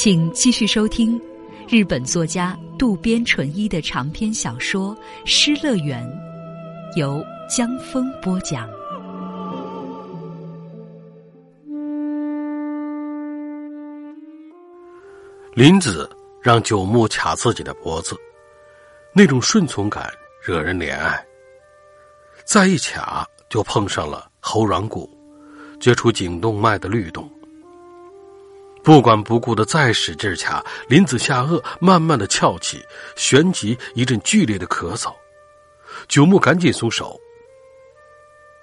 请继续收听日本作家渡边淳一的长篇小说《失乐园》，由江峰播讲。林子让九木卡自己的脖子，那种顺从感惹人怜爱。再一卡，就碰上了喉软骨，觉出颈动脉的律动。不管不顾的再使劲掐，林子下颚慢慢的翘起，旋即一阵剧烈的咳嗽。九木赶紧松手。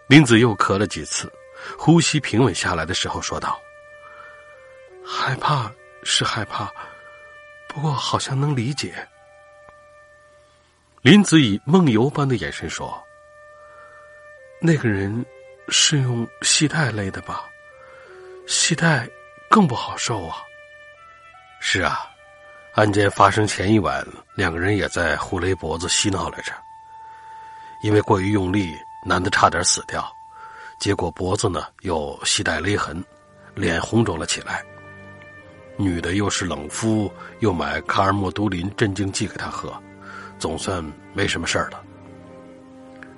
林子又咳了几次，呼吸平稳下来的时候，说道：“害怕是害怕，不过好像能理解。”林子以梦游般的眼神说：“那个人是用系带勒的吧？系带。”更不好受啊！是啊，案件发生前一晚，两个人也在互勒脖子嬉闹来着。因为过于用力，男的差点死掉，结果脖子呢又系带勒痕，脸红肿了起来。女的又是冷敷，又买卡尔莫都林镇静剂给他喝，总算没什么事儿了。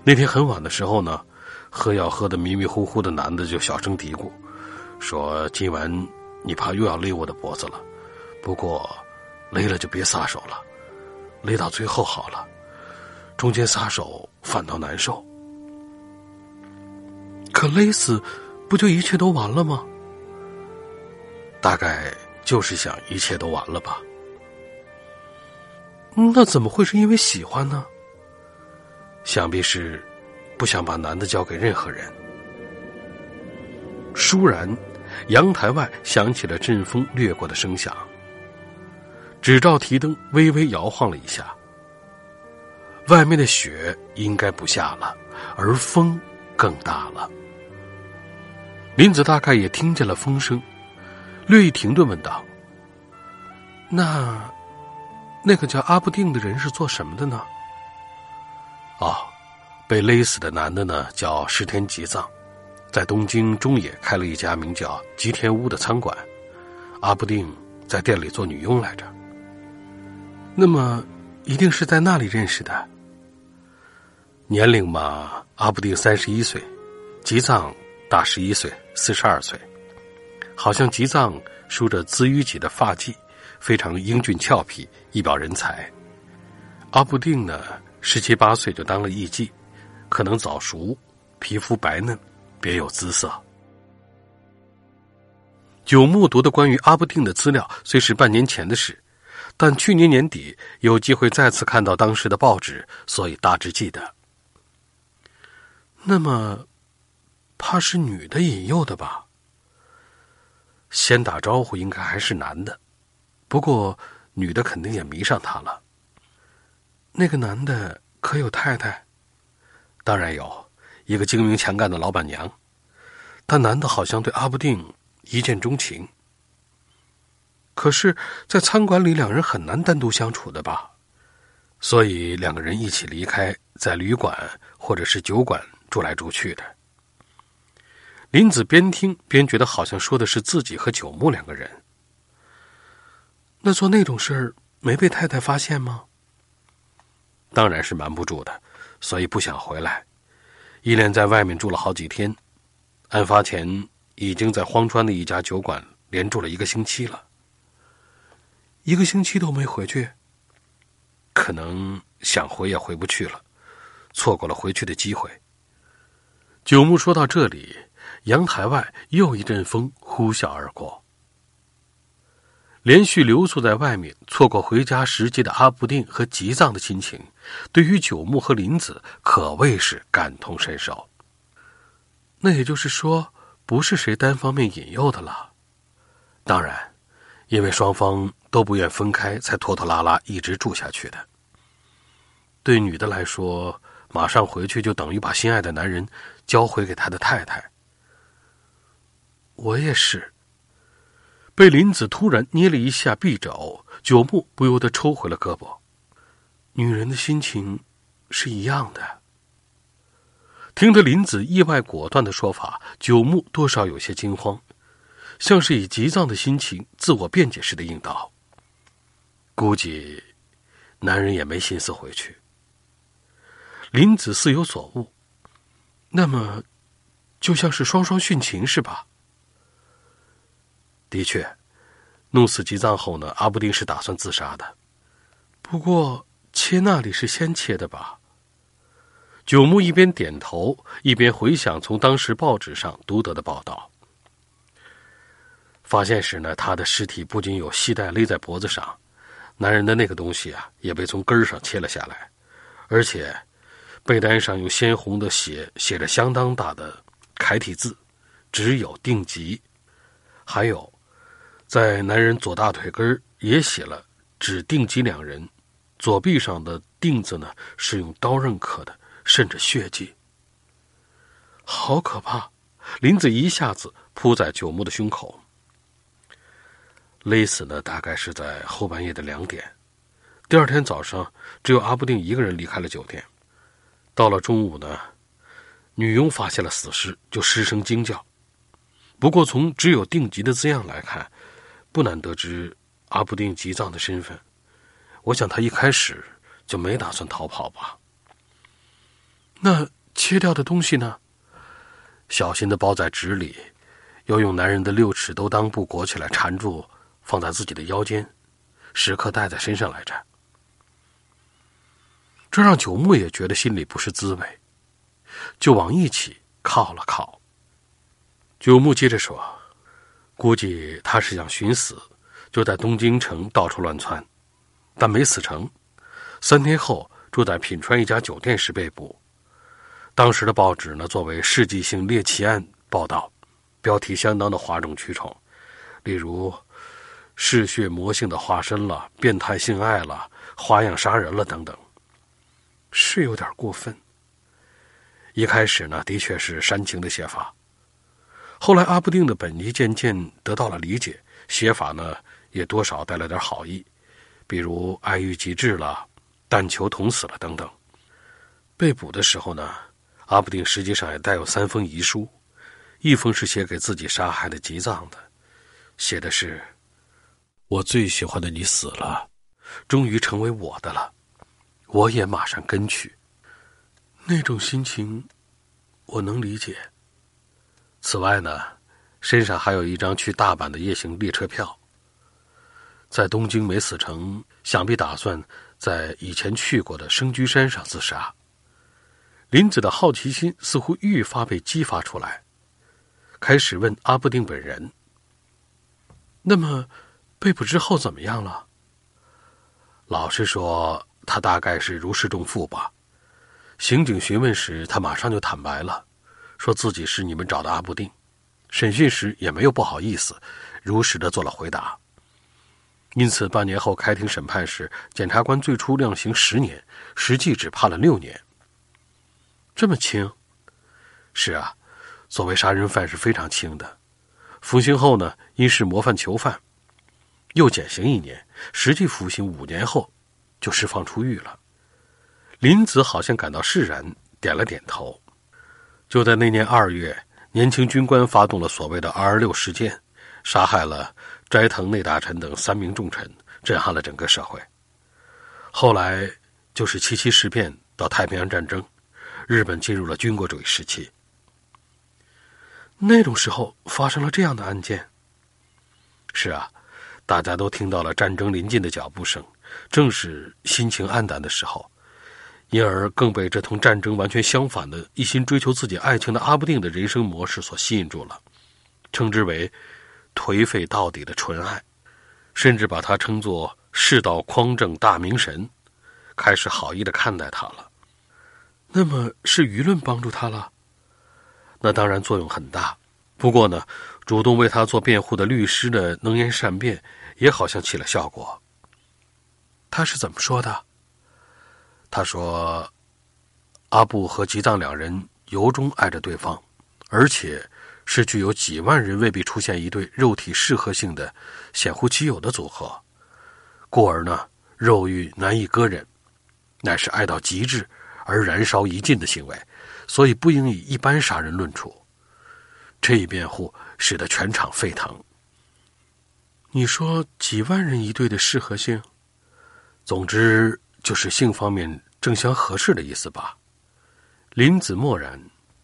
那天很晚的时候呢，喝药喝的迷迷糊糊的男的就小声嘀咕，说今晚。你怕又要勒我的脖子了，不过勒了就别撒手了，勒到最后好了，中间撒手反倒难受。可勒死，不就一切都完了吗？大概就是想一切都完了吧。那怎么会是因为喜欢呢？想必是不想把男的交给任何人。倏然。阳台外响起了阵风掠过的声响，纸罩提灯微微摇晃了一下。外面的雪应该不下了，而风更大了。林子大概也听见了风声，略一停顿，问道：“那，那个叫阿布定的人是做什么的呢？”“哦，被勒死的男的呢，叫石田吉藏。”在东京中野开了一家名叫吉田屋的餐馆，阿布定在店里做女佣来着。那么，一定是在那里认识的。年龄嘛，阿布定三十一岁，吉藏大十一岁，四十二岁。好像吉藏梳着资于己的发髻，非常英俊俏皮，一表人才。阿布定呢，十七八岁就当了艺妓，可能早熟，皮肤白嫩。别有姿色。九木读的关于阿布定的资料虽是半年前的事，但去年年底有机会再次看到当时的报纸，所以大致记得。那么，怕是女的引诱的吧？先打招呼应该还是男的，不过女的肯定也迷上他了。那个男的可有太太？当然有。一个精明强干的老板娘，但男的好像对阿布定一见钟情。可是，在餐馆里，两人很难单独相处的吧？所以两个人一起离开，在旅馆或者是酒馆住来住去的。林子边听边觉得，好像说的是自己和九木两个人。那做那种事儿没被太太发现吗？当然是瞒不住的，所以不想回来。一连在外面住了好几天，案发前已经在荒川的一家酒馆连住了一个星期了。一个星期都没回去，可能想回也回不去了，错过了回去的机会。九木说到这里，阳台外又一阵风呼啸而过。连续留宿在外面，错过回家时机的阿布定和吉藏的亲情，对于九木和林子可谓是感同身受。那也就是说，不是谁单方面引诱的了。当然，因为双方都不愿分开，才拖拖拉拉一直住下去的。对女的来说，马上回去就等于把心爱的男人交回给他的太太。我也是。被林子突然捏了一下臂肘，九木不由得抽回了胳膊。女人的心情是一样的。听着林子意外果断的说法，九木多少有些惊慌。像是以急躁的心情自我辩解似的应道：“估计男人也没心思回去。”林子似有所悟，那么就像是双双殉情是吧？的确，弄死吉藏后呢，阿布丁是打算自杀的。不过切那里是先切的吧？九木一边点头，一边回想从当时报纸上读得的报道。发现时呢，他的尸体不仅有系带勒在脖子上，男人的那个东西啊，也被从根上切了下来，而且被单上用鲜红的血写着相当大的楷体字，只有定级。还有，在男人左大腿根也写了只定级两人，左臂上的定字呢是用刀刃刻的，渗着血迹。好可怕！林子一下子扑在九木的胸口。勒死呢，大概是在后半夜的两点。第二天早上，只有阿布丁一个人离开了酒店。到了中午呢，女佣发现了死尸，就失声惊叫。不过，从只有定级的字样来看，不难得知阿布丁吉藏的身份。我想他一开始就没打算逃跑吧。那切掉的东西呢？小心的包在纸里，又用男人的六尺都裆布裹起来缠住。放在自己的腰间，时刻带在身上来着。这让九木也觉得心里不是滋味，就往一起靠了靠。九木接着说：“估计他是想寻死，就在东京城到处乱窜，但没死成。三天后住在品川一家酒店时被捕。当时的报纸呢，作为世纪性猎奇案报道，标题相当的哗众取宠，例如。”嗜血魔性的化身了，变态性爱了，花样杀人了，等等，是有点过分。一开始呢，的确是煽情的写法，后来阿布定的本意渐渐得到了理解，写法呢也多少带了点好意，比如爱欲极致了，但求捅死了等等。被捕的时候呢，阿布定实际上也带有三封遗书，一封是写给自己杀害的吉藏的，写的是。我最喜欢的你死了，终于成为我的了，我也马上跟去。那种心情，我能理解。此外呢，身上还有一张去大阪的夜行列车票。在东京没死成，想必打算在以前去过的生居山上自杀。林子的好奇心似乎愈发被激发出来，开始问阿布丁本人：“那么？”被捕之后怎么样了？老实说，他大概是如释重负吧。刑警询问时，他马上就坦白了，说自己是你们找的阿布丁。审讯时也没有不好意思，如实的做了回答。因此，半年后开庭审判时，检察官最初量刑十年，实际只判了六年。这么轻？是啊，作为杀人犯是非常轻的。服刑后呢，因是模范囚犯。又减刑一年，实际服刑五年后，就释放出狱了。林子好像感到释然，点了点头。就在那年二月，年轻军官发动了所谓的“二二六事件”，杀害了斋藤内大臣等三名重臣，震撼了整个社会。后来就是七七事变到太平洋战争，日本进入了军国主义时期。那种时候发生了这样的案件。是啊。大家都听到了战争临近的脚步声，正是心情暗淡的时候，因而更被这同战争完全相反的一心追求自己爱情的阿布定的人生模式所吸引住了，称之为“颓废到底的纯爱”，甚至把他称作世道匡正大明神，开始好意的看待他了。那么是舆论帮助他了？那当然作用很大。不过呢。主动为他做辩护的律师的能言善辩，也好像起了效果。他是怎么说的？他说：“阿布和吉藏两人由衷爱着对方，而且是具有几万人未必出现一对肉体适合性的显乎其有的组合，故而呢，肉欲难以割忍，乃是爱到极致而燃烧一尽的行为，所以不应以一般杀人论处。”这一辩护使得全场沸腾。你说几万人一对的适合性，总之就是性方面正相合适的意思吧？林子默然，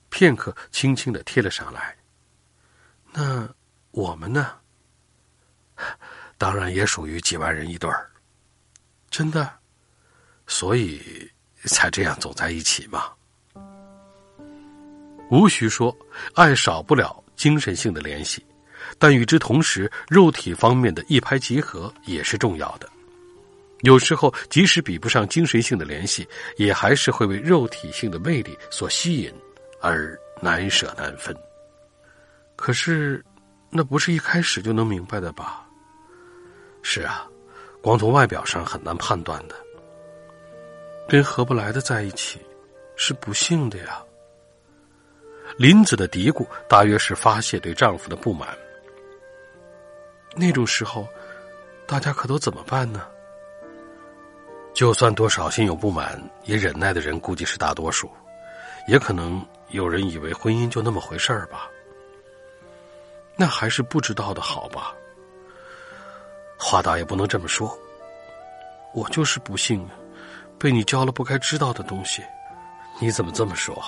片刻，轻轻的贴了上来。那我们呢？当然也属于几万人一对儿。真的，所以才这样走在一起嘛。无需说，爱少不了精神性的联系。但与之同时，肉体方面的一拍即合也是重要的。有时候，即使比不上精神性的联系，也还是会为肉体性的魅力所吸引，而难舍难分。可是，那不是一开始就能明白的吧？是啊，光从外表上很难判断的。跟合不来的在一起，是不幸的呀。林子的嘀咕，大约是发泄对丈夫的不满。那种时候，大家可都怎么办呢？就算多少心有不满，也忍耐的人估计是大多数，也可能有人以为婚姻就那么回事儿吧。那还是不知道的好吧。话倒也不能这么说，我就是不幸，被你教了不该知道的东西。你怎么这么说？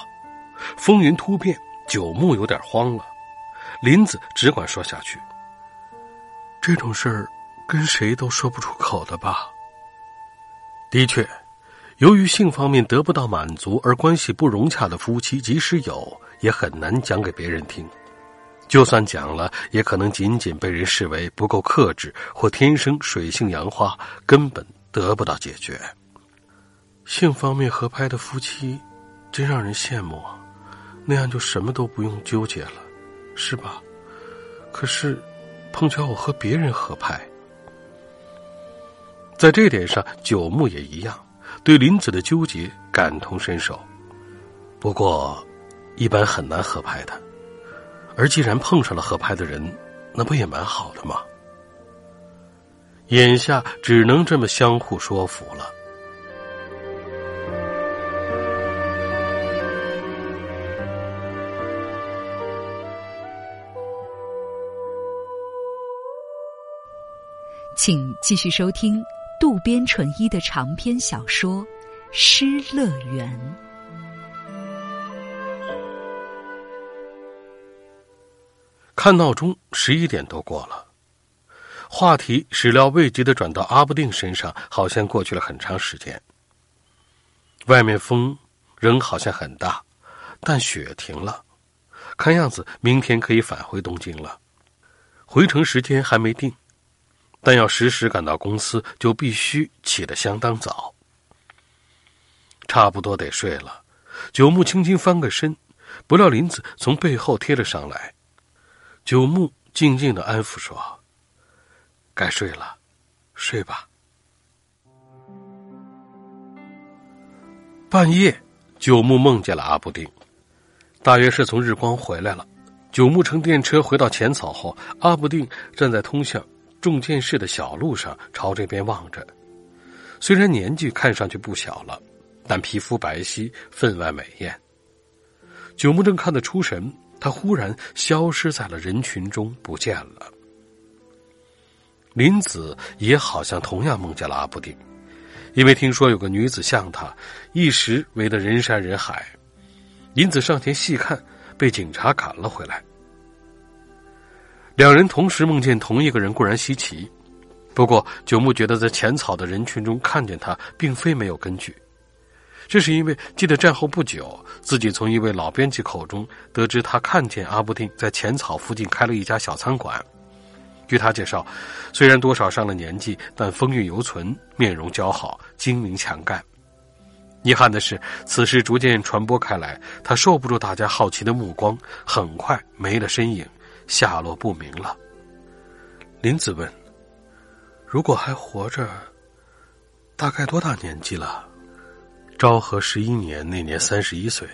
风云突变，九牧有点慌了。林子只管说下去。这种事儿，跟谁都说不出口的吧？的确，由于性方面得不到满足而关系不融洽的夫妻，即使有，也很难讲给别人听。就算讲了，也可能仅仅被人视为不够克制或天生水性杨花，根本得不到解决。性方面合拍的夫妻，真让人羡慕啊！那样就什么都不用纠结了，是吧？可是。碰巧我和别人合拍，在这点上，九牧也一样，对林子的纠结感同身受。不过，一般很难合拍的，而既然碰上了合拍的人，那不也蛮好的吗？眼下只能这么相互说服了。请继续收听渡边淳一的长篇小说《失乐园》。看闹钟，十一点都过了。话题始料未及的转到阿布定身上，好像过去了很长时间。外面风仍好像很大，但雪停了，看样子明天可以返回东京了。回程时间还没定。但要时时赶到公司，就必须起得相当早。差不多得睡了，九木轻轻翻个身，不料林子从背后贴了上来。九木静静的安抚说：“该睡了，睡吧。”半夜，九木梦见了阿布丁，大约是从日光回来了。九木乘电车回到浅草后，阿布丁站在通向。重建市的小路上，朝这边望着。虽然年纪看上去不小了，但皮肤白皙，分外美艳。九木正看得出神，他忽然消失在了人群中，不见了。林子也好像同样梦见了阿布丁，因为听说有个女子像他，一时围得人山人海。林子上前细看，被警察赶了回来。两人同时梦见同一个人固然稀奇，不过九木觉得在浅草的人群中看见他，并非没有根据。这是因为记得战后不久，自己从一位老编辑口中得知，他看见阿布丁在浅草附近开了一家小餐馆。据他介绍，虽然多少上了年纪，但风韵犹存，面容姣好，精明强干。遗憾的是，此事逐渐传播开来，他受不住大家好奇的目光，很快没了身影。下落不明了。林子问：“如果还活着，大概多大年纪了？”昭和十一年那年三十一岁，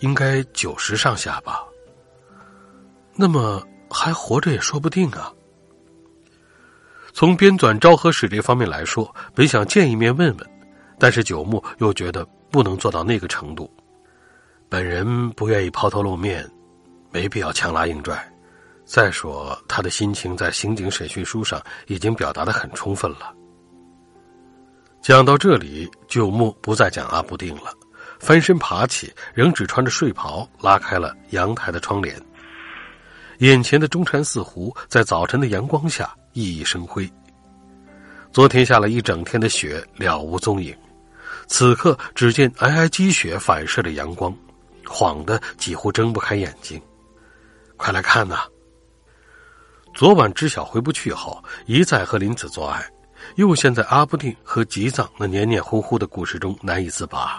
应该九十上下吧。那么还活着也说不定啊。从编纂昭和史这方面来说，本想见一面问问，但是九牧又觉得不能做到那个程度。本人不愿意抛头露面，没必要强拉硬拽。再说，他的心情在刑警审讯书上已经表达的很充分了。讲到这里，九木不再讲阿布定了，翻身爬起，仍只穿着睡袍，拉开了阳台的窗帘。眼前的中禅寺湖在早晨的阳光下熠熠生辉。昨天下了一整天的雪了无踪影，此刻只见皑皑积雪反射着阳光，晃得几乎睁不开眼睛。快来看呐！昨晚知晓回不去后，一再和林子做爱，又陷在阿布定和吉藏那黏黏糊糊的故事中难以自拔，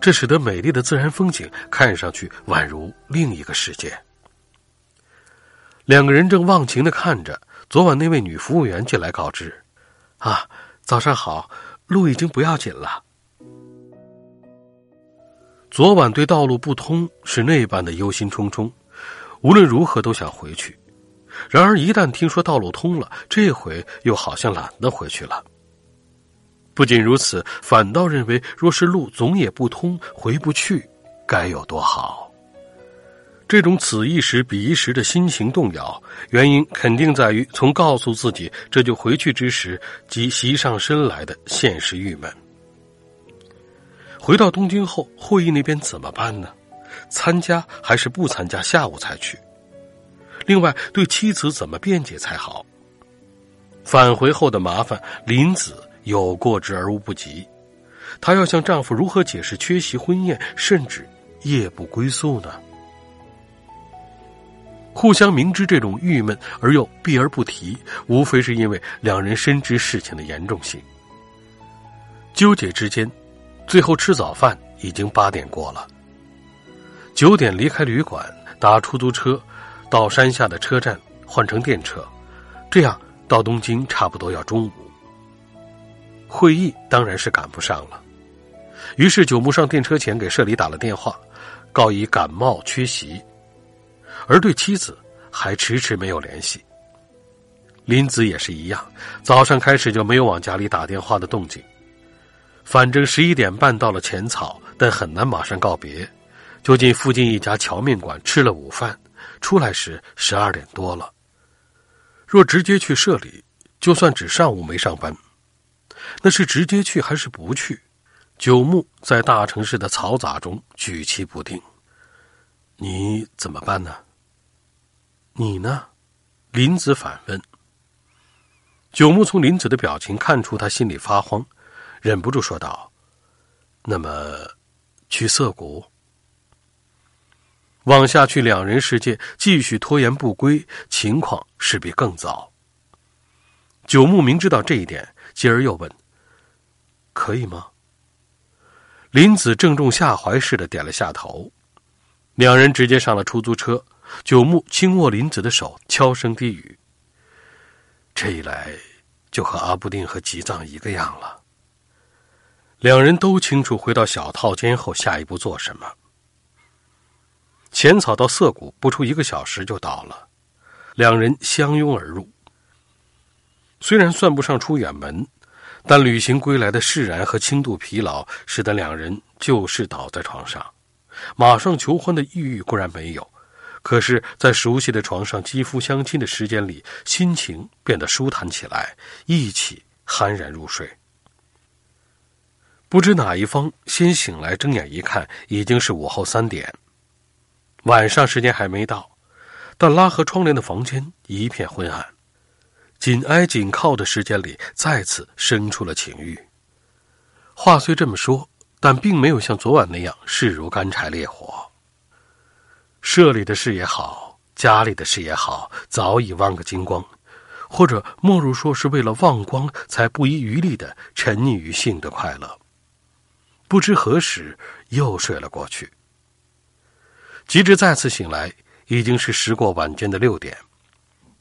这使得美丽的自然风景看上去宛如另一个世界。两个人正忘情的看着，昨晚那位女服务员进来告知：“啊，早上好，路已经不要紧了。”昨晚对道路不通是那般的忧心忡忡，无论如何都想回去。然而一旦听说道路通了，这回又好像懒得回去了。不仅如此，反倒认为若是路总也不通，回不去，该有多好。这种此一时彼一时的心情动摇，原因肯定在于从告诉自己这就回去之时即袭上身来的现实郁闷。回到东京后，会议那边怎么办呢？参加还是不参加？下午才去。另外，对妻子怎么辩解才好？返回后的麻烦，林子有过之而无不及。她要向丈夫如何解释缺席婚宴，甚至夜不归宿呢？互相明知这种郁闷而又避而不提，无非是因为两人深知事情的严重性。纠结之间，最后吃早饭已经八点过了。九点离开旅馆，打出租车到山下的车站换乘电车，这样到东京差不多要中午。会议当然是赶不上了，于是九木上电车前给社里打了电话，告以感冒缺席。而对妻子还迟迟没有联系。林子也是一样，早上开始就没有往家里打电话的动静。反正十一点半到了浅草，但很难马上告别，就进附近一家荞面馆吃了午饭，出来时十二点多了。若直接去社里，就算只上午没上班，那是直接去还是不去？九木在大城市的嘈杂中举棋不定，你怎么办呢？你呢？林子反问。九木从林子的表情看出他心里发慌，忍不住说道：“那么，去涩谷？往下去两人世界，继续拖延不归，情况势必更糟。”九木明知道这一点，继而又问：“可以吗？”林子正中下怀似的点了下头，两人直接上了出租车。九木轻握林子的手，悄声低语：“这一来，就和阿布定和吉藏一个样了。”两人都清楚，回到小套间后，下一步做什么。浅草到涩谷不出一个小时就到了，两人相拥而入。虽然算不上出远门，但旅行归来的释然和轻度疲劳，使得两人就是倒在床上，马上求欢的抑郁固然没有。可是，在熟悉的床上肌肤相亲的时间里，心情变得舒坦起来，一起酣然入睡。不知哪一方先醒来，睁眼一看，已经是午后三点。晚上时间还没到，但拉合窗帘的房间一片昏暗，紧挨紧靠的时间里，再次生出了情欲。话虽这么说，但并没有像昨晚那样势如干柴烈火。社里的事也好，家里的事也好，早已忘个精光，或者莫如说是为了忘光，才不遗余力的沉溺于性的快乐。不知何时又睡了过去。及至再次醒来，已经是时过晚间的六点，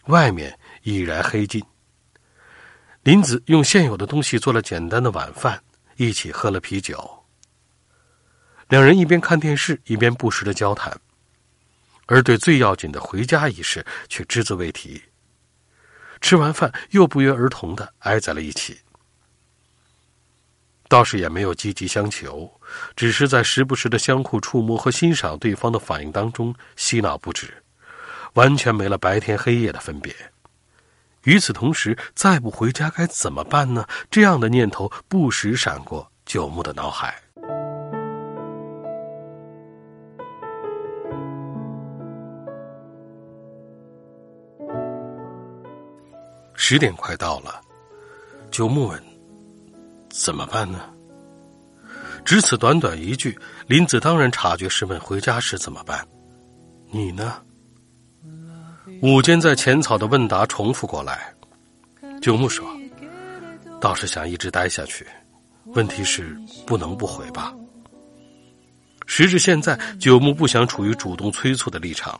外面已然黑尽。林子用现有的东西做了简单的晚饭，一起喝了啤酒。两人一边看电视，一边不时的交谈。而对最要紧的回家一事却只字未提。吃完饭又不约而同的挨在了一起，倒是也没有积极相求，只是在时不时的相互触摸和欣赏对方的反应当中嬉闹不止，完全没了白天黑夜的分别。与此同时，再不回家该怎么办呢？这样的念头不时闪过九牧的脑海。十点快到了，九牧问：“怎么办呢？”只此短短一句，林子当然察觉是问回家时怎么办。你呢？午间在浅草的问答重复过来。九牧说：“倒是想一直待下去，问题是不能不回吧。”时至现在，九牧不想处于主动催促的立场。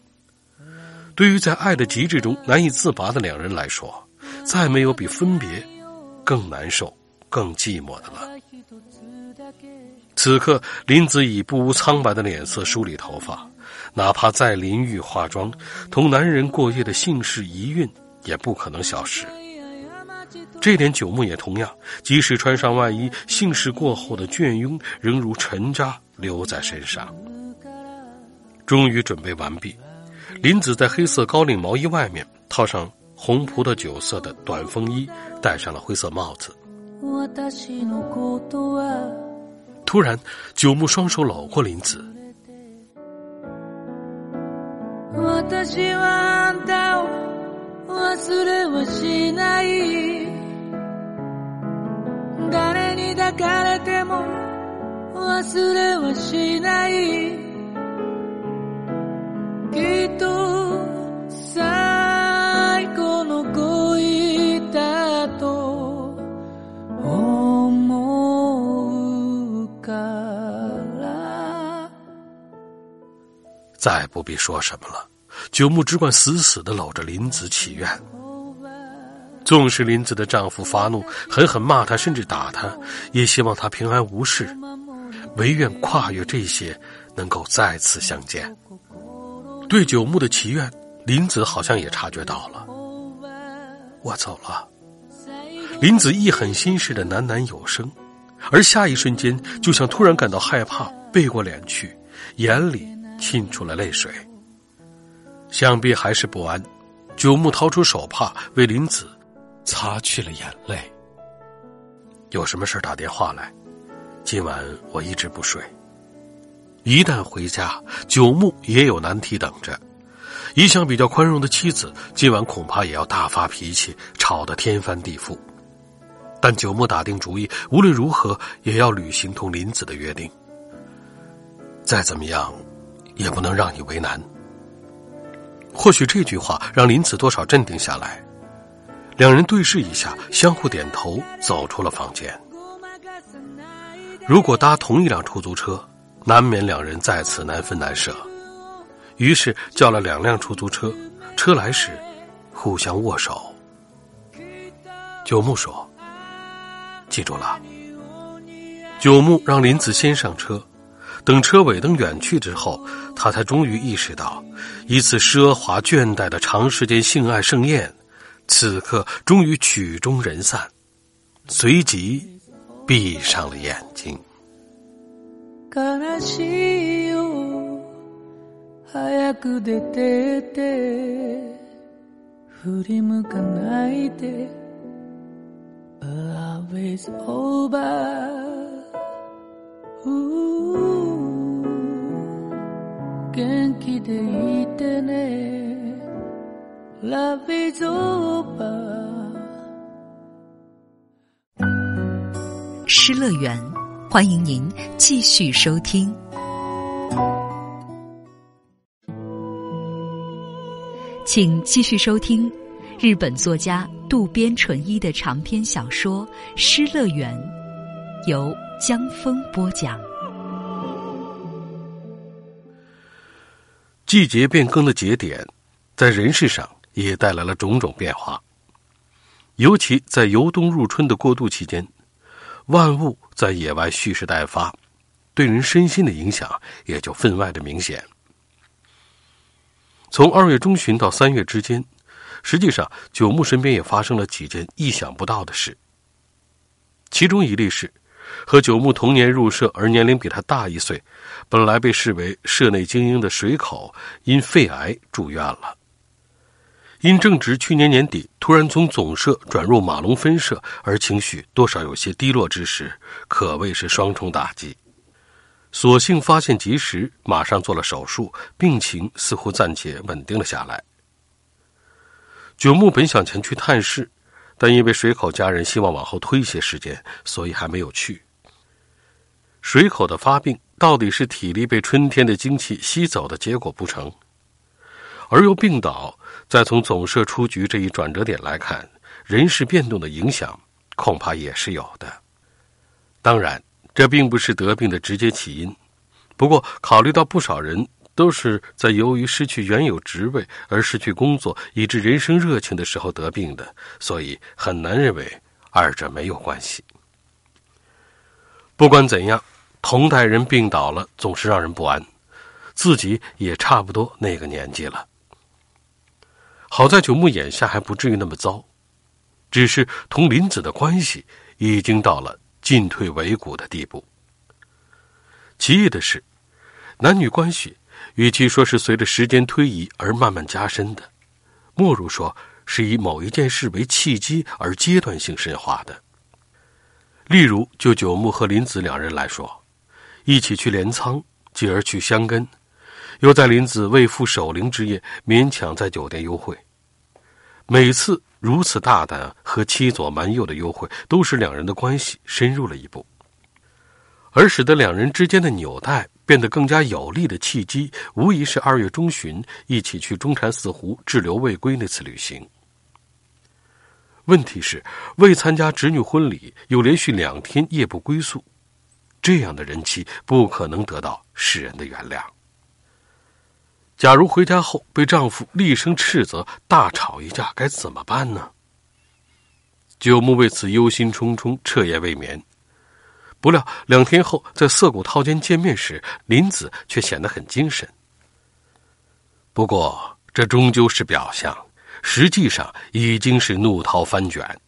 对于在爱的极致中难以自拔的两人来说，再没有比分别更难受、更寂寞的了。此刻，林子以不无苍白的脸色梳理头发，哪怕再淋浴化妆，同男人过夜的姓氏遗韵也不可能消失。这点九牧也同样，即使穿上外衣，姓氏过后的倦慵仍如尘渣留在身上。终于准备完毕，林子在黑色高领毛衣外面套上红葡萄酒色的短风衣，戴上了灰色帽子。突然，九牧双手搂过林子。再不必说什么了，九牧只管死死的搂着林子祈愿。纵使林子的丈夫发怒，狠狠骂她，甚至打她，也希望她平安无事，唯愿跨越这些，能够再次相见。对九牧的祈愿，林子好像也察觉到了。我走了，林子一狠心似的喃喃有声，而下一瞬间，就像突然感到害怕，背过脸去，眼里。沁出了泪水，想必还是不安。九牧掏出手帕为林子擦去了眼泪。有什么事打电话来，今晚我一直不睡。一旦回家，九牧也有难题等着。一向比较宽容的妻子，今晚恐怕也要大发脾气，吵得天翻地覆。但九牧打定主意，无论如何也要履行同林子的约定。再怎么样。也不能让你为难。或许这句话让林子多少镇定下来，两人对视一下，相互点头，走出了房间。如果搭同一辆出租车，难免两人再次难分难舍。于是叫了两辆出租车，车来时，互相握手。九牧说：“记住了。”九牧让林子先上车。等车尾灯远去之后，他才终于意识到，一次奢华倦怠的长时间性爱盛宴，此刻终于曲终人散，随即闭上了眼睛。失乐园，欢迎您继续收听，请继续收听日本作家渡边淳一的长篇小说《失乐园》，由江峰播讲。季节变更的节点，在人事上也带来了种种变化。尤其在由冬入春的过渡期间，万物在野外蓄势待发，对人身心的影响也就分外的明显。从二月中旬到三月之间，实际上九牧身边也发生了几件意想不到的事。其中一例是。和九牧同年入社，而年龄比他大一岁，本来被视为社内精英的水口，因肺癌住院了。因正值去年年底突然从总社转入马龙分社，而情绪多少有些低落之时，可谓是双重打击。所幸发现及时，马上做了手术，病情似乎暂且稳定了下来。九木本想前去探视，但因为水口家人希望往后推一些时间，所以还没有去。水口的发病到底是体力被春天的精气吸走的结果不成？而又病倒，再从总社出局这一转折点来看，人事变动的影响恐怕也是有的。当然，这并不是得病的直接起因。不过，考虑到不少人都是在由于失去原有职位而失去工作，以致人生热情的时候得病的，所以很难认为二者没有关系。不管怎样。同代人病倒了，总是让人不安。自己也差不多那个年纪了。好在九木眼下还不至于那么糟，只是同林子的关系已经到了进退维谷的地步。奇异的是，男女关系与其说是随着时间推移而慢慢加深的，莫如说是以某一件事为契机而阶段性深化的。例如，就九木和林子两人来说。一起去镰仓，继而去香根，又在林子未赴守灵之夜勉强在酒店幽会。每次如此大胆和欺左瞒右的幽会，都使两人的关系深入了一步。而使得两人之间的纽带变得更加有力的契机，无疑是二月中旬一起去中禅寺湖滞留未归那次旅行。问题是，未参加侄女婚礼，又连续两天夜不归宿。这样的人妻不可能得到世人的原谅。假如回家后被丈夫厉声斥责，大吵一架，该怎么办呢？九木为此忧心忡忡，彻夜未眠。不料两天后在涩谷套间见面时，林子却显得很精神。不过这终究是表象，实际上已经是怒涛翻卷。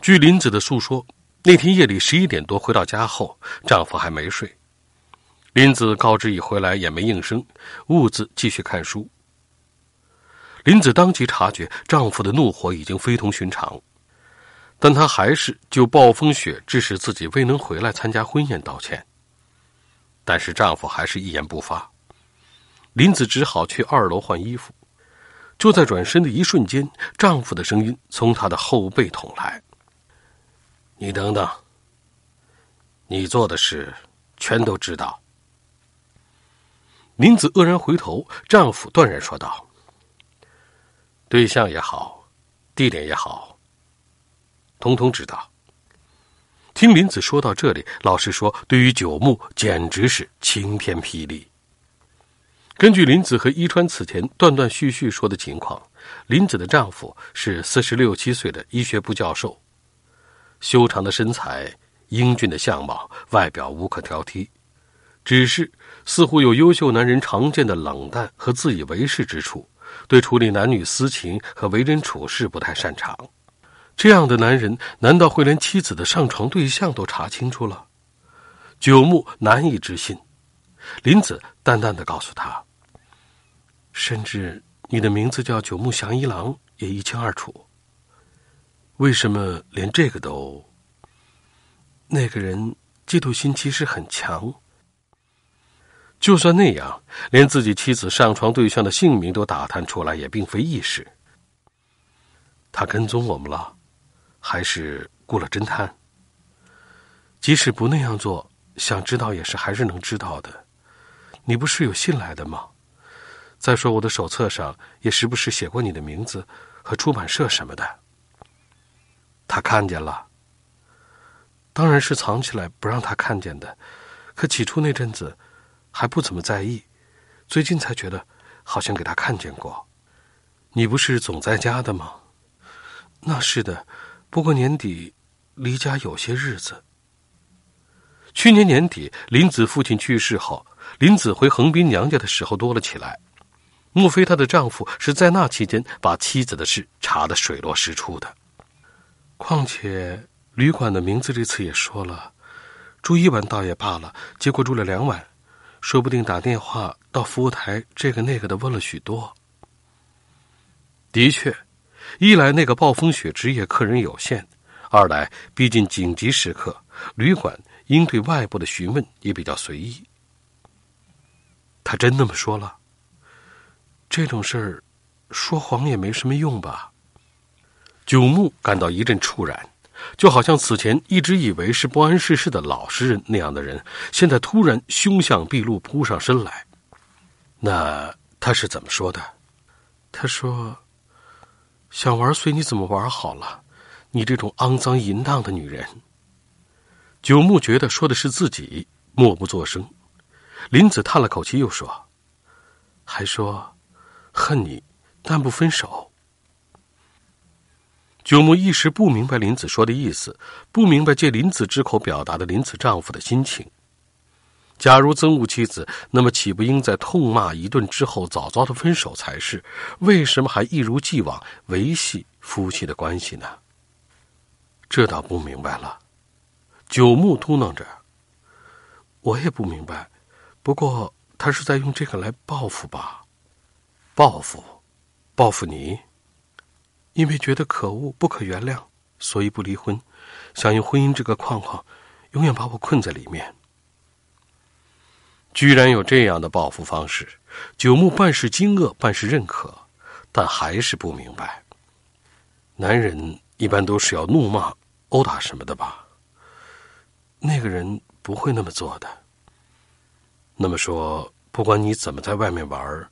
据林子的诉说。那天夜里十一点多回到家后，丈夫还没睡。林子告知已回来，也没应声，兀自继续看书。林子当即察觉丈夫的怒火已经非同寻常，但她还是就暴风雪致使自己未能回来参加婚宴道歉。但是丈夫还是一言不发，林子只好去二楼换衣服。就在转身的一瞬间，丈夫的声音从她的后背捅来。你等等，你做的事全都知道。林子愕然回头，丈夫断然说道：“对象也好，地点也好，通通知道。”听林子说到这里，老实说，对于九木简直是晴天霹雳。根据林子和伊川此前断断续续说的情况，林子的丈夫是四十六七岁的医学部教授。修长的身材，英俊的相貌，外表无可挑剔，只是似乎有优秀男人常见的冷淡和自以为是之处，对处理男女私情和为人处事不太擅长。这样的男人，难道会连妻子的上床对象都查清楚了？九木难以置信。林子淡淡的告诉他：“甚至你的名字叫九木祥一郎，也一清二楚。”为什么连这个都？那个人嫉妒心其实很强。就算那样，连自己妻子上床对象的姓名都打探出来，也并非易事。他跟踪我们了，还是雇了侦探？即使不那样做，想知道也是还是能知道的。你不是有信来的吗？再说我的手册上也时不时写过你的名字和出版社什么的。他看见了，当然是藏起来不让他看见的。可起初那阵子还不怎么在意，最近才觉得好像给他看见过。你不是总在家的吗？那是的，不过年底离家有些日子。去年年底，林子父亲去世后，林子回横滨娘家的时候多了起来。莫非她的丈夫是在那期间把妻子的事查得水落石出的？况且旅馆的名字这次也说了，住一晚倒也罢了，结果住了两晚，说不定打电话到服务台这个那个的问了许多。的确，一来那个暴风雪之夜客人有限，二来毕竟紧急时刻，旅馆应对外部的询问也比较随意。他真那么说了？这种事儿，说谎也没什么用吧？九木感到一阵触然，就好像此前一直以为是不谙世事的老实人那样的人，现在突然凶相毕露，扑上身来。那他是怎么说的？他说：“想玩随你怎么玩好了，你这种肮脏淫荡的女人。”九木觉得说的是自己，默不作声。林子叹了口气，又说：“还说恨你，但不分手。”九木一时不明白林子说的意思，不明白借林子之口表达的林子丈夫的心情。假如憎恶妻子，那么岂不应在痛骂一顿之后早早的分手才是？为什么还一如既往维系夫妻的关系呢？这倒不明白了。九木嘟囔着：“我也不明白。”不过，他是在用这个来报复吧？报复，报复你，因为觉得可恶、不可原谅，所以不离婚，想用婚姻这个框框，永远把我困在里面。居然有这样的报复方式，九木半是惊愕，半是认可，但还是不明白。男人一般都是要怒骂、殴打什么的吧？那个人不会那么做的。那么说，不管你怎么在外面玩，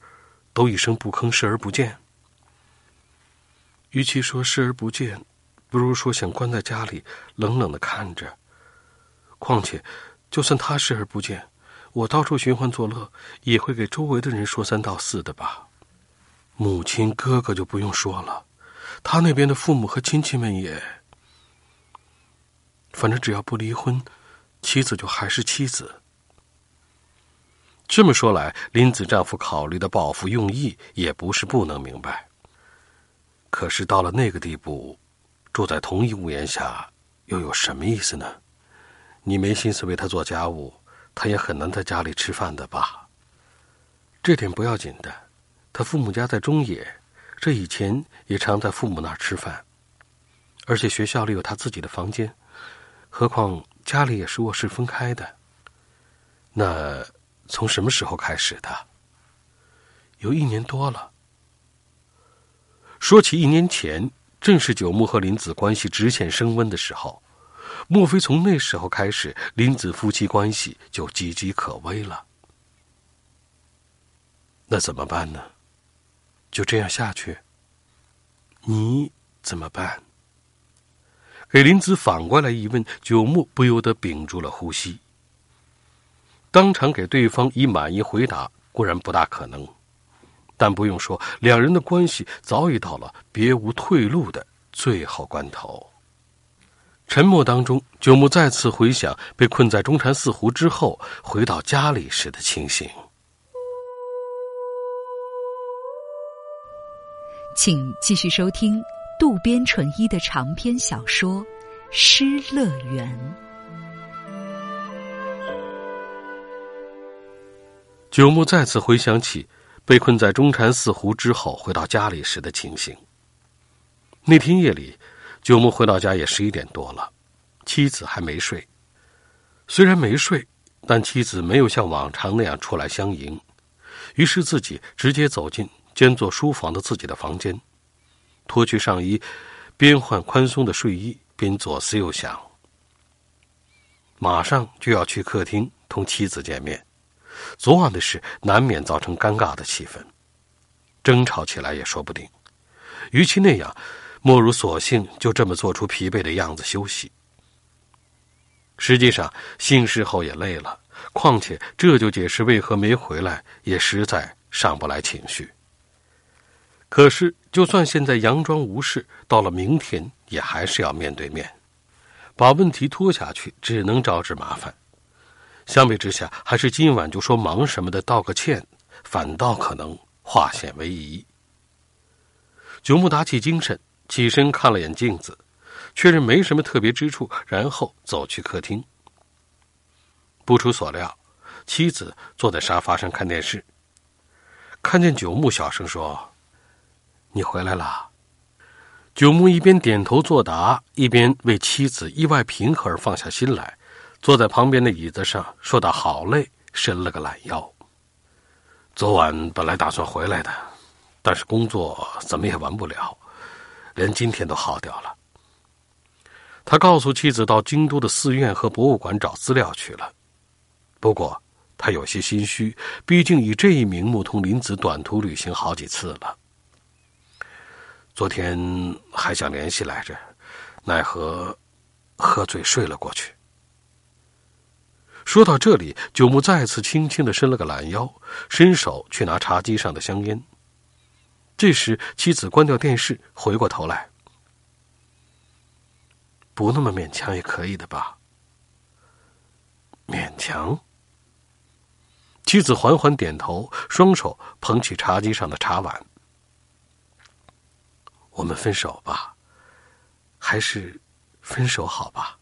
都一声不吭，视而不见。与其说视而不见，不如说想关在家里，冷冷的看着。况且，就算他视而不见，我到处寻欢作乐，也会给周围的人说三道四的吧。母亲、哥哥就不用说了，他那边的父母和亲戚们也……反正只要不离婚，妻子就还是妻子。这么说来，林子丈夫考虑的报复用意也不是不能明白。可是到了那个地步，住在同一屋檐下，又有什么意思呢？你没心思为他做家务，他也很难在家里吃饭的吧？这点不要紧的，他父母家在中野，这以前也常在父母那儿吃饭，而且学校里有他自己的房间，何况家里也是卧室分开的。那。从什么时候开始的？有一年多了。说起一年前，正是九木和林子关系直线升温的时候，莫非从那时候开始，林子夫妻关系就岌岌可危了？那怎么办呢？就这样下去？你怎么办？给林子反过来一问，九木不由得屏住了呼吸。当场给对方以满意回答固然不大可能，但不用说，两人的关系早已到了别无退路的最后关头。沉默当中，九木再次回想被困在中禅寺湖之后回到家里时的情形。请继续收听渡边淳一的长篇小说《失乐园》。九木再次回想起被困在中禅寺湖之后回到家里时的情形。那天夜里，九木回到家也十一点多了，妻子还没睡。虽然没睡，但妻子没有像往常那样出来相迎，于是自己直接走进兼做书房的自己的房间，脱去上衣，边换宽松的睡衣，边左思右想。马上就要去客厅同妻子见面。昨晚的事难免造成尴尬的气氛，争吵起来也说不定。与其那样，莫如索性就这么做出疲惫的样子休息。实际上，醒事后也累了，况且这就解释为何没回来，也实在上不来情绪。可是，就算现在佯装无事，到了明天也还是要面对面，把问题拖下去，只能招致麻烦。相比之下，还是今晚就说忙什么的道个歉，反倒可能化险为夷。九木打起精神，起身看了眼镜子，确认没什么特别之处，然后走去客厅。不出所料，妻子坐在沙发上看电视，看见九木，小声说：“你回来了。九木一边点头作答，一边为妻子意外平和而放下心来，坐在旁边的椅子上，说道：“好累，伸了个懒腰。昨晚本来打算回来的，但是工作怎么也完不了，连今天都耗掉了。”他告诉妻子，到京都的寺院和博物馆找资料去了。不过他有些心虚，毕竟以这一名目同林子短途旅行好几次了。昨天还想联系来着，奈何喝醉睡了过去。说到这里，九木再次轻轻的伸了个懒腰，伸手去拿茶几上的香烟。这时，妻子关掉电视，回过头来。不那么勉强也可以的吧？勉强。妻子缓缓点头，双手捧起茶几上的茶碗。我们分手吧，还是分手好吧？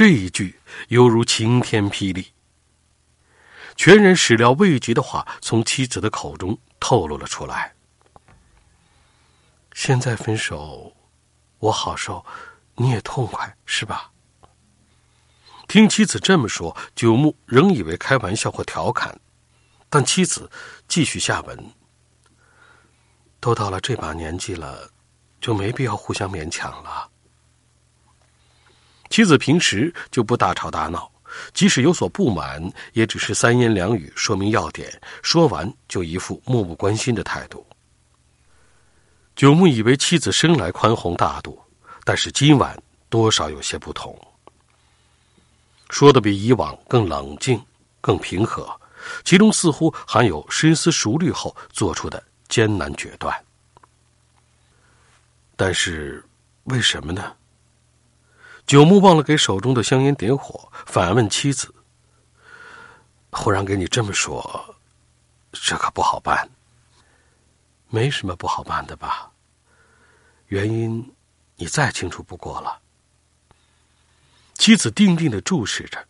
这一句犹如晴天霹雳，全然始料未及的话从妻子的口中透露了出来。现在分手，我好受。你也痛快是吧？听妻子这么说，九木仍以为开玩笑或调侃，但妻子继续下文：“都到了这把年纪了，就没必要互相勉强了。”妻子平时就不大吵大闹，即使有所不满，也只是三言两语说明要点，说完就一副漠不关心的态度。九木以为妻子生来宽宏大度。但是今晚多少有些不同，说的比以往更冷静、更平和，其中似乎含有深思熟虑后做出的艰难决断。但是为什么呢？九木忘了给手中的香烟点火，反问妻子：“忽然给你这么说，这可不好办。没什么不好办的吧？原因。”你再清楚不过了。妻子定定的注视着，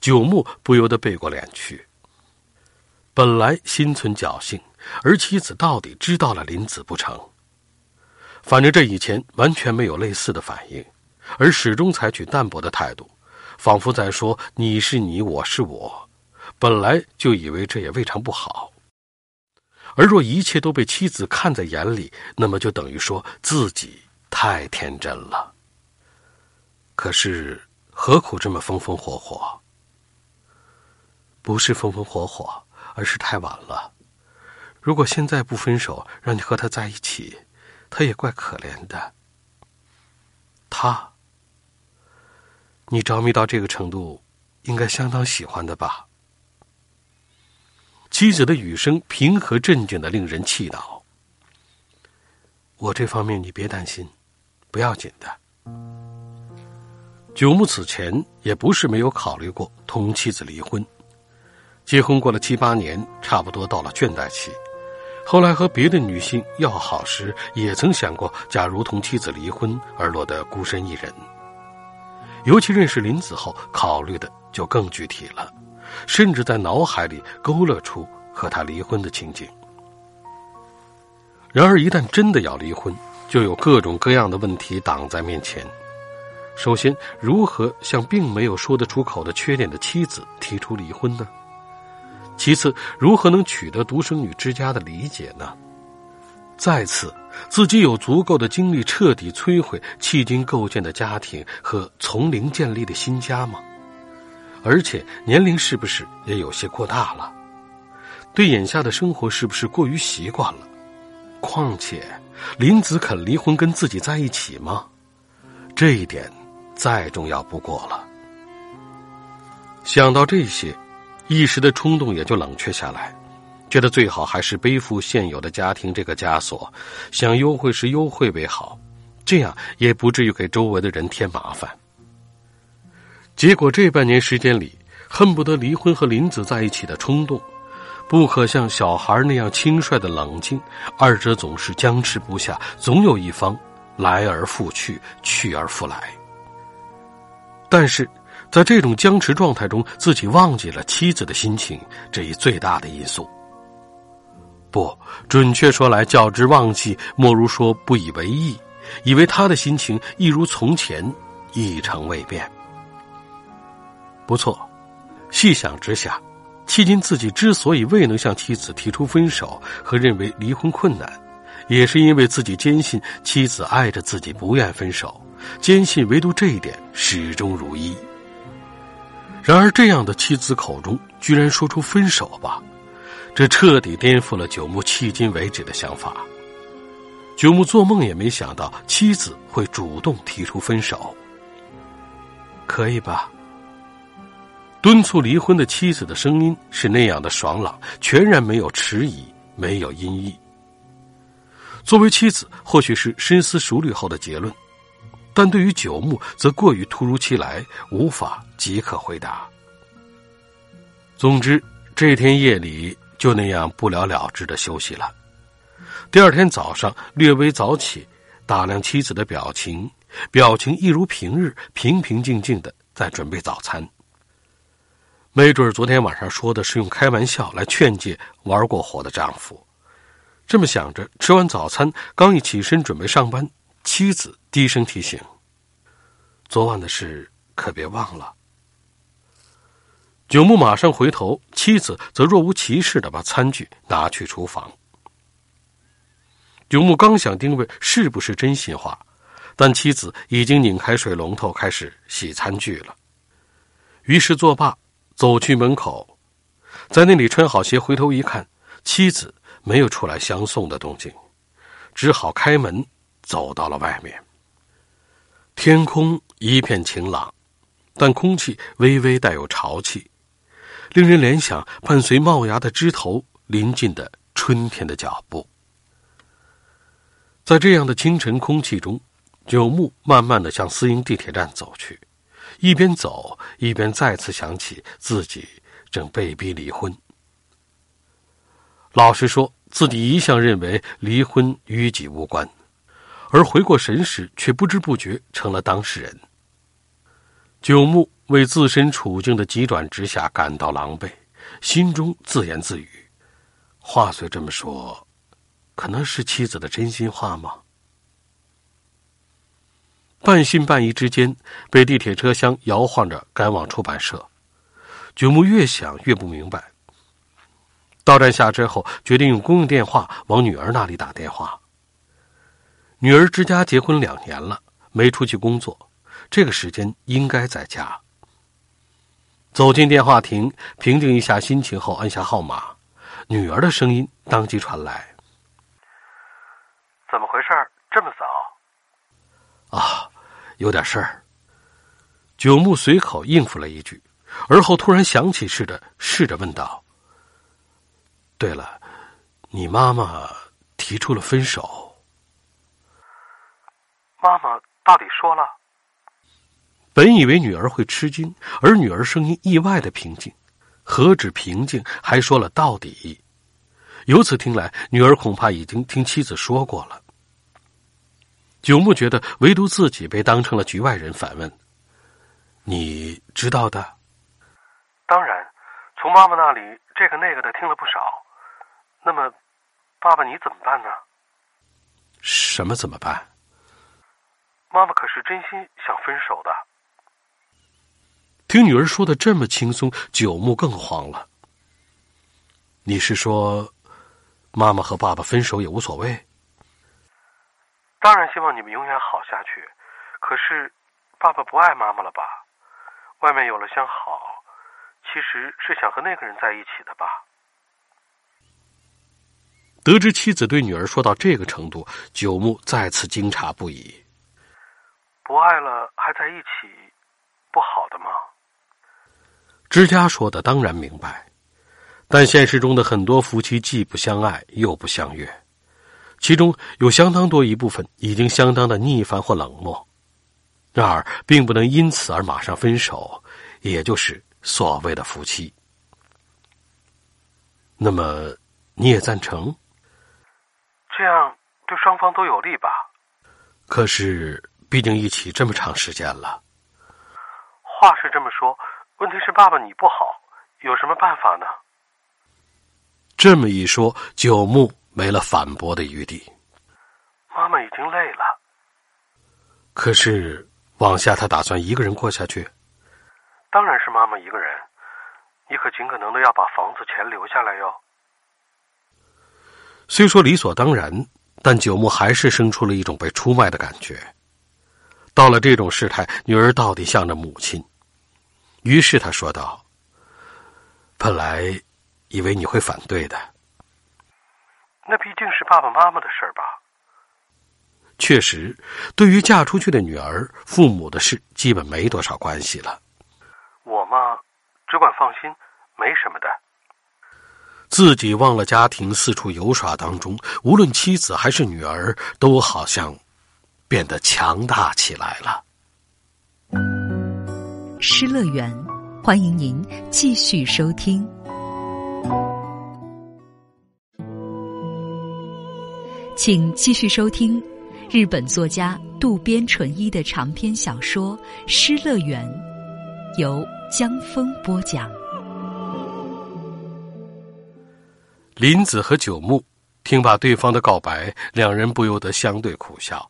九木不由得背过脸去。本来心存侥幸，而妻子到底知道了林子不成？反正这以前完全没有类似的反应，而始终采取淡薄的态度，仿佛在说“你是你，我是我”。本来就以为这也未尝不好。而若一切都被妻子看在眼里，那么就等于说自己。太天真了。可是何苦这么风风火火？不是风风火火，而是太晚了。如果现在不分手，让你和他在一起，他也怪可怜的。他，你着迷到这个程度，应该相当喜欢的吧？妻子的语声平和镇静的，令人气恼。我这方面你别担心。不要紧的。九木此前也不是没有考虑过同妻子离婚，结婚过了七八年，差不多到了倦怠期。后来和别的女性要好时，也曾想过，假如同妻子离婚而落得孤身一人。尤其认识林子后，考虑的就更具体了，甚至在脑海里勾勒出和他离婚的情景。然而，一旦真的要离婚，就有各种各样的问题挡在面前。首先，如何向并没有说得出口的缺点的妻子提出离婚呢？其次，如何能取得独生女之家的理解呢？再次，自己有足够的精力彻底摧毁迄今构建的家庭和从零建立的新家吗？而且，年龄是不是也有些过大了？对眼下的生活是不是过于习惯了？况且。林子肯离婚跟自己在一起吗？这一点再重要不过了。想到这些，一时的冲动也就冷却下来，觉得最好还是背负现有的家庭这个枷锁，想优惠时优惠为好，这样也不至于给周围的人添麻烦。结果这半年时间里，恨不得离婚和林子在一起的冲动。不可像小孩那样轻率的冷静，二者总是僵持不下，总有一方来而复去，去而复来。但是，在这种僵持状态中，自己忘记了妻子的心情这一最大的因素。不准确说来，较之忘记，莫如说不以为意，以为他的心情一如从前，一成未变。不错，细想之下，迄今自己之所以未能向妻子提出分手和认为离婚困难，也是因为自己坚信妻子爱着自己，不愿分手，坚信唯独这一点始终如一。然而，这样的妻子口中居然说出分手吧，这彻底颠覆了九牧迄今为止的想法。九牧做梦也没想到妻子会主动提出分手。可以吧？敦促离婚的妻子的声音是那样的爽朗，全然没有迟疑，没有音译。作为妻子，或许是深思熟虑后的结论。但对于九牧，则过于突如其来，无法即刻回答。总之，这天夜里就那样不了了之的休息了。第二天早上略微早起，打量妻子的表情，表情一如平日，平平静静的在准备早餐。没准昨天晚上说的是用开玩笑来劝诫玩过火的丈夫。这么想着，吃完早餐，刚一起身准备上班。妻子低声提醒：“昨晚的事可别忘了。”九牧马上回头，妻子则若无其事的把餐具拿去厨房。九牧刚想定位是不是真心话，但妻子已经拧开水龙头开始洗餐具了。于是作罢，走去门口，在那里穿好鞋，回头一看，妻子没有出来相送的动静，只好开门。走到了外面，天空一片晴朗，但空气微微带有潮气，令人联想伴随冒芽的枝头临近的春天的脚步。在这样的清晨空气中，九牧慢慢的向私营地铁站走去，一边走一边再次想起自己正被逼离婚。老实说，自己一向认为离婚与己无关。而回过神时，却不知不觉成了当事人。九牧为自身处境的急转直下感到狼狈，心中自言自语：“话虽这么说，可能是妻子的真心话吗？”半信半疑之间，被地铁车厢摇晃着赶往出版社。九牧越想越不明白。到站下车后，决定用公用电话往女儿那里打电话。女儿之家结婚两年了，没出去工作，这个时间应该在家。走进电话亭，平静一下心情后，按下号码，女儿的声音当即传来：“怎么回事？这么早？”“啊，有点事儿。”九牧随口应付了一句，而后突然想起似的，试着问道：“对了，你妈妈提出了分手？”妈妈到底说了？本以为女儿会吃惊，而女儿声音意外的平静，何止平静，还说了到底。由此听来，女儿恐怕已经听妻子说过了。九牧觉得，唯独自己被当成了局外人，反问：“你知道的？”当然，从妈妈那里这个那个的听了不少。那么，爸爸你怎么办呢？什么怎么办？妈妈可是真心想分手的。听女儿说的这么轻松，九牧更慌了。你是说，妈妈和爸爸分手也无所谓？当然希望你们永远好下去。可是，爸爸不爱妈妈了吧？外面有了相好，其实是想和那个人在一起的吧？得知妻子对女儿说到这个程度，九牧再次惊诧不已。不爱了还在一起，不好的吗？之家说的当然明白，但现实中的很多夫妻既不相爱又不相悦，其中有相当多一部分已经相当的逆反或冷漠，然而并不能因此而马上分手，也就是所谓的夫妻。那么你也赞成？这样对双方都有利吧？可是。毕竟一起这么长时间了，话是这么说，问题是爸爸你不好，有什么办法呢？这么一说，九木没了反驳的余地。妈妈已经累了。可是，往下他打算一个人过下去？当然是妈妈一个人。你可尽可能的要把房子钱留下来哟。虽说理所当然，但九木还是生出了一种被出卖的感觉。到了这种事态，女儿到底向着母亲。于是他说道：“本来以为你会反对的。那毕竟是爸爸妈妈的事儿吧。”确实，对于嫁出去的女儿，父母的事基本没多少关系了。我嘛，只管放心，没什么的。自己忘了家庭，四处游耍当中，无论妻子还是女儿，都好像变得强大起来了。失乐园，欢迎您继续收听。请继续收听日本作家渡边淳一的长篇小说《失乐园》，由江峰播讲。林子和九木听罢对方的告白，两人不由得相对苦笑。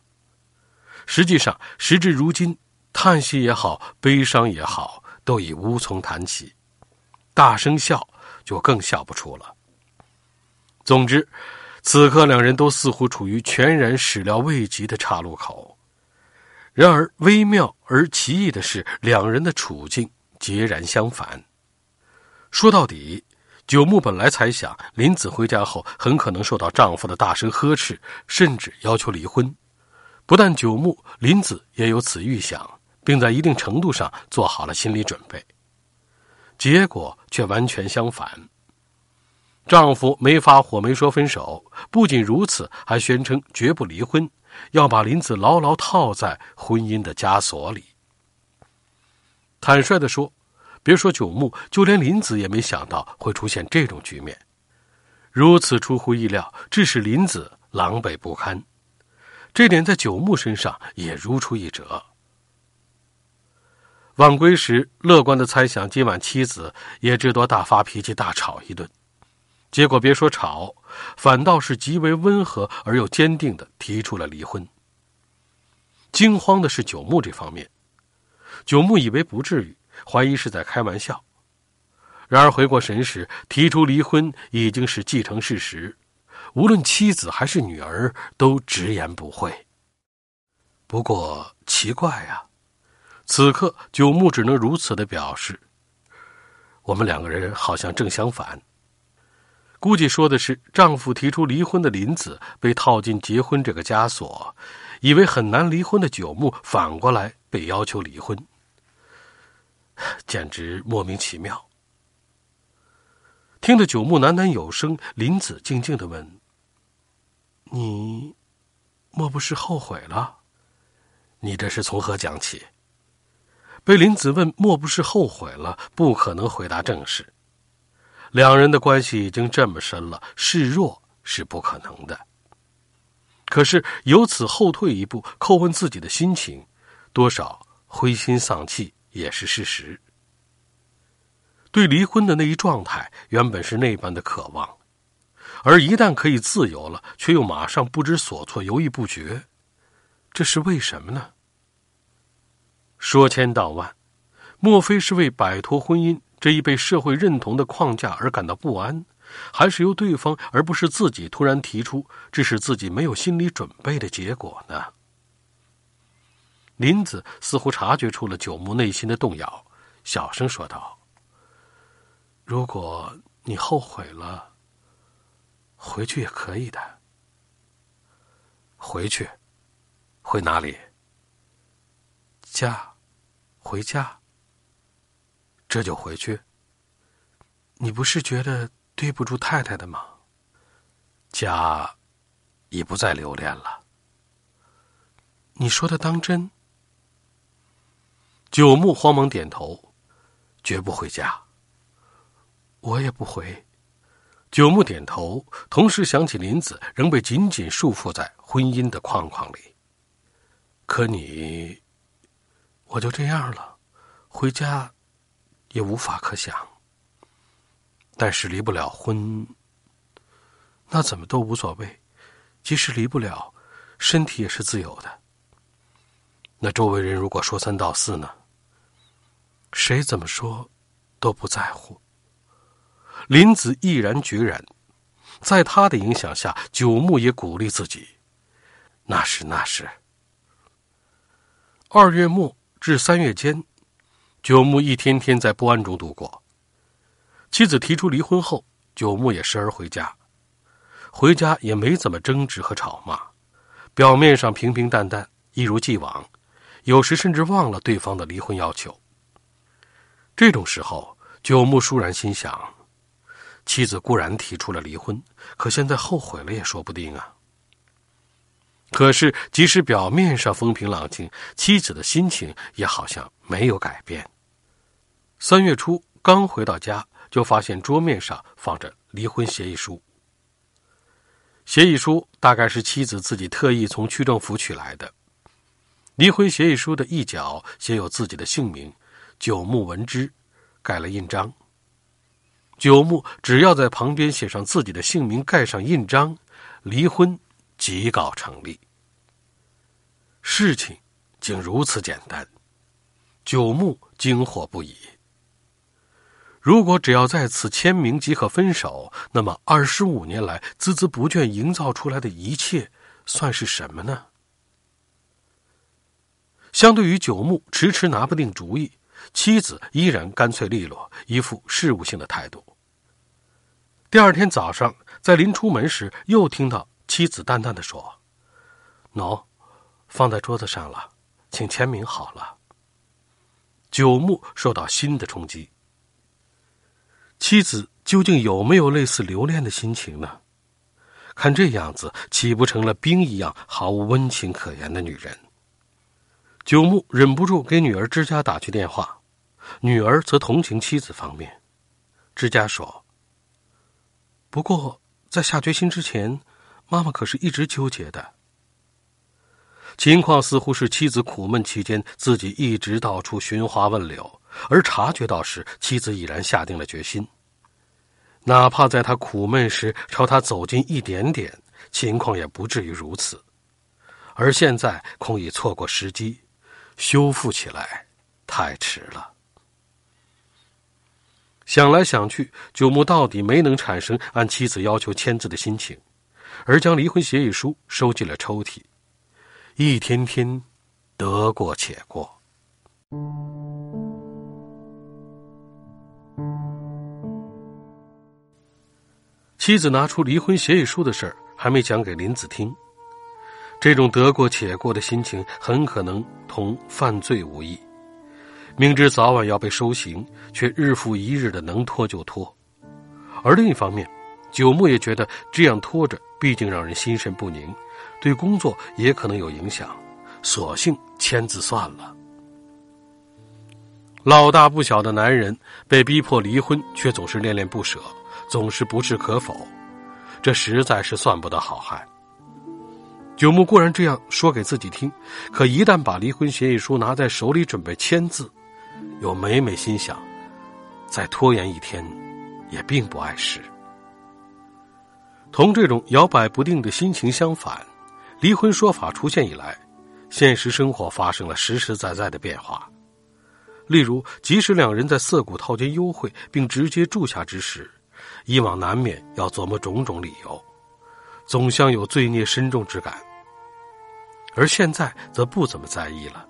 实际上，时至如今，叹息也好，悲伤也好，都已无从谈起。大声笑，就更笑不出了。总之，此刻两人都似乎处于全然始料未及的岔路口。然而，微妙而奇异的是，两人的处境截然相反。说到底。九木本来猜想，林子回家后很可能受到丈夫的大声呵斥，甚至要求离婚。不但九木，林子也有此预想，并在一定程度上做好了心理准备。结果却完全相反。丈夫没发火，没说分手，不仅如此，还宣称绝不离婚，要把林子牢牢套在婚姻的枷锁里。坦率地说。别说九木，就连林子也没想到会出现这种局面，如此出乎意料，致使林子狼狈不堪。这点在九木身上也如出一辙。晚归时，乐观的猜想今晚妻子也至多大发脾气，大吵一顿。结果别说吵，反倒是极为温和而又坚定的提出了离婚。惊慌的是九木这方面，九木以为不至于。怀疑是在开玩笑，然而回过神时，提出离婚已经是既成事实，无论妻子还是女儿都直言不讳。不过奇怪呀，此刻九木只能如此的表示。我们两个人好像正相反。估计说的是丈夫提出离婚的林子被套进结婚这个枷锁，以为很难离婚的九木反过来被要求离婚。简直莫名其妙。听得九木喃喃有声，林子静静的问：“你，莫不是后悔了？你这是从何讲起？”被林子问，莫不是后悔了？不可能回答正事。两人的关系已经这么深了，示弱是不可能的。可是由此后退一步，叩问自己的心情，多少灰心丧气。也是事实。对离婚的那一状态，原本是那般的渴望，而一旦可以自由了，却又马上不知所措，犹豫不决，这是为什么呢？说千道万，莫非是为摆脱婚姻这一被社会认同的框架而感到不安，还是由对方而不是自己突然提出，致使自己没有心理准备的结果呢？林子似乎察觉出了九木内心的动摇，小声说道：“如果你后悔了，回去也可以的。回去，回哪里？家，回家。这就回去？你不是觉得对不住太太的吗？家，已不再留恋了。你说的当真？”九牧慌忙点头，绝不回家。我也不回。九牧点头，同时想起林子仍被紧紧束缚在婚姻的框框里。可你，我就这样了，回家也无法可想。但是离不了婚，那怎么都无所谓，即使离不了，身体也是自由的。那周围人如果说三道四呢？谁怎么说，都不在乎。林子毅然决然，在他的影响下，九牧也鼓励自己。那是那是。二月末至三月间，九牧一天天在不安中度过。妻子提出离婚后，九牧也时而回家，回家也没怎么争执和吵骂，表面上平平淡淡，一如既往，有时甚至忘了对方的离婚要求。这种时候，九牧倏然心想：妻子固然提出了离婚，可现在后悔了也说不定啊。可是，即使表面上风平浪静，妻子的心情也好像没有改变。三月初刚回到家，就发现桌面上放着离婚协议书。协议书大概是妻子自己特意从区政府取来的。离婚协议书的一角写有自己的姓名，九牧文之，盖了印章。九牧只要在旁边写上自己的姓名，盖上印章，离婚。即告成立。事情竟如此简单，九牧惊惑不已。如果只要在此签名即可分手，那么二十五年来孜孜不倦营造出来的一切，算是什么呢？相对于九牧迟迟拿不定主意，妻子依然干脆利落，一副事务性的态度。第二天早上，在临出门时，又听到。妻子淡淡的说：“喏，放在桌子上了，请签名好了。”九牧受到新的冲击。妻子究竟有没有类似留恋的心情呢？看这样子，岂不成了冰一样毫无温情可言的女人？九牧忍不住给女儿之家打去电话，女儿则同情妻子方面。之家说：“不过在下决心之前。”妈妈可是一直纠结的，情况似乎是妻子苦闷期间，自己一直到处寻花问柳，而察觉到时，妻子已然下定了决心。哪怕在他苦闷时朝他走近一点点，情况也不至于如此。而现在恐已错过时机，修复起来太迟了。想来想去，九牧到底没能产生按妻子要求签字的心情。而将离婚协议书收进了抽屉，一天天得过且过。妻子拿出离婚协议书的事儿还没讲给林子听，这种得过且过的心情很可能同犯罪无异。明知早晚要被收刑，却日复一日的能拖就拖。而另一方面，九牧也觉得这样拖着。毕竟让人心神不宁，对工作也可能有影响，索性签字算了。老大不小的男人被逼迫离婚，却总是恋恋不舍，总是不置可否，这实在是算不得好汉。九牧固然这样说给自己听，可一旦把离婚协议书拿在手里准备签字，又每每心想，再拖延一天，也并不碍事。同这种摇摆不定的心情相反，离婚说法出现以来，现实生活发生了实实在在的变化。例如，即使两人在涩谷套间幽会并直接住下之时，以往难免要琢磨种种理由，总像有罪孽深重之感。而现在则不怎么在意了，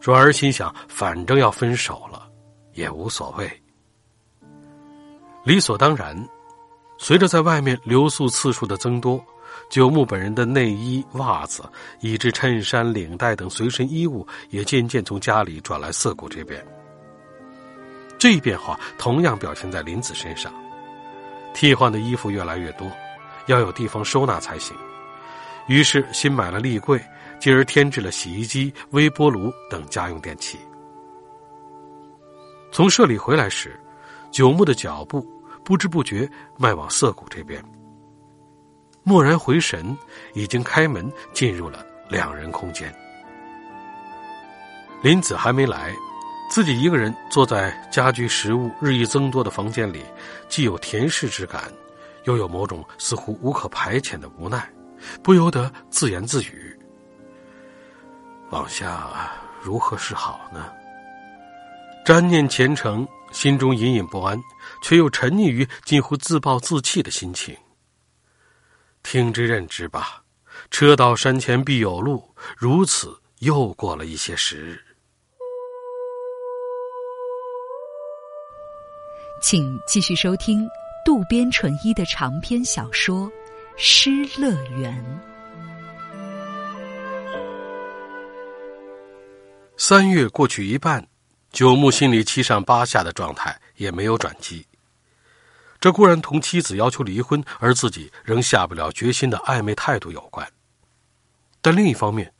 转而心想，反正要分手了，也无所谓，理所当然。随着在外面留宿次数的增多，九牧本人的内衣、袜子，以至衬衫、领带等随身衣物，也渐渐从家里转来涩谷这边。这一变化同样表现在林子身上，替换的衣服越来越多，要有地方收纳才行。于是新买了立柜，进而添置了洗衣机、微波炉等家用电器。从社里回来时，九牧的脚步。不知不觉迈往涩谷这边，蓦然回神，已经开门进入了两人空间。林子还没来，自己一个人坐在家居食物日益增多的房间里，既有甜食之感，又有某种似乎无可排遣的无奈，不由得自言自语：“往下如何是好呢？”沾念前程，心中隐隐不安，却又沉溺于近乎自暴自弃的心情。听之任之吧，车到山前必有路。如此，又过了一些时日。请继续收听渡边淳一的长篇小说《失乐园》。三月过去一半。九木心里七上八下的状态也没有转机，这固然同妻子要求离婚而自己仍下不了决心的暧昧态度有关，但另一方面，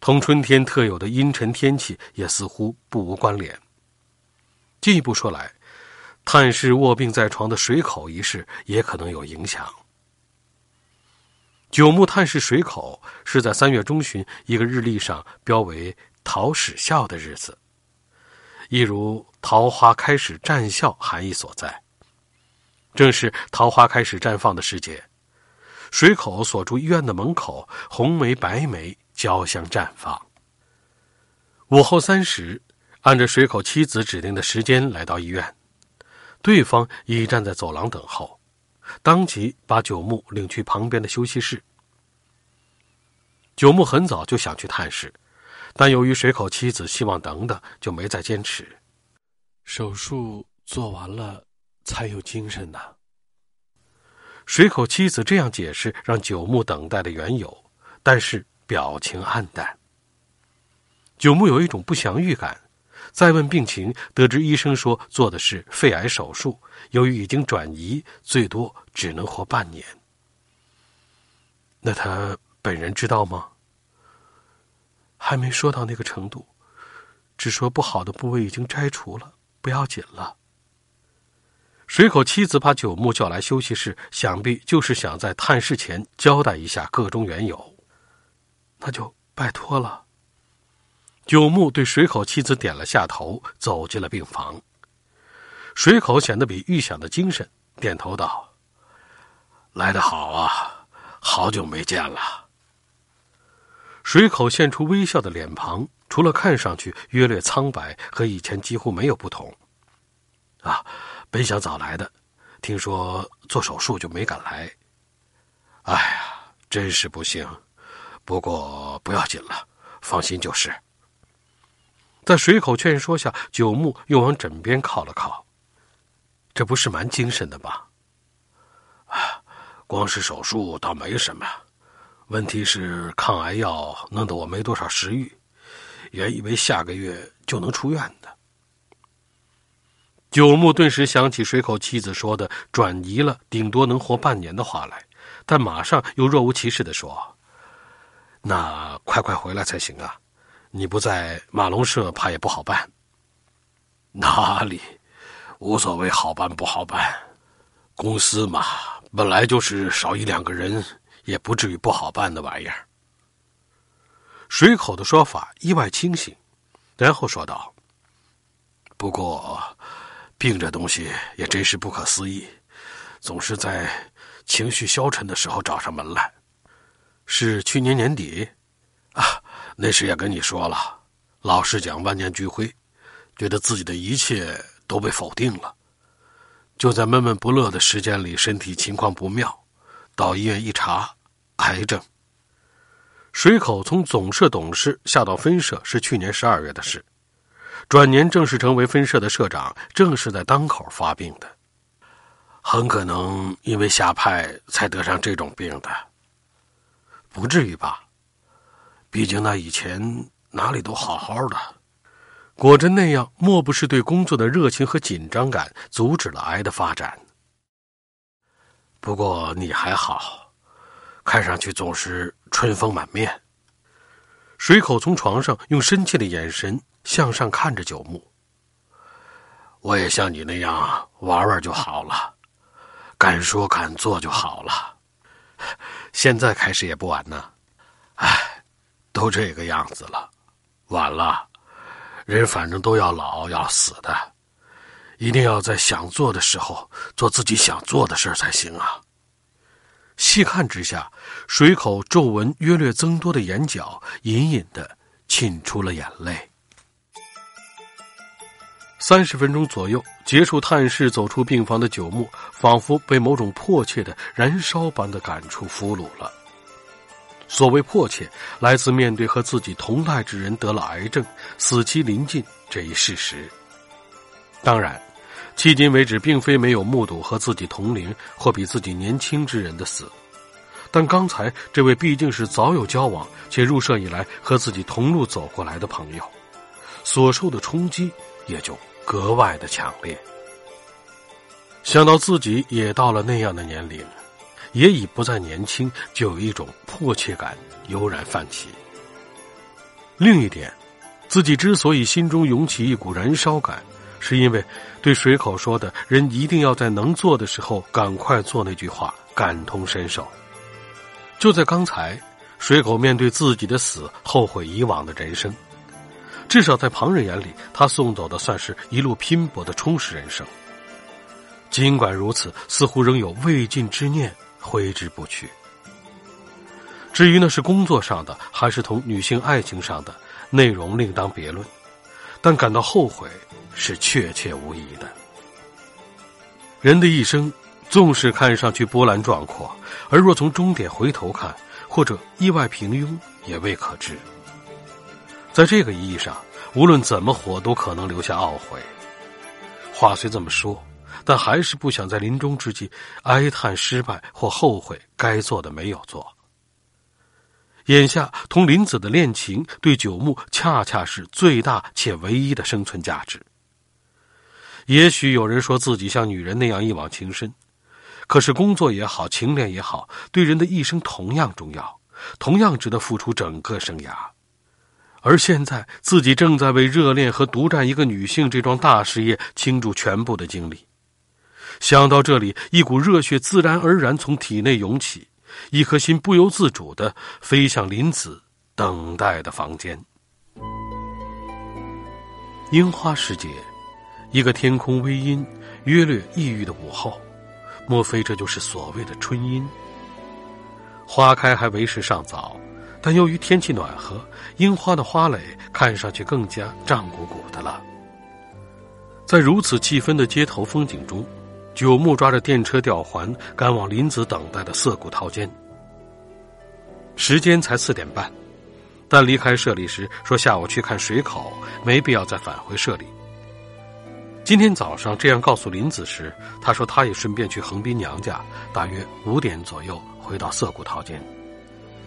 同春天特有的阴沉天气也似乎不无关联。进一步说来，探视卧病在床的水口一事也可能有影响。九牧探视水口是在三月中旬一个日历上标为“桃始笑”的日子。一如桃花开始绽笑含义所在，正是桃花开始绽放的时节。水口所住医院的门口，红梅白梅交相绽放。午后三时，按着水口妻子指定的时间来到医院，对方已站在走廊等候，当即把九木领去旁边的休息室。九木很早就想去探视。但由于水口妻子希望等等，就没再坚持。手术做完了才有精神呢。水口妻子这样解释，让九木等待的缘由，但是表情暗淡。九木有一种不祥预感，再问病情，得知医生说做的是肺癌手术，由于已经转移，最多只能活半年。那他本人知道吗？还没说到那个程度，只说不好的部位已经摘除了，不要紧了。水口妻子把九木叫来休息室，想必就是想在探视前交代一下各中缘由。那就拜托了。九木对水口妻子点了下头，走进了病房。水口显得比预想的精神，点头道：“来得好啊，好久没见了。”水口现出微笑的脸庞，除了看上去约略苍白，和以前几乎没有不同。啊，本想早来的，听说做手术就没敢来。哎呀，真是不幸。不过不要紧了，放心就是。在水口劝说下，九木又往枕边靠了靠。这不是蛮精神的吧？啊，光是手术倒没什么。问题是抗癌药弄得我没多少食欲，原以为下个月就能出院的。九木顿时想起水口妻子说的“转移了，顶多能活半年”的话来，但马上又若无其事的说：“那快快回来才行啊！你不在马龙社，怕也不好办。”哪里，无所谓好办不好办，公司嘛，本来就是少一两个人。也不至于不好办的玩意儿。水口的说法意外清醒，然后说道：“不过，病这东西也真是不可思议，总是在情绪消沉的时候找上门来。是去年年底，啊，那时也跟你说了，老实讲，万念俱灰，觉得自己的一切都被否定了。就在闷闷不乐的时间里，身体情况不妙，到医院一查。”癌症。水口从总社董事下到分社是去年十二月的事，转年正式成为分社的社长，正是在当口发病的，很可能因为下派才得上这种病的。不至于吧？毕竟那以前哪里都好好的，果真那样，莫不是对工作的热情和紧张感阻止了癌的发展？不过你还好。看上去总是春风满面。水口从床上用深切的眼神向上看着九木。我也像你那样玩玩就好了，敢说敢做就好了。现在开始也不晚呢。唉，都这个样子了，晚了。人反正都要老要死的，一定要在想做的时候做自己想做的事才行啊。细看之下，水口皱纹约略增多的眼角隐隐的沁出了眼泪。三十分钟左右结束探视，走出病房的九木，仿佛被某种迫切的燃烧般的感触俘虏了。所谓迫切，来自面对和自己同代之人得了癌症、死期临近这一事实。当然，迄今为止，并非没有目睹和自己同龄或比自己年轻之人的死，但刚才这位毕竟是早有交往且入社以来和自己同路走过来的朋友，所受的冲击也就格外的强烈。想到自己也到了那样的年龄。也已不再年轻，就有一种迫切感油然泛起。另一点，自己之所以心中涌起一股燃烧感，是因为对水口说的人一定要在能做的时候赶快做那句话感同身受。就在刚才，水口面对自己的死，后悔以往的人生。至少在旁人眼里，他送走的算是一路拼搏的充实人生。尽管如此，似乎仍有未尽之念。挥之不去。至于那是工作上的，还是同女性爱情上的，内容另当别论。但感到后悔是确切无疑的。人的一生，纵使看上去波澜壮阔，而若从终点回头看，或者意外平庸，也未可知。在这个意义上，无论怎么活，都可能留下懊悔。话虽这么说。但还是不想在临终之际哀叹失败或后悔该做的没有做。眼下同林子的恋情对九牧恰恰是最大且唯一的生存价值。也许有人说自己像女人那样一往情深，可是工作也好，情恋也好，对人的一生同样重要，同样值得付出整个生涯。而现在自己正在为热恋和独占一个女性这桩大事业倾注全部的精力。想到这里，一股热血自然而然从体内涌起，一颗心不由自主的飞向林子等待的房间。樱花时节，一个天空微阴、约略抑郁的午后，莫非这就是所谓的春阴？花开还为时尚早，但由于天气暖和，樱花的花蕾看上去更加胀鼓鼓的了。在如此气氛的街头风景中。九木抓着电车吊环，赶往林子等待的涩谷套间。时间才四点半，但离开社里时说下午去看水口，没必要再返回社里。今天早上这样告诉林子时，他说他也顺便去横滨娘家，大约五点左右回到涩谷套间。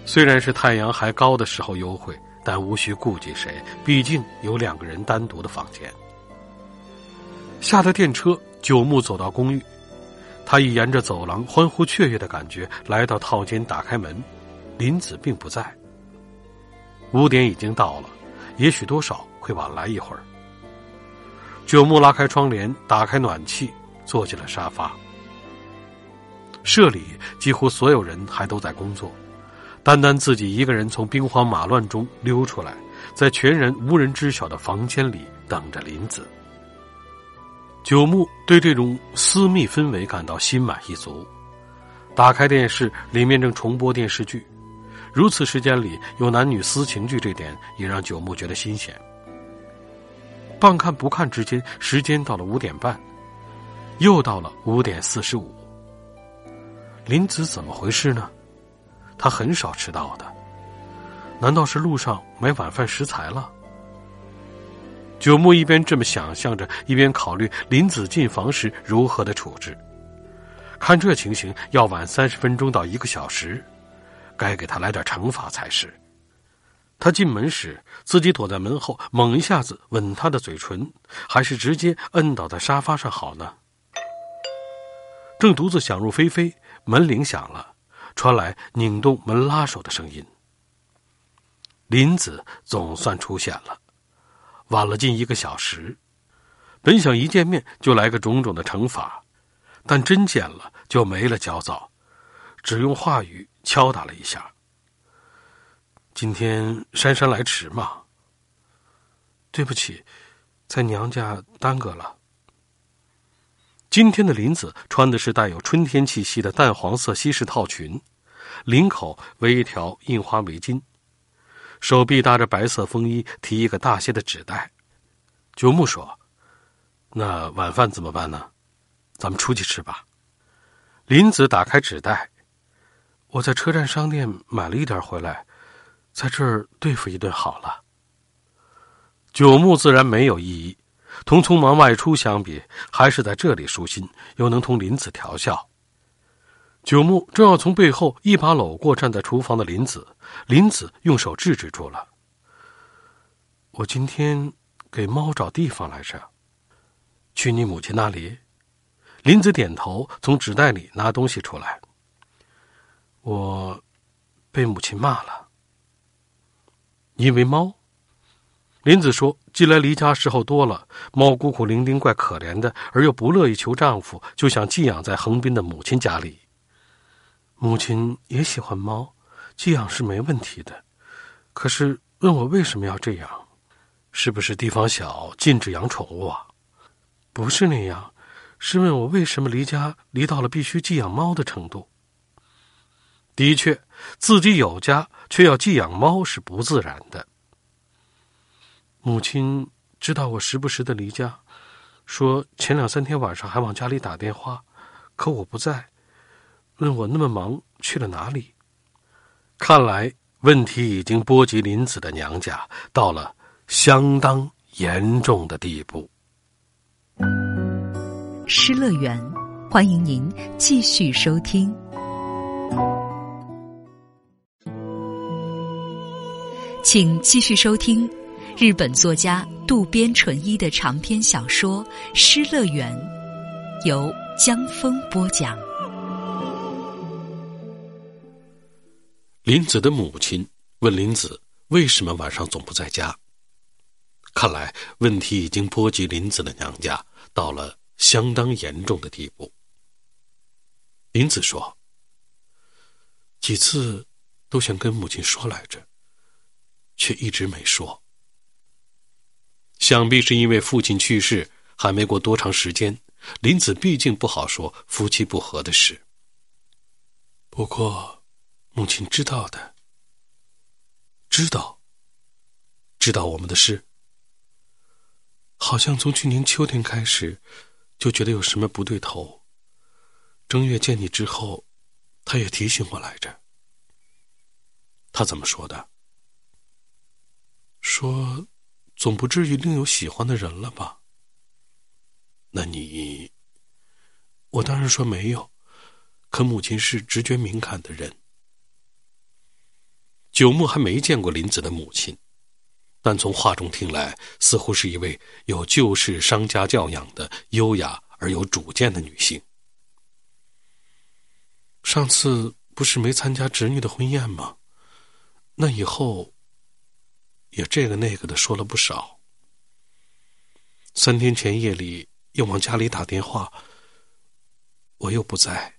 虽然是太阳还高的时候幽会，但无需顾忌谁，毕竟有两个人单独的房间。下了电车。九木走到公寓，他已沿着走廊欢呼雀跃的感觉来到套间，打开门，林子并不在。五点已经到了，也许多少会晚来一会儿。九木拉开窗帘，打开暖气，坐进了沙发。社里几乎所有人还都在工作，单单自己一个人从兵荒马乱中溜出来，在全然无人知晓的房间里等着林子。九木对这种私密氛围感到心满意足。打开电视，里面正重播电视剧。如此时间里有男女私情剧，这点也让九木觉得新鲜。半看不看之间，时间到了五点半，又到了五点四十五。林子怎么回事呢？他很少迟到的，难道是路上买晚饭食材了？九木一边这么想象着，一边考虑林子进房时如何的处置。看这情形，要晚三十分钟到一个小时，该给他来点惩罚才是。他进门时，自己躲在门后，猛一下子吻他的嘴唇，还是直接摁倒在沙发上好呢？正独自想入非非，门铃响了，传来拧动门拉手的声音。林子总算出现了。晚了近一个小时，本想一见面就来个种种的惩罚，但真见了就没了焦躁，只用话语敲打了一下。今天姗姗来迟嘛。对不起，在娘家耽搁了。今天的林子穿的是带有春天气息的淡黄色西式套裙，领口围一条印花围巾，手臂搭着白色风衣，提一个大些的纸袋。九木说：“那晚饭怎么办呢？咱们出去吃吧。”林子打开纸袋，我在车站商店买了一点回来，在这儿对付一顿好了。九木自然没有异议。同匆忙外出相比，还是在这里舒心，又能同林子调笑。九木正要从背后一把搂过站在厨房的林子，林子用手制止住了。我今天给猫找地方来着，去你母亲那里。林子点头，从纸袋里拿东西出来。我被母亲骂了，因为猫。林子说：“近来离家时候多了，猫孤苦伶仃，怪可怜的，而又不乐意求丈夫，就想寄养在横滨的母亲家里。母亲也喜欢猫，寄养是没问题的。可是问我为什么要这样，是不是地方小，禁止养宠物啊？不是那样，是问我为什么离家离到了必须寄养猫的程度。的确，自己有家却要寄养猫是不自然的。”母亲知道我时不时的离家，说前两三天晚上还往家里打电话，可我不在，问我那么忙去了哪里。看来问题已经波及林子的娘家，到了相当严重的地步。失乐园，欢迎您继续收听，请继续收听。日本作家渡边淳一的长篇小说《失乐园》，由江峰播讲。林子的母亲问林子为什么晚上总不在家。看来问题已经波及林子的娘家，到了相当严重的地步。林子说：“几次都想跟母亲说来着，却一直没说。”想必是因为父亲去世还没过多长时间，林子毕竟不好说夫妻不和的事。不过，母亲知道的，知道，知道我们的事。好像从去年秋天开始，就觉得有什么不对头。正月见你之后，他也提醒我来着。他怎么说的？说。总不至于另有喜欢的人了吧？那你，我当然说没有。可母亲是直觉敏感的人。九木还没见过林子的母亲，但从话中听来，似乎是一位有旧式商家教养的优雅而有主见的女性。上次不是没参加侄女的婚宴吗？那以后。也这个那个的说了不少。三天前夜里又往家里打电话，我又不在。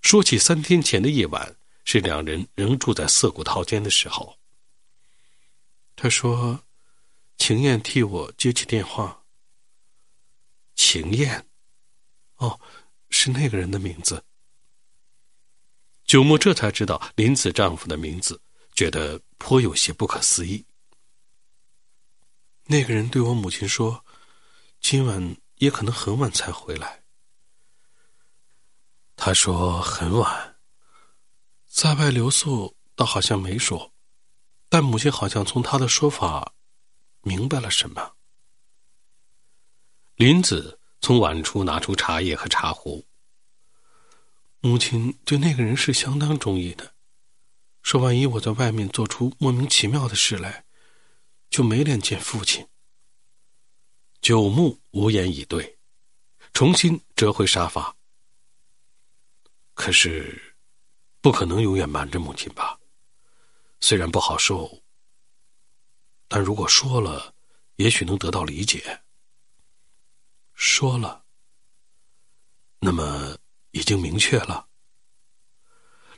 说起三天前的夜晚，是两人仍住在涩谷套间的时候。他说：“晴燕替我接起电话。”晴燕，哦，是那个人的名字。九木这才知道林子丈夫的名字。觉得颇有些不可思议。那个人对我母亲说：“今晚也可能很晚才回来。”他说很晚，在外留宿倒好像没说，但母亲好像从他的说法明白了什么。林子从碗橱拿出茶叶和茶壶。母亲对那个人是相当中意的。说：“万一我在外面做出莫名其妙的事来，就没脸见父亲。”九木无言以对，重新折回沙发。可是，不可能永远瞒着母亲吧？虽然不好受，但如果说了，也许能得到理解。说了，那么已经明确了。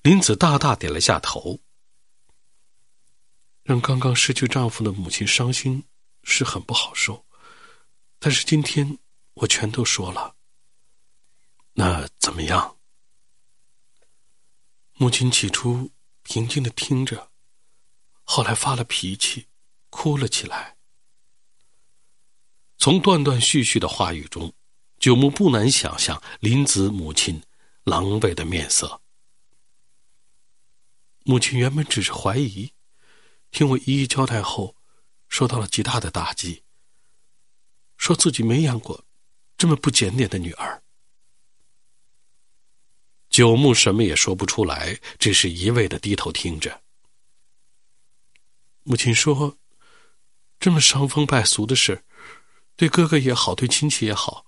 林子大大点了下头。让刚刚失去丈夫的母亲伤心是很不好受，但是今天我全都说了。那怎么样？母亲起初平静的听着，后来发了脾气，哭了起来。从断断续续的话语中，九牧不难想象林子母亲狼狈的面色。母亲原本只是怀疑，听我一一交代后，受到了极大的打击，说自己没养过这么不检点的女儿。九牧什么也说不出来，只是一味的低头听着。母亲说：“这么伤风败俗的事，对哥哥也好，对亲戚也好，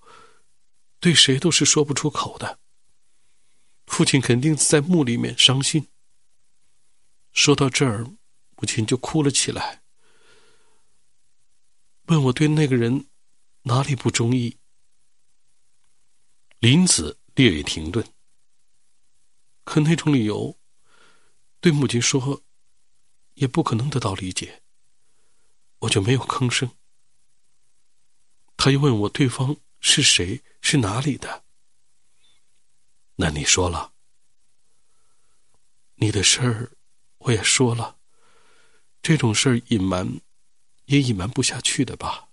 对谁都是说不出口的。父亲肯定在墓里面伤心。”说到这儿，母亲就哭了起来，问我对那个人哪里不中意。林子略一停顿。可那种理由，对母亲说，也不可能得到理解。我就没有吭声。他又问我对方是谁，是哪里的。那你说了，你的事儿，我也说了。这种事儿隐瞒，也隐瞒不下去的吧？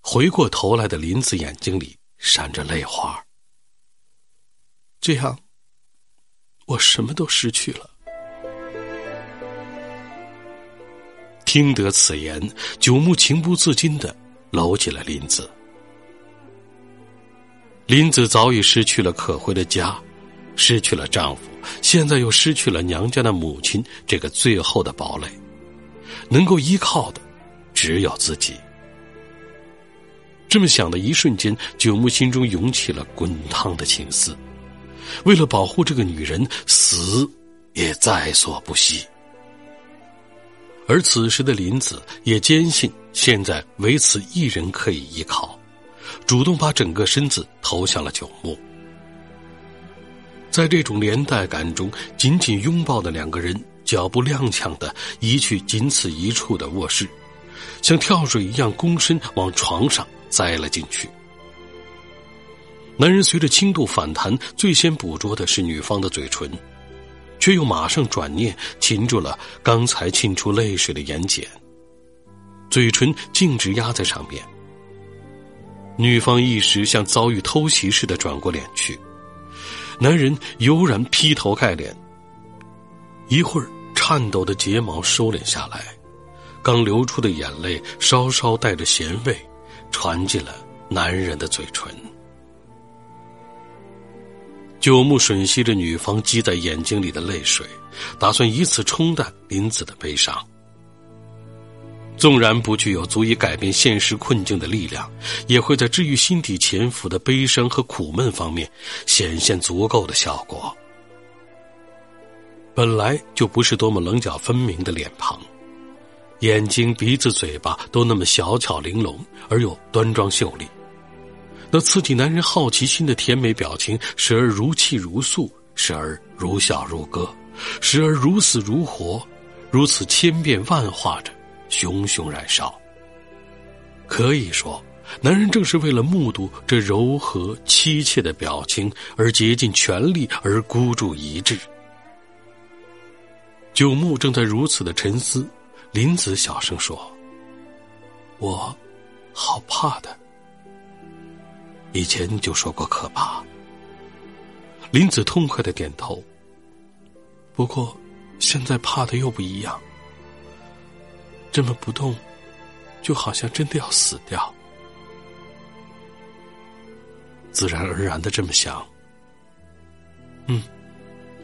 回过头来的林子眼睛里闪着泪花。这样，我什么都失去了。听得此言，九牧情不自禁的搂起了林子。林子早已失去了可回的家，失去了丈夫，现在又失去了娘家的母亲这个最后的堡垒，能够依靠的只有自己。这么想的一瞬间，九牧心中涌起了滚烫的情思。为了保护这个女人，死也在所不惜。而此时的林子也坚信，现在唯此一人可以依靠，主动把整个身子投向了九牧。在这种连带感中，紧紧拥抱的两个人，脚步踉跄的移去仅此一处的卧室，像跳水一样躬身往床上栽了进去。男人随着轻度反弹，最先捕捉的是女方的嘴唇，却又马上转念擒住了刚才沁出泪水的眼睑，嘴唇径直压在上面。女方一时像遭遇偷袭似的转过脸去，男人悠然劈头盖脸，一会儿颤抖的睫毛收敛下来，刚流出的眼泪稍稍带着咸味，传进了男人的嘴唇。九牧吮吸着女方积在眼睛里的泪水，打算以此冲淡林子的悲伤。纵然不具有足以改变现实困境的力量，也会在治愈心底潜伏的悲伤和苦闷方面显现足够的效果。本来就不是多么棱角分明的脸庞，眼睛、鼻子、嘴巴都那么小巧玲珑而又端庄秀丽。那刺激男人好奇心的甜美表情，时而如泣如诉，时而如笑如歌，时而如死如活，如此千变万化着，熊熊燃烧。可以说，男人正是为了目睹这柔和凄切的表情而竭尽全力，而孤注一掷。九牧正在如此的沉思，林子小声说：“我，好怕的。”以前就说过可怕。林子痛快的点头。不过，现在怕的又不一样。这么不动，就好像真的要死掉。自然而然的这么想。嗯，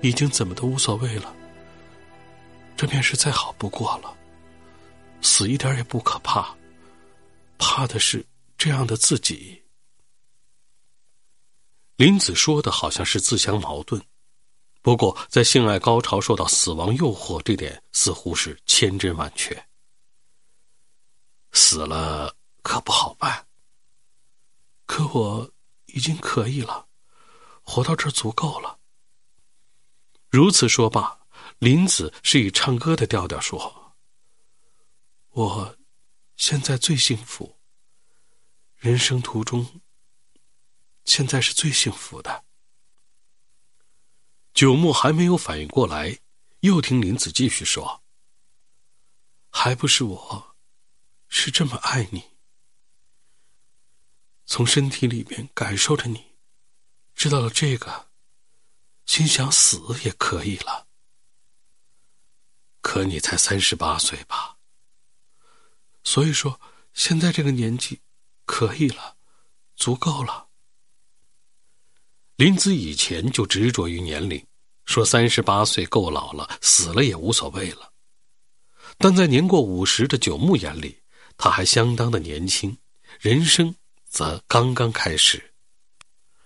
已经怎么都无所谓了。这便是再好不过了。死一点也不可怕，怕的是这样的自己。林子说的好像是自相矛盾，不过在性爱高潮受到死亡诱惑这点似乎是千真万确。死了可不好办，可我已经可以了，活到这足够了。如此说罢，林子是以唱歌的调调说：“我现在最幸福，人生途中，现在是最幸福的。九木还没有反应过来，又听林子继续说：“还不是我，是这么爱你，从身体里面感受着你，知道了这个，心想死也可以了。可你才三十八岁吧？所以说，现在这个年纪，可以了，足够了。”林子以前就执着于年龄，说三十八岁够老了，死了也无所谓了。但在年过五十的九木眼里，他还相当的年轻，人生则刚刚开始。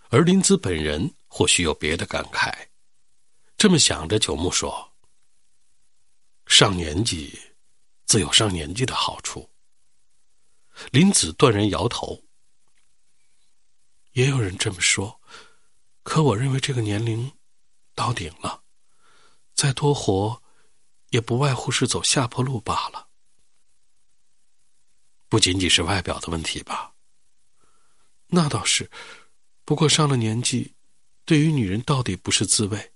而林子本人或许有别的感慨。这么想着，九木说：“上年纪，自有上年纪的好处。”林子断然摇头：“也有人这么说。”可我认为这个年龄到顶了，再多活，也不外乎是走下坡路罢了。不仅仅是外表的问题吧？那倒是，不过上了年纪，对于女人到底不是滋味，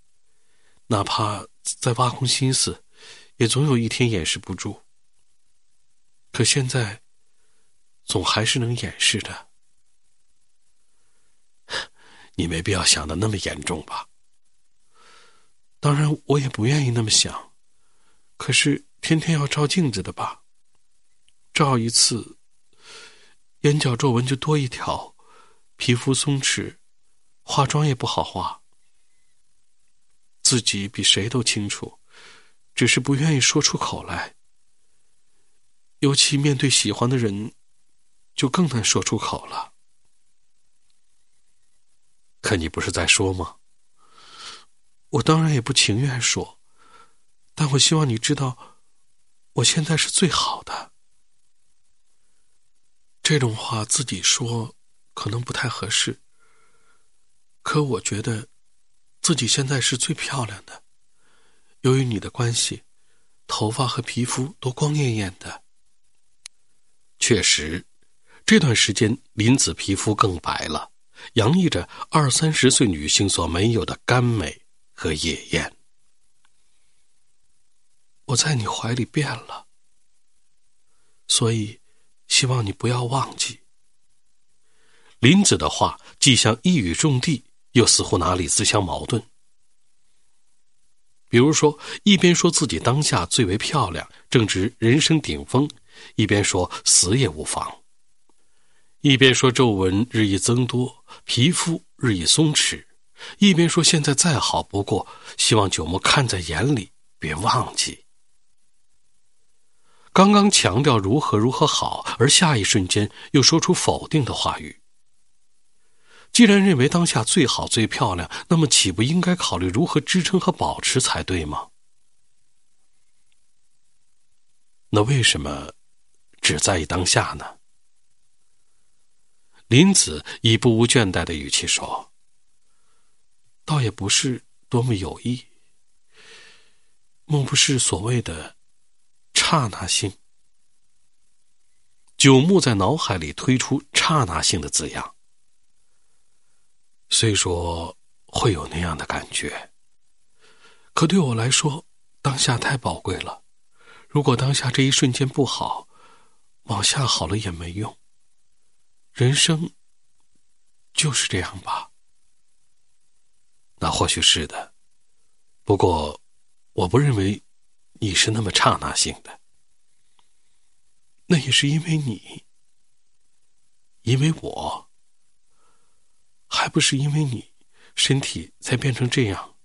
哪怕再挖空心思，也总有一天掩饰不住。可现在，总还是能掩饰的。你没必要想的那么严重吧？当然，我也不愿意那么想。可是天天要照镜子的吧？照一次，眼角皱纹就多一条，皮肤松弛，化妆也不好化。自己比谁都清楚，只是不愿意说出口来。尤其面对喜欢的人，就更难说出口了。可你不是在说吗？我当然也不情愿说，但我希望你知道，我现在是最好的。这种话自己说可能不太合适，可我觉得自己现在是最漂亮的。由于你的关系，头发和皮肤都光艳艳的。确实，这段时间林子皮肤更白了。洋溢着二三十岁女性所没有的甘美和野艳。我在你怀里变了，所以希望你不要忘记。林子的话既像一语中的，又似乎哪里自相矛盾。比如说，一边说自己当下最为漂亮，正值人生顶峰，一边说死也无妨。一边说皱纹日益增多，皮肤日益松弛，一边说现在再好不过，希望九牧看在眼里，别忘记。刚刚强调如何如何好，而下一瞬间又说出否定的话语。既然认为当下最好最漂亮，那么岂不应该考虑如何支撑和保持才对吗？那为什么只在意当下呢？林子以不无倦怠的语气说：“倒也不是多么有意，莫不是所谓的刹那性？”九木在脑海里推出“刹那性”的字样。虽说会有那样的感觉，可对我来说，当下太宝贵了。如果当下这一瞬间不好，往下好了也没用。人生就是这样吧？那或许是的，不过我不认为你是那么刹那性的。那也是因为你，因为我，还不是因为你，身体才变成这样，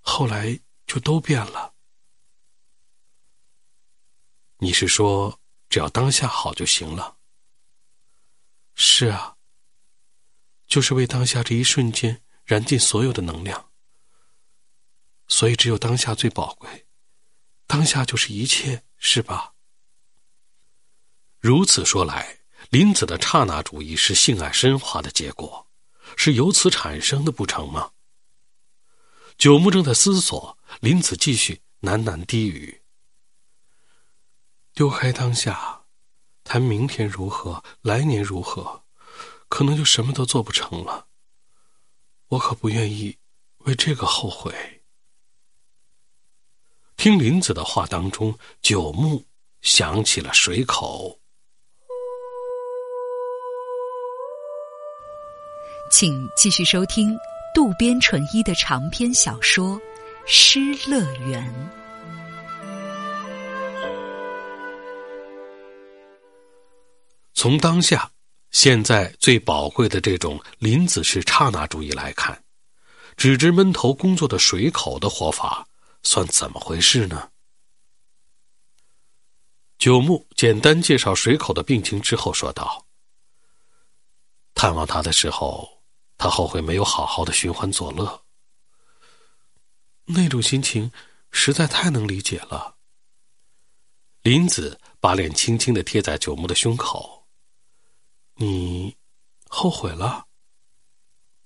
后来就都变了。你是说，只要当下好就行了？是啊，就是为当下这一瞬间燃尽所有的能量。所以只有当下最宝贵，当下就是一切，是吧？如此说来，林子的刹那主义是性爱升华的结果，是由此产生的，不成吗？九木正在思索，林子继续喃喃低语：“丢开当下。”谈明天如何，来年如何，可能就什么都做不成了。我可不愿意为这个后悔。听林子的话当中，九牧想起了水口。请继续收听渡边淳一的长篇小说《失乐园》。从当下。现在最宝贵的这种林子式刹那主义来看，只知闷头工作的水口的活法算怎么回事呢？九牧简单介绍水口的病情之后说道：“探望他的时候，他后悔没有好好的寻欢作乐。那种心情实在太能理解了。”林子把脸轻轻的贴在九牧的胸口。你后悔了？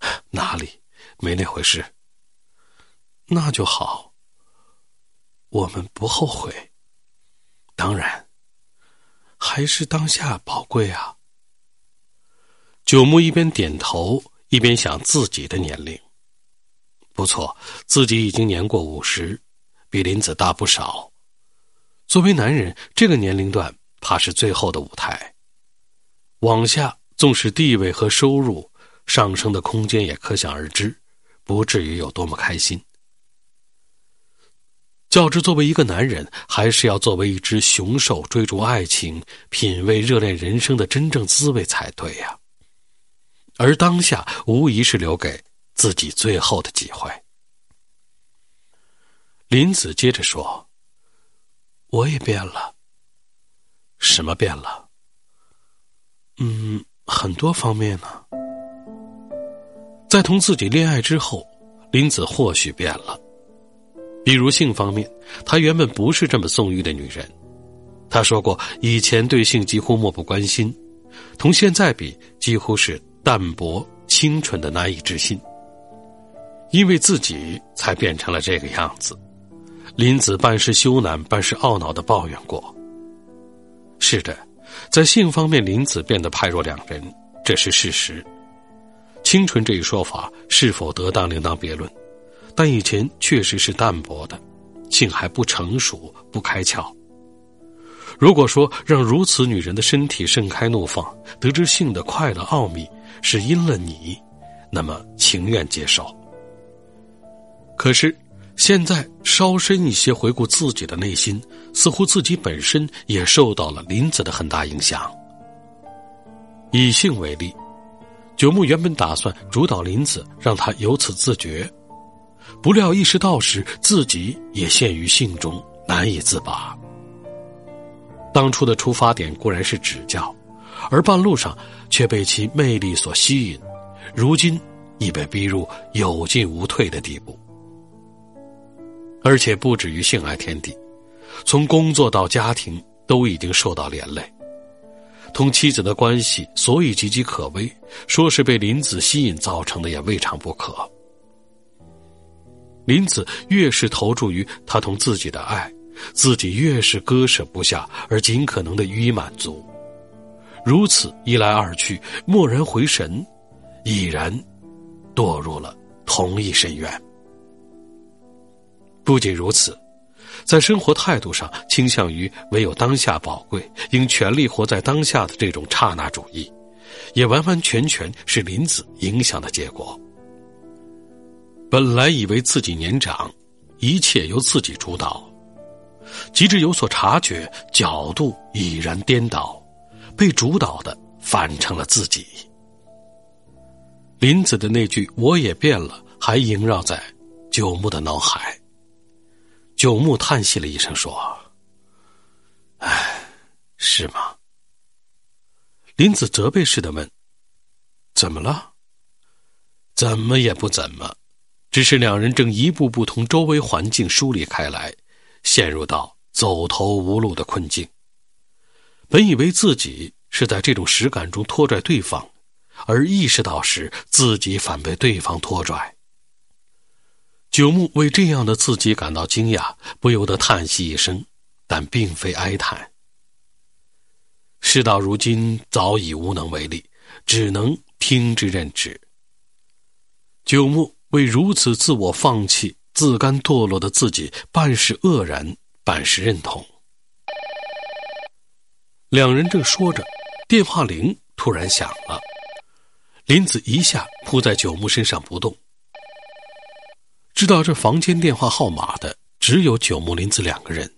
哪里，没那回事。那就好。我们不后悔。当然，还是当下宝贵啊。九牧一边点头，一边想自己的年龄。不错，自己已经年过五十，比林子大不少。作为男人，这个年龄段怕是最后的舞台。往下，纵使地位和收入上升的空间也可想而知，不至于有多么开心。较之作为一个男人，还是要作为一只雄兽追逐爱情、品味热恋人生的真正滋味才对呀。而当下，无疑是留给自己最后的机会。林子接着说：“我也变了，什么变了？”嗯，很多方面呢。在同自己恋爱之后，林子或许变了。比如性方面，她原本不是这么纵欲的女人。她说过，以前对性几乎漠不关心，同现在比，几乎是淡薄、清纯的难以置信。因为自己才变成了这个样子，林子半是羞赧，半是懊恼的抱怨过。是的。在性方面，林子变得判若两人，这是事实。清纯这一说法是否得当，另当别论。但以前确实是淡薄的，性还不成熟，不开窍。如果说让如此女人的身体盛开怒放，得知性的快乐奥秘是因了你，那么情愿接受。可是。现在稍深一些回顾自己的内心，似乎自己本身也受到了林子的很大影响。以性为例，九牧原本打算主导林子，让他由此自觉，不料意识到时，自己也陷于性中难以自拔。当初的出发点固然是指教，而半路上却被其魅力所吸引，如今已被逼入有进无退的地步。而且不止于性爱天地，从工作到家庭都已经受到连累。同妻子的关系所以岌岌可危，说是被林子吸引造成的也未尝不可。林子越是投注于他同自己的爱，自己越是割舍不下，而尽可能的予以满足。如此一来二去，蓦然回神，已然堕入了同一深渊。不仅如此，在生活态度上倾向于唯有当下宝贵，应全力活在当下的这种刹那主义，也完完全全是林子影响的结果。本来以为自己年长，一切由自己主导，及至有所察觉，角度已然颠倒，被主导的反成了自己。林子的那句“我也变了”，还萦绕在九牧的脑海。九牧叹息了一声，说：“唉，是吗？”林子责备似的问：“怎么了？”“怎么也不怎么，只是两人正一步步同周围环境疏离开来，陷入到走投无路的困境。本以为自己是在这种实感中拖拽对方，而意识到时，自己反被对方拖拽。”九牧为这样的自己感到惊讶，不由得叹息一声，但并非哀叹。事到如今，早已无能为力，只能听之任之。九牧为如此自我放弃、自甘堕落的自己，半是愕然，半是认同。两人正说着，电话铃突然响了。林子一下扑在九牧身上不动。知道这房间电话号码的只有九牧、林子两个人，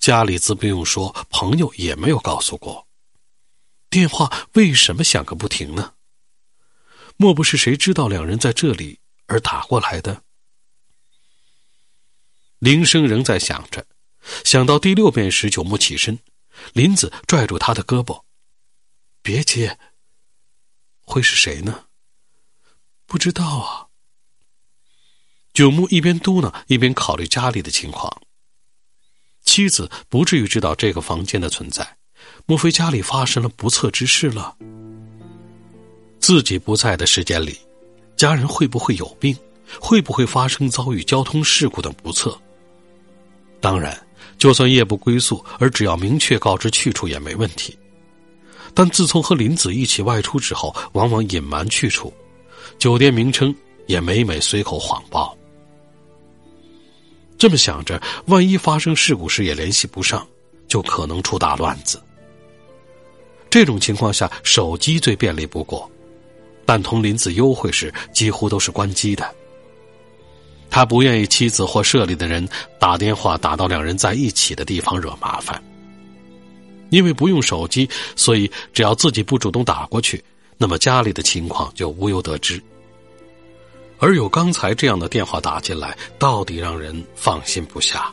家里自不用说，朋友也没有告诉过。电话为什么响个不停呢？莫不是谁知道两人在这里而打过来的？铃声仍在响着，响到第六遍时，九牧起身，林子拽住他的胳膊：“别接。”会是谁呢？不知道啊。九牧一边嘟囔，一边考虑家里的情况。妻子不至于知道这个房间的存在，莫非家里发生了不测之事了？自己不在的时间里，家人会不会有病？会不会发生遭遇交通事故等不测？当然，就算夜不归宿，而只要明确告知去处也没问题。但自从和林子一起外出之后，往往隐瞒去处，酒店名称也每每随口谎报。这么想着，万一发生事故时也联系不上，就可能出大乱子。这种情况下，手机最便利不过，但同林子幽会时几乎都是关机的。他不愿意妻子或社里的人打电话打到两人在一起的地方惹麻烦。因为不用手机，所以只要自己不主动打过去，那么家里的情况就无由得知。而有刚才这样的电话打进来，到底让人放心不下。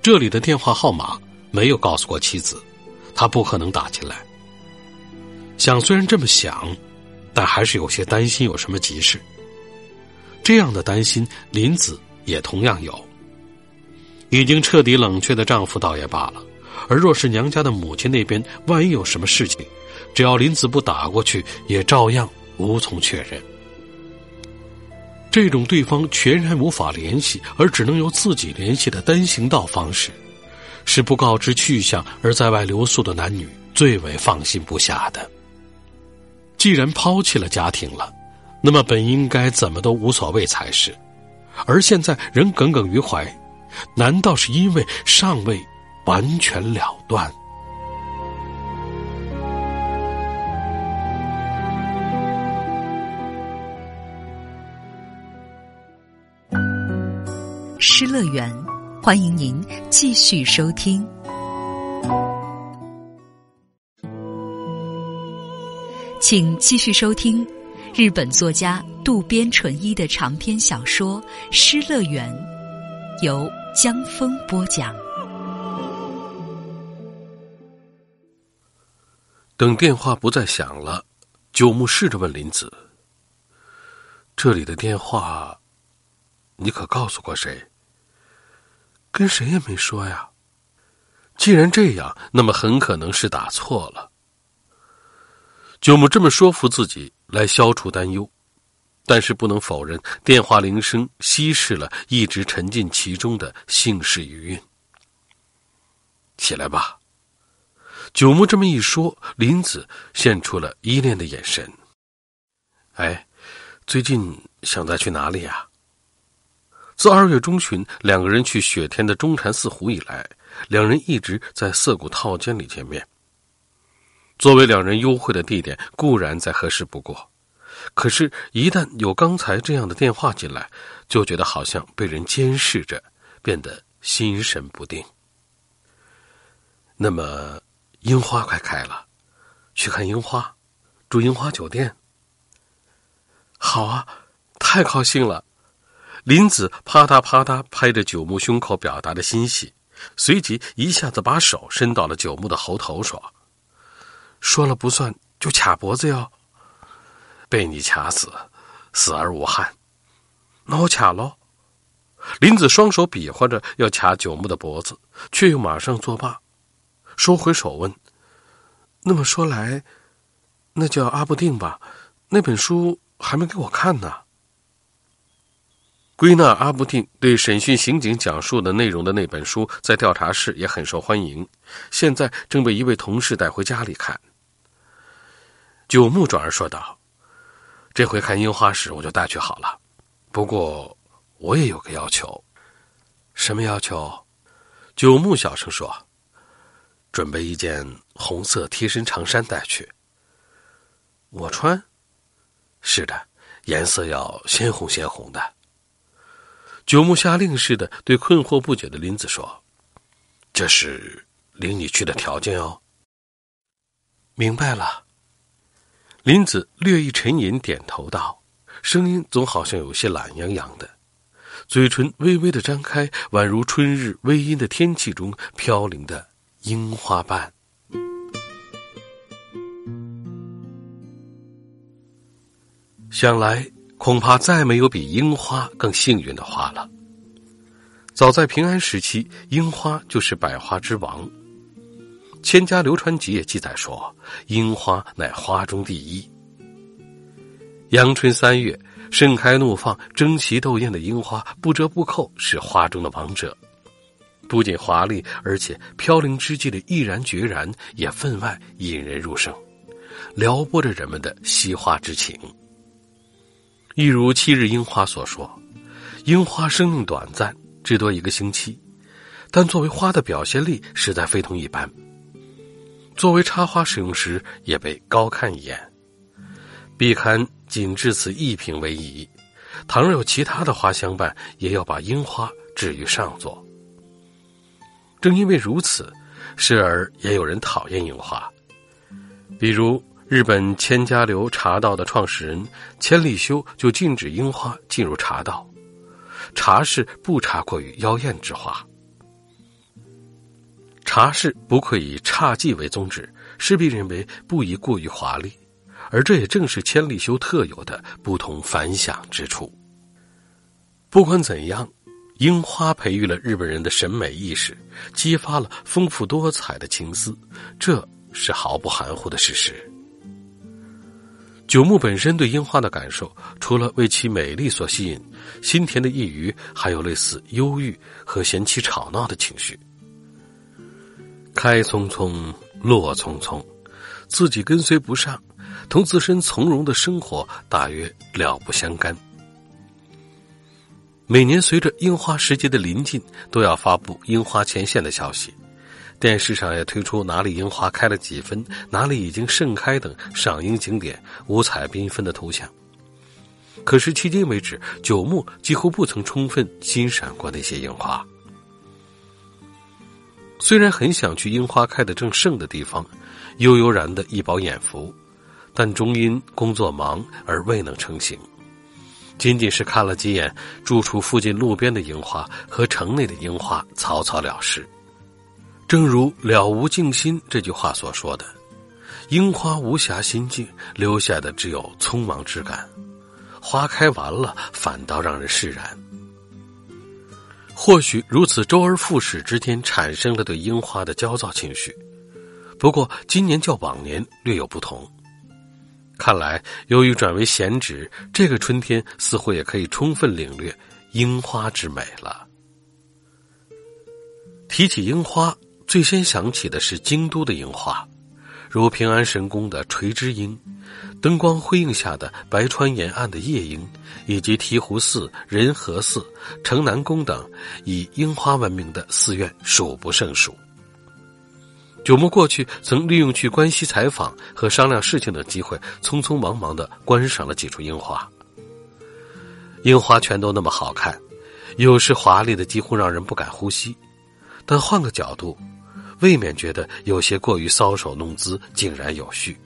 这里的电话号码没有告诉过妻子，他不可能打进来。想虽然这么想，但还是有些担心有什么急事。这样的担心，林子也同样有。已经彻底冷却的丈夫倒也罢了。而若是娘家的母亲那边，万一有什么事情，只要林子不打过去，也照样无从确认。这种对方全然无法联系，而只能由自己联系的单行道方式，是不告知去向而在外留宿的男女最为放心不下的。既然抛弃了家庭了，那么本应该怎么都无所谓才是，而现在仍耿耿于怀，难道是因为尚未？完全了断。失乐园，欢迎您继续收听。请继续收听日本作家渡边淳一的长篇小说《失乐园》，由江峰播讲。等电话不再响了，九木试着问林子：“这里的电话，你可告诉过谁？”“跟谁也没说呀。”“既然这样，那么很可能是打错了。”九木这么说服自己来消除担忧，但是不能否认，电话铃声稀释了一直沉浸其中的姓氏余韵。起来吧。九牧这么一说，林子现出了依恋的眼神。哎，最近想再去哪里呀？自二月中旬两个人去雪天的中禅寺湖以来，两人一直在涩谷套间里见面。作为两人幽会的地点，固然再合适不过，可是，一旦有刚才这样的电话进来，就觉得好像被人监视着，变得心神不定。那么。樱花快开了，去看樱花，住樱花酒店。好啊，太高兴了！林子啪嗒啪嗒拍着九牧胸口，表达着欣喜，随即一下子把手伸到了九牧的喉头，说：“说了不算，就卡脖子哟。被你卡死，死而无憾。那我卡喽。”林子双手比划着要卡九牧的脖子，却又马上作罢。收回手问：“那么说来，那叫阿布定吧？那本书还没给我看呢。”归纳阿布定对审讯刑警讲述的内容的那本书，在调查室也很受欢迎，现在正被一位同事带回家里看。九木转而说道：“这回看樱花时，我就带去好了。不过，我也有个要求。什么要求？”九木小声说：“准备一件红色贴身长衫带去。我穿。是的，颜色要鲜红鲜红的。”九木下令似的对困惑不解的林子说：“这是领你去的条件哦。”明白了。林子略一沉吟，点头道：“声音总好像有些懒洋洋的，嘴唇微微的张开，宛如春日微阴的天气中飘零的樱花瓣。”想来，恐怕再没有比樱花更幸运的花了。早在平安时期，樱花就是百花之王。《千家流传集》也记载说：“樱花乃花中第一。”阳春三月，盛开怒放、争奇斗艳的樱花，不折不扣是花中的王者。不仅华丽，而且飘零之际的毅然决然，也分外引人入胜，撩拨着人们的惜花之情。一如七日樱花所说：“樱花生命短暂，至多一个星期，但作为花的表现力，实在非同一般。”作为插花使用时，也被高看一眼，必堪仅至此一品为宜。倘若有其他的花相伴，也要把樱花置于上座。正因为如此，时而也有人讨厌樱花，比如日本千家流茶道的创始人千利休就禁止樱花进入茶道，茶室不插过于妖艳之花。茶室不愧以侘寂为宗旨，势必认为不宜过于华丽，而这也正是千里修特有的不同凡响之处。不管怎样，樱花培育了日本人的审美意识，激发了丰富多彩的情思，这是毫不含糊的事实。九木本身对樱花的感受，除了为其美丽所吸引，心田的一隅还有类似忧郁和嫌弃吵闹的情绪。开匆匆，落匆匆，自己跟随不上，同自身从容的生活大约了不相干。每年随着樱花时节的临近，都要发布樱花前线的消息，电视上也推出哪里樱花开了几分，哪里已经盛开等赏樱景点五彩缤纷的图像。可是迄今为止，九牧几乎不曾充分欣赏过那些樱花。虽然很想去樱花开得正盛的地方，悠悠然的一饱眼福，但终因工作忙而未能成行。仅仅是看了几眼住处附近路边的樱花和城内的樱花，草草了事。正如“了无静心”这句话所说的：“樱花无暇心境，留下的只有匆忙之感。花开完了，反倒让人释然。”或许如此，周而复始之间产生了对樱花的焦躁情绪。不过今年较往年略有不同。看来，由于转为闲职，这个春天似乎也可以充分领略樱花之美了。提起樱花，最先想起的是京都的樱花。如平安神宫的垂枝樱，灯光辉映下的白川沿岸的夜樱，以及醍醐寺、仁和寺、城南宫等以樱花闻名的寺院数不胜数。九牧过去曾利用去关西采访和商量事情的机会，匆匆忙忙的观赏了几处樱花。樱花全都那么好看，有时华丽的几乎让人不敢呼吸。但换个角度。未免觉得有些过于搔首弄姿、井然有序。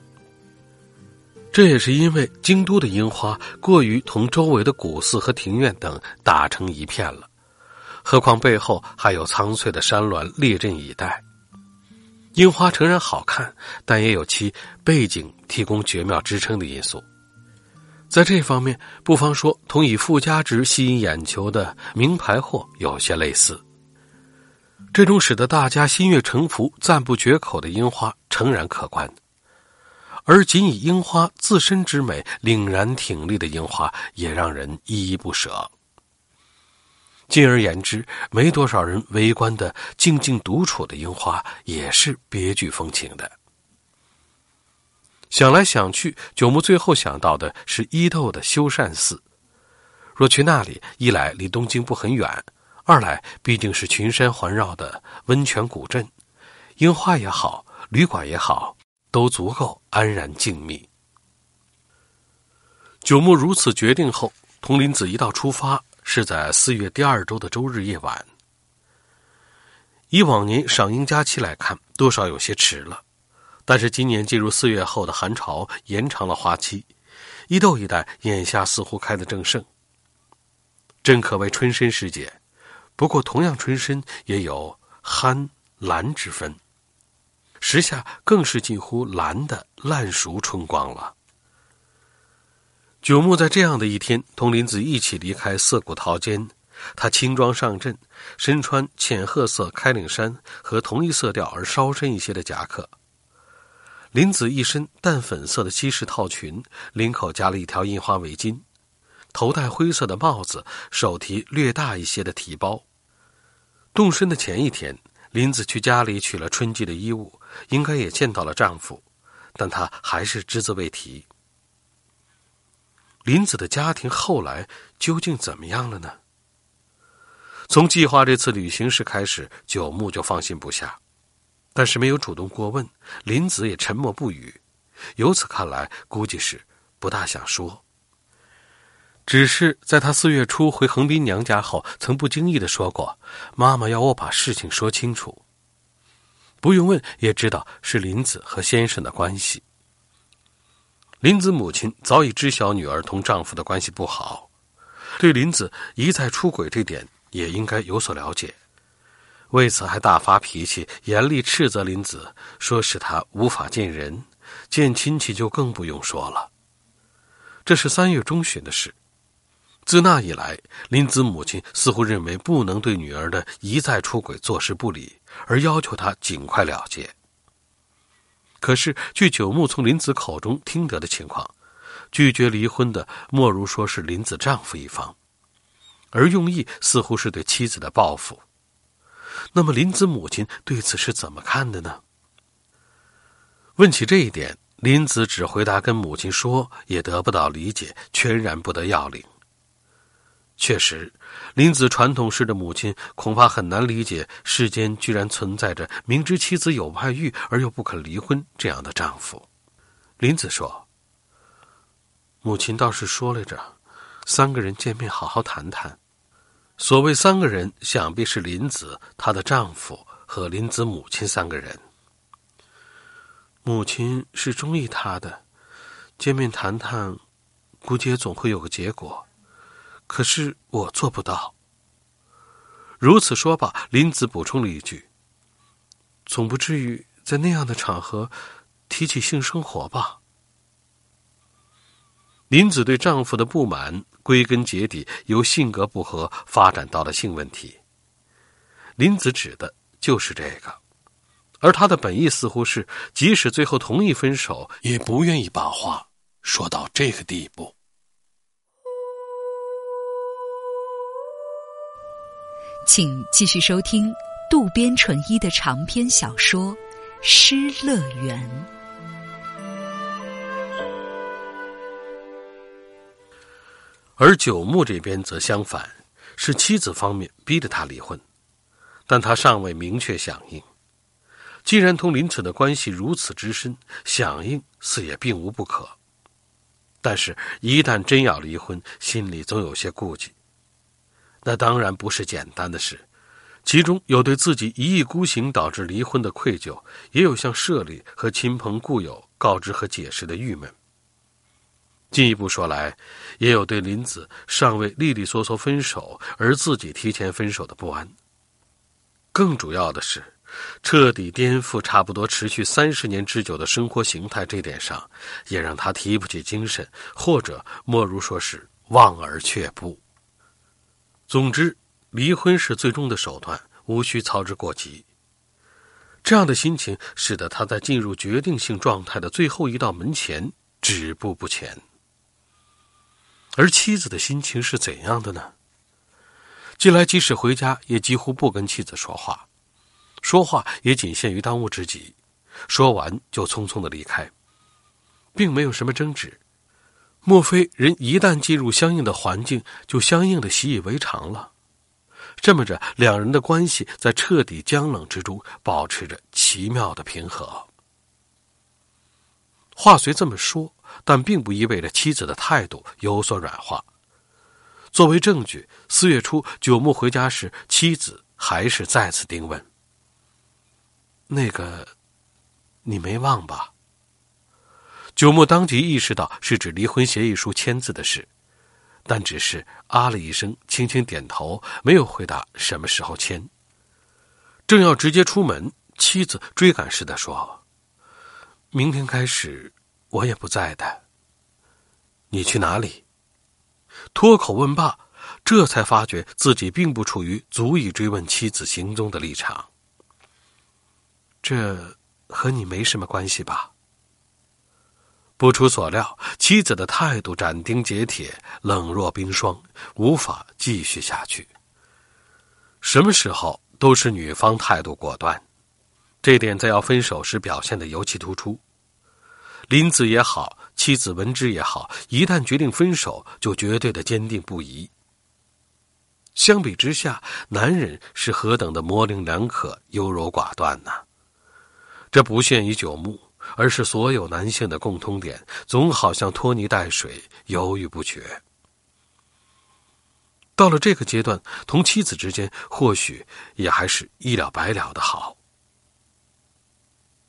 这也是因为京都的樱花过于同周围的古寺和庭院等打成一片了，何况背后还有苍翠的山峦列阵以待。樱花诚然好看，但也有其背景提供绝妙支撑的因素。在这方面，不妨说同以附加值吸引眼球的名牌货有些类似。这种使得大家心悦诚服、赞不绝口的樱花，诚然可观；而仅以樱花自身之美凛然挺立的樱花，也让人依依不舍。进而言之，没多少人围观的静静独处的樱花，也是别具风情的。想来想去，九牧最后想到的是伊豆的修善寺。若去那里，一来离东京不很远，二来毕竟是群山环绕的温泉古镇，樱花也好，旅馆也好，都足够安然静谧。九牧如此决定后，童林子一道出发是在四月第二周的周日夜晚。以往年赏樱假期来看，多少有些迟了。但是今年进入四月后的寒潮延长了花期，伊豆一带眼下似乎开得正盛，真可谓春深时节。不过同样春深也有憨蓝之分，时下更是近乎蓝的烂熟春光了。九牧在这样的一天同林子一起离开涩谷桃间，他轻装上阵，身穿浅褐色开领衫和同一色调而稍深一些的夹克。林子一身淡粉色的西式套裙，领口夹了一条印花围巾，头戴灰色的帽子，手提略大一些的提包。动身的前一天，林子去家里取了春季的衣物，应该也见到了丈夫，但她还是只字未提。林子的家庭后来究竟怎么样了呢？从计划这次旅行时开始，九牧就放心不下。但是没有主动过问，林子也沉默不语。由此看来，估计是不大想说。只是在他四月初回横滨娘家后，曾不经意的说过：“妈妈要我把事情说清楚。”不用问也知道是林子和先生的关系。林子母亲早已知晓女儿同丈夫的关系不好，对林子一再出轨这点也应该有所了解。为此还大发脾气，严厉斥责林子，说是他无法见人，见亲戚就更不用说了。这是三月中旬的事。自那以来，林子母亲似乎认为不能对女儿的一再出轨坐视不理，而要求她尽快了结。可是，据九牧从林子口中听得的情况，拒绝离婚的莫如说是林子丈夫一方，而用意似乎是对妻子的报复。那么林子母亲对此是怎么看的呢？问起这一点，林子只回答跟母亲说，也得不到理解，全然不得要领。确实，林子传统式的母亲恐怕很难理解世间居然存在着明知妻子有外遇而又不肯离婚这样的丈夫。林子说：“母亲倒是说来着，三个人见面好好谈谈。”所谓三个人，想必是林子、她的丈夫和林子母亲三个人。母亲是中意他的，见面谈谈，估计也总会有个结果。可是我做不到。如此说罢，林子补充了一句：“总不至于在那样的场合提起性生活吧？”林子对丈夫的不满。归根结底，由性格不合发展到了性问题。林子指的就是这个，而他的本意似乎是，即使最后同意分手，也不愿意把话说到这个地步。请继续收听渡边淳一的长篇小说《失乐园》。而九牧这边则相反，是妻子方面逼着他离婚，但他尚未明确响应。既然同林子的关系如此之深，响应似也并无不可。但是，一旦真要离婚，心里总有些顾忌。那当然不是简单的事，其中有对自己一意孤行导致离婚的愧疚，也有向社里和亲朋故友告知和解释的郁闷。进一步说来，也有对林子尚未利利索索分手而自己提前分手的不安。更主要的是，彻底颠覆差不多持续三十年之久的生活形态这点上，也让他提不起精神，或者莫如说是望而却步。总之，离婚是最终的手段，无需操之过急。这样的心情使得他在进入决定性状态的最后一道门前止步不前。而妻子的心情是怎样的呢？近来即使回家，也几乎不跟妻子说话，说话也仅限于当务之急，说完就匆匆的离开。并没有什么争执。莫非人一旦进入相应的环境，就相应的习以为常了？这么着，两人的关系在彻底僵冷之中保持着奇妙的平和。话虽这么说，但并不意味着妻子的态度有所软化。作为证据，四月初九木回家时，妻子还是再次盯问：“那个，你没忘吧？”九木当即意识到是指离婚协议书签字的事，但只是啊了一声，轻轻点头，没有回答什么时候签。正要直接出门，妻子追赶似的说：“明天开始，我也不在的。你去哪里？”脱口问罢，这才发觉自己并不处于足以追问妻子行踪的立场。这和你没什么关系吧？不出所料，妻子的态度斩钉截铁，冷若冰霜，无法继续下去。什么时候都是女方态度果断，这点在要分手时表现的尤其突出。林子也好，妻子文之也好，一旦决定分手，就绝对的坚定不移。相比之下，男人是何等的模棱两可、优柔寡断呢？这不限于九牧。而是所有男性的共通点，总好像拖泥带水，犹豫不决。到了这个阶段，同妻子之间或许也还是一了百了的好。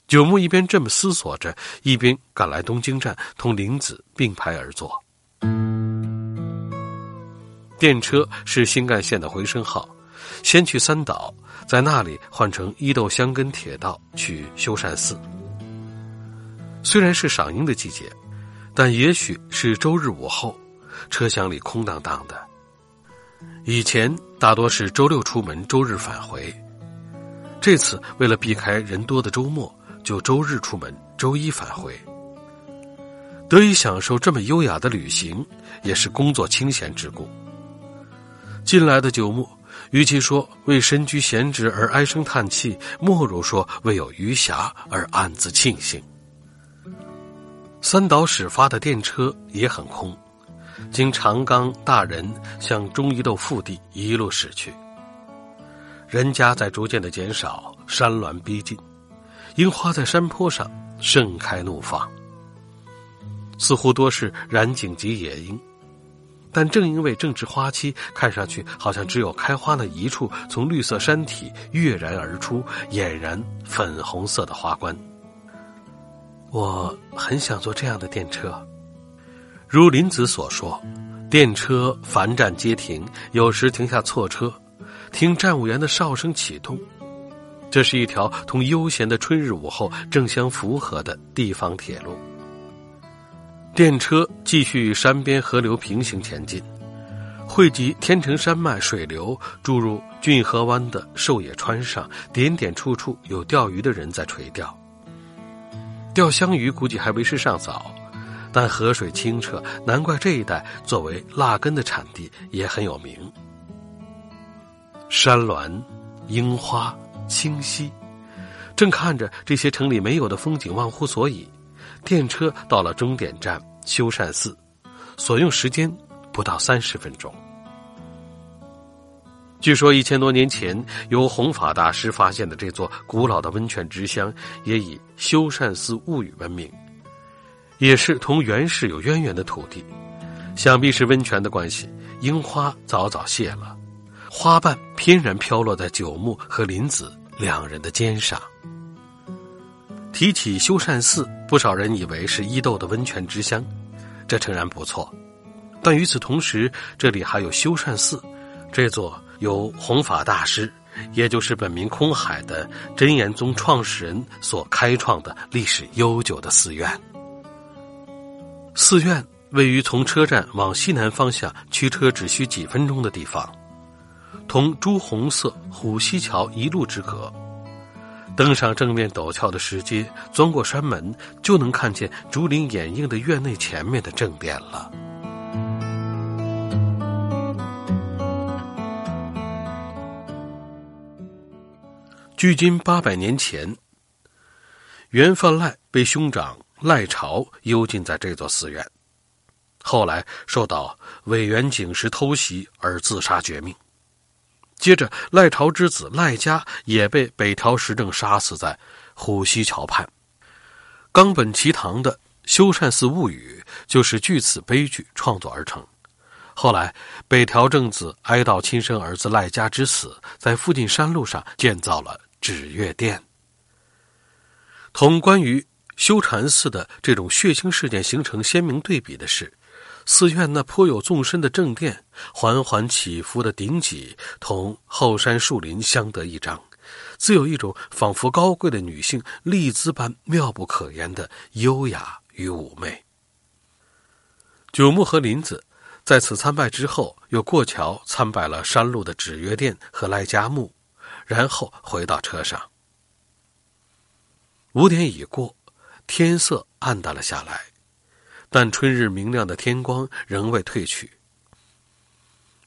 九牧一边这么思索着，一边赶来东京站，同林子并排而坐。电车是新干线的回声号，先去三岛，在那里换乘伊豆箱根铁道去修善寺。虽然是赏樱的季节，但也许是周日午后，车厢里空荡荡的。以前大多是周六出门，周日返回。这次为了避开人多的周末，就周日出门，周一返回。得以享受这么优雅的旅行，也是工作清闲之故。近来的九牧，与其说为身居闲职而唉声叹气，莫如说为有余暇而暗自庆幸。三岛始发的电车也很空，经长冈、大人向中一豆腹地一路驶去。人家在逐渐的减少，山峦逼近，樱花在山坡上盛开怒放，似乎多是染井及野樱。但正因为正值花期，看上去好像只有开花那一处，从绿色山体跃然而出，俨然粉红色的花冠。我很想坐这样的电车，如林子所说，电车凡站皆停，有时停下错车，听站务员的哨声启动。这是一条同悠闲的春日午后正相符合的地方铁路。电车继续与山边河流平行前进，汇集天成山脉水流注入骏河湾的寿野川上，点点处处有钓鱼的人在垂钓。钓香鱼估计还为时尚早，但河水清澈，难怪这一带作为辣根的产地也很有名。山峦、樱花、清溪，正看着这些城里没有的风景忘乎所以。电车到了终点站修善寺，所用时间不到三十分钟。据说一千多年前由弘法大师发现的这座古老的温泉之乡，也以修善寺物语闻名，也是同源氏有渊源的土地。想必是温泉的关系，樱花早早谢了，花瓣翩然飘落在九牧和林子两人的肩上。提起修善寺，不少人以为是伊豆的温泉之乡，这诚然不错，但与此同时，这里还有修善寺，这座。由弘法大师，也就是本名空海的真言宗创始人所开创的历史悠久的寺院。寺院位于从车站往西南方向驱车只需几分钟的地方，同朱红色虎溪桥一路之隔。登上正面陡峭的石阶，钻过山门，就能看见竹林掩映的院内前面的正殿了。距今八百年前，袁范赖被兄长赖朝幽禁在这座寺院，后来受到委员景时偷袭而自杀绝命。接着，赖朝之子赖家也被北条时政杀死在虎溪桥畔。冈本齐堂的《修善寺物语》就是据此悲剧创作而成。后来，北条政子哀悼亲生儿子赖家之死，在附近山路上建造了指月殿。同关于修禅寺的这种血腥事件形成鲜明对比的是，寺院那颇有纵深的正殿、缓缓起伏的顶脊，同后山树林相得益彰，自有一种仿佛高贵的女性丽姿般妙不可言的优雅与妩媚。九木和林子。在此参拜之后，又过桥参拜了山路的纸月殿和赖家墓，然后回到车上。五点已过，天色暗淡了下来，但春日明亮的天光仍未褪去。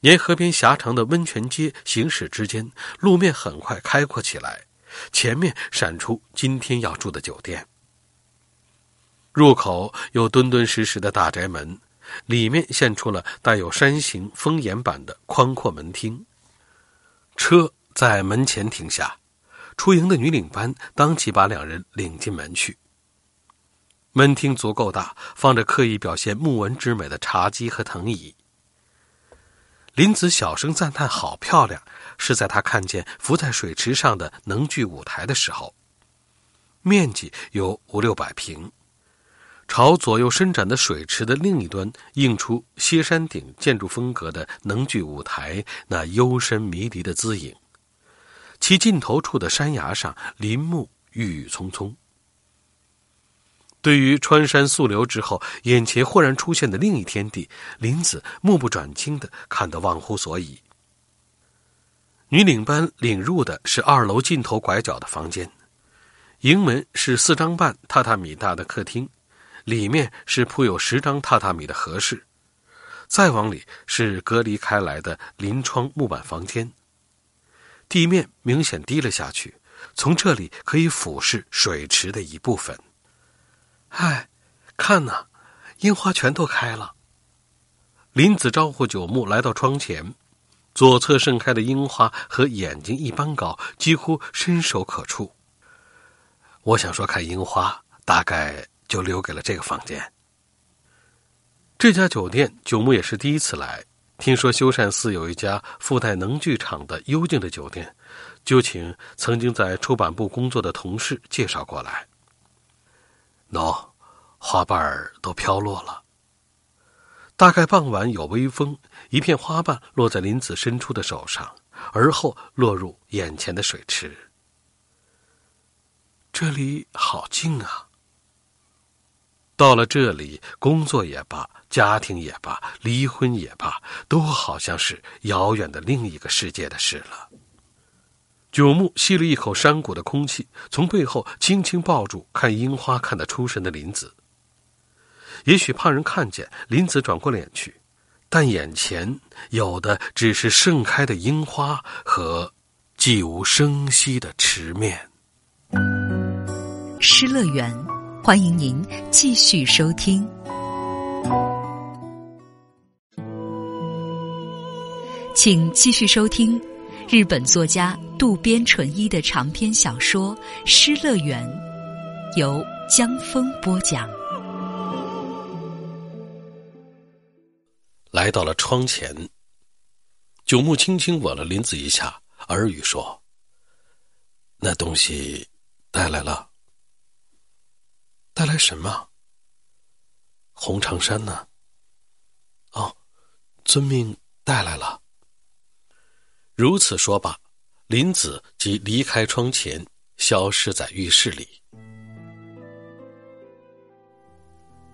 沿河边狭长的温泉街行驶之间，路面很快开阔起来，前面闪出今天要住的酒店。入口有敦敦实实的大宅门。里面现出了带有山形封檐板的宽阔门厅，车在门前停下，出营的女领班当即把两人领进门去。门厅足够大，放着刻意表现木纹之美的茶几和藤椅。林子小声赞叹：“好漂亮！”是在他看见浮在水池上的能剧舞台的时候，面积有五六百平。朝左右伸展的水池的另一端，映出歇山顶建筑风格的能剧舞台那幽深迷离的姿影。其尽头处的山崖上，林木郁郁葱葱。对于穿山溯流之后眼前忽然出现的另一天地，林子目不转睛的看得忘乎所以。女领班领入的是二楼尽头拐角的房间，迎门是四张半榻榻米大的客厅。里面是铺有十张榻榻米的和室，再往里是隔离开来的临窗木板房间。地面明显低了下去，从这里可以俯视水池的一部分。哎，看呐，樱花全都开了。林子招呼九木来到窗前，左侧盛开的樱花和眼睛一般高，几乎伸手可触。我想说看樱花，大概。就留给了这个房间。这家酒店，九木也是第一次来。听说修善寺有一家附带能剧场的幽静的酒店，就请曾经在出版部工作的同事介绍过来。喏，花瓣儿都飘落了。大概傍晚有微风，一片花瓣落在林子伸出的手上，而后落入眼前的水池。这里好静啊。到了这里，工作也罢，家庭也罢，离婚也罢，都好像是遥远的另一个世界的事了。九木吸了一口山谷的空气，从背后轻轻抱住看樱花看得出神的林子。也许怕人看见，林子转过脸去，但眼前有的只是盛开的樱花和寂无声息的池面。失乐园。欢迎您继续收听，请继续收听日本作家渡边淳一的长篇小说《失乐园》，由江峰播讲。来到了窗前，九木轻轻吻了林子一下，耳语说：“那东西带来了。”带来什么？红长衫呢？哦，遵命带来了。如此说罢，林子即离开窗前，消失在浴室里。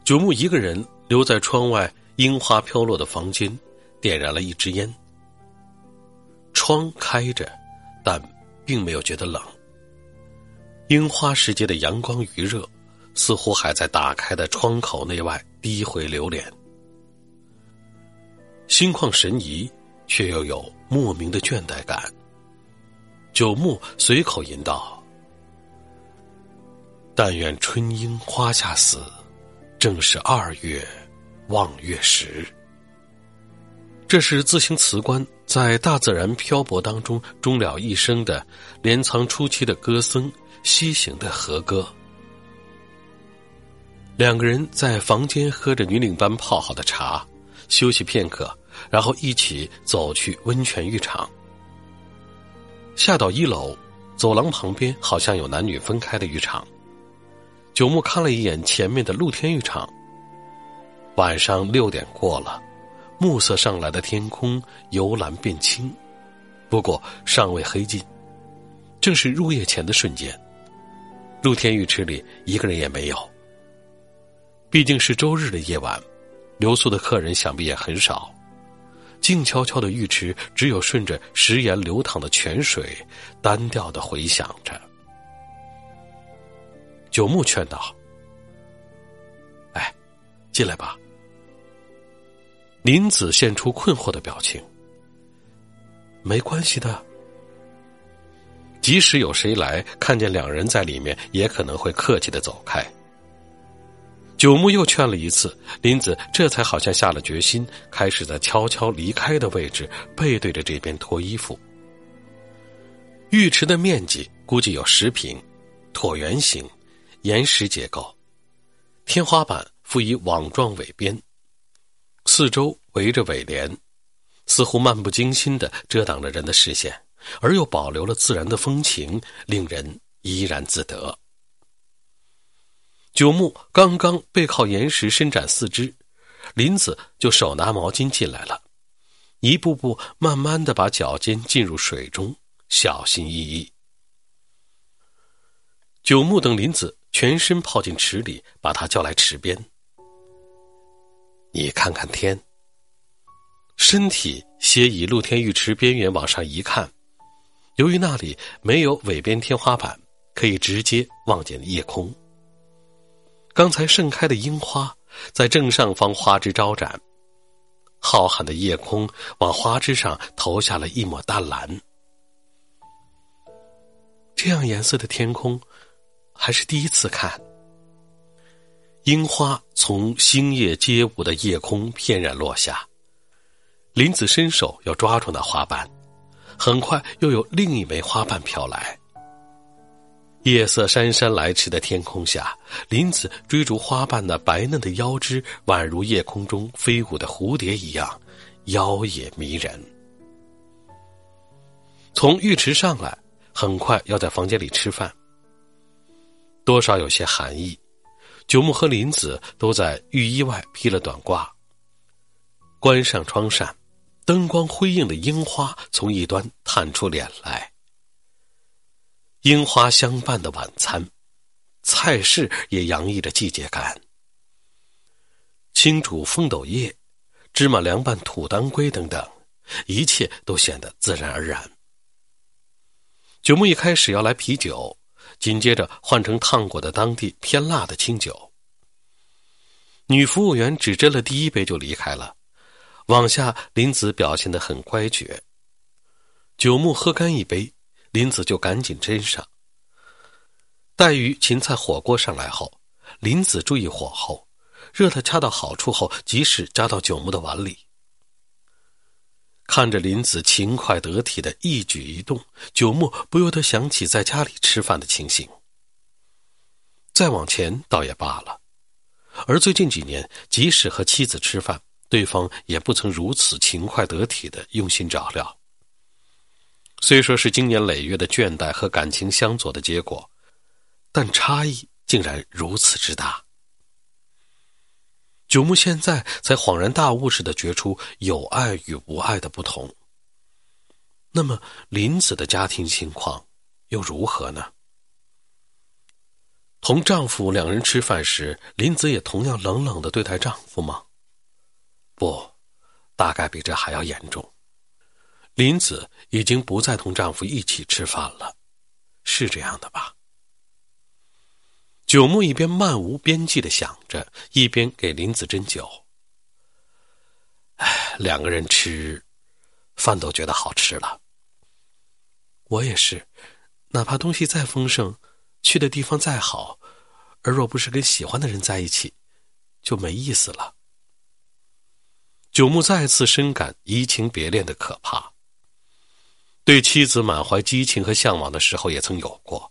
九木一个人留在窗外樱花飘落的房间，点燃了一支烟。窗开着，但并没有觉得冷。樱花时节的阳光余热。似乎还在打开的窗口内外低回流连，心旷神怡，却又有莫名的倦怠感。九牧随口吟道：“但愿春樱花下死，正是二月望月时。这是自行辞官在大自然漂泊当中终了一生的镰仓初期的歌僧西行的和歌。两个人在房间喝着女领班泡好的茶，休息片刻，然后一起走去温泉浴场。下到一楼，走廊旁边好像有男女分开的浴场。九木看了一眼前面的露天浴场。晚上六点过了。暮色上来的天空由蓝变青，不过尚未黑尽，正是入夜前的瞬间。露天浴池里一个人也没有。毕竟是周日的夜晚，留宿的客人想必也很少。静悄悄的浴池，只有顺着石岩流淌的泉水，单调的回响着。九木劝道：“哎，进来吧。”林子现出困惑的表情。没关系的，即使有谁来看见两人在里面，也可能会客气的走开。九木又劝了一次，林子这才好像下了决心，开始在悄悄离开的位置背对着这边脱衣服。浴池的面积估计有十平，椭圆形，岩石结构，天花板附以网状尾边。四周围着尾帘，似乎漫不经心的遮挡着人的视线，而又保留了自然的风情，令人怡然自得。九木刚刚背靠岩石伸展四肢，林子就手拿毛巾进来了，一步步慢慢的把脚尖进入水中，小心翼翼。九木等林子全身泡进池里，把他叫来池边。你看看天。身体斜倚露天浴池边缘往上一看，由于那里没有尾边天花板，可以直接望见夜空。刚才盛开的樱花在正上方花枝招展，浩瀚的夜空往花枝上投下了一抹淡蓝。这样颜色的天空，还是第一次看。樱花从星夜街舞的夜空翩然落下，林子伸手要抓住那花瓣，很快又有另一枚花瓣飘来。夜色姗姗来迟的天空下，林子追逐花瓣那白嫩的腰肢，宛如夜空中飞舞的蝴蝶一样，妖冶迷人。从浴池上来，很快要在房间里吃饭，多少有些寒意。九木和林子都在浴衣外披了短褂，关上窗扇，灯光辉映的樱花从一端探出脸来。樱花相伴的晚餐，菜式也洋溢着季节感。清煮风斗叶，芝麻凉拌土当归等等，一切都显得自然而然。九木一开始要来啤酒。紧接着换成烫过的当地偏辣的清酒。女服务员只斟了第一杯就离开了，往下林子表现得很乖觉。九木喝干一杯，林子就赶紧斟上。带鱼芹菜火锅上来后，林子注意火候，热的恰到好处后，及时加到九木的碗里。看着林子勤快得体的一举一动，九木不由得想起在家里吃饭的情形。再往前倒也罢了，而最近几年，即使和妻子吃饭，对方也不曾如此勤快得体的用心照料。虽说是经年累月的倦怠和感情相左的结果，但差异竟然如此之大。九木现在才恍然大悟似的觉出有爱与无爱的不同。那么林子的家庭情况又如何呢？同丈夫两人吃饭时，林子也同样冷冷的对待丈夫吗？不，大概比这还要严重。林子已经不再同丈夫一起吃饭了，是这样的吧？九木一边漫无边际的想着，一边给林子斟酒。唉，两个人吃饭都觉得好吃了。我也是，哪怕东西再丰盛，去的地方再好，而若不是跟喜欢的人在一起，就没意思了。九牧再次深感移情别恋的可怕。对妻子满怀激情和向往的时候也曾有过，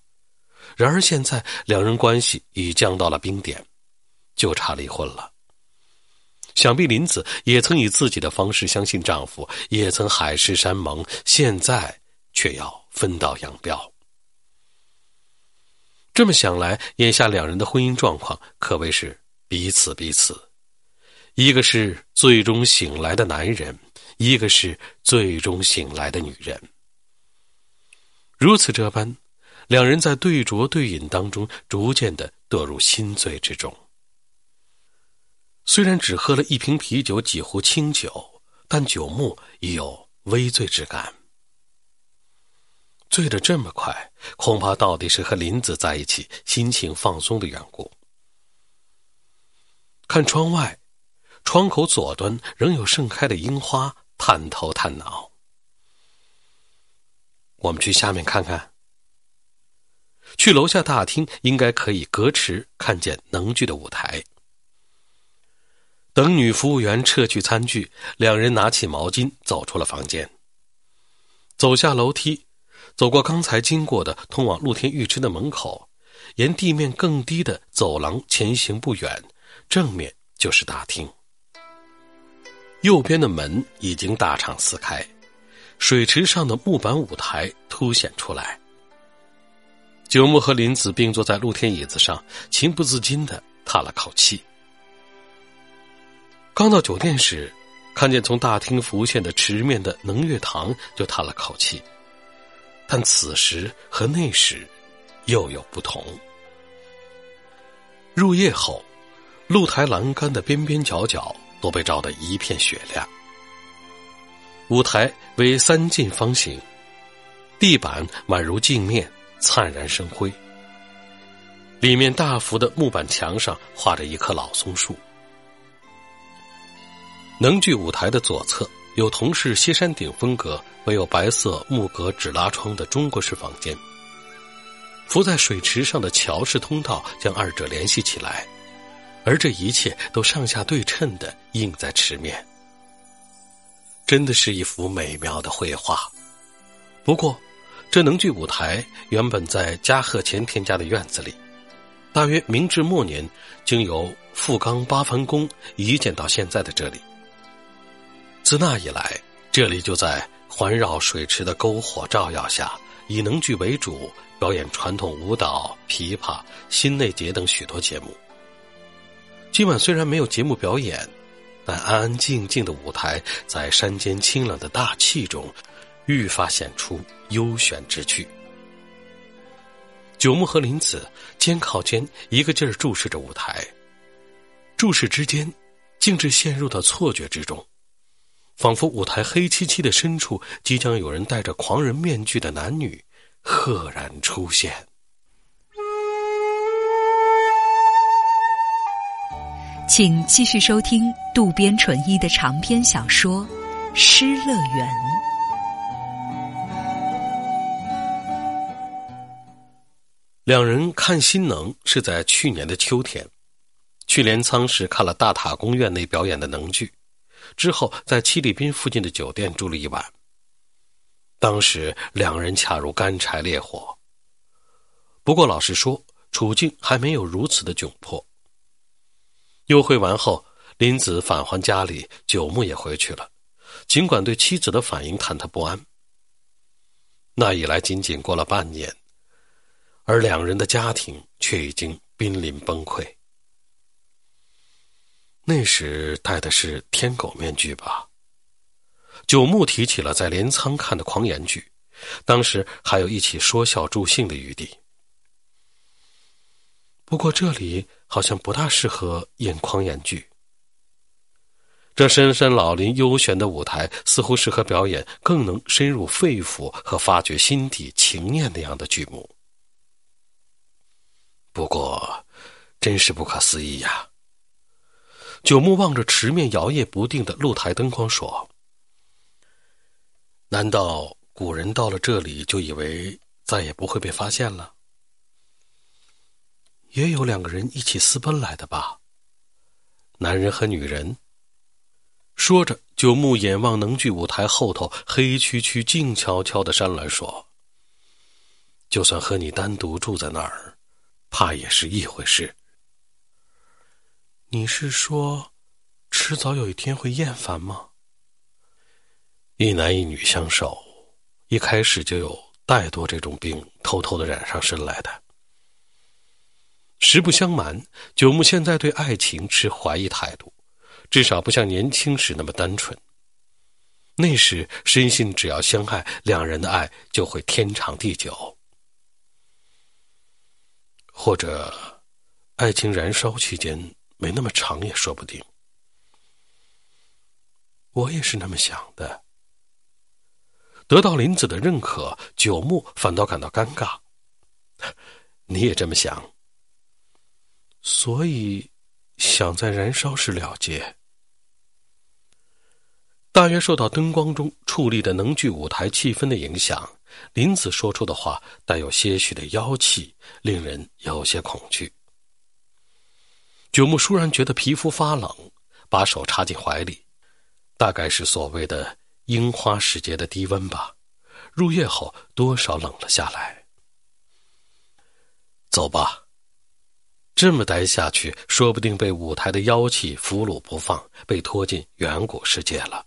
然而现在两人关系已降到了冰点，就差离婚了。想必林子也曾以自己的方式相信丈夫，也曾海誓山盟，现在却要分道扬镳。这么想来，眼下两人的婚姻状况可谓是彼此彼此，一个是最终醒来的男人，一个是最终醒来的女人。如此这般，两人在对酌对饮当中，逐渐的堕入心醉之中。虽然只喝了一瓶啤酒、几壶清酒，但九牧已有微醉之感。醉得这么快，恐怕到底是和林子在一起，心情放松的缘故。看窗外，窗口左端仍有盛开的樱花，探头探脑。我们去下面看看。去楼下大厅，应该可以隔池看见能剧的舞台。等女服务员撤去餐具，两人拿起毛巾走出了房间。走下楼梯，走过刚才经过的通往露天浴池的门口，沿地面更低的走廊前行不远，正面就是大厅。右边的门已经大敞四开。水池上的木板舞台凸显出来。九牧和林子并坐在露天椅子上，情不自禁的叹了口气。刚到酒店时，看见从大厅浮现的池面的能乐堂，就叹了口气。但此时和那时又有不同。入夜后，露台栏杆的边边角角都被照得一片雪亮。舞台为三进方形，地板宛如镜面，灿然生辉。里面大幅的木板墙上画着一棵老松树。能剧舞台的左侧有同是歇山顶风格、没有白色木格纸拉窗的中国式房间。浮在水池上的桥式通道将二者联系起来，而这一切都上下对称的映在池面。真的是一幅美妙的绘画。不过，这能剧舞台原本在嘉贺前田家的院子里，大约明治末年，经由富冈八幡宫移建到现在的这里。自那以来，这里就在环绕水池的篝火照耀下，以能剧为主，表演传统舞蹈、琵琶、新内节等许多节目。今晚虽然没有节目表演。但安安静静的舞台，在山间清冷的大气中，愈发显出幽玄之趣。九木和林子肩靠肩，一个劲儿注视着舞台，注视之间，竟至陷入到错觉之中，仿佛舞台黑漆漆的深处，即将有人戴着狂人面具的男女赫然出现。请继续收听渡边淳一的长篇小说《失乐园》。两人看新能是在去年的秋天，去镰仓时看了大塔公院内表演的能剧，之后在七里滨附近的酒店住了一晚。当时两人恰如干柴烈火，不过老实说，处境还没有如此的窘迫。幽会完后，林子返还家里，九牧也回去了。尽管对妻子的反应忐忑不安，那以来仅仅过了半年，而两人的家庭却已经濒临崩溃。那时戴的是天狗面具吧？九牧提起了在镰仓看的狂言剧，当时还有一起说笑助兴的余地。不过这里。好像不大适合演狂言剧。这深山老林幽玄的舞台，似乎适合表演更能深入肺腑和发掘心底情念那样的剧目。不过，真是不可思议呀！九牧望着池面摇曳不定的露台灯光说：“难道古人到了这里就以为再也不会被发现了？”也有两个人一起私奔来的吧？男人和女人。说着，九牧眼望能剧舞台后头黑黢黢、静悄悄的山峦，说：“就算和你单独住在那儿，怕也是一回事。”你是说，迟早有一天会厌烦吗？一男一女相守，一开始就有怠惰这种病偷偷的染上身来的。实不相瞒，九牧现在对爱情持怀疑态度，至少不像年轻时那么单纯。那时深信只要相爱，两人的爱就会天长地久，或者爱情燃烧期间没那么长也说不定。我也是那么想的。得到林子的认可，九牧反倒感到尴尬。你也这么想？所以，想在燃烧时了结。大约受到灯光中矗立的能剧舞台气氛的影响，林子说出的话带有些许的妖气，令人有些恐惧。九牧倏然觉得皮肤发冷，把手插进怀里，大概是所谓的樱花时节的低温吧。入夜后，多少冷了下来。走吧。这么待下去，说不定被舞台的妖气俘虏不放，被拖进远古世界了。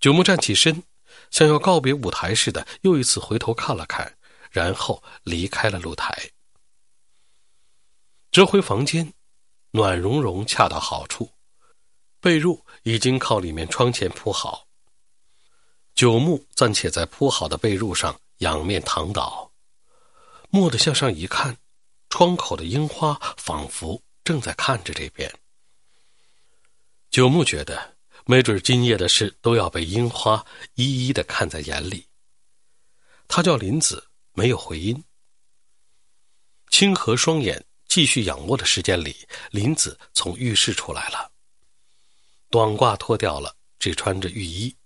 九牧站起身，像要告别舞台似的，又一次回头看了看，然后离开了露台。折回房间，暖融融，恰到好处，被褥已经靠里面窗前铺好。九牧暂且在铺好的被褥上仰面躺倒，蓦地向上一看。窗口的樱花仿佛正在看着这边。九牧觉得，没准今夜的事都要被樱花一一的看在眼里。他叫林子，没有回音。清河双眼继续仰卧的时间里，林子从浴室出来了，短褂脱掉了，只穿着浴衣，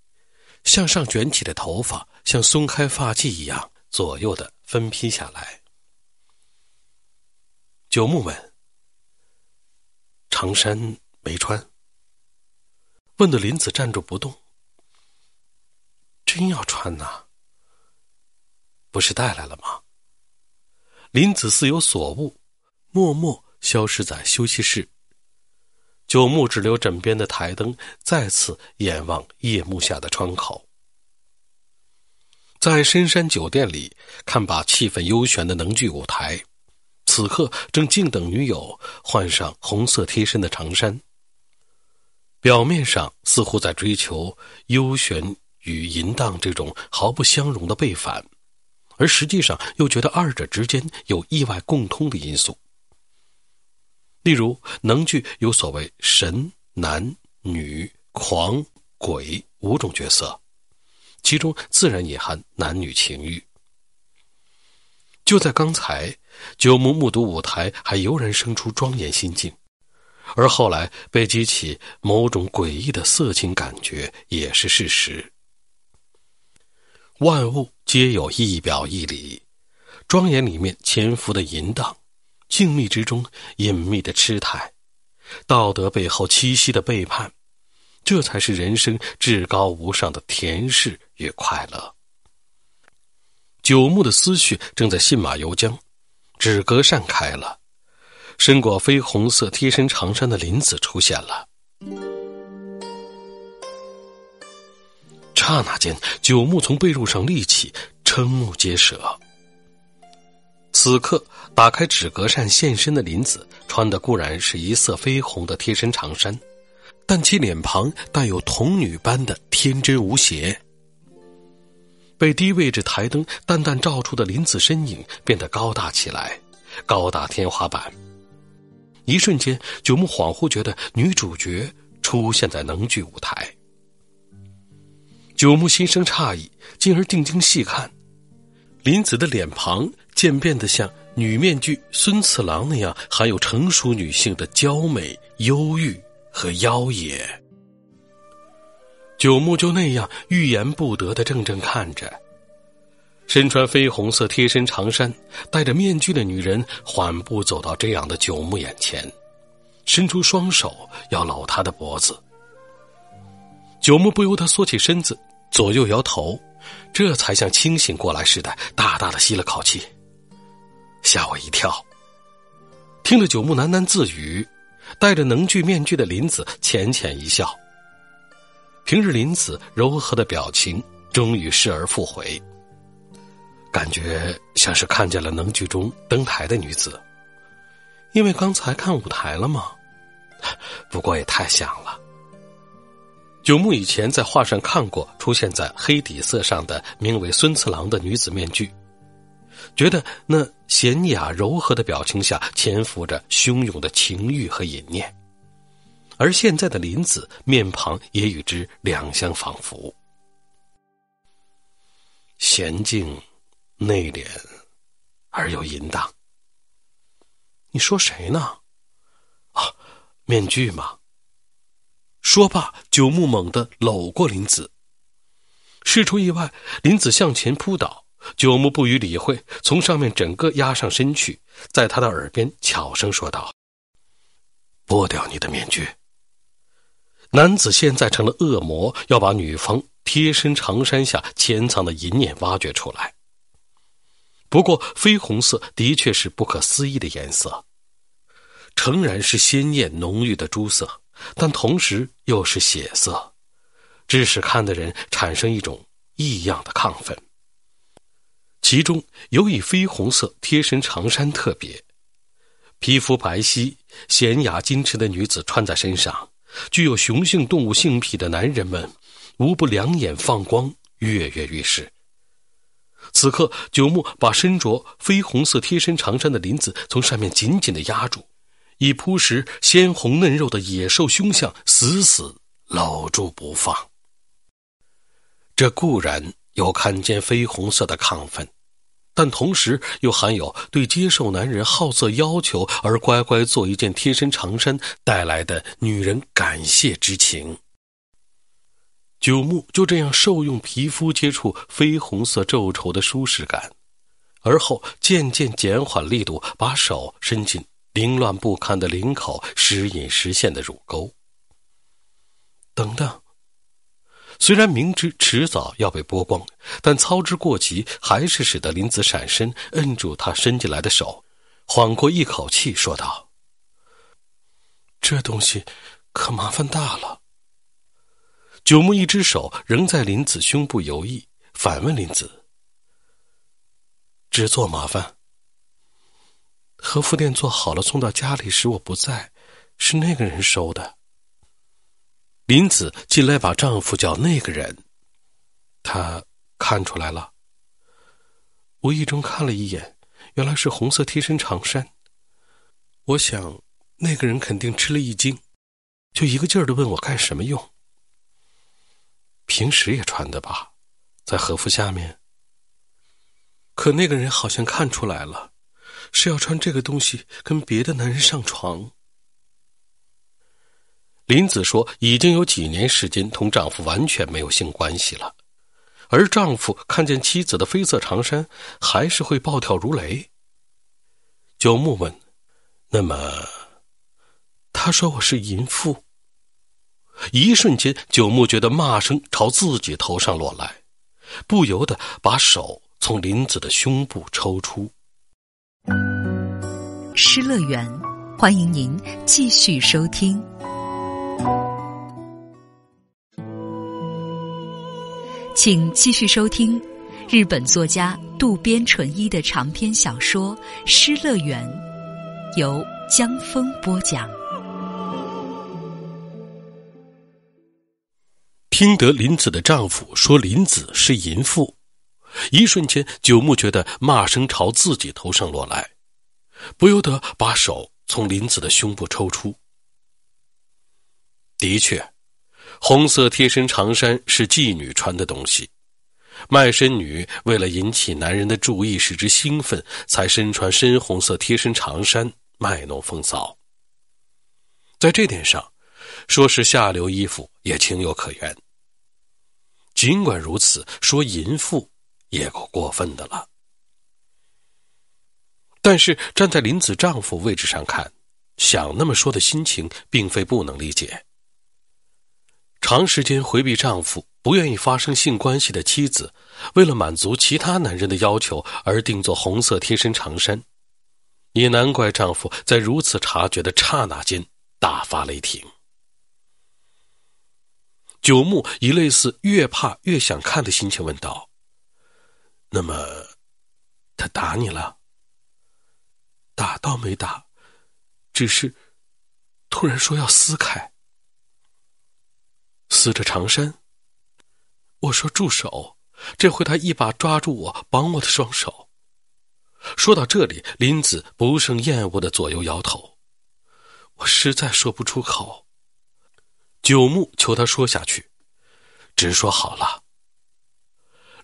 向上卷起的头发像松开发髻一样左右的分披下来。九牧问：“长衫没穿？”问的林子站住不动。真要穿呐？不是带来了吗？林子似有所悟，默默消失在休息室。九牧只留枕边的台灯，再次眼望夜幕下的窗口，在深山酒店里看把气氛悠悬的能剧舞台。此刻正静等女友换上红色贴身的长衫，表面上似乎在追求幽玄与淫荡这种毫不相容的背反，而实际上又觉得二者之间有意外共通的因素。例如，能剧有所谓神、男、女、狂、鬼五种角色，其中自然也含男女情欲。就在刚才。九牧目睹舞台，还油然生出庄严心境，而后来被激起某种诡异的色情感觉，也是事实。万物皆有一表一里，庄严里面潜伏的淫荡，静谧之中隐秘的痴态，道德背后栖息的背叛，这才是人生至高无上的甜事与快乐。九牧的思绪正在信马由缰。纸格扇开了，身裹绯红色贴身长衫的林子出现了。刹那间，九牧从被褥上立起，瞠目结舌。此刻，打开纸格扇现身的林子，穿的固然是一色绯红的贴身长衫，但其脸庞带有童女般的天真无邪。被低位置台灯淡淡照出的林子身影变得高大起来，高大天花板。一瞬间，九牧恍惚觉得女主角出现在能剧舞台。九牧心生诧异，进而定睛细看，林子的脸庞渐变得像女面具孙次郎那样含有成熟女性的娇美、忧郁和妖冶。九牧就那样欲言不得的怔怔看着，身穿绯红色贴身长衫、戴着面具的女人缓步走到这样的九牧眼前，伸出双手要搂他的脖子。九牧不由得缩起身子，左右摇头，这才像清醒过来似的，大大的吸了口气，吓我一跳。听着九牧喃喃自语，戴着能具面具的林子浅浅一笑。平日林子柔和的表情终于失而复回。感觉像是看见了能剧中登台的女子，因为刚才看舞台了嘛。不过也太像了。九牧以前在画上看过出现在黑底色上的名为孙次郎的女子面具，觉得那娴雅柔和的表情下潜伏着汹涌的情欲和隐念，而现在的林子面庞也与之两相仿佛，娴静。内敛而又淫荡。你说谁呢？啊，面具吗？说罢，九牧猛地搂过林子。事出意外，林子向前扑倒，九牧不予理会，从上面整个压上身去，在他的耳边悄声说道：“剥掉你的面具。”男子现在成了恶魔，要把女方贴身长衫下潜藏的淫念挖掘出来。不过，绯红色的确是不可思议的颜色，诚然是鲜艳浓郁的朱色，但同时又是血色，致使看的人产生一种异样的亢奋。其中尤以绯红色贴身长衫特别，皮肤白皙、娴雅矜持的女子穿在身上，具有雄性动物性癖的男人们，无不两眼放光，跃跃欲试。此刻，九牧把身着绯红色贴身长衫的林子从上面紧紧的压住，以扑食鲜红嫩肉的野兽凶相死死搂住不放。这固然有看见绯红色的亢奋，但同时又含有对接受男人好色要求而乖乖做一件贴身长衫带来的女人感谢之情。九牧就这样受用皮肤接触绯红色皱绸的舒适感，而后渐渐减缓力度，把手伸进凌乱不堪的领口，时隐时现的乳沟。等等，虽然明知迟早要被剥光，但操之过急，还是使得林子闪身，摁住他伸进来的手，缓过一口气，说道：“这东西可麻烦大了。”九牧一只手仍在林子胸部游弋，反问林子：“只做麻烦？和服店做好了送到家里时我不在，是那个人收的。”林子进来把丈夫叫那个人，他看出来了。无意中看了一眼，原来是红色贴身长衫。我想那个人肯定吃了一惊，就一个劲儿的问我干什么用。平时也穿的吧，在和服下面。可那个人好像看出来了，是要穿这个东西跟别的男人上床。林子说，已经有几年时间同丈夫完全没有性关系了，而丈夫看见妻子的绯色长衫，还是会暴跳如雷。九牧问：“那么？”他说：“我是淫妇。”一瞬间，九牧觉得骂声朝自己头上落来，不由得把手从林子的胸部抽出。失乐园，欢迎您继续收听，请继续收听日本作家渡边淳一的长篇小说《失乐园》，由江峰播讲。听得林子的丈夫说林子是淫妇，一瞬间，九牧觉得骂声朝自己头上落来，不由得把手从林子的胸部抽出。的确，红色贴身长衫是妓女穿的东西，卖身女为了引起男人的注意，使之兴奋，才身穿深红色贴身长衫卖弄风骚。在这点上，说是下流衣服也情有可原。尽管如此，说淫妇也够过分的了。但是站在林子丈夫位置上看，想那么说的心情并非不能理解。长时间回避丈夫、不愿意发生性关系的妻子，为了满足其他男人的要求而定做红色贴身长衫，也难怪丈夫在如此察觉的刹那间大发雷霆。九木以类似越怕越想看的心情问道：“那么，他打你了？”打倒没打，只是突然说要撕开，撕着长衫。我说住手，这回他一把抓住我，绑我的双手。说到这里，林子不胜厌恶的左右摇头，我实在说不出口。九木求他说下去，直说好了。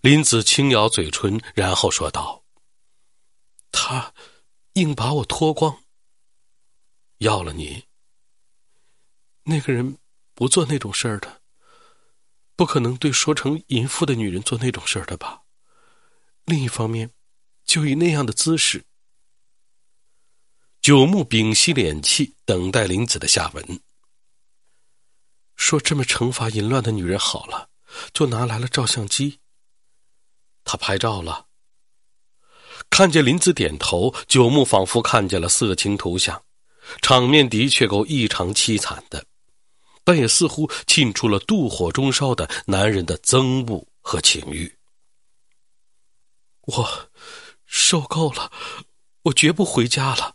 林子轻咬嘴唇，然后说道：“他。”硬把我脱光，要了你。那个人不做那种事儿的，不可能对说成淫妇的女人做那种事儿的吧？另一方面，就以那样的姿势。九木屏息敛气，等待林子的下文。说这么惩罚淫乱的女人好了，就拿来了照相机。他拍照了。看见林子点头，九木仿佛看见了色情图像，场面的确够异常凄惨的，但也似乎沁出了妒火中烧的男人的憎恶和情欲。我受够了，我绝不回家了。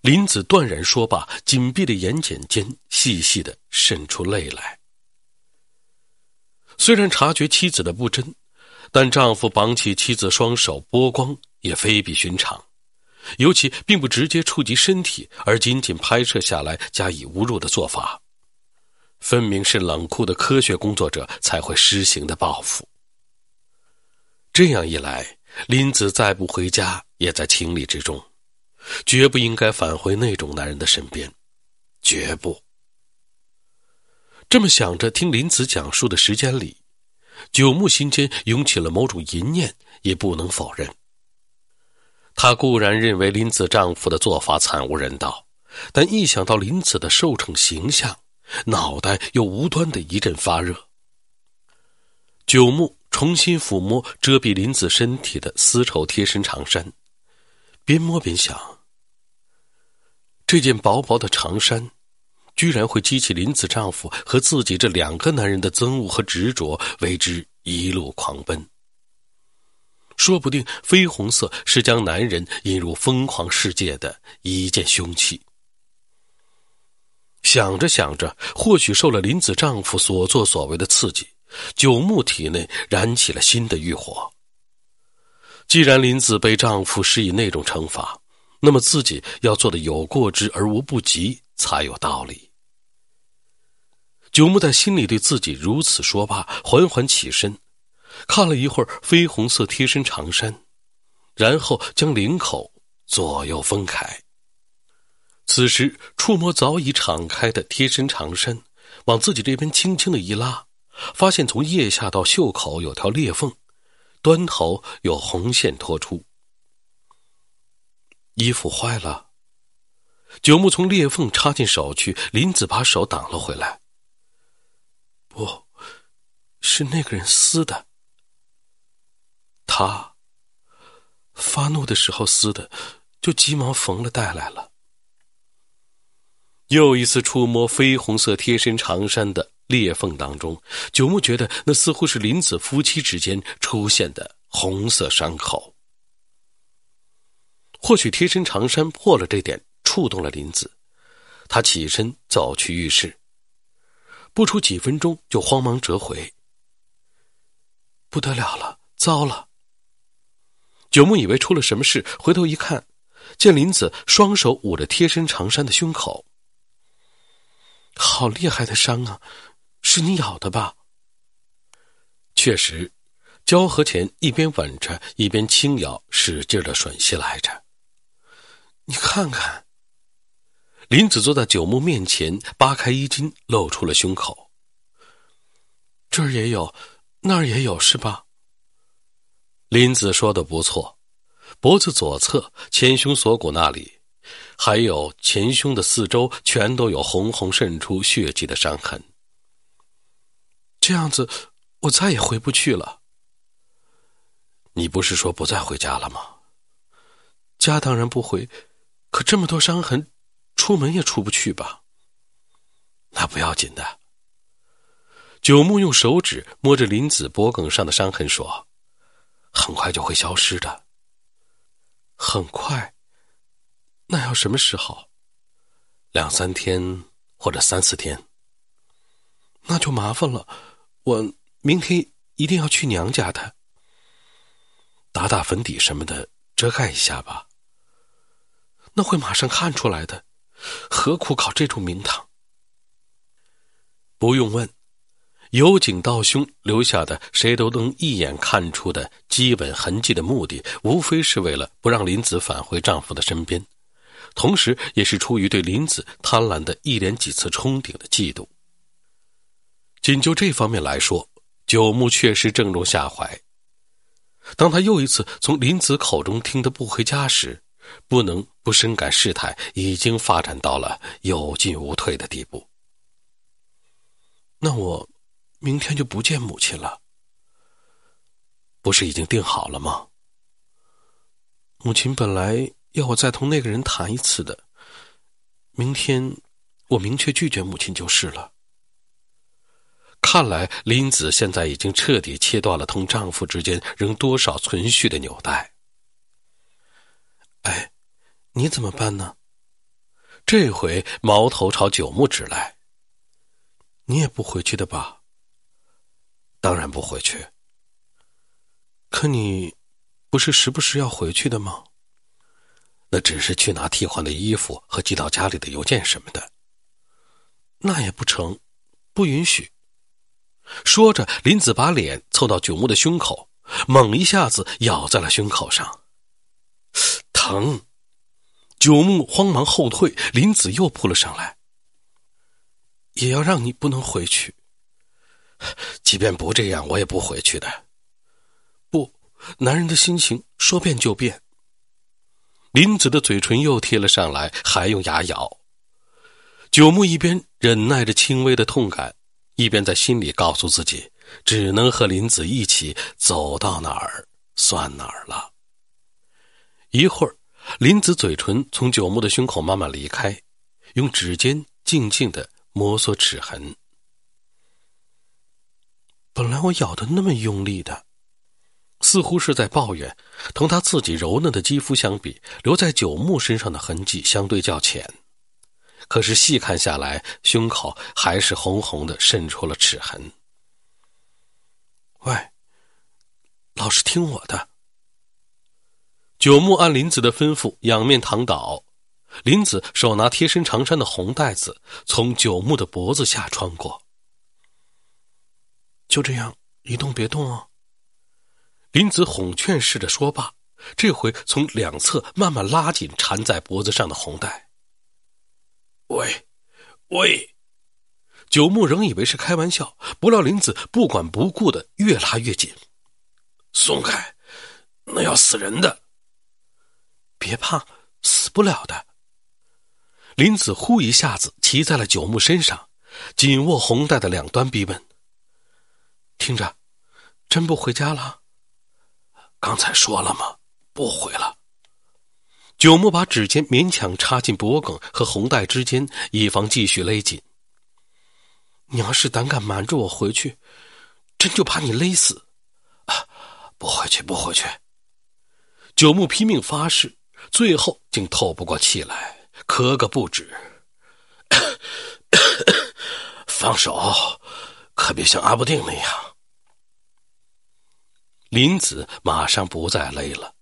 林子断然说罢，紧闭的眼睑间细细的渗出泪来。虽然察觉妻子的不真。但丈夫绑起妻子双手剥光也非比寻常，尤其并不直接触及身体，而仅仅拍摄下来加以侮辱的做法，分明是冷酷的科学工作者才会施行的报复。这样一来，林子再不回家也在情理之中，绝不应该返回那种男人的身边，绝不。这么想着，听林子讲述的时间里。九木心间涌起了某种淫念，也不能否认。她固然认为林子丈夫的做法惨无人道，但一想到林子的瘦成形象，脑袋又无端的一阵发热。九木重新抚摸遮蔽林子身体的丝绸贴身长衫，边摸边想：这件薄薄的长衫。居然会激起林子丈夫和自己这两个男人的憎恶和执着，为之一路狂奔。说不定绯红色是将男人引入疯狂世界的一件凶器。想着想着，或许受了林子丈夫所作所为的刺激，九木体内燃起了新的欲火。既然林子被丈夫施以那种惩罚，那么自己要做的有过之而无不及。才有道理。九木在心里对自己如此说罢，缓缓起身，看了一会儿绯红色贴身长衫，然后将领口左右分开。此时触摸早已敞开的贴身长衫，往自己这边轻轻的一拉，发现从腋下到袖口有条裂缝，端头有红线拖出。衣服坏了。九木从裂缝插进手去，林子把手挡了回来。不，是那个人撕的。他发怒的时候撕的，就急忙缝了带来了。又一次触摸绯红色贴身长衫的裂缝当中，九木觉得那似乎是林子夫妻之间出现的红色伤口。或许贴身长衫破了这点。触动了林子，他起身走去浴室，不出几分钟就慌忙折回。不得了了，糟了！九木以为出了什么事，回头一看，见林子双手捂着贴身长衫的胸口，好厉害的伤啊！是你咬的吧？确实，交合前一边吻着，一边轻咬，使劲的吮吸来着。你看看。林子坐在九木面前，扒开衣襟，露出了胸口。这儿也有，那儿也有，是吧？林子说的不错，脖子左侧前胸锁骨那里，还有前胸的四周，全都有红红渗出血迹的伤痕。这样子，我再也回不去了。你不是说不再回家了吗？家当然不回，可这么多伤痕，出门也出不去吧？那不要紧的。九木用手指摸着林子脖颈上的伤痕说：“很快就会消失的。很快？那要什么时候？两三天或者三四天？那就麻烦了。我明天一定要去娘家的。打打粉底什么的，遮盖一下吧。那会马上看出来的，何苦搞这种名堂？不用问，由颈到胸留下的，谁都能一眼看出的基本痕迹的目的，无非是为了不让林子返回丈夫的身边，同时也是出于对林子贪婪的一连几次冲顶的嫉妒。仅就这方面来说，九木确实正中下怀。当他又一次从林子口中听得不回家时，不能不深感事态已经发展到了有进无退的地步。那我明天就不见母亲了。不是已经定好了吗？母亲本来要我再同那个人谈一次的。明天我明确拒绝母亲就是了。看来林子现在已经彻底切断了同丈夫之间仍多少存续的纽带。哎，你怎么办呢？这回矛头朝九木指来。你也不回去的吧？当然不回去。可你不是时不时要回去的吗？那只是去拿替换的衣服和寄到家里的邮件什么的。那也不成，不允许。说着，林子把脸凑到九木的胸口，猛一下子咬在了胸口上，疼！九木慌忙后退，林子又扑了上来。也要让你不能回去，即便不这样，我也不回去的。不，男人的心情说变就变。林子的嘴唇又贴了上来，还用牙咬。九木一边忍耐着轻微的痛感。一边在心里告诉自己，只能和林子一起走到哪儿算哪儿了。一会儿，林子嘴唇从九木的胸口慢慢离开，用指尖静静的摩挲齿痕。本来我咬的那么用力的，似乎是在抱怨，同他自己柔嫩的肌肤相比，留在九木身上的痕迹相对较浅。可是细看下来，胸口还是红红的，渗出了齿痕。喂，老实听我的。九木按林子的吩咐仰面躺倒，林子手拿贴身长衫的红带子从九木的脖子下穿过。就这样一动别动哦。林子哄劝似的说罢，这回从两侧慢慢拉紧缠在脖子上的红带。喂，喂！九木仍以为是开玩笑，不料林子不管不顾的越拉越紧。松开，那要死人的！别怕，死不了的。林子忽一下子骑在了九木身上，紧握红带的两端，逼问：“听着，真不回家了？刚才说了吗？不回了。”九木把指尖勉强插进脖颈和红带之间，以防继续勒紧。你要是胆敢瞒着我回去，真就把你勒死！啊，不回去，不回去！九木拼命发誓，最后竟透不过气来，咳个不止。放手，可别像阿不定那样。林子马上不再勒了，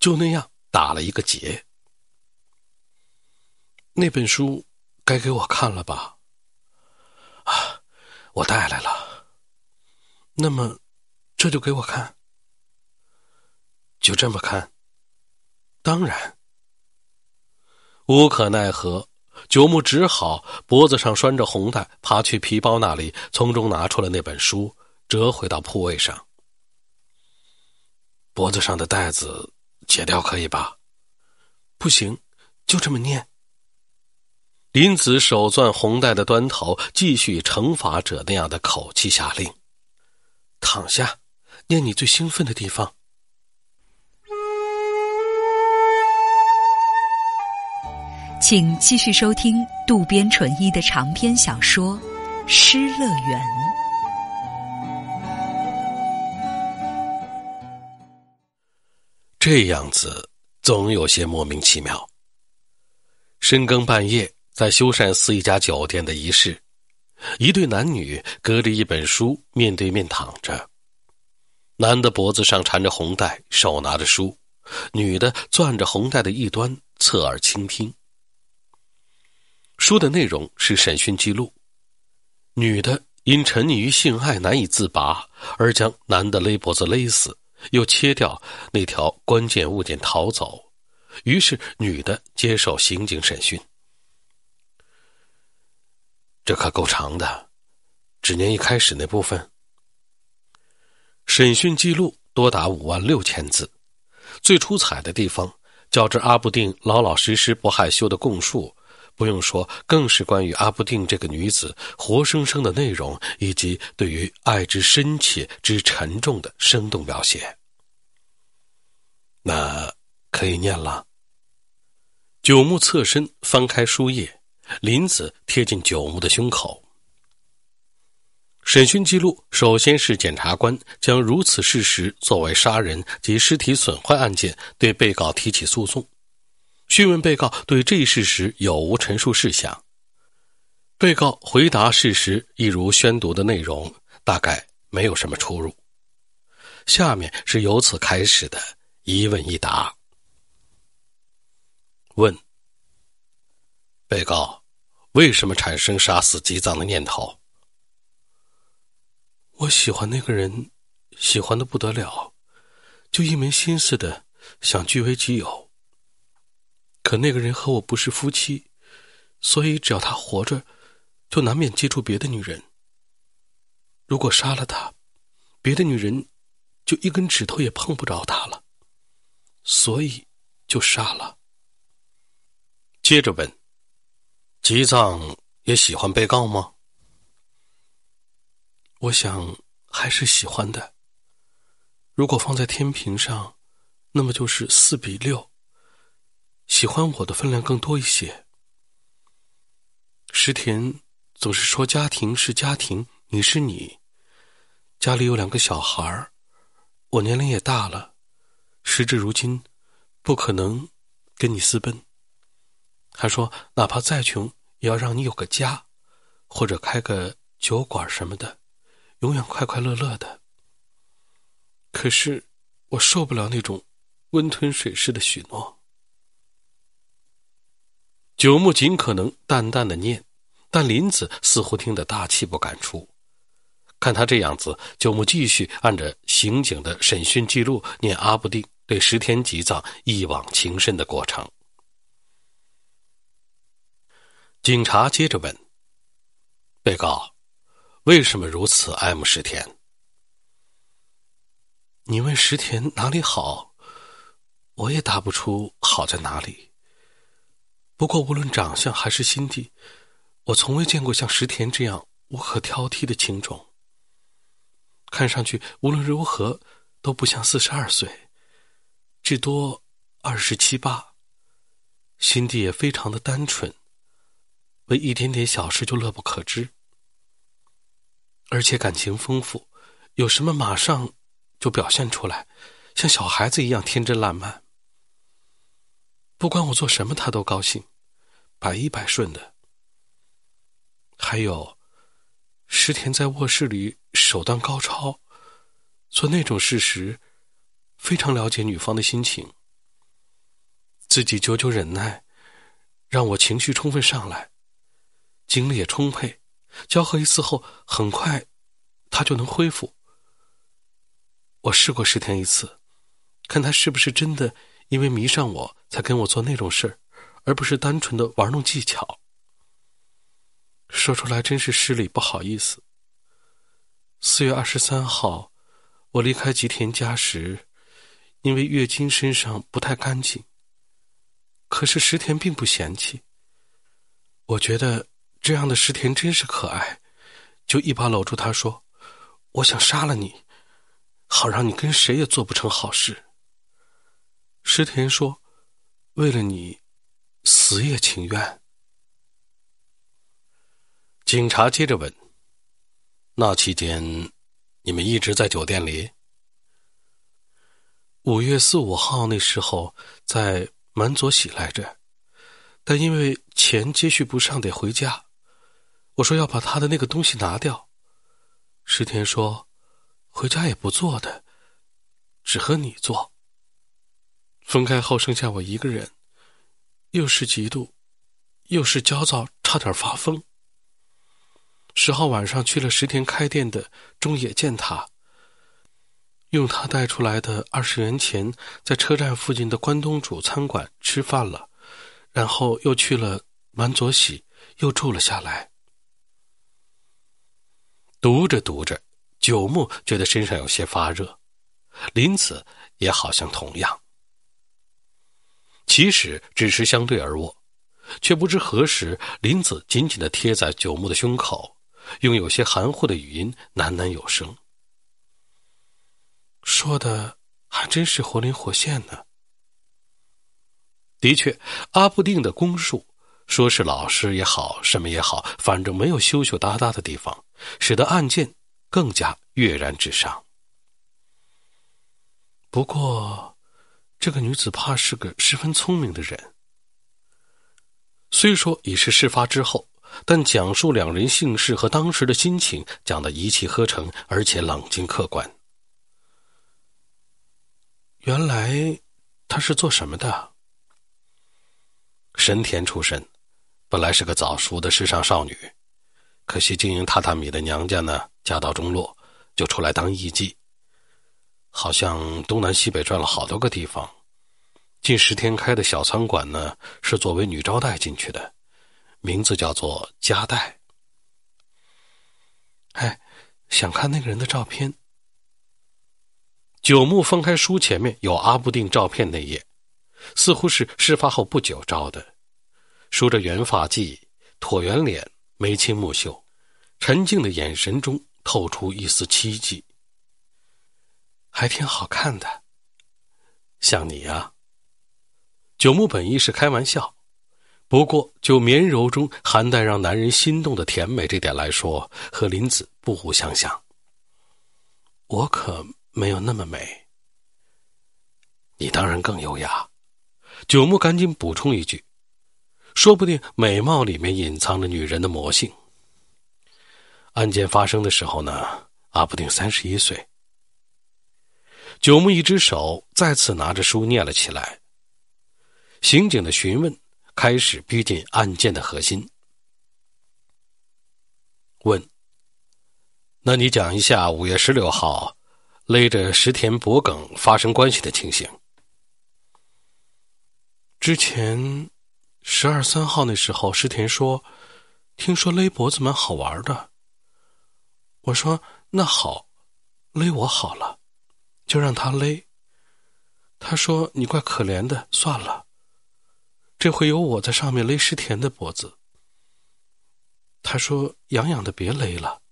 就那样打了一个结。那本书该给我看了吧？啊，我带来了。那么，这就给我看。就这么看？当然。无可奈何，九木只好脖子上拴着红带，爬去皮包那里，从中拿出了那本书，折回到铺位上。脖子上的带子解掉可以吧？不行，就这么念。林子手攥红带的端头，继续惩罚者那样的口气下令：“躺下，念你最兴奋的地方。”请继续收听渡边淳一的长篇小说《失乐园》。这样子总有些莫名其妙。深更半夜，在修善寺一家酒店的仪室，一对男女隔着一本书面对面躺着。男的脖子上缠着红带，手拿着书；女的攥着红带的一端，侧耳倾听。书的内容是审讯记录。女的因沉溺于性爱难以自拔，而将男的勒脖子勒死。又切掉那条关键物件逃走，于是女的接受刑警审讯。这可够长的，只念一开始那部分。审讯记录多达五万六千字，最出彩的地方，较之阿布定老老实实不害羞的供述，不用说，更是关于阿布定这个女子活生生的内容，以及对于爱之深切之沉重的生动描写。那可以念了。九木侧身翻开书页，林子贴近九木的胸口。审讯记录首先是检察官将如此事实作为杀人及尸体损坏案件对被告提起诉讼，讯问被告对这一事实有无陈述事项。被告回答事实一如宣读的内容，大概没有什么出入。下面是由此开始的。一问一答。问：被告为什么产生杀死吉藏的念头？我喜欢那个人，喜欢的不得了，就一门心思的想据为己有。可那个人和我不是夫妻，所以只要他活着，就难免接触别的女人。如果杀了他，别的女人就一根指头也碰不着他了。所以，就杀了。接着问：吉藏也喜欢被告吗？我想还是喜欢的。如果放在天平上，那么就是四比六。喜欢我的分量更多一些。石田总是说家庭是家庭，你是你。家里有两个小孩儿，我年龄也大了。时至如今，不可能跟你私奔。还说，哪怕再穷，也要让你有个家，或者开个酒馆什么的，永远快快乐乐的。可是，我受不了那种温吞水似的许诺。九木尽可能淡淡的念，但林子似乎听得大气不敢出。看他这样子，九木继续按着刑警的审讯记录念阿布定。对石田吉藏一往情深的过程，警察接着问：“被告为什么如此爱慕石田？”你问石田哪里好，我也答不出好在哪里。不过无论长相还是心地，我从未见过像石田这样无可挑剔的情种。看上去无论如何都不像四十二岁。至多二十七八，心地也非常的单纯，为一点点小事就乐不可支，而且感情丰富，有什么马上就表现出来，像小孩子一样天真烂漫。不管我做什么，他都高兴，百依百顺的。还有，石田在卧室里手段高超，做那种事时。非常了解女方的心情，自己久久忍耐，让我情绪充分上来，精力也充沛。交合一次后，很快他就能恢复。我试过十天一次，看他是不是真的因为迷上我才跟我做那种事儿，而不是单纯的玩弄技巧。说出来真是失礼，不好意思。四月二十三号，我离开吉田家时。因为月经身上不太干净。可是石田并不嫌弃。我觉得这样的石田真是可爱，就一把搂住他说：“我想杀了你，好让你跟谁也做不成好事。”石田说：“为了你，死也情愿。”警察接着问：“那期间，你们一直在酒店里？”五月四五号那时候在满佐喜来着，但因为钱接续不上，得回家。我说要把他的那个东西拿掉。石田说：“回家也不做的，只和你做。”分开后剩下我一个人，又是嫉妒，又是焦躁，差点发疯。十号晚上去了石田开店的中野见他，用他带出来的二十元钱，在车站附近的关东煮餐馆吃饭了，然后又去了满佐喜，又住了下来。读着读着，九木觉得身上有些发热，林子也好像同样。其实只是相对而卧，却不知何时，林子紧紧的贴在九木的胸口。用有些含糊的语音喃喃有声，说的还真是活灵活现呢。的确，阿布定的供述，说是老师也好，什么也好，反正没有羞羞答答的地方，使得案件更加跃然纸上。不过，这个女子怕是个十分聪明的人。虽说已是事发之后。但讲述两人姓氏和当时的心情，讲得一气呵成，而且冷静客观。原来他是做什么的？神田出身，本来是个早熟的时尚少女，可惜经营榻榻米的娘家呢，家道中落，就出来当艺妓。好像东南西北转了好多个地方，近十天开的小餐馆呢，是作为女招待进去的。名字叫做加代。哎，想看那个人的照片。九木翻开书，前面有阿布定照片那页，似乎是事发后不久照的，梳着圆发髻，椭圆脸，眉清目秀，沉静的眼神中透出一丝凄寂，还挺好看的，像你呀。九木本意是开玩笑。不过，就绵柔中含带让男人心动的甜美这点来说，和林子不互相像。我可没有那么美。你当然更优雅。九木赶紧补充一句：“说不定美貌里面隐藏着女人的魔性。”案件发生的时候呢，阿布定三十一岁。九木一只手再次拿着书念了起来。刑警的询问。开始逼近案件的核心。问：那你讲一下五月十六号勒着石田博梗发生关系的情形。之前十二三号那时候，石田说：“听说勒脖子蛮好玩的。”我说：“那好，勒我好了，就让他勒。”他说：“你怪可怜的，算了。”这回有我在上面勒石田的脖子。他说：“痒痒的，别勒了。”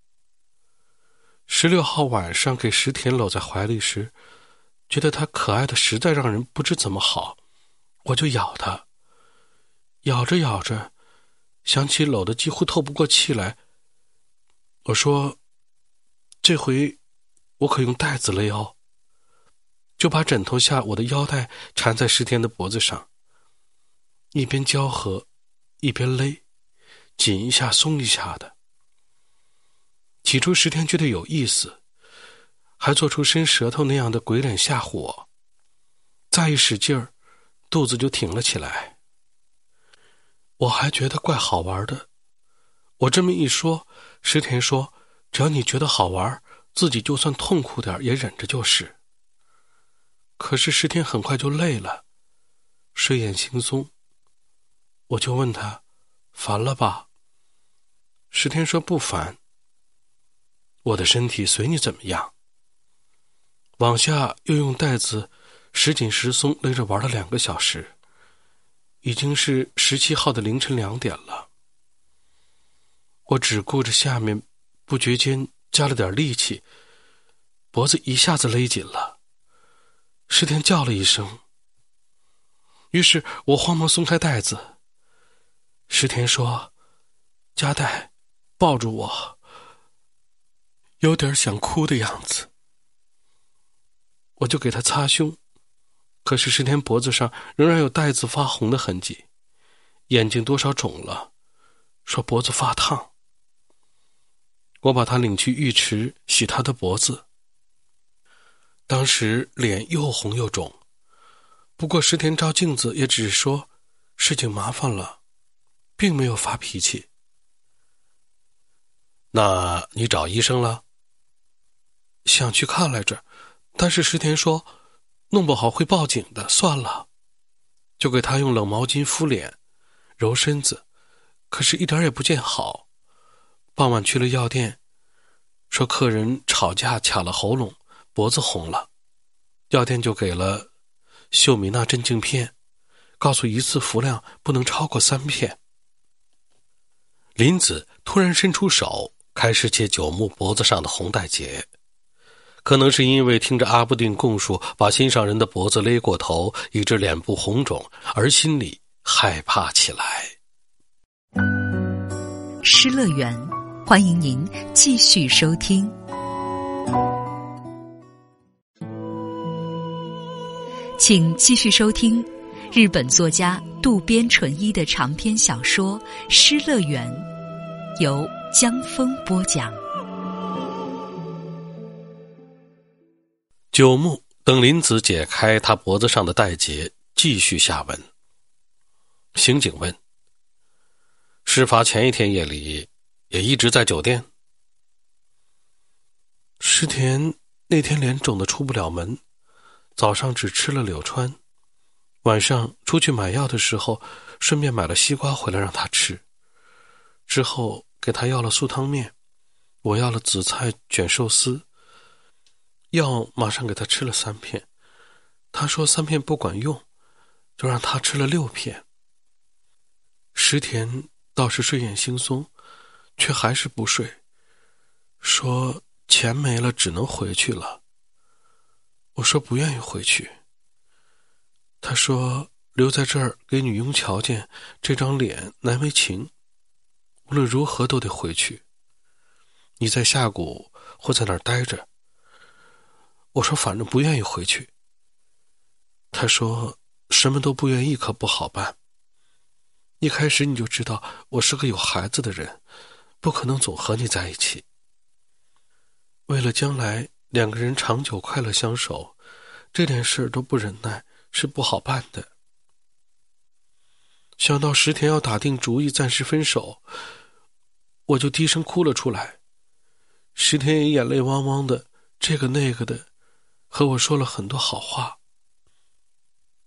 十六号晚上给石田搂在怀里时，觉得他可爱的实在让人不知怎么好，我就咬他。咬着咬着，想起搂的几乎透不过气来，我说：“这回我可用带子勒哦。”就把枕头下我的腰带缠在石田的脖子上。一边交合，一边勒，紧一下松一下的。起初石田觉得有意思，还做出伸舌头那样的鬼脸吓唬我。再一使劲儿，肚子就挺了起来。我还觉得怪好玩的。我这么一说，石田说：“只要你觉得好玩，自己就算痛苦点也忍着就是。”可是石天很快就累了，睡眼惺忪。我就问他：“烦了吧？”石天说：“不烦。”我的身体随你怎么样。往下又用带子时紧时松勒着玩了两个小时，已经是十七号的凌晨两点了。我只顾着下面，不觉间加了点力气，脖子一下子勒紧了。石田叫了一声，于是我慌忙松开带子。石田说：“加代，抱住我。”有点想哭的样子，我就给他擦胸。可是石田脖子上仍然有带子发红的痕迹，眼睛多少肿了，说脖子发烫。我把他领去浴池洗他的脖子。当时脸又红又肿，不过石田照镜子也只是说事情麻烦了，并没有发脾气。那你找医生了？想去看来着，但是石田说。弄不好会报警的，算了，就给他用冷毛巾敷脸、揉身子，可是一点也不见好。傍晚去了药店，说客人吵架卡了喉咙，脖子红了，药店就给了秀米娜镇静片，告诉一次服量不能超过三片。林子突然伸出手，开始解九木脖子上的红带结。可能是因为听着阿布定供述，把心上人的脖子勒过头，以致脸部红肿，而心里害怕起来。失乐园，欢迎您继续收听，请继续收听日本作家渡边淳一的长篇小说《失乐园》，由江峰播讲。九木等林子解开他脖子上的带结，继续下文。刑警问：“事发前一天夜里，也一直在酒店？”石田那天脸肿的出不了门，早上只吃了柳川，晚上出去买药的时候，顺便买了西瓜回来让他吃，之后给他要了素汤面，我要了紫菜卷寿司。药马上给他吃了三片，他说三片不管用，就让他吃了六片。石田倒是睡眼惺忪，却还是不睡，说钱没了，只能回去了。我说不愿意回去。他说留在这儿给女佣瞧见这张脸难为情，无论如何都得回去。你在下谷或在哪儿待着。我说：“反正不愿意回去。”他说：“什么都不愿意可不好办。一开始你就知道我是个有孩子的人，不可能总和你在一起。为了将来两个人长久快乐相守，这点事儿都不忍耐是不好办的。想到石田要打定主意暂时分手，我就低声哭了出来。石田也眼泪汪汪的，这个那个的。”和我说了很多好话。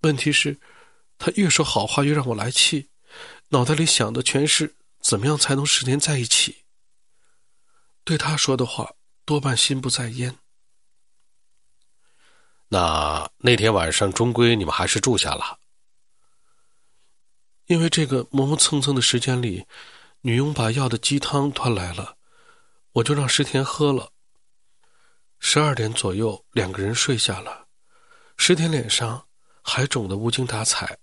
问题是，他越说好话越让我来气，脑袋里想的全是怎么样才能十年在一起。对他说的话多半心不在焉。那那天晚上，终归你们还是住下了，因为这个磨磨蹭蹭的时间里，女佣把要的鸡汤端来了，我就让石田喝了。十二点左右，两个人睡下了。石田脸上还肿得无精打采。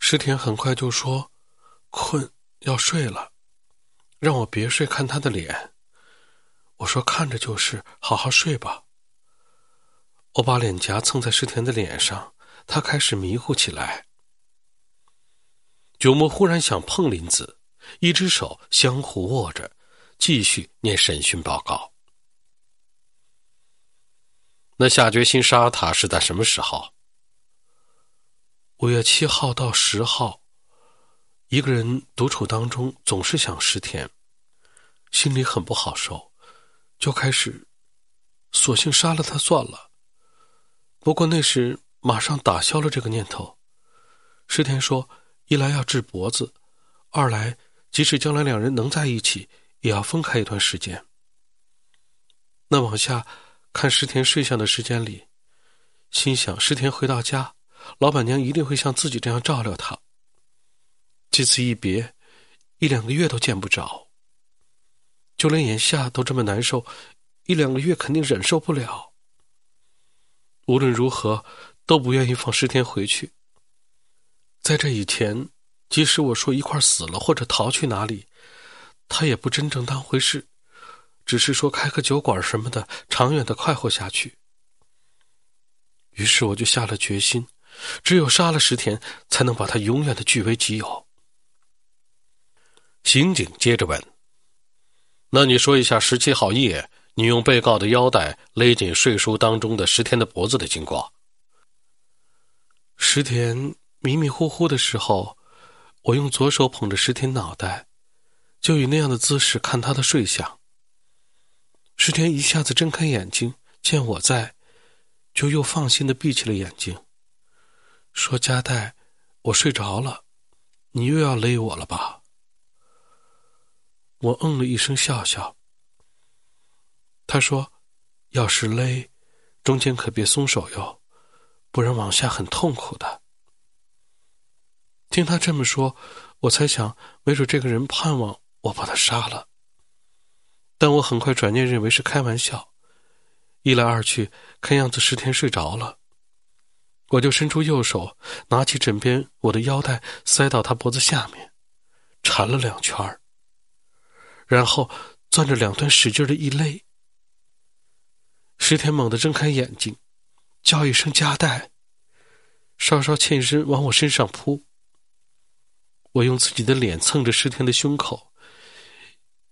石田很快就说：“困，要睡了，让我别睡，看他的脸。”我说：“看着就是，好好睡吧。”我把脸颊蹭在石田的脸上，他开始迷糊起来。九木忽然想碰林子，一只手相互握着，继续念审讯报告。那下决心杀他是在什么时候？五月七号到十号，一个人独处当中总是想石田，心里很不好受，就开始，索性杀了他算了。不过那时马上打消了这个念头。石田说：“一来要治脖子，二来即使将来两人能在一起，也要分开一段时间。”那往下。看石田睡下的时间里，心想石田回到家，老板娘一定会像自己这样照料他。这次一别，一两个月都见不着。就连眼下都这么难受，一两个月肯定忍受不了。无论如何，都不愿意放石田回去。在这以前，即使我说一块死了或者逃去哪里，他也不真正当回事，只是说开个酒馆什么的，长远的快活下去。于是我就下了决心，只有杀了石田，才能把他永远的据为己有。刑警接着问：“那你说一下十七号夜，你用被告的腰带勒紧睡书当中的石田的脖子的经过。”石田迷迷糊糊的时候，我用左手捧着石田脑袋，就以那样的姿势看他的睡相。石田一下子睁开眼睛，见我在。就又放心的闭起了眼睛，说：“加代，我睡着了，你又要勒我了吧？”我嗯了一声，笑笑。他说：“要是勒，中间可别松手哟，不然往下很痛苦的。”听他这么说，我才想，没准这个人盼望我把他杀了，但我很快转念认为是开玩笑。一来二去，看样子石田睡着了，我就伸出右手，拿起枕边我的腰带，塞到他脖子下面，缠了两圈然后攥着两端使劲的一勒。石田猛地睁开眼睛，叫一声“夹带”，稍稍欠身往我身上扑。我用自己的脸蹭着石田的胸口，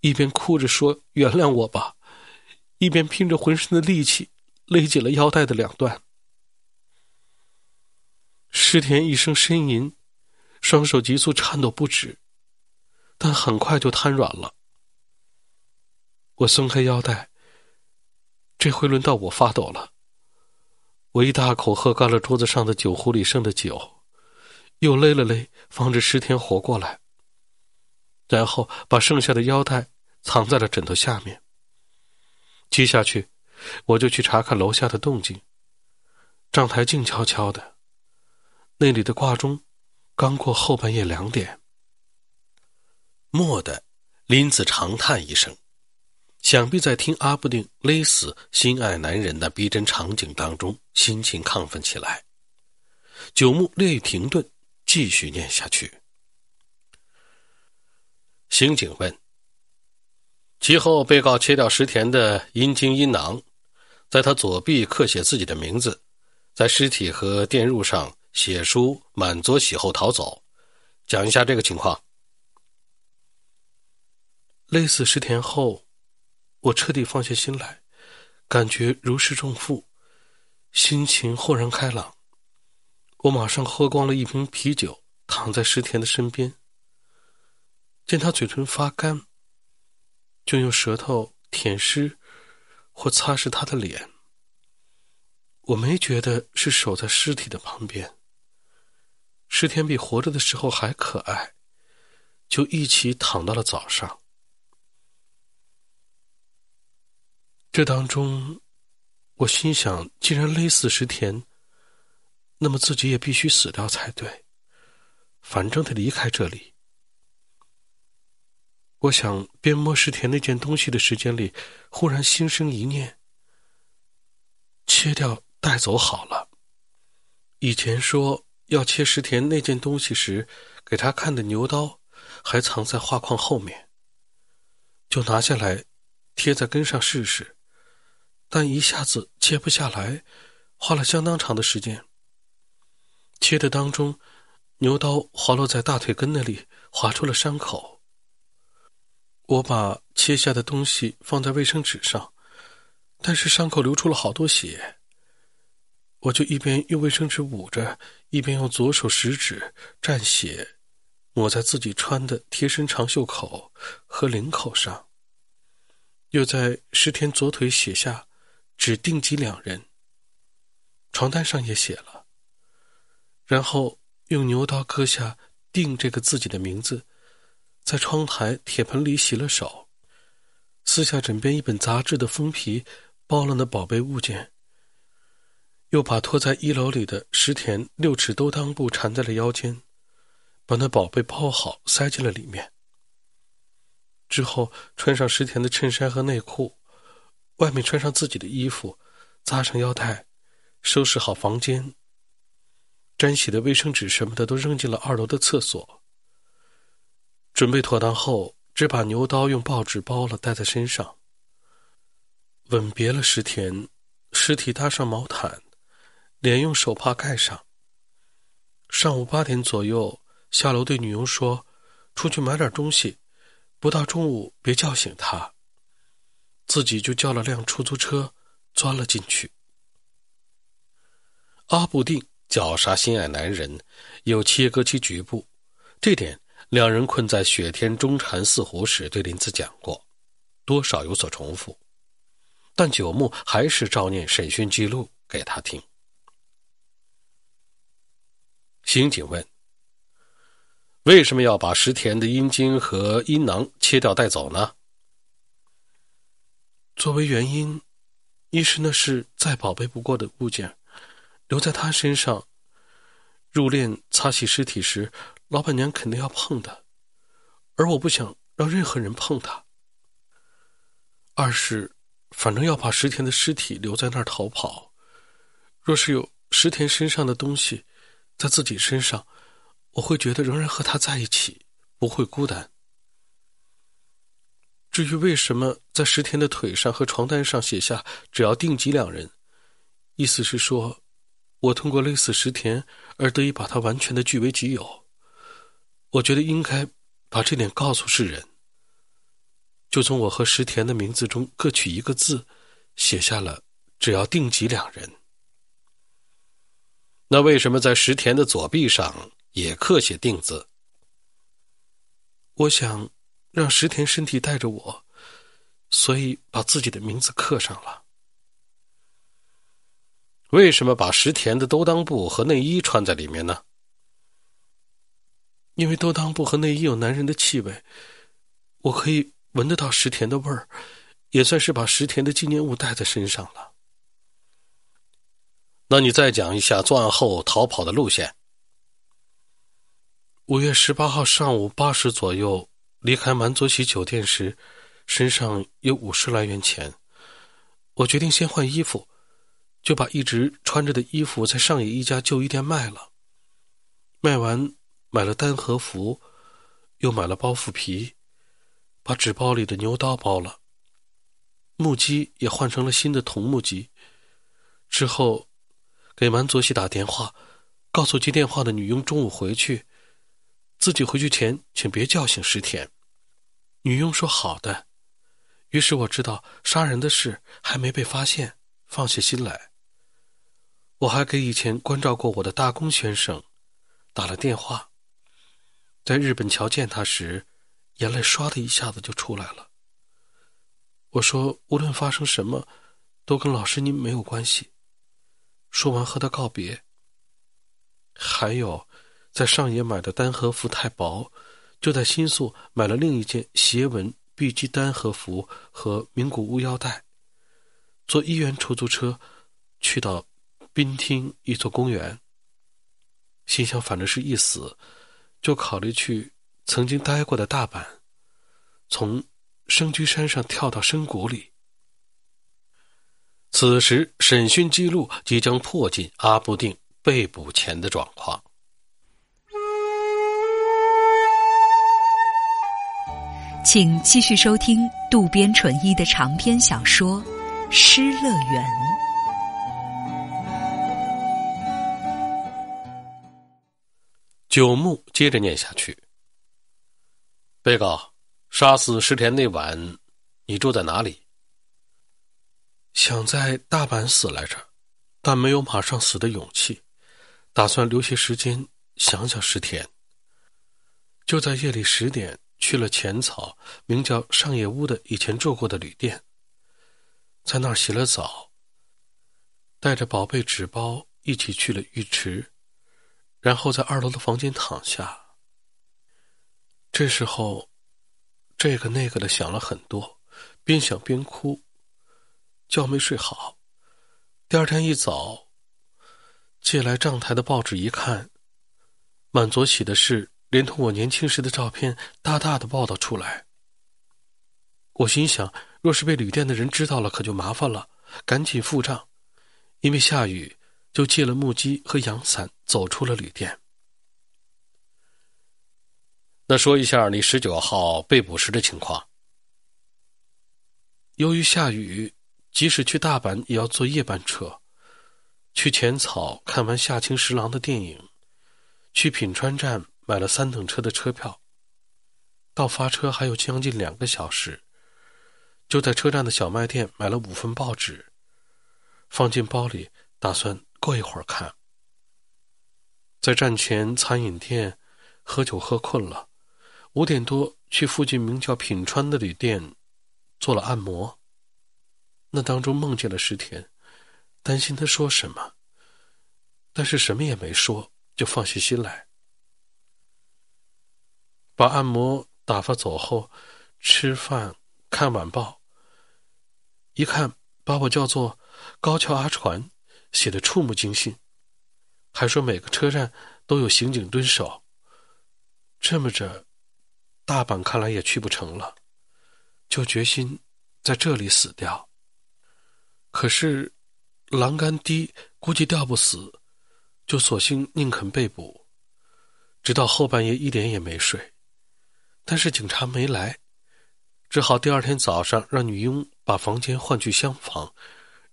一边哭着说：“原谅我吧。”一边拼着浑身的力气勒紧了腰带的两段，石田一声呻吟，双手急速颤抖不止，但很快就瘫软了。我松开腰带，这回轮到我发抖了。我一大口喝干了桌子上的酒壶里剩的酒，又勒了勒，防止石田活过来，然后把剩下的腰带藏在了枕头下面。接下去，我就去查看楼下的动静。账台静悄悄的，那里的挂钟刚过后半夜两点。蓦地，林子长叹一声，想必在听阿布丁勒死心爱男人的逼真场景当中，心情亢奋起来。九木略一停顿，继续念下去。刑警问。其后，被告切掉石田的阴茎阴囊，在他左臂刻写自己的名字，在尸体和电褥上写书“满足喜”后逃走。讲一下这个情况。勒死石田后，我彻底放下心来，感觉如释重负，心情豁然开朗。我马上喝光了一瓶啤酒，躺在石田的身边，见他嘴唇发干。就用舌头舔湿或擦拭他的脸。我没觉得是守在尸体的旁边。石田比活着的时候还可爱，就一起躺到了早上。这当中，我心想：既然勒死石田，那么自己也必须死掉才对。反正得离开这里。我想边摸石田那件东西的时间里，忽然心生一念：切掉带走好了。以前说要切石田那件东西时，给他看的牛刀还藏在画框后面，就拿下来贴在根上试试，但一下子切不下来，花了相当长的时间。切的当中，牛刀滑落在大腿根那里，划出了伤口。我把切下的东西放在卫生纸上，但是伤口流出了好多血。我就一边用卫生纸捂着，一边用左手食指蘸血，抹在自己穿的贴身长袖口和领口上，又在石田左腿写下“只定及两人”，床单上也写了，然后用牛刀割下“定”这个自己的名字。在窗台铁盆里洗了手，撕下枕边一本杂志的封皮，包了那宝贝物件，又把拖在一楼里的石田六尺兜裆布缠在了腰间，把那宝贝包好，塞进了里面。之后穿上石田的衬衫和内裤，外面穿上自己的衣服，扎上腰带，收拾好房间。沾洗的卫生纸什么的都扔进了二楼的厕所。准备妥当后，只把牛刀用报纸包了，带在身上。吻别了石田，尸体搭上毛毯，脸用手帕盖上。上午八点左右下楼对女佣说：“出去买点东西，不到中午别叫醒他。”自己就叫了辆出租车，钻了进去。阿布定绞杀心爱男人，又切割其局部，这点两人困在雪天中禅寺湖时对林子讲过，多少有所重复。但九牧还是照念审讯记录给他听。刑警问：“为什么要把石田的阴茎和阴囊切掉带走呢？”作为原因，一是那是再宝贝不过的物件，留在他身上，入殓擦洗尸体时，老板娘肯定要碰的，而我不想让任何人碰它。二是。反正要把石田的尸体留在那儿逃跑。若是有石田身上的东西在自己身上，我会觉得仍然和他在一起，不会孤单。至于为什么在石田的腿上和床单上写下“只要定吉两人”，意思是说，我通过勒死石田而得以把他完全的据为己有。我觉得应该把这点告诉世人。就从我和石田的名字中各取一个字，写下了“只要定吉两人”。那为什么在石田的左臂上也刻写“定”字？我想让石田身体带着我，所以把自己的名字刻上了。为什么把石田的兜裆布和内衣穿在里面呢？因为兜裆布和内衣有男人的气味，我可以。闻得到石田的味儿，也算是把石田的纪念物带在身上了。那你再讲一下作案后逃跑的路线。五月十八号上午八时左右离开满佐喜酒店时，身上有五十来元钱。我决定先换衣服，就把一直穿着的衣服在上野一家旧衣店卖了。卖完，买了单和服，又买了包袱皮。把纸包里的牛刀包了，木屐也换成了新的桐木屐。之后，给满佐喜打电话，告诉接电话的女佣中午回去，自己回去前请别叫醒石田。女佣说好的。于是我知道杀人的事还没被发现，放下心来。我还给以前关照过我的大宫先生打了电话，在日本桥见他时。眼泪唰的一下子就出来了。我说：“无论发生什么，都跟老师您没有关系。”说完和他告别。还有，在上野买的单和服太薄，就在新宿买了另一件斜纹碧鸡单和服和名古屋腰带，坐一元出租车去到滨町一座公园。心想反正是一死，就考虑去。曾经待过的大阪，从生居山上跳到深谷里。此时审讯记录即将破进阿布定被捕前的状况。请继续收听渡边淳一的长篇小说《失乐园》。九木接着念下去。被告，杀死石田那晚，你住在哪里？想在大阪死来着，但没有马上死的勇气，打算留些时间想想石田。就在夜里十点去了浅草，名叫上野屋的以前住过的旅店，在那儿洗了澡，带着宝贝纸包一起去了浴池，然后在二楼的房间躺下。这时候，这个那个的想了很多，边想边哭，觉没睡好。第二天一早，借来账台的报纸一看，满左写的是连同我年轻时的照片大大的报道出来。我心想，若是被旅店的人知道了，可就麻烦了，赶紧付账。因为下雨，就借了木屐和阳伞，走出了旅店。那说一下你十九号被捕时的情况。由于下雨，即使去大阪也要坐夜班车。去浅草看完夏清十郎的电影，去品川站买了三等车的车票。到发车还有将近两个小时。就在车站的小卖店买了五份报纸，放进包里，打算过一会儿看。在站前餐饮店喝酒喝困了，五点多去附近名叫品川的旅店做了按摩。那当中梦见了石田，担心他说什么，但是什么也没说，就放下心来。把按摩打发走后，吃饭。看晚报，一看把我叫做高桥阿传，写的触目惊心，还说每个车站都有刑警蹲守。这么着，大阪看来也去不成了，就决心在这里死掉。可是栏杆低，估计吊不死，就索性宁肯被捕，直到后半夜一点也没睡。但是警察没来。只好第二天早上让女佣把房间换去厢房，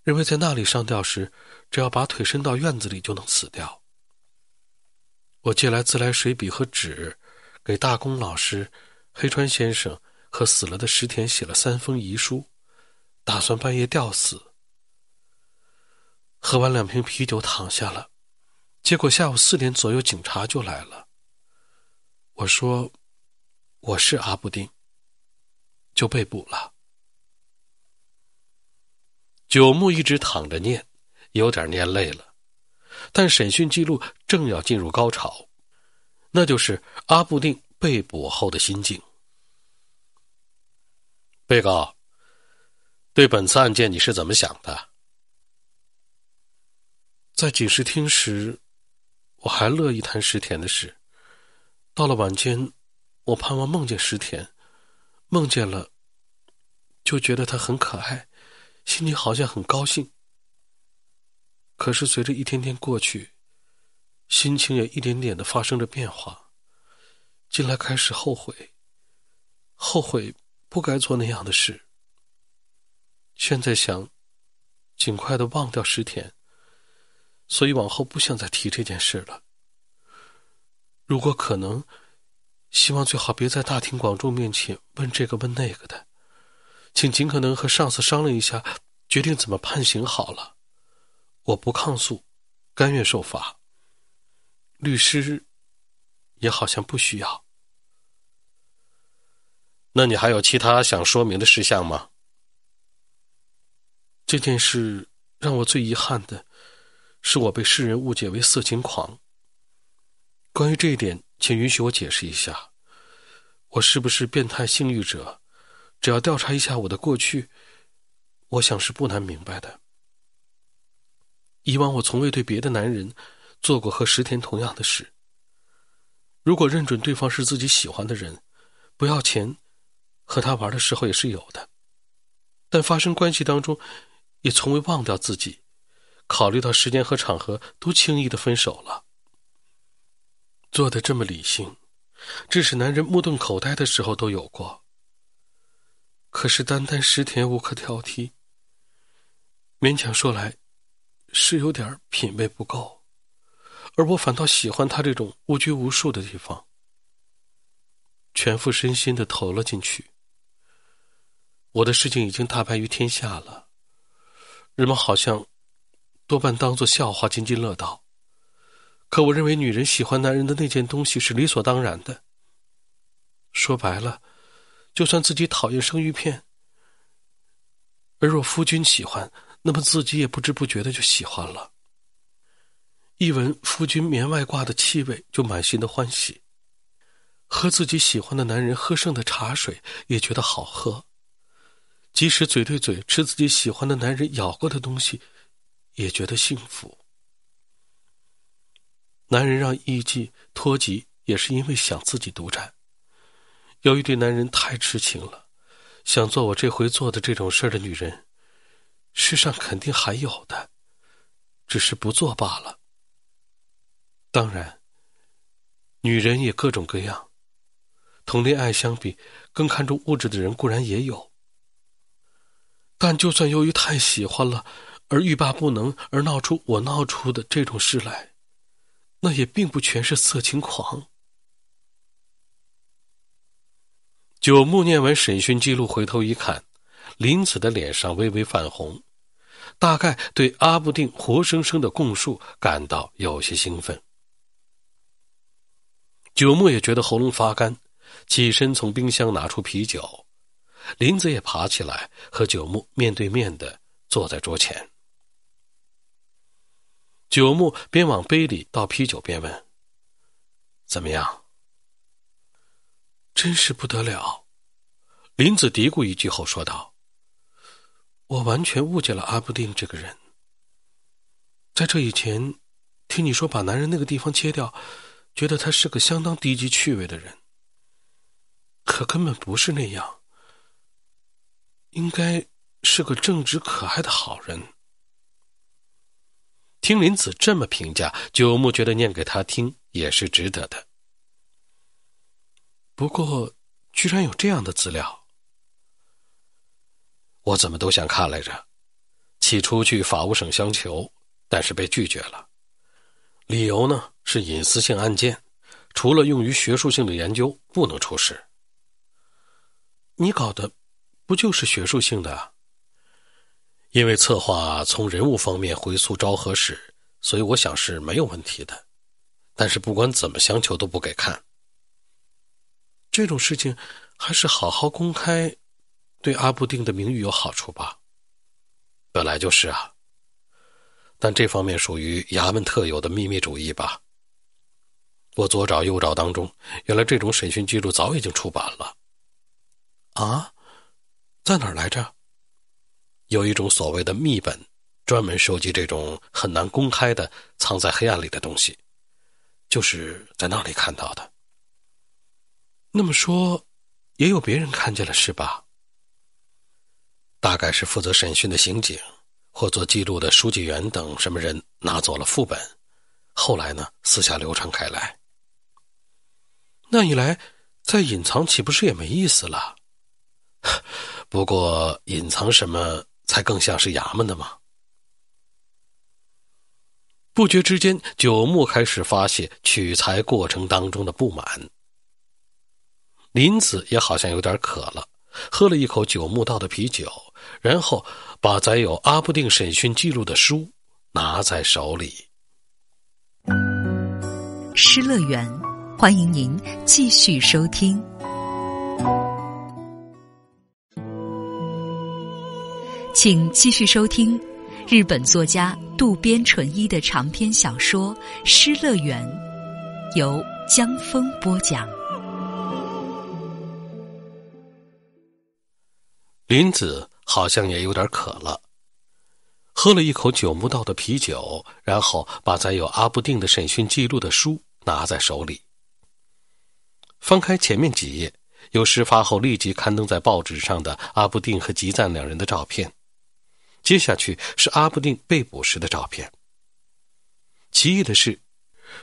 认为在那里上吊时，只要把腿伸到院子里就能死掉。我借来自来水笔和纸，给大宫老师、黑川先生和死了的石田写了三封遗书，打算半夜吊死。喝完两瓶啤酒躺下了，结果下午四点左右警察就来了。我说：“我是阿布丁。”就被捕了。九木一直躺着念，有点念累了。但审讯记录正要进入高潮，那就是阿布丁被捕后的心境。被告，对本次案件你是怎么想的？在警视厅时，我还乐意谈石田的事。到了晚间，我盼望梦见石田。梦见了，就觉得他很可爱，心里好像很高兴。可是随着一天天过去，心情也一点点的发生着变化。近来开始后悔，后悔不该做那样的事。现在想尽快的忘掉石田，所以往后不想再提这件事了。如果可能。希望最好别在大庭广众面前问这个问那个的，请尽可能和上司商量一下，决定怎么判刑好了。我不抗诉，甘愿受罚。律师也好像不需要。那你还有其他想说明的事项吗？这件事让我最遗憾的，是我被世人误解为色情狂。关于这一点。请允许我解释一下，我是不是变态性欲者？只要调查一下我的过去，我想是不难明白的。以往我从未对别的男人做过和石田同样的事。如果认准对方是自己喜欢的人，不要钱，和他玩的时候也是有的。但发生关系当中，也从未忘掉自己。考虑到时间和场合，都轻易的分手了。做的这么理性，致使男人目瞪口呆的时候都有过。可是单单石田无可挑剔，勉强说来，是有点品味不够，而我反倒喜欢他这种无拘无束的地方，全副身心的投了进去。我的事情已经大白于天下了，人们好像多半当作笑话津津乐道。可我认为，女人喜欢男人的那件东西是理所当然的。说白了，就算自己讨厌生鱼片，而若夫君喜欢，那么自己也不知不觉的就喜欢了。一闻夫君棉外褂的气味，就满心的欢喜；喝自己喜欢的男人喝剩的茶水，也觉得好喝；即使嘴对嘴吃自己喜欢的男人咬过的东西，也觉得幸福。男人让艺妓脱籍，也是因为想自己独占。由于对男人太痴情了，想做我这回做的这种事的女人，世上肯定还有的，只是不做罢了。当然，女人也各种各样，同恋爱相比，更看重物质的人固然也有。但就算由于太喜欢了，而欲罢不能，而闹出我闹出的这种事来。那也并不全是色情狂。九木念完审讯记录，回头一看，林子的脸上微微泛红，大概对阿布定活生生的供述感到有些兴奋。九木也觉得喉咙发干，起身从冰箱拿出啤酒，林子也爬起来和九木面对面的坐在桌前。九木边往杯里倒啤酒边问：“怎么样？”真是不得了。林子嘀咕一句后说道：“我完全误解了阿布定这个人。在这以前，听你说把男人那个地方切掉，觉得他是个相当低级趣味的人。可根本不是那样，应该是个正直可爱的好人。”听林子这么评价，九木觉得念给他听也是值得的。不过，居然有这样的资料，我怎么都想看来着。起初去法务省相求，但是被拒绝了，理由呢是隐私性案件，除了用于学术性的研究，不能出示。你搞的，不就是学术性的？因为策划从人物方面回溯昭和史，所以我想是没有问题的。但是不管怎么相求都不给看。这种事情还是好好公开，对阿布定的名誉有好处吧。本来就是啊。但这方面属于衙门特有的秘密主义吧。我左找右找当中，原来这种审讯记录早已经出版了。啊，在哪儿来着？有一种所谓的秘本，专门收集这种很难公开的、藏在黑暗里的东西，就是在那里看到的。那么说，也有别人看见了是吧？大概是负责审讯的刑警或做记录的书记员等什么人拿走了副本，后来呢，私下流传开来。那一来，再隐藏岂不是也没意思了？不过隐藏什么？才更像是衙门的吗？不觉之间，九木开始发泄取材过程当中的不满。林子也好像有点渴了，喝了一口九木倒的啤酒，然后把载有阿布定审讯记录的书拿在手里。失乐园，欢迎您继续收听。请继续收听日本作家渡边淳一的长篇小说《失乐园》，由江峰播讲。林子好像也有点渴了，喝了一口九木道的啤酒，然后把载有阿布定的审讯记录的书拿在手里，翻开前面几页，有事发后立即刊登在报纸上的阿布定和吉赞两人的照片。接下去是阿布定被捕时的照片。奇异的是，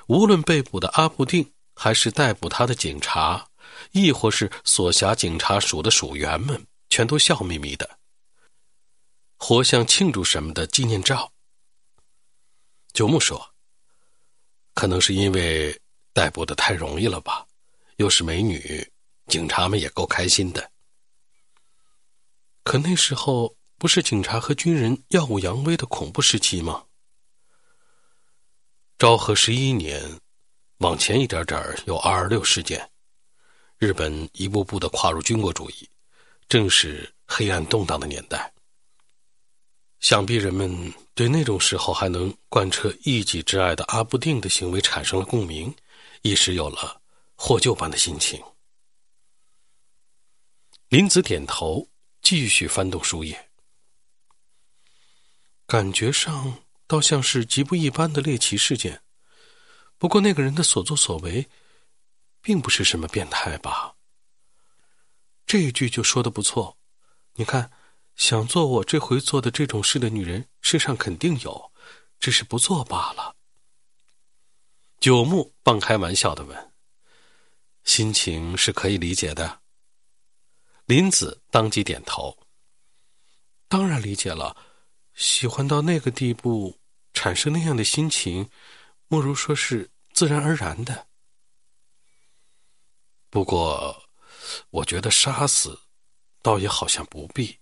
无论被捕的阿布定，还是逮捕他的警察，亦或是所辖警察署的署员们，全都笑眯眯的，活像庆祝什么的纪念照。九木说：“可能是因为逮捕的太容易了吧，又是美女，警察们也够开心的。可那时候……”不是警察和军人耀武扬威的恐怖时期吗？昭和十一年，往前一点点有二二六事件，日本一步步的跨入军国主义，正是黑暗动荡的年代。想必人们对那种时候还能贯彻一己之爱的阿不定的行为产生了共鸣，一时有了获救般的心情。林子点头，继续翻动书页。感觉上倒像是极不一般的猎奇事件，不过那个人的所作所为，并不是什么变态吧？这一句就说的不错。你看，想做我这回做的这种事的女人，身上肯定有，只是不做罢了。九木半开玩笑的问：“心情是可以理解的。”林子当即点头：“当然理解了，喜欢到那个地步，产生那样的心情，莫如说是自然而然的。不过，我觉得杀死，倒也好像不必。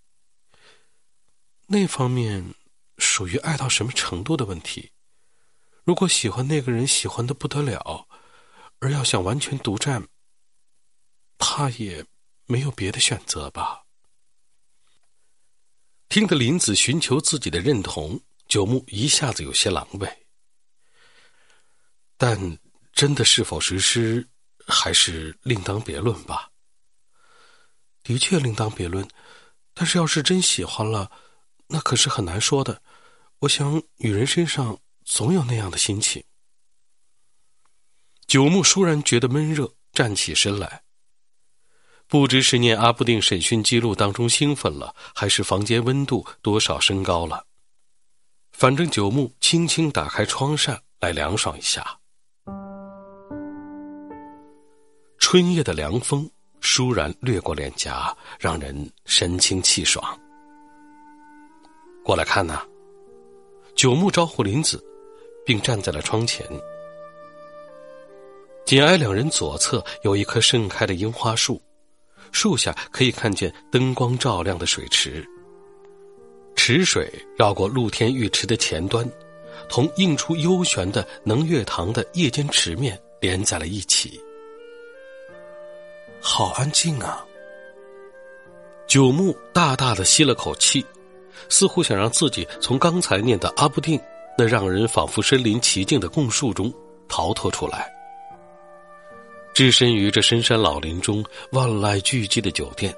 那方面，属于爱到什么程度的问题。”如果喜欢那个人喜欢的不得了，而要想完全独占，怕也没有别的选择吧。听得林子寻求自己的认同，九木一下子有些狼狈。但真的是否实施，还是另当别论吧。的确另当别论，但是要是真喜欢了，那可是很难说的。我想女人身上。总有那样的心情。九木倏然觉得闷热，站起身来。不知是念阿布定审讯记录当中兴奋了，还是房间温度多少升高了。反正九木轻轻打开窗扇来凉爽一下。春夜的凉风倏然掠过脸颊，让人神清气爽。过来看呐！九木招呼林子。并站在了窗前。紧挨两人左侧有一棵盛开的樱花树，树下可以看见灯光照亮的水池。池水绕过露天浴池的前端，同映出幽玄的能月堂的夜间池面连在了一起。好安静啊！九木大大的吸了口气，似乎想让自己从刚才念的阿布定。那让人仿佛身临其境的供述中逃脱出来，置身于这深山老林中万籁俱寂的酒店，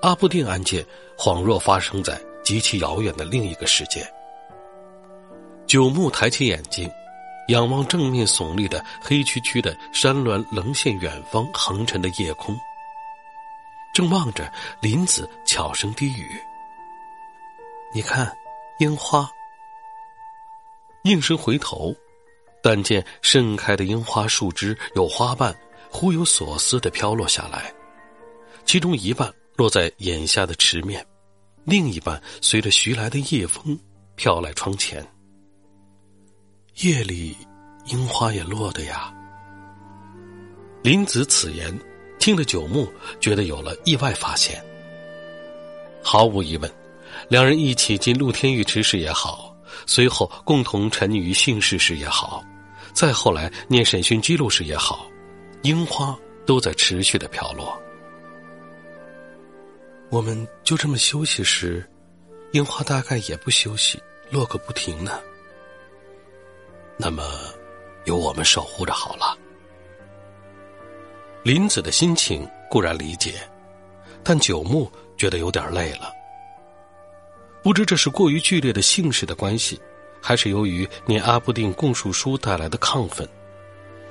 阿布定案件恍若发生在极其遥远的另一个世界。九木抬起眼睛，仰望正面耸立的黑黢黢的山峦，棱线远方横沉的夜空，正望着林子，悄声低语：“你看，樱花。”应声回头，但见盛开的樱花树枝有花瓣，忽有所思的飘落下来，其中一半落在眼下的池面，另一半随着徐来的夜风飘来窗前。夜里，樱花也落的呀。林子此言，听得九牧觉得有了意外发现。毫无疑问，两人一起进露天浴池时也好。随后共同沉溺于性事时也好，再后来念审讯记录时也好，樱花都在持续的飘落。我们就这么休息时，樱花大概也不休息，落个不停呢。那么，由我们守护着好了。林子的心情固然理解，但九木觉得有点累了。不知这是过于剧烈的性事的关系，还是由于念阿布定供述书带来的亢奋，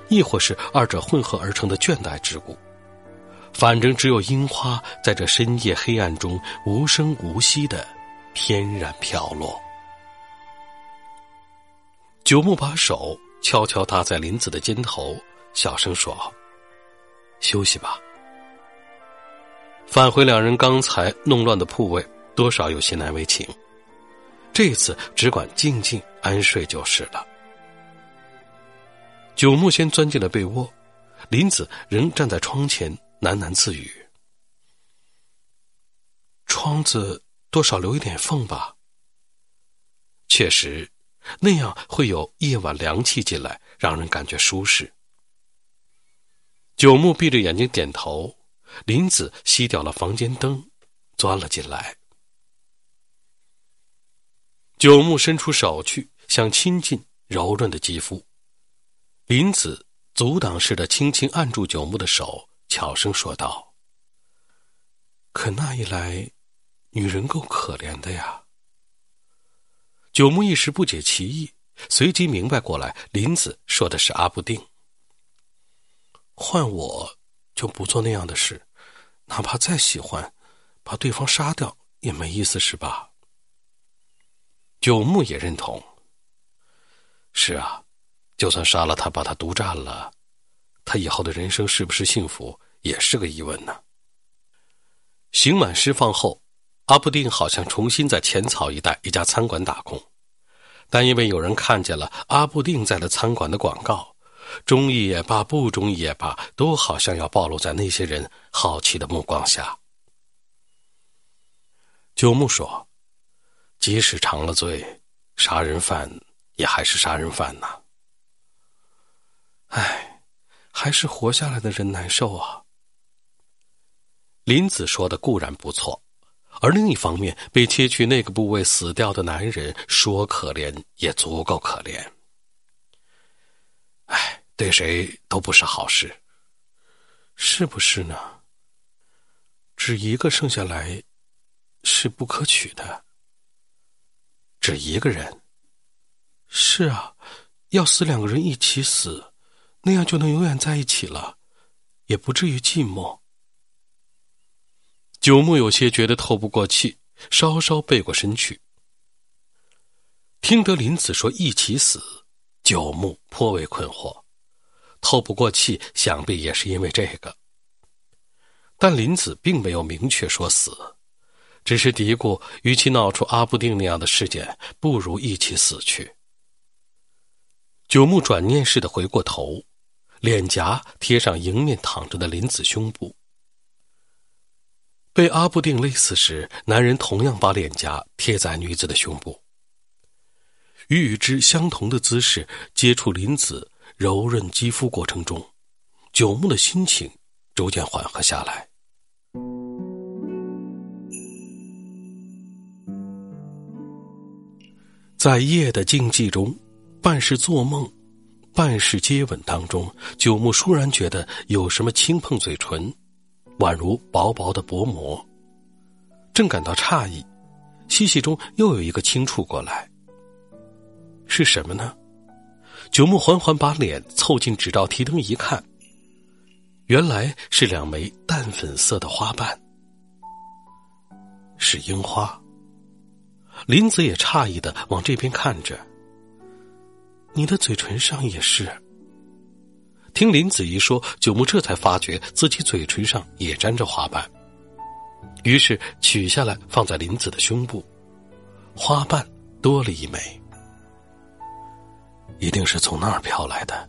亦或是二者混合而成的倦怠之故。反正只有樱花在这深夜黑暗中无声无息的翩然飘落。九木把手悄悄搭在林子的肩头，小声说：“休息吧。”返回两人刚才弄乱的铺位。多少有些难为情，这次只管静静安睡就是了。九木先钻进了被窝，林子仍站在窗前喃喃自语：“窗子多少留一点缝吧。”确实，那样会有夜晚凉气进来，让人感觉舒适。九木闭着眼睛点头，林子熄掉了房间灯，钻了进来。九木伸出手去，想亲近柔润的肌肤。林子阻挡似的轻轻按住九木的手，悄声说道：“可那一来，女人够可怜的呀。”九木一时不解其意，随即明白过来，林子说的是阿布定。换我就不做那样的事，哪怕再喜欢，把对方杀掉也没意思，是吧？九牧也认同。是啊，就算杀了他，把他独占了，他以后的人生是不是幸福，也是个疑问呢。刑满释放后，阿布定好像重新在浅草一带一家餐馆打工，但因为有人看见了阿布定在的餐馆的广告，中意也罢，不中意也罢，都好像要暴露在那些人好奇的目光下。九牧说：“即使尝了罪，杀人犯。”也还是杀人犯呐。唉，还是活下来的人难受啊。林子说的固然不错，而另一方面，被切去那个部位死掉的男人，说可怜也足够可怜。唉，对谁都不是好事，是不是呢？只一个剩下来，是不可取的。只一个人。是啊，要死两个人一起死，那样就能永远在一起了，也不至于寂寞。九牧有些觉得透不过气，稍稍背过身去。听得林子说一起死，九牧颇为困惑，透不过气，想必也是因为这个。但林子并没有明确说死，只是嘀咕：与其闹出阿布定那样的事件，不如一起死去。九牧转念似的回过头，脸颊贴上迎面躺着的林子胸部。被阿布定勒死时，男人同样把脸颊贴在女子的胸部。与与之相同的姿势接触林子柔润肌肤过程中，九牧的心情逐渐缓和下来。在夜的静寂中。半是做梦，半是接吻当中，九牧倏然觉得有什么轻碰嘴唇，宛如薄薄的薄膜。正感到诧异，细细中又有一个轻触过来。是什么呢？九牧缓缓把脸凑近纸罩提灯一看，原来是两枚淡粉色的花瓣，是樱花。林子也诧异的往这边看着。你的嘴唇上也是。听林子怡说，九牧这才发觉自己嘴唇上也沾着花瓣，于是取下来放在林子的胸部，花瓣多了一枚，一定是从那儿飘来的。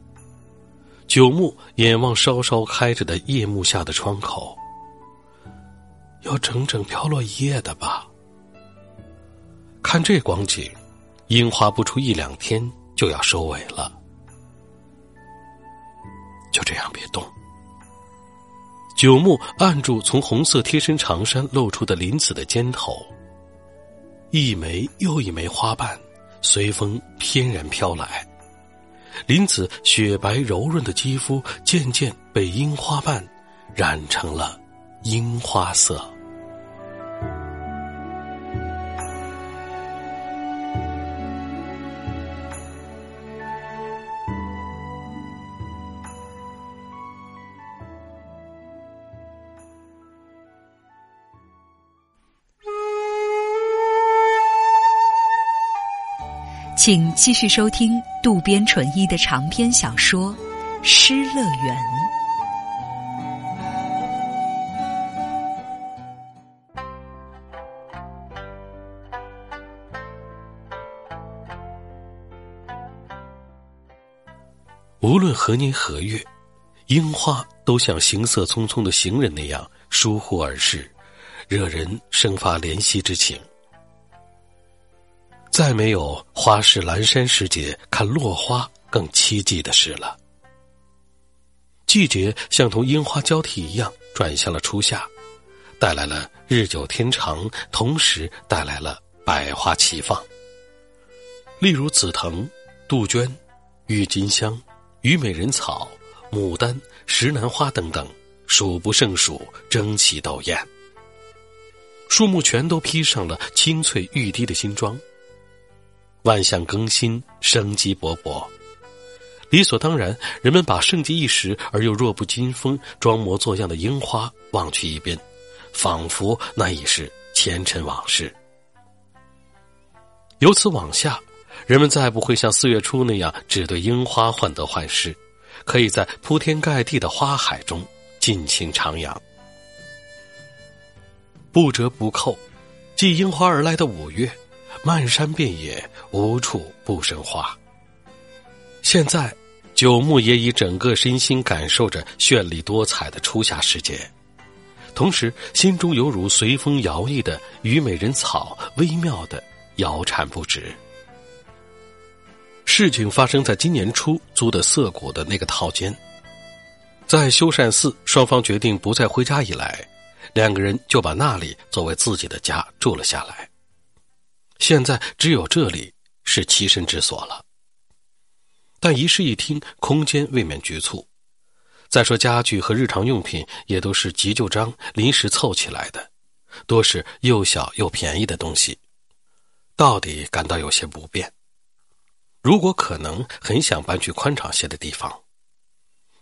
九牧眼望稍稍开着的夜幕下的窗口，要整整飘落一夜的吧？看这光景，樱花不出一两天。就要收尾了，就这样别动。九牧按住从红色贴身长衫露出的林子的肩头，一枚又一枚花瓣随风翩然飘来，林子雪白柔润的肌肤渐渐被樱花瓣染成了樱花色。请继续收听渡边淳一的长篇小说《失乐园》。无论何年何月，樱花都像行色匆匆的行人那样疏忽而逝，惹人生发怜惜之情。再没有花市阑珊时节看落花更凄寂的事了。季节像同樱花交替一样转向了初夏，带来了日久天长，同时带来了百花齐放。例如紫藤、杜鹃、郁金香、虞美人草、牡丹、石楠花等等，数不胜数，争奇斗艳。树木全都披上了青翠欲滴的新装。万象更新，生机勃勃。理所当然，人们把盛极一时而又弱不禁风、装模作样的樱花忘去一边，仿佛那已是前尘往事。由此往下，人们再不会像四月初那样只对樱花患得患失，可以在铺天盖地的花海中尽情徜徉。不折不扣，继樱花而来的五月，漫山遍野，无处不生花。现在，九牧也以整个身心感受着绚丽多彩的初夏时节，同时心中犹如随风摇曳的虞美人草，微妙的摇颤不止。事情发生在今年初租的涩谷的那个套间，在修善寺双方决定不再回家以来，两个人就把那里作为自己的家住了下来。现在只有这里是栖身之所了。但一室一厅，空间未免局促。再说家具和日常用品也都是急就章、临时凑起来的，多是又小又便宜的东西，到底感到有些不便。如果可能，很想搬去宽敞些的地方，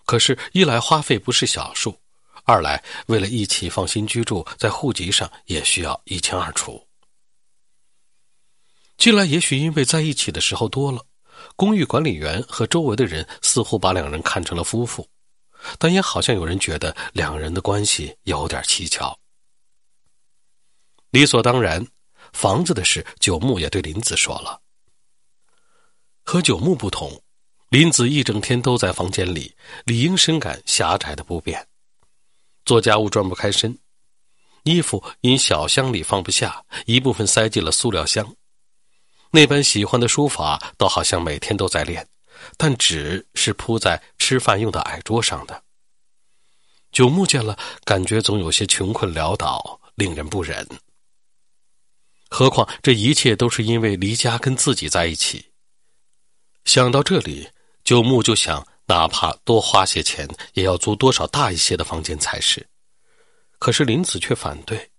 可是，一来花费不是小数，二来为了一起放心居住，在户籍上也需要一清二楚。近来也许因为在一起的时候多了。公寓管理员和周围的人似乎把两人看成了夫妇，但也好像有人觉得两人的关系有点蹊跷。理所当然，房子的事，九木也对林子说了。和九木不同，林子一整天都在房间里，理应深感狭窄的不便，做家务转不开身，衣服因小箱里放不下，一部分塞进了塑料箱。那本喜欢的书法，倒好像每天都在练，但纸是铺在吃饭用的矮桌上的。九木见了，感觉总有些穷困潦倒，令人不忍。何况这一切都是因为离家跟自己在一起。想到这里，九木就想，哪怕多花些钱，也要租多少大一些的房间才是。可是林子却反对：“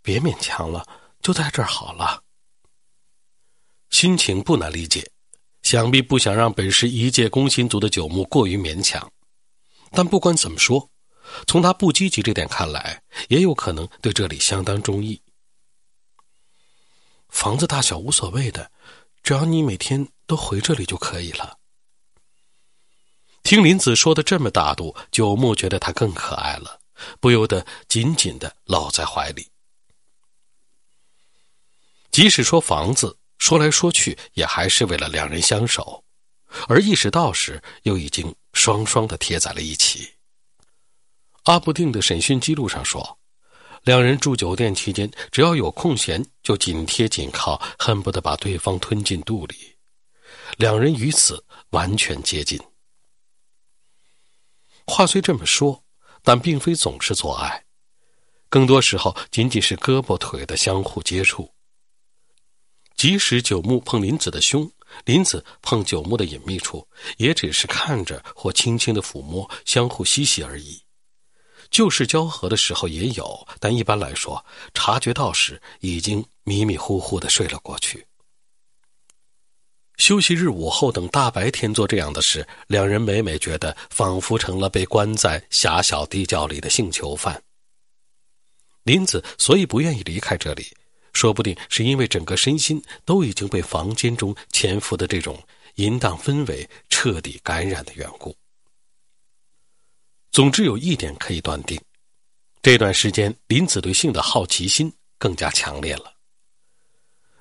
别勉强了，就在这儿好了。”心情不难理解，想必不想让本是一介工薪族的九牧过于勉强。但不管怎么说，从他不积极这点看来，也有可能对这里相当中意。房子大小无所谓的，只要你每天都回这里就可以了。听林子说的这么大度，九牧觉得他更可爱了，不由得紧紧的搂在怀里。即使说房子。说来说去，也还是为了两人相守，而意识到时，又已经双双的贴在了一起。阿布定的审讯记录上说，两人住酒店期间，只要有空闲，就紧贴紧靠，恨不得把对方吞进肚里。两人于此完全接近。话虽这么说，但并非总是做爱，更多时候仅仅是胳膊腿的相互接触。即使九木碰林子的胸，林子碰九木的隐秘处，也只是看着或轻轻的抚摸，相互嬉戏而已。就是交合的时候也有，但一般来说，察觉到时已经迷迷糊糊的睡了过去。休息日午后等大白天做这样的事，两人每每觉得仿佛成了被关在狭小地窖里的性囚犯。林子所以不愿意离开这里。说不定是因为整个身心都已经被房间中潜伏的这种淫荡氛围彻底感染的缘故。总之有一点可以断定，这段时间林子对性的好奇心更加强烈了。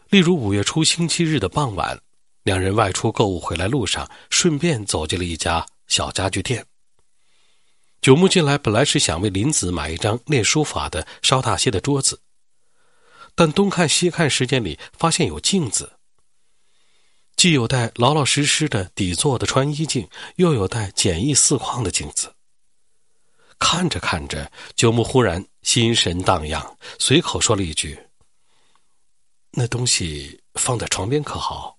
例如五月初星期日的傍晚，两人外出购物回来路上，顺便走进了一家小家具店。九木进来本来是想为林子买一张练书法的稍大些的桌子。但东看西看，时间里发现有镜子，既有带老老实实的底座的穿衣镜，又有带简易四框的镜子。看着看着，九木忽然心神荡漾，随口说了一句：“那东西放在床边可好？”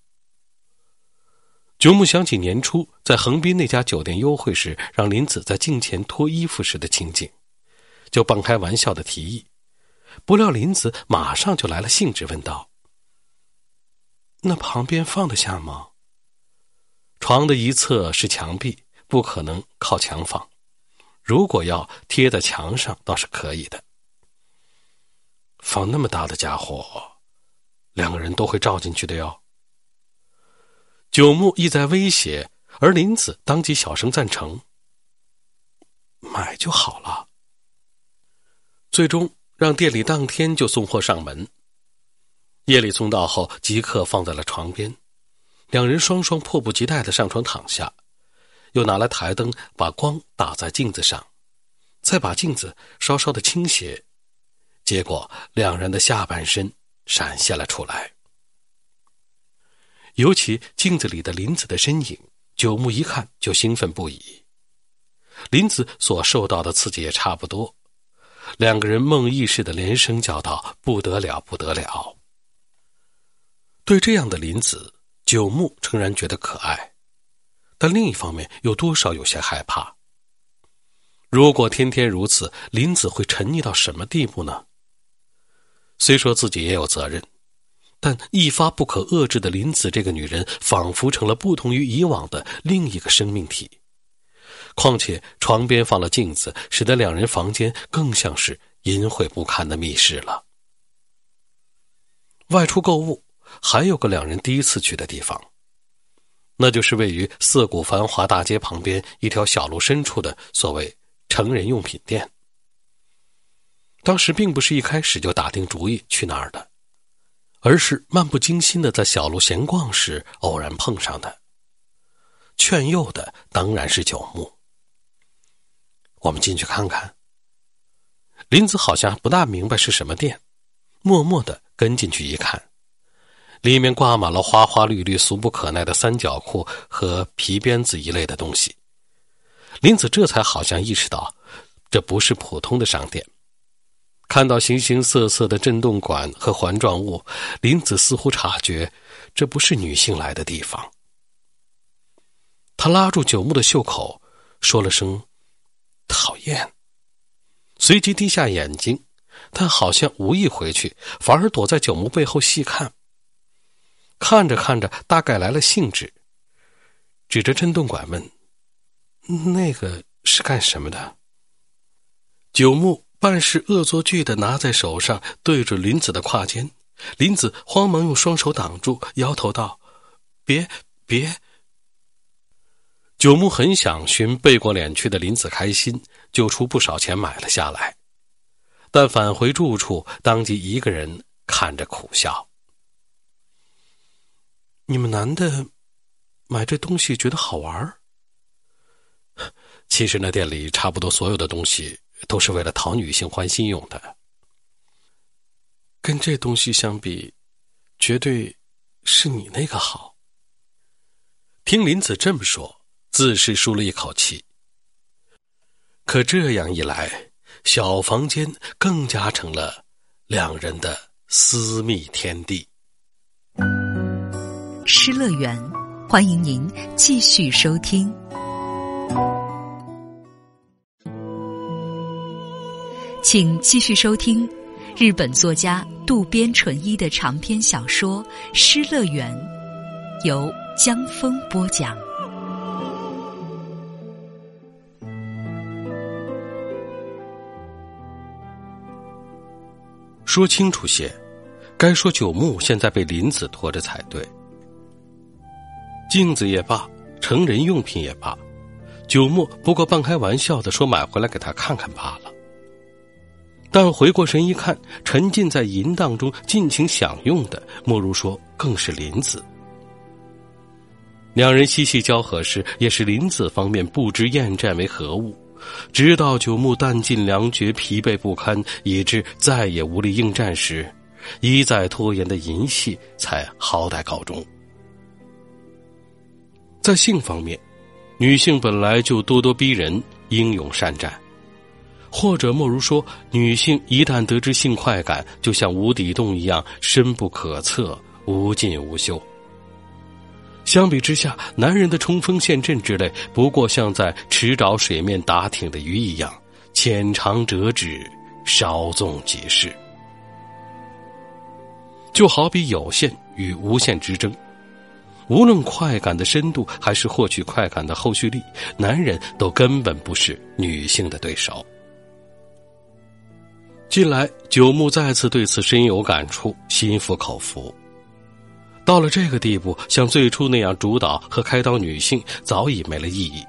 九木想起年初在横滨那家酒店幽会时，让林子在镜前脱衣服时的情景，就半开玩笑的提议。不料林子马上就来了兴致，问道：“那旁边放得下吗？床的一侧是墙壁，不可能靠墙放。如果要贴在墙上，倒是可以的。放那么大的家伙，两个人都会照进去的哟。九木意在威胁，而林子当即小声赞成：“买就好了。”最终让店里当天就送货上门。夜里送到后，即刻放在了床边。两人双双迫不及待的上床躺下，又拿来台灯，把光打在镜子上，再把镜子稍稍的倾斜，结果两人的下半身闪现了出来。尤其镜子里的林子的身影，九木一看就兴奋不已。林子所受到的刺激也差不多，两个人梦呓似的连声叫道：“不得了，不得了！”对这样的林子。九木诚然觉得可爱，但另一方面又多少有些害怕。如果天天如此，林子会沉溺到什么地步呢？虽说自己也有责任，但一发不可遏制的林子这个女人，仿佛成了不同于以往的另一个生命体。况且床边放了镜子，使得两人房间更像是淫秽不堪的密室了。外出购物。还有个两人第一次去的地方，那就是位于涩谷繁华大街旁边一条小路深处的所谓成人用品店。当时并不是一开始就打定主意去那儿的，而是漫不经心的在小路闲逛时偶然碰上的。劝诱的当然是九木。我们进去看看。林子好像不大明白是什么店，默默的跟进去一看。里面挂满了花花绿绿、俗不可耐的三角裤和皮鞭子一类的东西。林子这才好像意识到，这不是普通的商店。看到形形色色的震动管和环状物，林子似乎察觉，这不是女性来的地方。他拉住九木的袖口，说了声“讨厌”，随即低下眼睛，但好像无意回去，反而躲在九木背后细看。看着看着，大概来了兴致，指着震动管问：“那个是干什么的？”九木半是恶作剧的拿在手上，对准林子的胯间。林子慌忙用双手挡住，摇头道：“别别。”九木很想寻背过脸去的林子开心，就出不少钱买了下来，但返回住处，当即一个人看着苦笑。你们男的买这东西觉得好玩 其实那店里差不多所有的东西都是为了讨女性欢心用的。跟这东西相比，绝对是你那个好。听林子这么说，自是舒了一口气。可这样一来，小房间更加成了两人的私密天地。失乐园，欢迎您继续收听。请继续收听日本作家渡边淳一的长篇小说《失乐园》，由江峰播讲。说清楚些，该说九木现在被林子拖着才对。镜子也罢，成人用品也罢，九木不过半开玩笑的说买回来给他看看罢了。但回过神一看，沉浸在淫荡中尽情享用的，莫如说更是林子。两人嬉戏交合时，也是林子方面不知厌战为何物，直到九牧弹尽粮绝、疲惫不堪，以致再也无力应战时，一再拖延的淫戏才好歹告终。在性方面，女性本来就咄咄逼人、英勇善战，或者莫如说，女性一旦得知性快感，就像无底洞一样深不可测、无尽无休。相比之下，男人的冲锋陷阵之类，不过像在池沼水面打挺的鱼一样，浅尝辄止，稍纵即逝。就好比有限与无限之争。无论快感的深度，还是获取快感的后续力，男人都根本不是女性的对手。近来，九牧再次对此深有感触，心服口服。到了这个地步，像最初那样主导和开导女性，早已没了意义。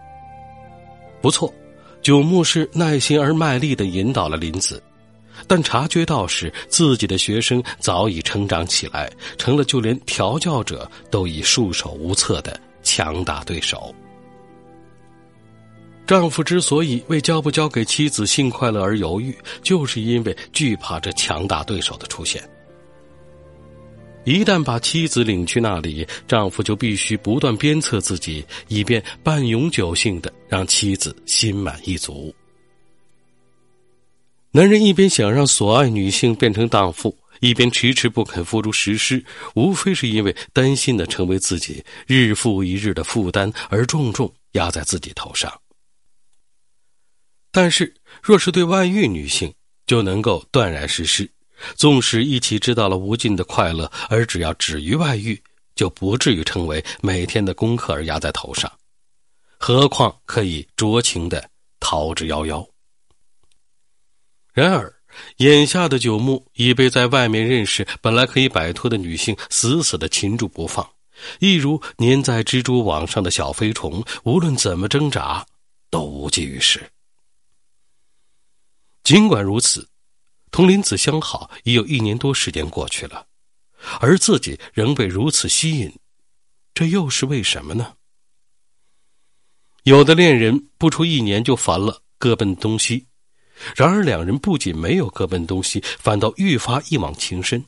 不错，九牧是耐心而卖力的引导了林子。但察觉到时，自己的学生早已成长起来，成了就连调教者都已束手无策的强大对手。丈夫之所以为交不交给妻子性快乐而犹豫，就是因为惧怕这强大对手的出现。一旦把妻子领去那里，丈夫就必须不断鞭策自己，以便半永久性的让妻子心满意足。男人一边想让所爱女性变成荡妇，一边迟迟不肯付诸实施，无非是因为担心的成为自己日复一日的负担，而重重压在自己头上。但是，若是对外遇女性，就能够断然实施。纵使一起知道了无尽的快乐，而只要止于外遇，就不至于成为每天的功课而压在头上。何况可以酌情的逃之夭夭。然而，眼下的九牧已被在外面认识、本来可以摆脱的女性死死的擒住不放，一如粘在蜘蛛网上的小飞虫，无论怎么挣扎，都无济于事。尽管如此，同林子相好已有一年多时间过去了，而自己仍被如此吸引，这又是为什么呢？有的恋人不出一年就烦了，各奔东西。然而，两人不仅没有各奔东西，反倒愈发一往情深，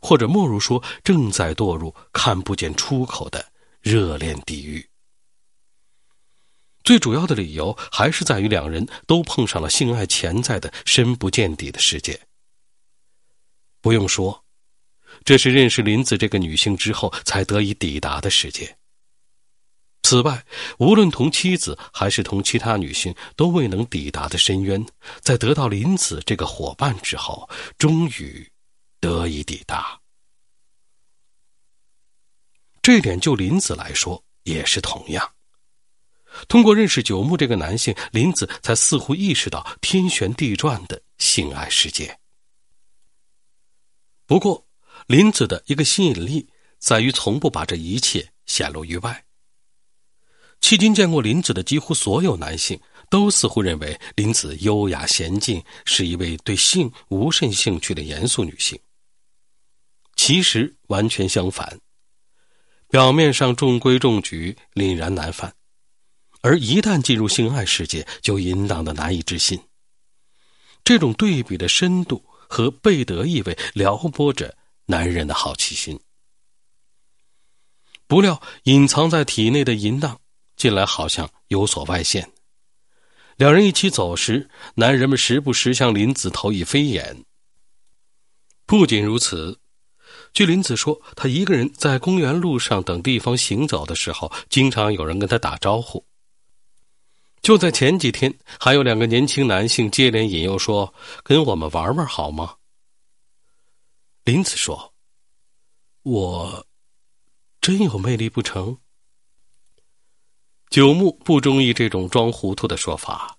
或者莫如说，正在堕入看不见出口的热恋地狱。最主要的理由还是在于两人都碰上了性爱潜在的深不见底的世界。不用说，这是认识林子这个女性之后才得以抵达的世界。此外，无论同妻子还是同其他女性都未能抵达的深渊，在得到林子这个伙伴之后，终于得以抵达。这点就林子来说也是同样。通过认识九牧这个男性，林子才似乎意识到天旋地转的性爱世界。不过，林子的一个吸引力在于从不把这一切显露于外。迄今见过林子的几乎所有男性，都似乎认为林子优雅娴静，是一位对性无甚兴趣的严肃女性。其实完全相反，表面上中规中矩，凛然难犯，而一旦进入性爱世界，就淫荡的难以置信。这种对比的深度和倍得意味，撩拨着男人的好奇心。不料，隐藏在体内的淫荡。近来好像有所外现。两人一起走时，男人们时不时向林子投以飞眼。不仅如此，据林子说，他一个人在公园路上等地方行走的时候，经常有人跟他打招呼。就在前几天，还有两个年轻男性接连引诱说：“跟我们玩玩好吗？”林子说：“我真有魅力不成？”九牧不中意这种装糊涂的说法。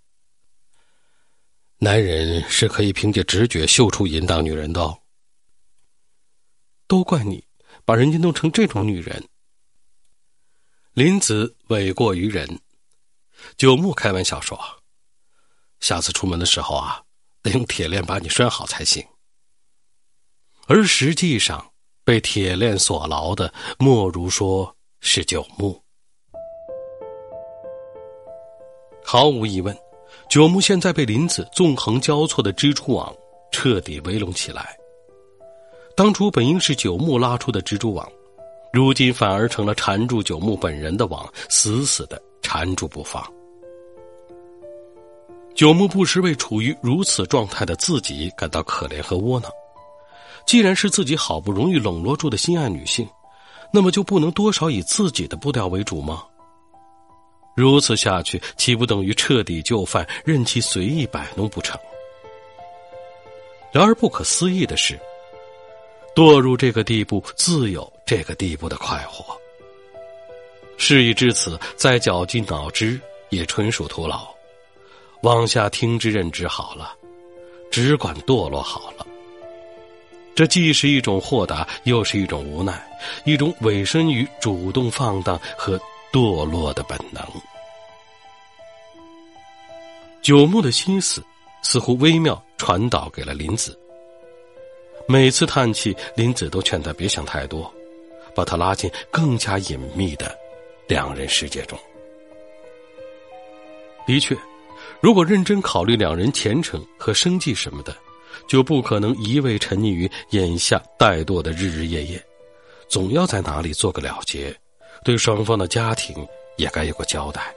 男人是可以凭借直觉嗅出淫荡女人的。都怪你，把人家弄成这种女人。林子委过于人，九牧开玩笑说：“下次出门的时候啊，得用铁链把你拴好才行。”而实际上，被铁链锁牢的，莫如说是九牧。毫无疑问，九牧现在被林子纵横交错的蜘蛛网彻底围拢起来。当初本应是九牧拉出的蜘蛛网，如今反而成了缠住九牧本人的网，死死的缠住不放。九牧不时为处于如此状态的自己感到可怜和窝囊。既然是自己好不容易笼络住的心爱女性，那么就不能多少以自己的步调为主吗？如此下去，岂不等于彻底就范，任其随意摆弄不成？然而不可思议的是，堕入这个地步，自有这个地步的快活。事已至此，再绞尽脑汁也纯属徒劳。往下听之任之好了，只管堕落好了。这既是一种豁达，又是一种无奈，一种委身于主动放荡和堕落的本能。九牧的心思似乎微妙传导给了林子。每次叹气，林子都劝他别想太多，把他拉进更加隐秘的两人世界中。的确，如果认真考虑两人前程和生计什么的。就不可能一味沉溺于眼下怠惰的日日夜夜，总要在哪里做个了结，对双方的家庭也该有个交代。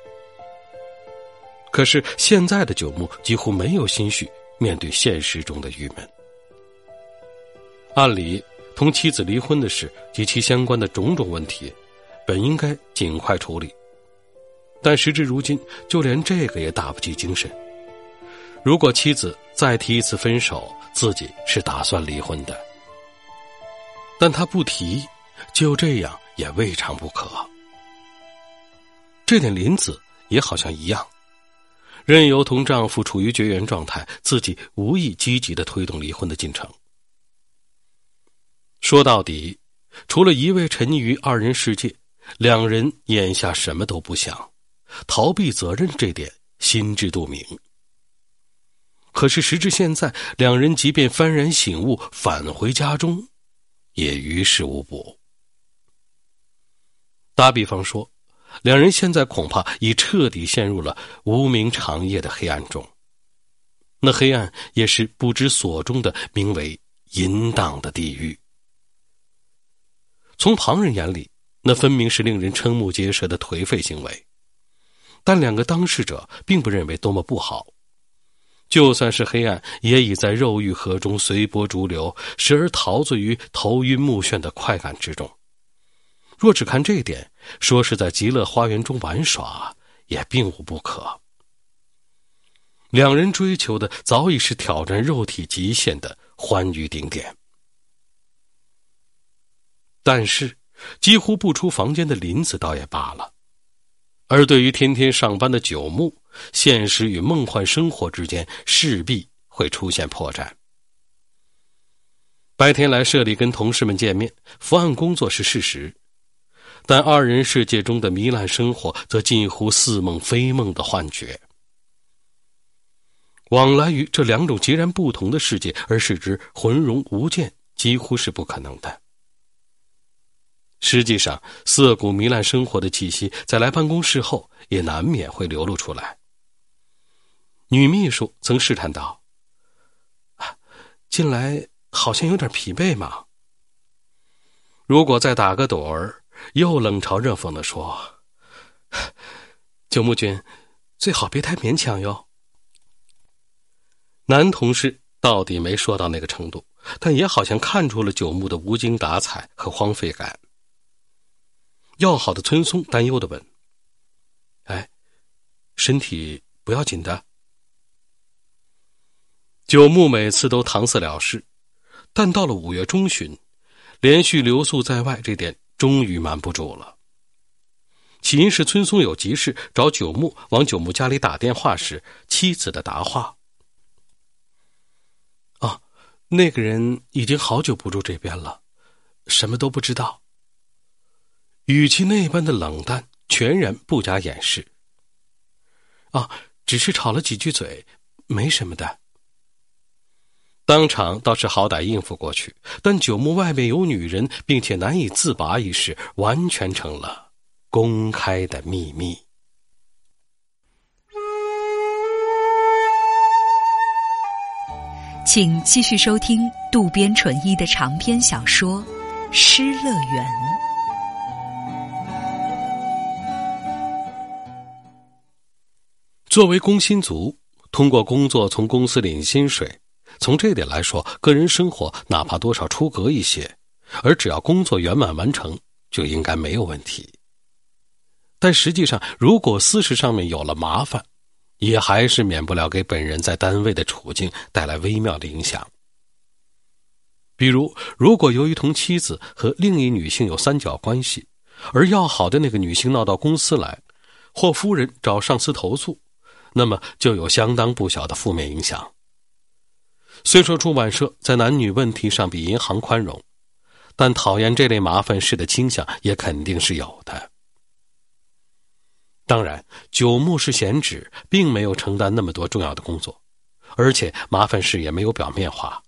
可是现在的九牧几乎没有心绪面对现实中的郁闷。按理，同妻子离婚的事及其相关的种种问题，本应该尽快处理，但时至如今，就连这个也打不起精神。如果妻子再提一次分手，自己是打算离婚的。但他不提，就这样也未尝不可。这点林子也好像一样，任由同丈夫处于绝缘状态，自己无意积极的推动离婚的进程。说到底，除了一味沉溺于二人世界，两人眼下什么都不想，逃避责任这点心知肚明。可是时至现在，两人即便幡然醒悟，返回家中，也于事无补。打比方说，两人现在恐怕已彻底陷入了无名长夜的黑暗中。那黑暗也是不知所终的，名为淫荡的地狱。从旁人眼里，那分明是令人瞠目结舌的颓废行为，但两个当事者并不认为多么不好。就算是黑暗，也已在肉欲河中随波逐流，时而陶醉于头晕目眩的快感之中。若只看这一点，说是在极乐花园中玩耍，也并无不可。两人追求的早已是挑战肉体极限的欢愉顶点。但是，几乎不出房间的林子倒也罢了，而对于天天上班的九牧。现实与梦幻生活之间势必会出现破绽。白天来社里跟同事们见面，伏案工作是事实，但二人世界中的糜烂生活则近乎似梦非梦的幻觉。往来于这两种截然不同的世界，而使之浑融无间，几乎是不可能的。实际上，涩谷糜烂生活的气息，在来办公室后，也难免会流露出来。女秘书曾试探道：“近来好像有点疲惫嘛。”如果再打个盹儿，又冷嘲热讽的说：“九牧君，最好别太勉强哟。”男同事到底没说到那个程度，但也好像看出了九牧的无精打采和荒废感。要好的村松担忧的问：“哎，身体不要紧的？”九牧每次都搪塞了事，但到了五月中旬，连续留宿在外这点终于瞒不住了。起因是村松有急事找九牧往九牧家里打电话时，妻子的答话：“啊，那个人已经好久不住这边了，什么都不知道。”语气那般的冷淡，全然不加掩饰。啊，只是吵了几句嘴，没什么的。当场倒是好歹应付过去，但九牧外面有女人，并且难以自拔一事，完全成了公开的秘密。请继续收听渡边淳一的长篇小说《失乐园》。作为工薪族，通过工作从公司领薪水。从这点来说，个人生活哪怕多少出格一些，而只要工作圆满完成，就应该没有问题。但实际上，如果私事上面有了麻烦，也还是免不了给本人在单位的处境带来微妙的影响。比如，如果由于同妻子和另一女性有三角关系，而要好的那个女性闹到公司来，或夫人找上司投诉，那么就有相当不小的负面影响。虽说出版社在男女问题上比银行宽容，但讨厌这类麻烦事的倾向也肯定是有的。当然，九牧是闲职，并没有承担那么多重要的工作，而且麻烦事也没有表面化。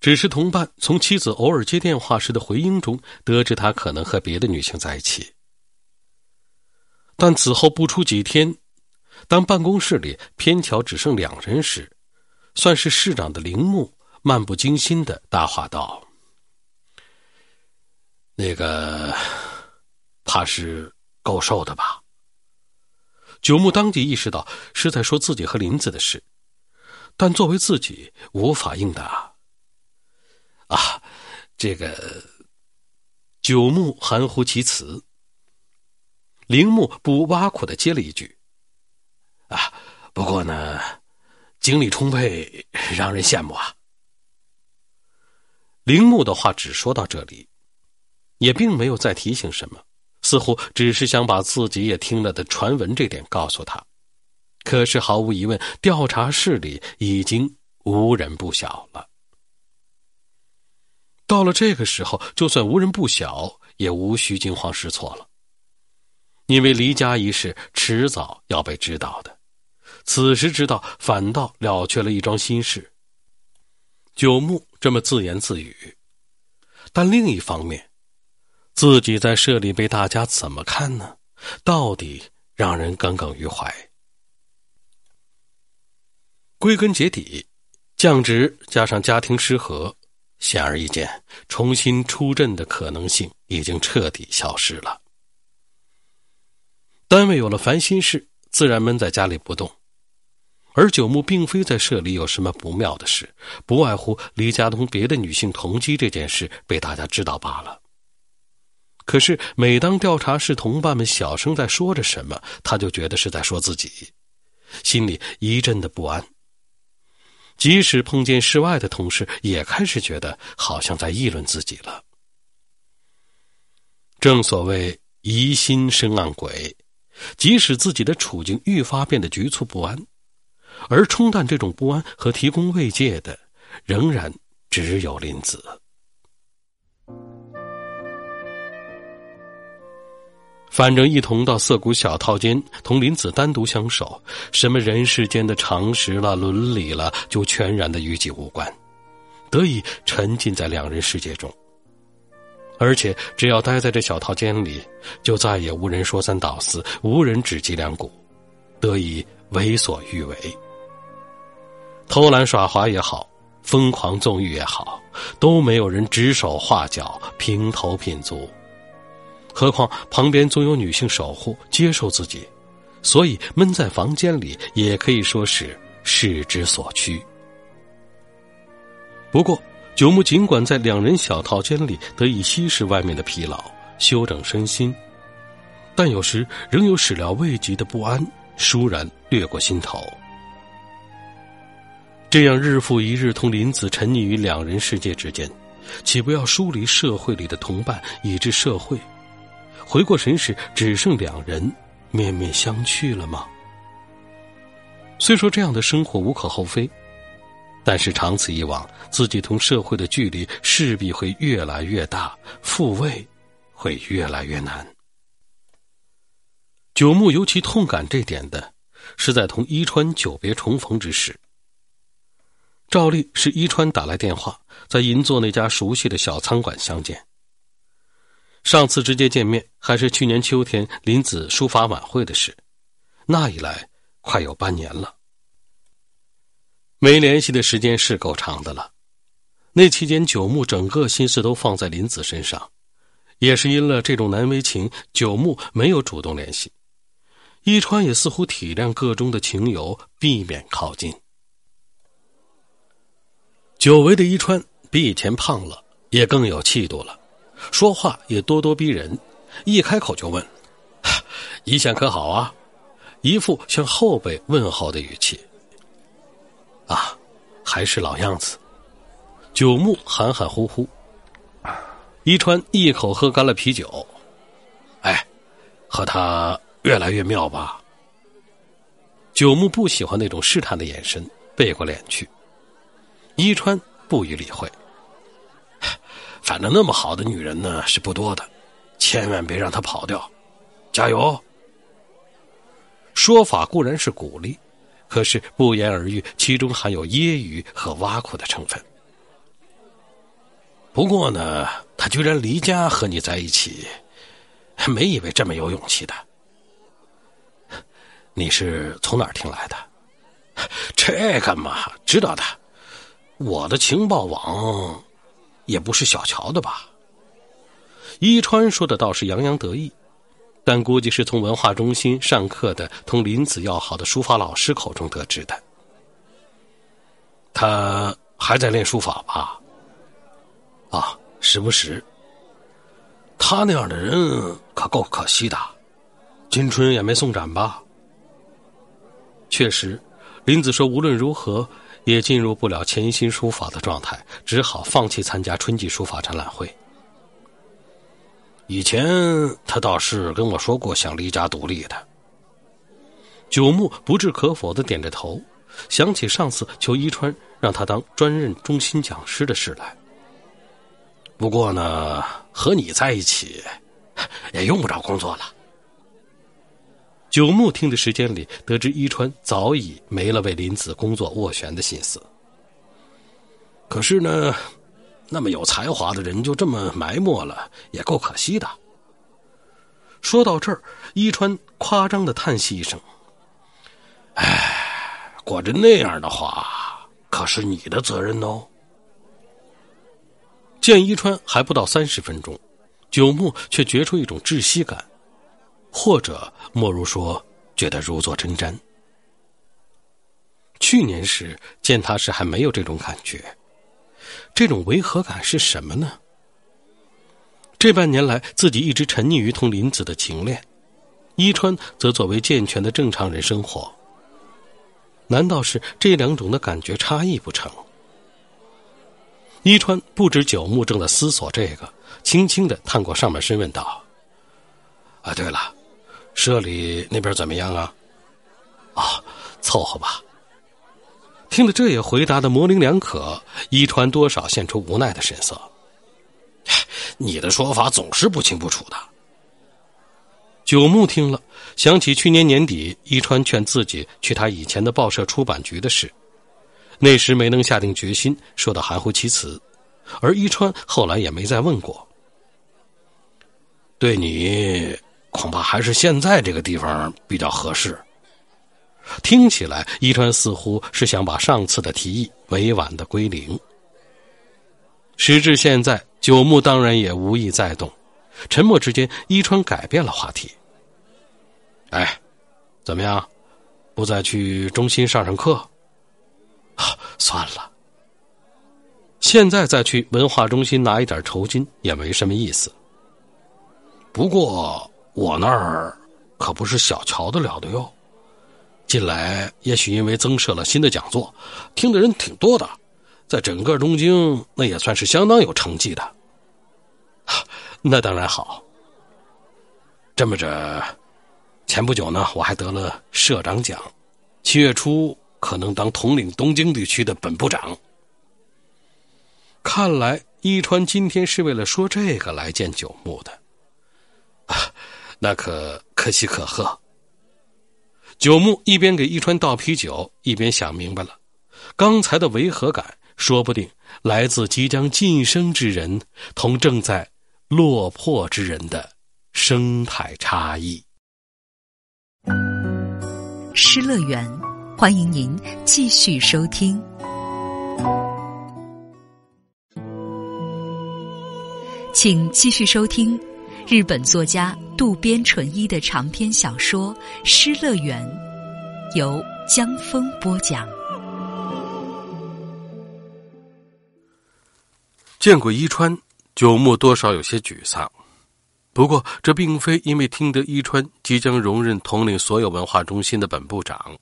只是同伴从妻子偶尔接电话时的回应中得知，他可能和别的女性在一起。但此后不出几天，当办公室里偏巧只剩两人时，算是市长的铃木漫不经心的搭话道：“那个，怕是够瘦的吧？”九木当即意识到是在说自己和林子的事，但作为自己无法应答。啊，这个九木含糊其辞。铃木不挖苦的接了一句：“啊，不过呢，精力充沛，让人羡慕啊。”铃木的话只说到这里，也并没有再提醒什么，似乎只是想把自己也听了的传闻这点告诉他。可是毫无疑问，调查室里已经无人不晓了。到了这个时候，就算无人不晓，也无需惊慌失措了。因为离家一事迟早要被知道的，此时知道反倒了却了一桩心事。九牧这么自言自语，但另一方面，自己在社里被大家怎么看呢？到底让人耿耿于怀。归根结底，降职加上家庭失和。显而易见，重新出阵的可能性已经彻底消失了。单位有了烦心事，自然闷在家里不动。而九牧并非在社里有什么不妙的事，不外乎离家同别的女性同居这件事被大家知道罢了。可是，每当调查室同伴们小声在说着什么，他就觉得是在说自己，心里一阵的不安。即使碰见室外的同事，也开始觉得好像在议论自己了。正所谓疑心生暗鬼，即使自己的处境愈发变得局促不安，而冲淡这种不安和提供慰藉的，仍然只有林子。反正一同到涩谷小套间同林子单独相守，什么人世间的常识了、伦理了，就全然的与己无关，得以沉浸在两人世界中。而且只要待在这小套间里，就再也无人说三道四，无人指脊梁骨，得以为所欲为。偷懒耍滑也好，疯狂纵欲也好，都没有人指手画脚、评头品足。何况旁边总有女性守护接受自己，所以闷在房间里也可以说是势之所趋。不过九牧尽管在两人小套间里得以稀释外面的疲劳，休整身心，但有时仍有始料未及的不安倏然掠过心头。这样日复一日同林子沉溺于两人世界之间，岂不要疏离社会里的同伴，以致社会？回过神时，只剩两人面面相觑了吗？虽说这样的生活无可厚非，但是长此以往，自己同社会的距离势必会越来越大，复位会越来越难。九牧尤其痛感这点的，是在同伊川久别重逢之时。照例是伊川打来电话，在银座那家熟悉的小餐馆相见。上次直接见面还是去年秋天林子书法晚会的事，那一来快有半年了。没联系的时间是够长的了。那期间，九牧整个心思都放在林子身上，也是因了这种难为情，九牧没有主动联系。伊川也似乎体谅个中的情由，避免靠近。久违的伊川比以前胖了，也更有气度了。说话也咄咄逼人，一开口就问：“一线可好啊？”一副向后辈问候的语气。啊，还是老样子。九木含含糊糊，伊川一口喝干了啤酒。哎，和他越来越妙吧？九木不喜欢那种试探的眼神，背过脸去。伊川不予理会。反正那么好的女人呢是不多的，千万别让她跑掉，加油！说法固然是鼓励，可是不言而喻，其中含有揶揄和挖苦的成分。不过呢，他居然离家和你在一起，没以为这么有勇气的。你是从哪儿听来的？这个嘛，知道的，我的情报网。也不是小瞧的吧？伊川说的倒是洋洋得意，但估计是从文化中心上课的同林子要好的书法老师口中得知的。他还在练书法吧？啊，时不时。他那样的人可够可惜的，金春也没送展吧？确实，林子说无论如何。也进入不了潜心书法的状态，只好放弃参加春季书法展览会。以前他倒是跟我说过想离家独立的。九木不置可否的点着头，想起上次求伊川让他当专任中心讲师的事来。不过呢，和你在一起，也用不着工作了。九木听的时间里，得知伊川早已没了为林子工作斡旋的心思。可是呢，那么有才华的人就这么埋没了，也够可惜的。说到这儿，伊川夸张的叹息一声：“哎，果真那样的话，可是你的责任哦。”见伊川还不到三十分钟，九木却觉出一种窒息感。或者莫如说，觉得如坐针毡。去年时见他时还没有这种感觉，这种违和感是什么呢？这半年来，自己一直沉溺于同林子的情恋，伊川则作为健全的正常人生活。难道是这两种的感觉差异不成？伊川不知九木正在思索这个，轻轻的探过上半身问道：“啊，对了。”社里那边怎么样啊？啊，凑合吧。听了这也回答的模棱两可，伊川多少现出无奈的神色。你的说法总是不清不楚的。九木听了，想起去年年底伊川劝自己去他以前的报社出版局的事，那时没能下定决心，说的含糊其辞，而伊川后来也没再问过。对你。恐怕还是现在这个地方比较合适。听起来，伊川似乎是想把上次的提议委婉的归零。时至现在，九木当然也无意再动。沉默之间，伊川改变了话题：“哎，怎么样？不再去中心上上课？啊，算了。现在再去文化中心拿一点酬金也没什么意思。不过……”我那儿可不是小瞧得了的哟。近来也许因为增设了新的讲座，听的人挺多的，在整个东京那也算是相当有成绩的。那当然好。这么着，前不久呢，我还得了社长奖，七月初可能当统领东京地区的本部长。看来伊川今天是为了说这个来见九木的。啊 那可可喜可贺。九木一边给一川倒啤酒，一边想明白了，刚才的违和感，说不定来自即将晋升之人同正在落魄之人的生态差异。失乐园，欢迎您继续收听，请继续收听。日本作家渡边淳一的长篇小说《失乐园》，由江峰播讲。见过伊川，九木多少有些沮丧。不过，这并非因为听得伊川即将荣任统领所有文化中心的本部长，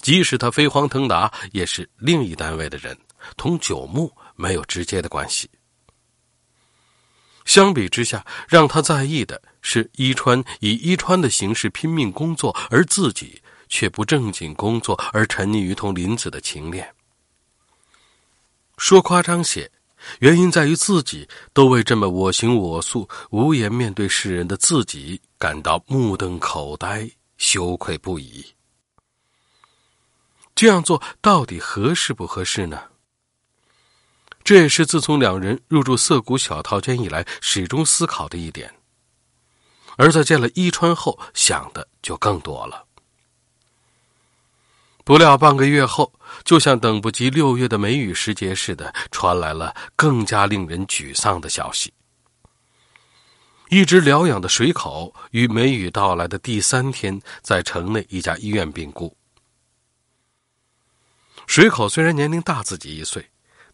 即使他飞黄腾达，也是另一单位的人，同九木没有直接的关系。相比之下，让他在意的是伊川以伊川的形式拼命工作，而自己却不正经工作，而沉溺于同林子的情恋。说夸张些，原因在于自己都为这么我行我素、无颜面对世人的自己感到目瞪口呆、羞愧不已。这样做到底合适不合适呢？这也是自从两人入住涩谷小套间以来始终思考的一点。而在见了伊川后，想的就更多了。不料半个月后，就像等不及六月的梅雨时节似的，传来了更加令人沮丧的消息：一直疗养的水口于梅雨到来的第三天，在城内一家医院病故。水口虽然年龄大自己一岁。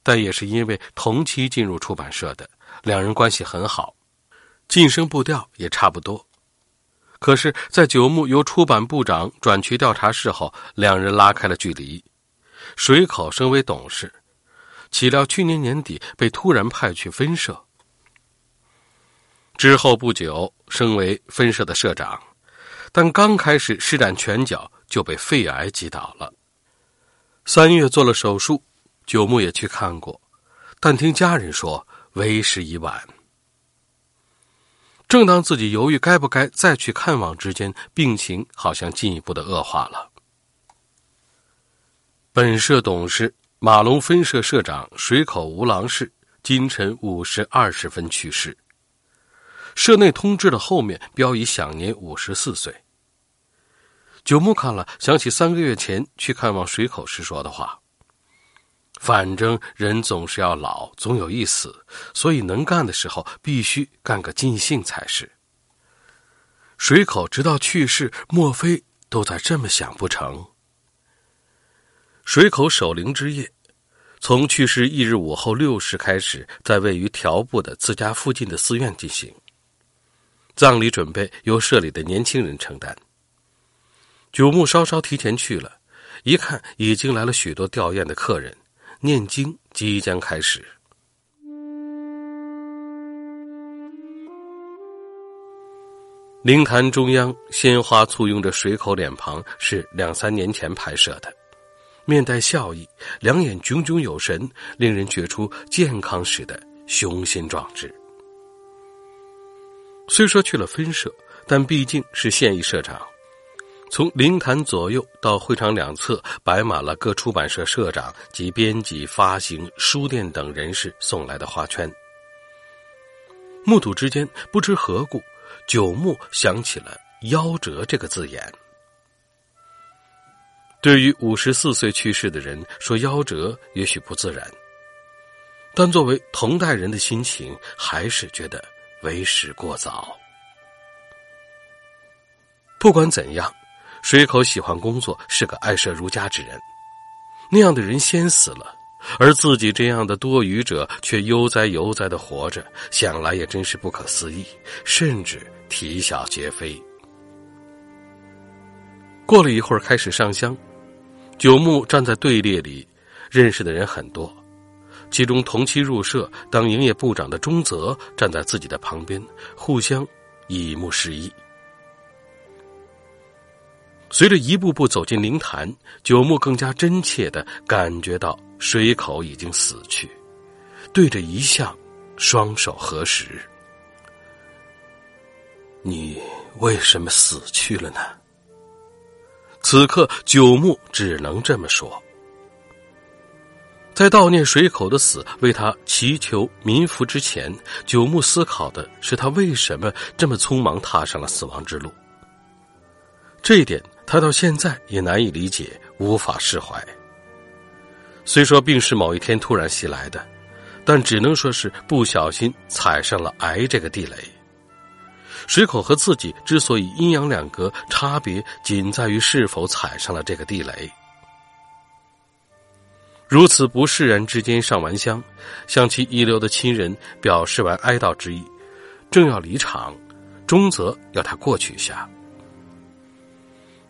但也是因为同期进入出版社的，两人关系很好，晋升步调也差不多。可是，在九木由出版部长转去调查室后，两人拉开了距离。水口升为董事，岂料去年年底被突然派去分社，之后不久升为分社的社长，但刚开始施展拳脚就被肺癌击倒了。三月做了手术。九木也去看过，但听家人说为时已晚。正当自己犹豫该不该再去看望之间，病情好像进一步的恶化了。本社董事马龙分社社长水口无郎氏今晨五时二十分去世。社内通知的后面标以享年五十四岁。九木看了，想起三个月前去看望水口时说的话。反正人总是要老，总有一死，所以能干的时候必须干个尽兴才是。水口直到去世，莫非都在这么想不成？水口守灵之夜，从去世翌日午后六时开始，在位于条部的自家附近的寺院进行。葬礼准备由社里的年轻人承担。九木稍稍提前去了，一看已经来了许多吊唁的客人。念经即将开始。灵坛中央鲜花簇拥着水口脸庞，是两三年前拍摄的，面带笑意，两眼炯炯有神，令人觉出健康时的雄心壮志。虽说去了分社，但毕竟是现役社长。从灵坛左右到会场两侧，摆满了各出版社社长及编辑、发行、书店等人士送来的花圈。目睹之间，不知何故，九木想起了“夭折”这个字眼。对于五十四岁去世的人说夭折，也许不自然，但作为同代人的心情，还是觉得为时过早。不管怎样。水口喜欢工作，是个爱舍如家之人。那样的人先死了，而自己这样的多余者却悠哉悠哉的活着，想来也真是不可思议，甚至啼笑皆非。过了一会儿，开始上香。九木站在队列里，认识的人很多，其中同期入社当营业部长的中泽站在自己的旁边，互相以目示意。随着一步步走进灵潭，九木更加真切的感觉到水口已经死去，对着遗像，双手合十。你为什么死去了呢？此刻，九木只能这么说。在悼念水口的死，为他祈求民福之前，九木思考的是他为什么这么匆忙踏上了死亡之路。这一点。他到现在也难以理解，无法释怀。虽说病是某一天突然袭来的，但只能说是不小心踩上了癌这个地雷。水口和自己之所以阴阳两隔，差别仅在于是否踩上了这个地雷。如此不释然之间上完香，向其遗留的亲人表示完哀悼之意，正要离场，中泽要他过去一下。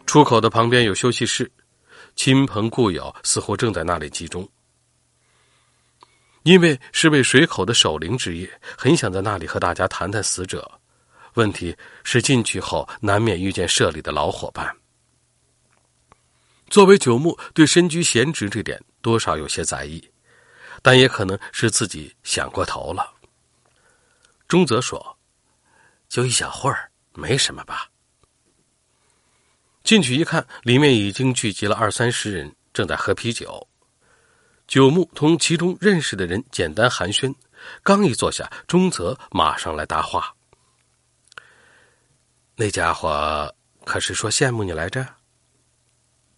出口的旁边有休息室，亲朋故友似乎正在那里集中。因为是位水口的守灵之夜，很想在那里和大家谈谈死者。问题是进去后难免遇见社里的老伙伴。作为九牧，对身居闲职这点多少有些在意，但也可能是自己想过头了。中泽说：“就一小会儿，没什么吧。”进去一看，里面已经聚集了二三十人，正在喝啤酒。九牧同其中认识的人简单寒暄，刚一坐下，中泽马上来搭话：“那家伙可是说羡慕你来着？”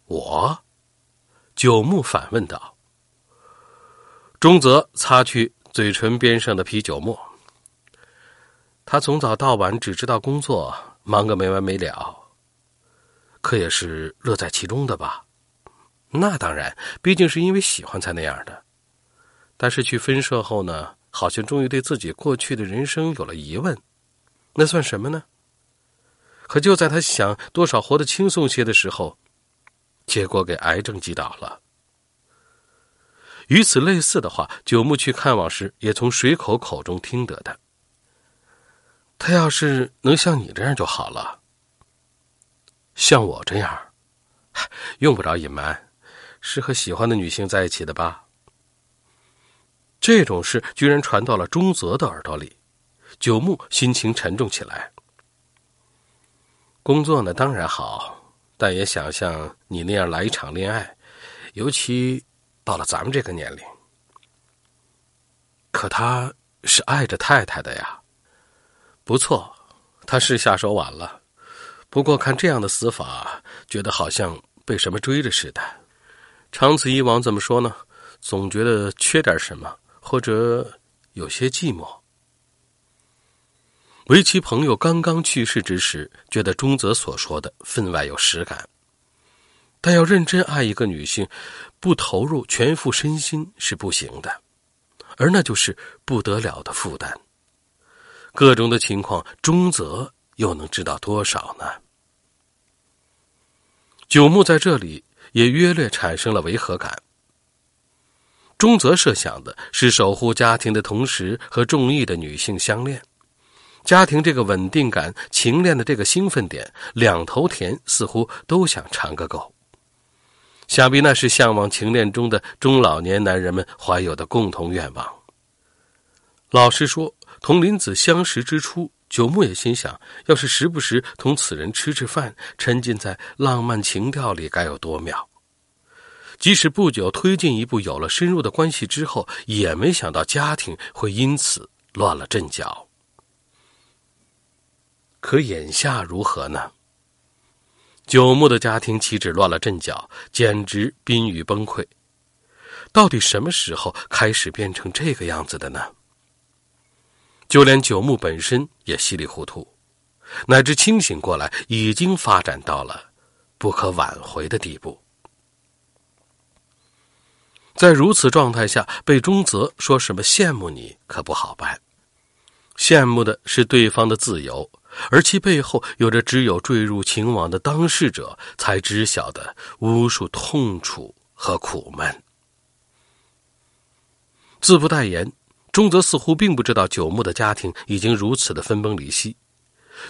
我，九牧反问道。中泽擦去嘴唇边上的啤酒沫。他从早到晚只知道工作，忙个没完没了，可也是乐在其中的吧？那当然，毕竟是因为喜欢才那样的。但是去分社后呢，好像终于对自己过去的人生有了疑问。那算什么呢？可就在他想多少活得轻松些的时候，结果给癌症击倒了。与此类似的话，九牧去看望时也从水口口中听得的。他要是能像你这样就好了。像我这样，用不着隐瞒。是和喜欢的女性在一起的吧？这种事居然传到了中泽的耳朵里，九牧心情沉重起来。工作呢，当然好，但也想像你那样来一场恋爱，尤其到了咱们这个年龄。可他是爱着太太的呀，不错，他是下手晚了，不过看这样的死法，觉得好像被什么追着似的。长此以往，怎么说呢？总觉得缺点什么，或者有些寂寞。围棋朋友刚刚去世之时，觉得中泽所说的分外有实感。但要认真爱一个女性，不投入全副身心是不行的，而那就是不得了的负担。各种的情况，中泽又能知道多少呢？九牧在这里。也约略产生了违和感。中泽设想的是守护家庭的同时和中意的女性相恋，家庭这个稳定感、情恋的这个兴奋点，两头甜，似乎都想尝个够。想必那是向往情恋中的中老年男人们怀有的共同愿望。老实说，同林子相识之初。九牧也心想，要是时不时同此人吃吃饭，沉浸在浪漫情调里，该有多妙！即使不久推进一步，有了深入的关系之后，也没想到家庭会因此乱了阵脚。可眼下如何呢？九牧的家庭岂止乱了阵脚，简直濒于崩溃。到底什么时候开始变成这个样子的呢？就连九牧本身也稀里糊涂，乃至清醒过来，已经发展到了不可挽回的地步。在如此状态下，被中泽说什么羡慕你，可不好办。羡慕的是对方的自由，而其背后有着只有坠入情网的当事者才知晓的无数痛楚和苦闷。自不待言。中泽似乎并不知道九牧的家庭已经如此的分崩离析，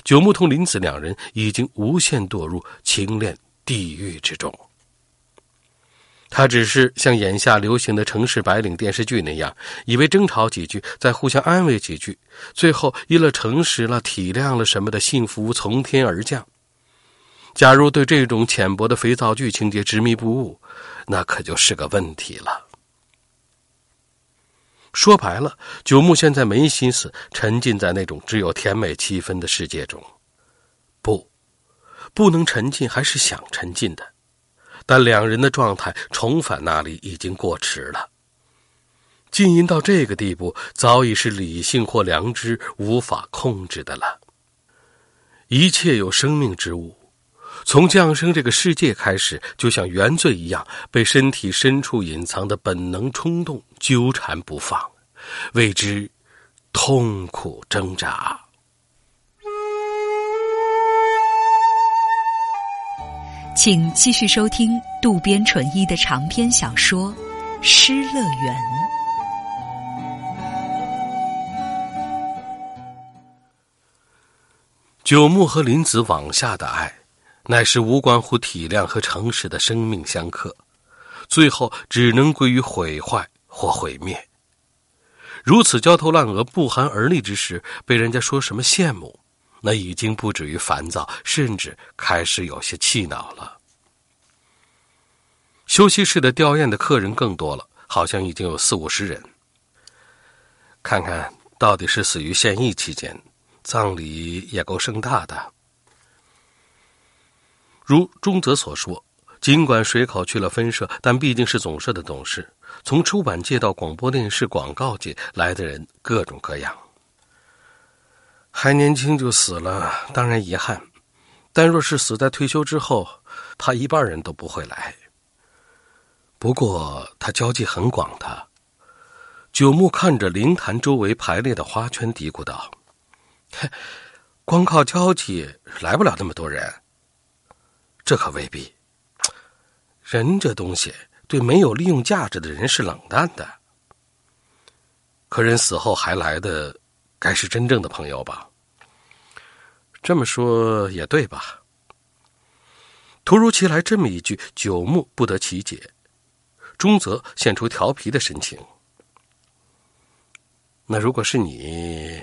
九牧同林子两人已经无限堕入情恋地狱之中。他只是像眼下流行的城市白领电视剧那样，以为争吵几句，再互相安慰几句，最后因了诚实了、体谅了什么的幸福从天而降。假如对这种浅薄的肥皂剧情节执迷不悟，那可就是个问题了。说白了，九牧现在没心思沉浸在那种只有甜美气氛的世界中。不，不能沉浸还是想沉浸的，但两人的状态重返那里已经过迟了。浸淫到这个地步，早已是理性或良知无法控制的了。一切有生命之物，从降生这个世界开始，就像原罪一样，被身体深处隐藏的本能冲动。纠缠不放，为之痛苦挣扎。请继续收听渡边淳一的长篇小说《失乐园》。九木和林子往下的爱，乃是无关乎体谅和诚实的生命相克，最后只能归于毁坏或毁灭。如此焦头烂额、不寒而栗之时，被人家说什么羡慕，那已经不止于烦躁，甚至开始有些气恼了。休息室的吊唁的客人更多了，好像已经有四五十人。看看到底是死于现役期间。葬礼也够盛大的。如中泽所说，尽管水口去了分社，但毕竟是总社的董事。从出版界到广播电视、广告界来的人各种各样。还年轻就死了，当然遗憾；但若是死在退休之后，怕一半人都不会来。不过他交际很广的。九木看着灵坛周围排列的花圈，嘀咕道。光靠交际来不了那么多人，这可未必。人这东西对没有利用价值的人是冷淡的，可人死后还来的，该是真正的朋友吧？这么说也对吧？突如其来这么一句，九木不得其解，中泽现出调皮的神情。那如果是你？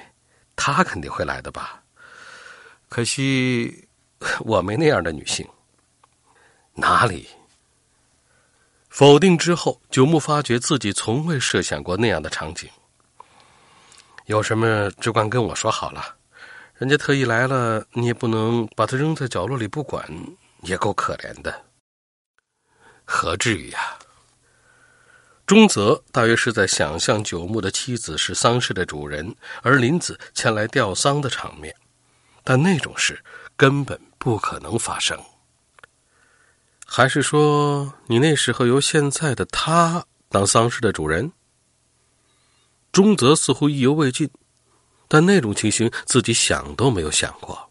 他肯定会来的吧？可惜我没那样的女性。哪里？否定之后，九木发觉自己从未设想过那样的场景。有什么只管跟我说好了。人家特意来了，你也不能把他扔在角落里不管，也够可怜的。何至于呀？中泽大约是在想象九木的妻子是丧事的主人，而林子前来吊丧的场面，但那种事根本不可能发生。还是说，你那时候由现在的他当丧事的主人？中泽似乎意犹未尽，但那种情形自己想都没有想过。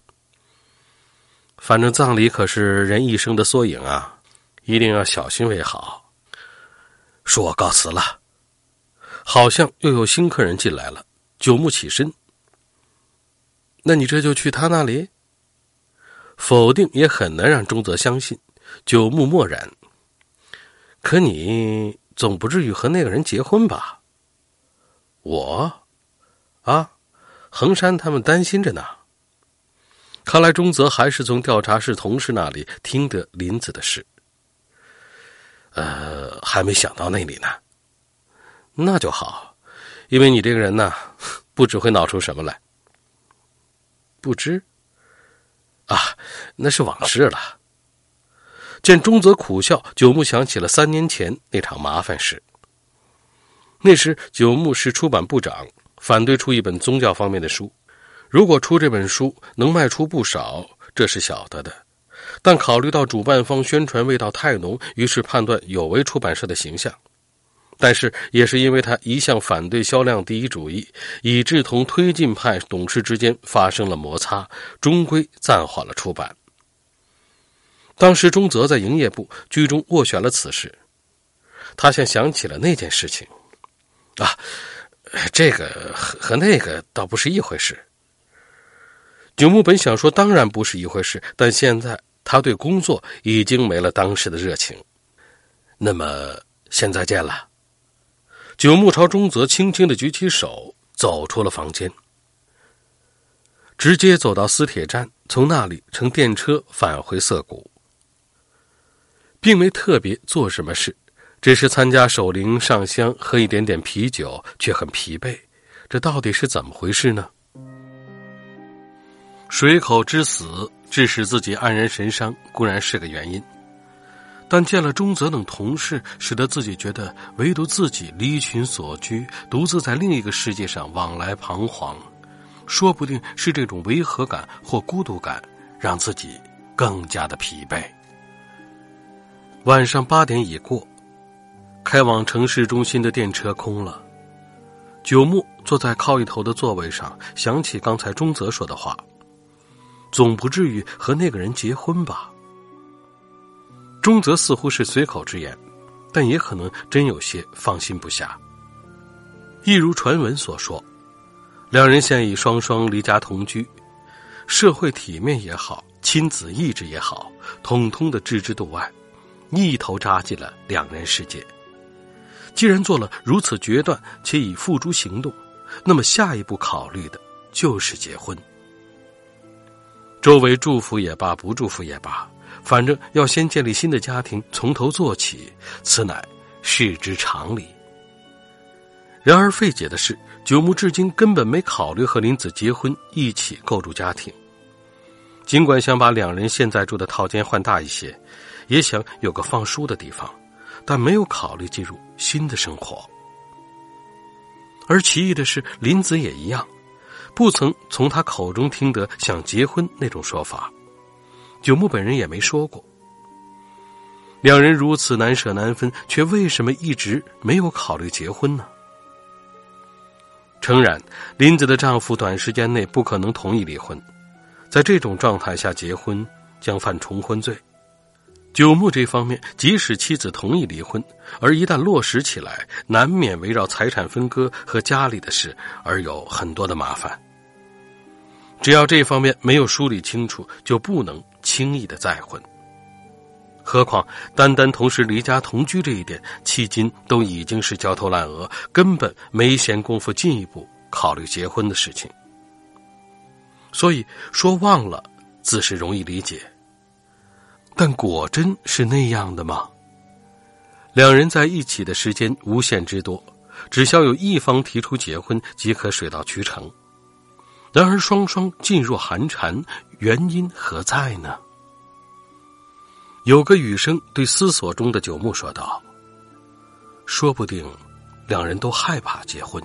反正葬礼可是人一生的缩影啊，一定要小心为好。恕我告辞了，好像又有新客人进来了。九木起身，那你这就去他那里？否定也很难让中泽相信。九木默然。可你总不至于和那个人结婚吧？我，啊，横山他们担心着呢。看来中泽还是从调查室同事那里听得林子的事。呃，还没想到那里呢。那就好，因为你这个人呢，不知会闹出什么来。不知啊，那是往事了。见中泽苦笑，九木想起了三年前那场麻烦事。那时九木是出版部长，反对出一本宗教方面的书。如果出这本书能卖出不少，这是晓得的。但考虑到主办方宣传味道太浓，于是判断有违出版社的形象。但是也是因为他一向反对销量第一主义，以致同推进派董事之间发生了摩擦，终归暂缓了出版。当时中泽在营业部居中斡旋了此事，他先想起了那件事情，啊，这个和和那个倒不是一回事。九木本想说当然不是一回事，但现在。他对工作已经没了当时的热情，那么现在见了。九木朝中泽轻轻的举起手，走出了房间，直接走到私铁站，从那里乘电车返回涩谷，并没特别做什么事，只是参加守灵、上香、喝一点点啤酒，却很疲惫。这到底是怎么回事呢？水口之死。致使自己黯然神伤固然是个原因，但见了中泽等同事，使得自己觉得唯独自己离群所居，独自在另一个世界上往来彷徨，说不定是这种违和感或孤独感，让自己更加的疲惫。晚上八点已过，开往城市中心的电车空了。九木坐在靠一头的座位上，想起刚才中泽说的话。总不至于和那个人结婚吧？中泽似乎是随口之言，但也可能真有些放心不下。一如传闻所说，两人现已双双离家同居，社会体面也好，亲子意志也好，统统的置之度外，一头扎进了两人世界。既然做了如此决断，且已付诸行动，那么下一步考虑的就是结婚。周围祝福也罢，不祝福也罢，反正要先建立新的家庭，从头做起，此乃事之常理。然而费解的是，九牧至今根本没考虑和林子结婚，一起构筑家庭。尽管想把两人现在住的套间换大一些，也想有个放书的地方。但没有考虑进入新的生活，而奇异的是，林子也一样，不曾从他口中听得想结婚那种说法。九牧本人也没说过。两人如此难舍难分，却为什么一直没有考虑结婚呢？诚然，林子的丈夫短时间内不可能同意离婚，在这种状态下结婚将犯重婚罪。九牧这方面，即使妻子同意离婚，而一旦落实起来，难免围绕财产分割和家里的事而有很多的麻烦。只要这方面没有梳理清楚，就不能轻易的再婚。何况单单同时离家同居这一点，迄今都已经是焦头烂额，根本没闲工夫进一步考虑结婚的事情。所以说忘了，自是容易理解。但果真是那样的吗？两人在一起的时间无限之多，只需要有一方提出结婚，即可水到渠成。然而双双噤若寒蝉，原因何在呢？有个雨声对思索中的九牧说道：“说不定，两人都害怕结婚。”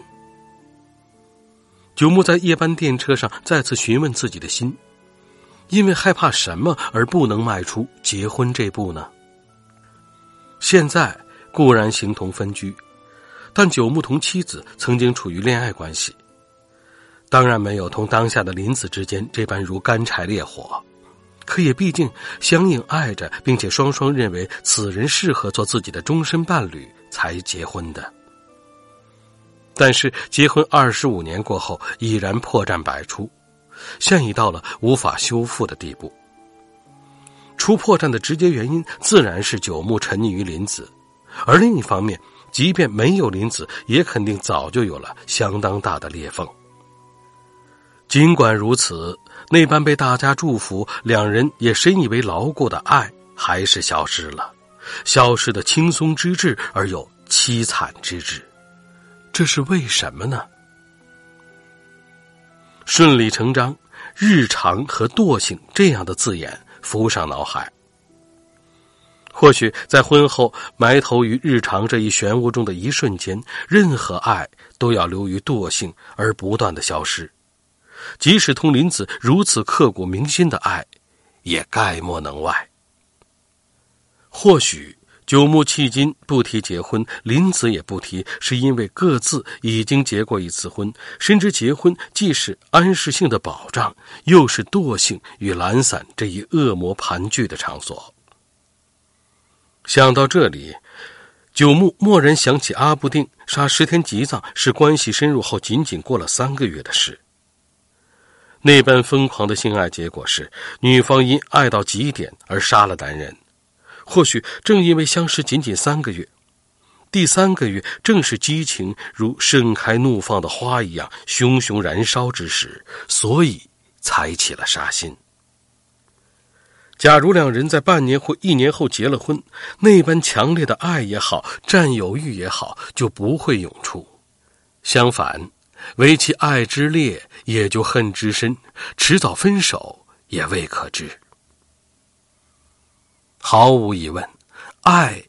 九牧在夜班电车上再次询问自己的心。因为害怕什么而不能迈出结婚这步呢？现在固然形同分居，但九牧同妻子曾经处于恋爱关系，当然没有同当下的林子之间这般如干柴烈火，可也毕竟相应爱着，并且双双认为此人适合做自己的终身伴侣才结婚的。但是结婚二十五年过后，已然破绽百出。现已到了无法修复的地步。出破绽的直接原因自然是九牧沉溺于林子，而另一方面，即便没有林子，也肯定早就有了相当大的裂缝。尽管如此，那般被大家祝福、两人也深以为牢固的爱，还是消失了，消失的轻松之至而又凄惨之至，这是为什么呢？顺理成章，日常和惰性这样的字眼浮上脑海。或许在婚后埋头于日常这一漩涡中的一瞬间，任何爱都要流于惰性而不断的消失。即使同林子如此刻骨铭心的爱，也概莫能外。或许。九牧迄今不提结婚，林子也不提，是因为各自已经结过一次婚，深知结婚既是安适性的保障，又是惰性与懒散这一恶魔盘踞的场所。想到这里，九牧蓦然想起阿布定杀石田吉藏是关系深入后仅仅过了三个月的事。那般疯狂的性爱，结果是女方因爱到极点而杀了男人。或许正因为相识仅仅三个月，第三个月正是激情如盛开怒放的花一样熊熊燃烧之时，所以才起了杀心。假如两人在半年或一年后结了婚，那般强烈的爱也好，占有欲也好，就不会涌出。相反，唯其爱之烈，也就恨之深，迟早分手也未可知。毫无疑问，爱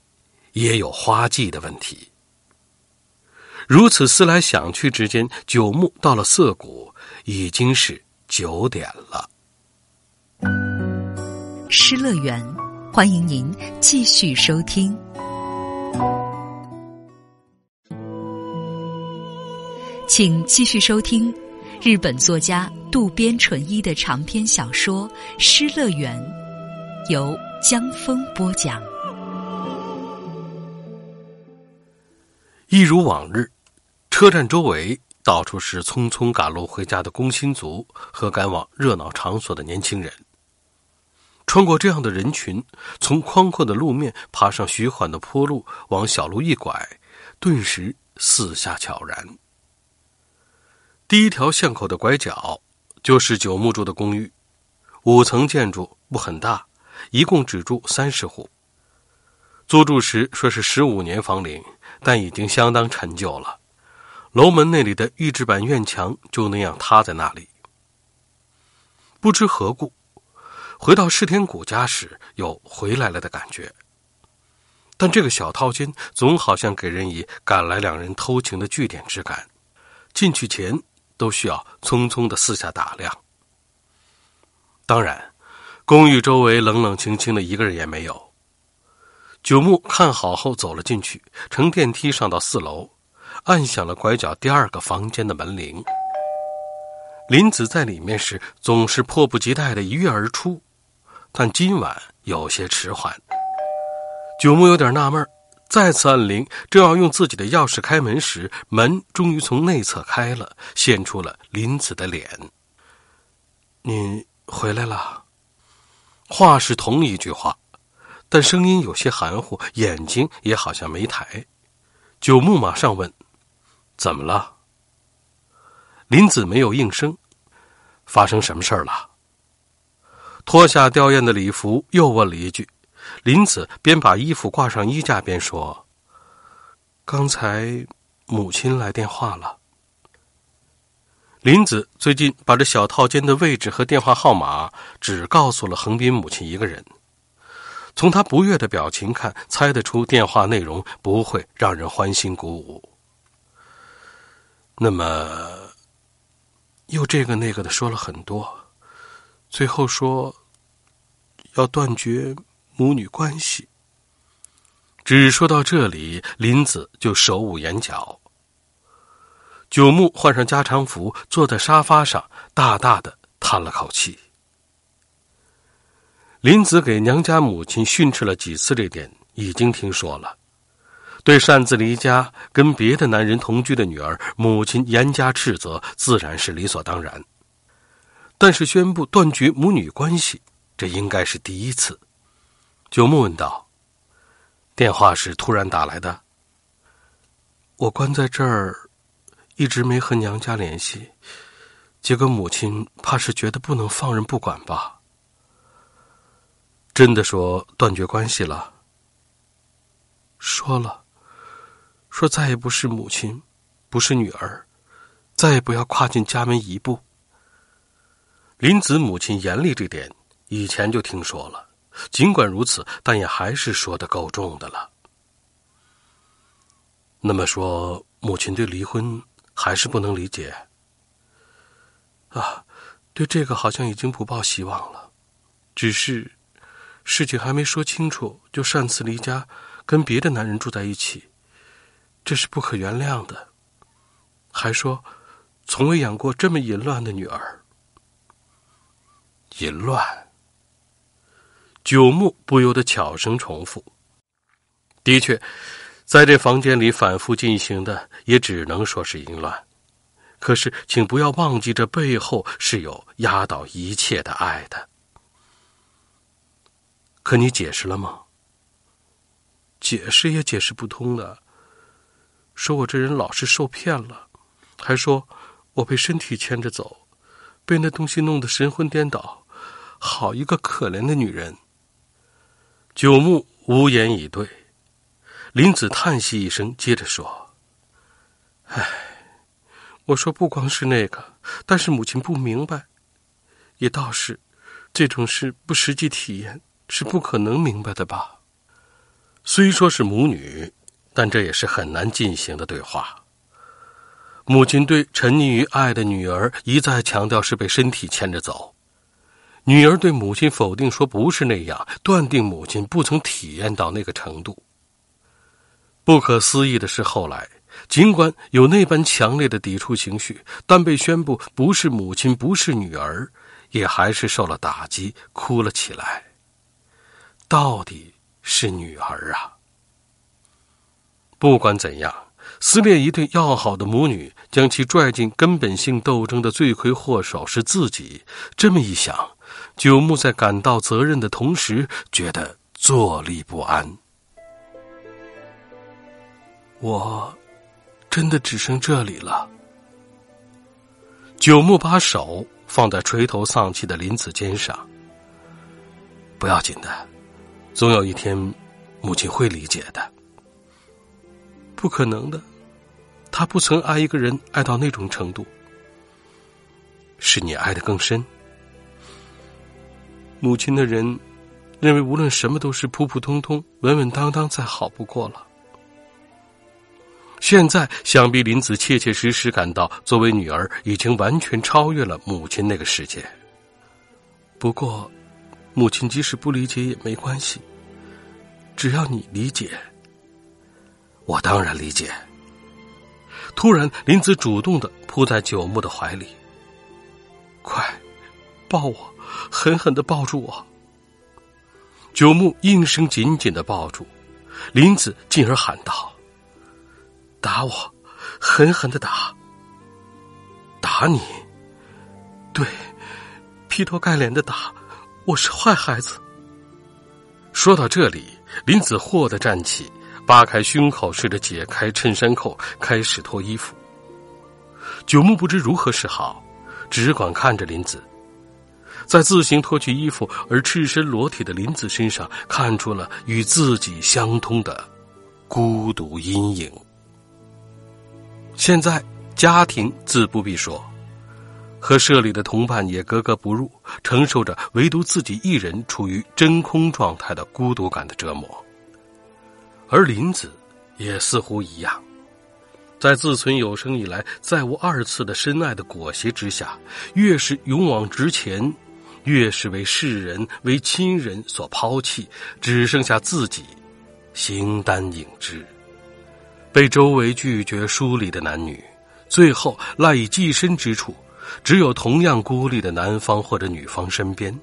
也有花季的问题。如此思来想去之间，九牧到了涩谷，已经是九点了。失乐园，欢迎您继续收听。请继续收听日本作家渡边淳一的长篇小说《失乐园》，由。江风播讲。一如往日，车站周围到处是匆匆赶路回家的工薪族和赶往热闹场所的年轻人。穿过这样的人群，从宽阔的路面爬上徐缓的坡路，往小路一拐，顿时四下悄然。第一条巷口的拐角，就是九木住的公寓，五层建筑，不很大，一共只住三十户。租住时说是十五年房龄，但已经相当陈旧了。楼门那里的预制板院墙就那样塌在那里。不知何故，回到世田谷家时有回来了的感觉。但这个小套间总好像给人以赶来两人偷情的据点之感。进去前都需要匆匆的四下打量。当然，公寓周围冷冷清清的，一个人也没有。九木看好后走了进去，乘电梯上到四楼。按响了拐角第二个房间的门铃。林子在里面时总是迫不及待的一跃而出，但今晚有些迟缓。九木有点纳闷，再次按铃，正要用自己的钥匙开门时，门终于从内侧开了，现出了林子的脸。你回来了。话是同一句话，但声音有些含糊，眼睛也好像没抬。九木马上问。怎么了？林子没有应声。发生什么事儿了？脱下吊唁的礼服，又问了一句。林子边把衣服挂上衣架边说：“刚才母亲来电话了。”林子最近把这小套间的位置和电话号码只告诉了横滨母亲一个人。从他不悦的表情看，猜得出电话内容不会让人欢欣鼓舞。那么，又这个那个的说了很多，最后说要断绝母女关系。只说到这里，林子就手捂眼角。九木换上家常服，坐在沙发上，大大的叹了口气。林子给娘家母亲训斥了几次，这点已经听说了。对擅自离家跟别的男人同居的女儿，母亲严加斥责，自然是理所当然。但是宣布断绝母女关系，这应该是第一次。九木问道：“电话是突然打来的？我关在这儿，一直没和娘家联系，结果母亲怕是觉得不能放任不管吧？真的说断绝关系了？说了。”说再也不是母亲，不是女儿，再也不要跨进家门一步。林子母亲严厉这点，以前就听说了。尽管如此，但也还是说的够重的了。那么说，母亲对离婚还是不能理解。啊，对这个好像已经不抱希望了。只是，事情还没说清楚，就擅自离家，跟别的男人住在一起。这是不可原谅的，还说从未养过这么淫乱的女儿。淫乱。九牧不由得悄声重复：“的确，在这房间里反复进行的，也只能说是淫乱。可是，请不要忘记，这背后是有压倒一切的爱的。可你解释了吗？解释也解释不通的。”说我这人老是受骗了，还说我被身体牵着走，被那东西弄得神魂颠倒，好一个可怜的女人。九木无言以对，林子叹息一声，接着说：“唉，我说不光是那个，但是母亲不明白，也倒是，这种事不实际体验是不可能明白的吧？虽说是母女。”但这也是很难进行的对话。母亲对沉溺于爱的女儿一再强调是被身体牵着走，女儿对母亲否定说不是那样，断定母亲不曾体验到那个程度。不可思议的是，后来尽管有那般强烈的抵触情绪，但被宣布不是母亲，不是女儿，也还是受了打击，哭了起来。到底是女儿啊！不管怎样，撕裂一对要好的母女，将其拽进根本性斗争的罪魁祸首是自己。这么一想，九木在感到责任的同时，觉得坐立不安。我，真的只剩这里了。九木把手放在垂头丧气的林子肩上。不要紧的，总有一天，母亲会理解的。不可能的，他不曾爱一个人爱到那种程度。是你爱的更深。母亲的人，认为无论什么都是普普通通、稳稳当当再好不过了。现在想必林子切切实实感到，作为女儿已经完全超越了母亲那个世界。不过，母亲即使不理解也没关系，只要你理解。我当然理解。突然，林子主动的扑在九木的怀里，快，抱我，狠狠的抱住我。九木应声紧紧的抱住，林子进而喊道：“打我，狠狠的打，打你，对，劈头盖脸的打，我是坏孩子。”说到这里，林子霍的站起。扒开胸口，试着解开衬衫扣，开始脱衣服。九木不知如何是好，只管看着林子，在自行脱去衣服而赤身裸体的林子身上，看出了与自己相通的孤独阴影。现在家庭自不必说，和社里的同伴也格格不入，承受着唯独自己一人处于真空状态的孤独感的折磨。而林子也似乎一样，在自存有生以来再无二次的深爱的裹挟之下，越是勇往直前，越是为世人、为亲人所抛弃，只剩下自己，形单影只，被周围拒绝疏离的男女，最后赖以寄身之处，只有同样孤立的男方或者女方身边。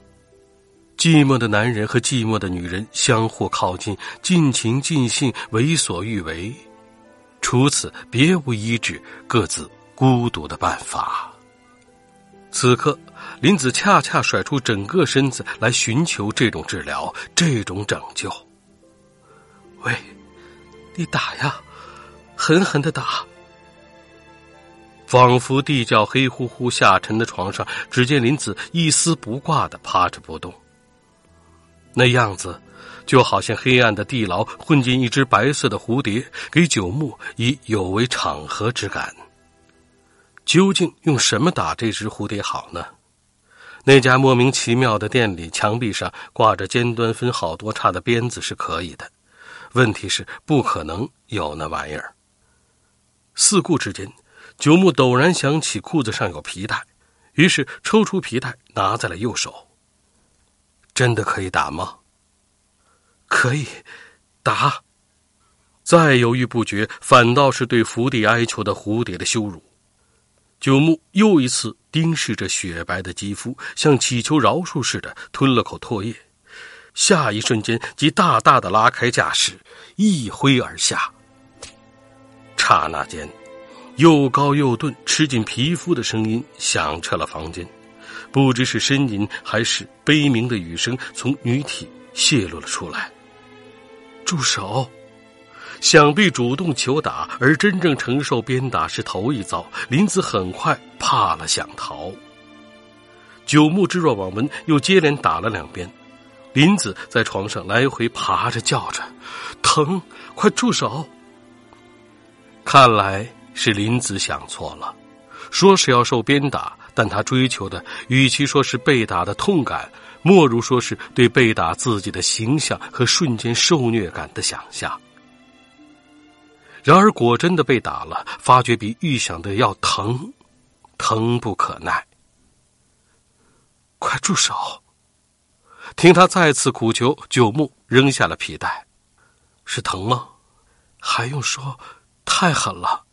寂寞的男人和寂寞的女人相互靠近，尽情尽兴，为所欲为。除此，别无医治各自孤独的办法。此刻，林子恰恰甩出整个身子来寻求这种治疗，这种拯救。喂，你打呀，狠狠的打！仿佛地窖黑乎乎下沉的床上，只见林子一丝不挂的趴着不动。那样子，就好像黑暗的地牢混进一只白色的蝴蝶，给九牧以有违场合之感。究竟用什么打这只蝴蝶好呢？那家莫名其妙的店里墙壁上挂着尖端分好多叉的鞭子是可以的，问题是不可能有那玩意儿。四顾之间，九牧陡然想起裤子上有皮带，于是抽出皮带拿在了右手。真的可以打吗？可以，打。再犹豫不决，反倒是对伏地哀求的蝴蝶的羞辱。九木又一次盯视着雪白的肌肤，像祈求饶恕似的吞了口唾液。下一瞬间，即大大的拉开架势，一挥而下。刹那间，又高又钝、吃进皮肤的声音响彻了房间。不知是呻吟还是悲鸣的语声从女体泄露了出来。住手！想必主动求打，而真正承受鞭打是头一遭。林子很快怕了，想逃。九牧之若罔闻，又接连打了两鞭。林子在床上来回爬着，叫着：“疼！快住手！”看来是林子想错了，说是要受鞭打。但他追求的，与其说是被打的痛感，莫如说是对被打自己的形象和瞬间受虐感的想象。然而，果真的被打了，发觉比预想的要疼，疼不可耐。快住手！听他再次苦求，九木扔下了皮带。是疼吗？还用说？太狠了。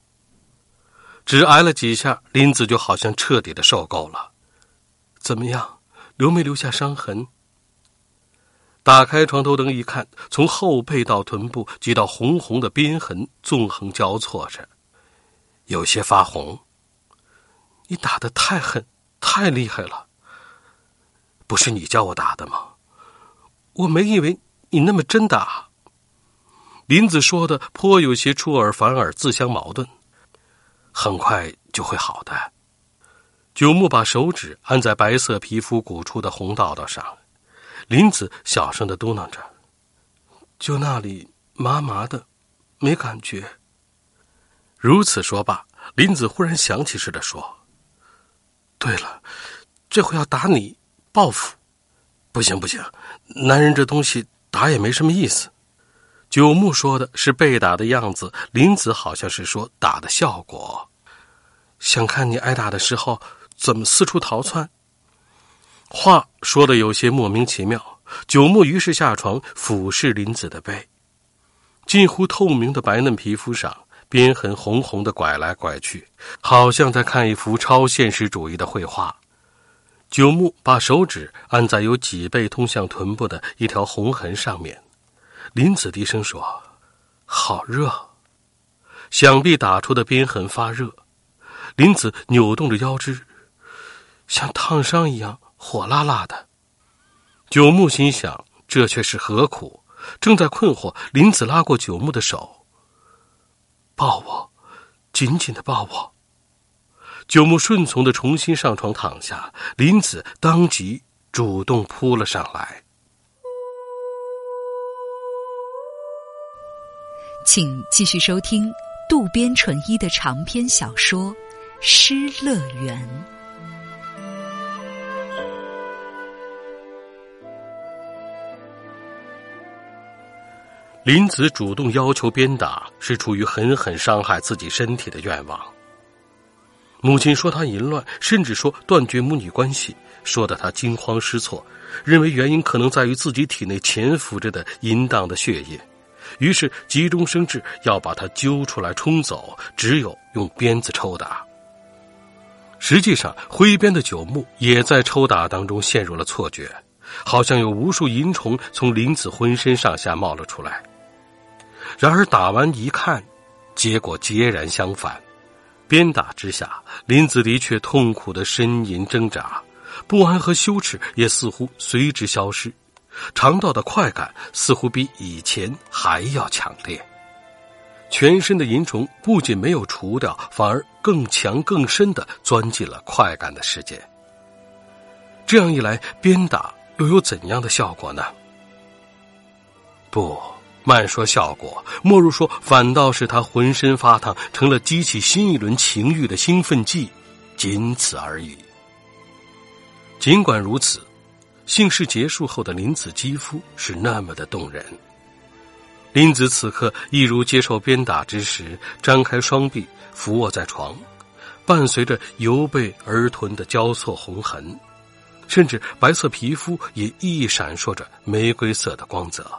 只挨了几下，林子就好像彻底的受够了。怎么样，留没留下伤痕？打开床头灯一看，从后背到臀部几道红红的鞭痕纵横交错着，有些发红。你打的太狠，太厉害了。不是你叫我打的吗？我没以为你那么真打。林子说的颇有些出尔反尔，自相矛盾。很快就会好的。九木把手指按在白色皮肤鼓出的红道道上，林子小声的嘟囔着：“就那里麻麻的，没感觉。”如此说罢，林子忽然想起似的说：“对了，这回要打你报复，不行不行，男人这东西打也没什么意思。”九木说的是被打的样子，林子好像是说打的效果。想看你挨打的时候怎么四处逃窜。话说的有些莫名其妙。九木于是下床俯视林子的背，近乎透明的白嫩皮肤上边痕红红的拐来拐去，好像在看一幅超现实主义的绘画。九木把手指按在有脊背通向臀部的一条红痕上面。林子低声说：“好热，想必打出的鞭痕发热。”林子扭动着腰肢，像烫伤一样火辣辣的。九木心想：这却是何苦？正在困惑，林子拉过九木的手，抱我，紧紧的抱我。九木顺从的重新上床躺下，林子当即主动扑了上来。请继续收听渡边淳一的长篇小说《失乐园》。林子主动要求鞭打，是出于狠狠伤害自己身体的愿望。母亲说他淫乱，甚至说断绝母女关系，说的他惊慌失措，认为原因可能在于自己体内潜伏着的淫荡的血液。于是急中生智，要把他揪出来冲走，只有用鞭子抽打。实际上，挥鞭的九木也在抽打当中陷入了错觉，好像有无数淫虫从林子浑身上下冒了出来。然而打完一看，结果截然相反。鞭打之下，林子的确痛苦的呻吟挣扎，不安和羞耻也似乎随之消失。尝到的快感似乎比以前还要强烈，全身的淫虫不仅没有除掉，反而更强更深的钻进了快感的世界。这样一来，鞭打又有怎样的效果呢？不，慢说效果，莫如说反倒是他浑身发烫，成了激起新一轮情欲的兴奋剂，仅此而已。尽管如此。性事结束后的林子肌肤是那么的动人。林子此刻一如接受鞭打之时，张开双臂俯卧在床，伴随着由背而臀的交错红痕，甚至白色皮肤也一闪烁着玫瑰色的光泽。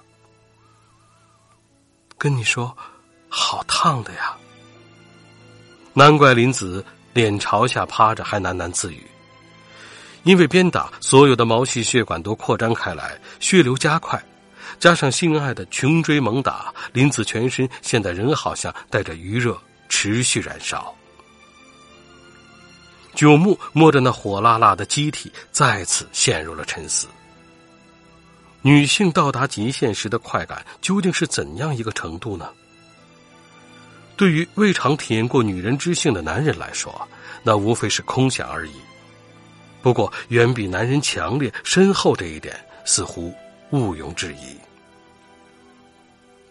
跟你说，好烫的呀！难怪林子脸朝下趴着，还喃喃自语。因为鞭打，所有的毛细血管都扩张开来，血流加快，加上性爱的穷追猛打，林子全身现在仍好像带着余热，持续燃烧。九木摸着那火辣辣的机体，再次陷入了沉思。女性到达极限时的快感究竟是怎样一个程度呢？对于未尝体验过女人之性的男人来说，那无非是空想而已。不过，远比男人强烈深厚这一点似乎毋庸置疑。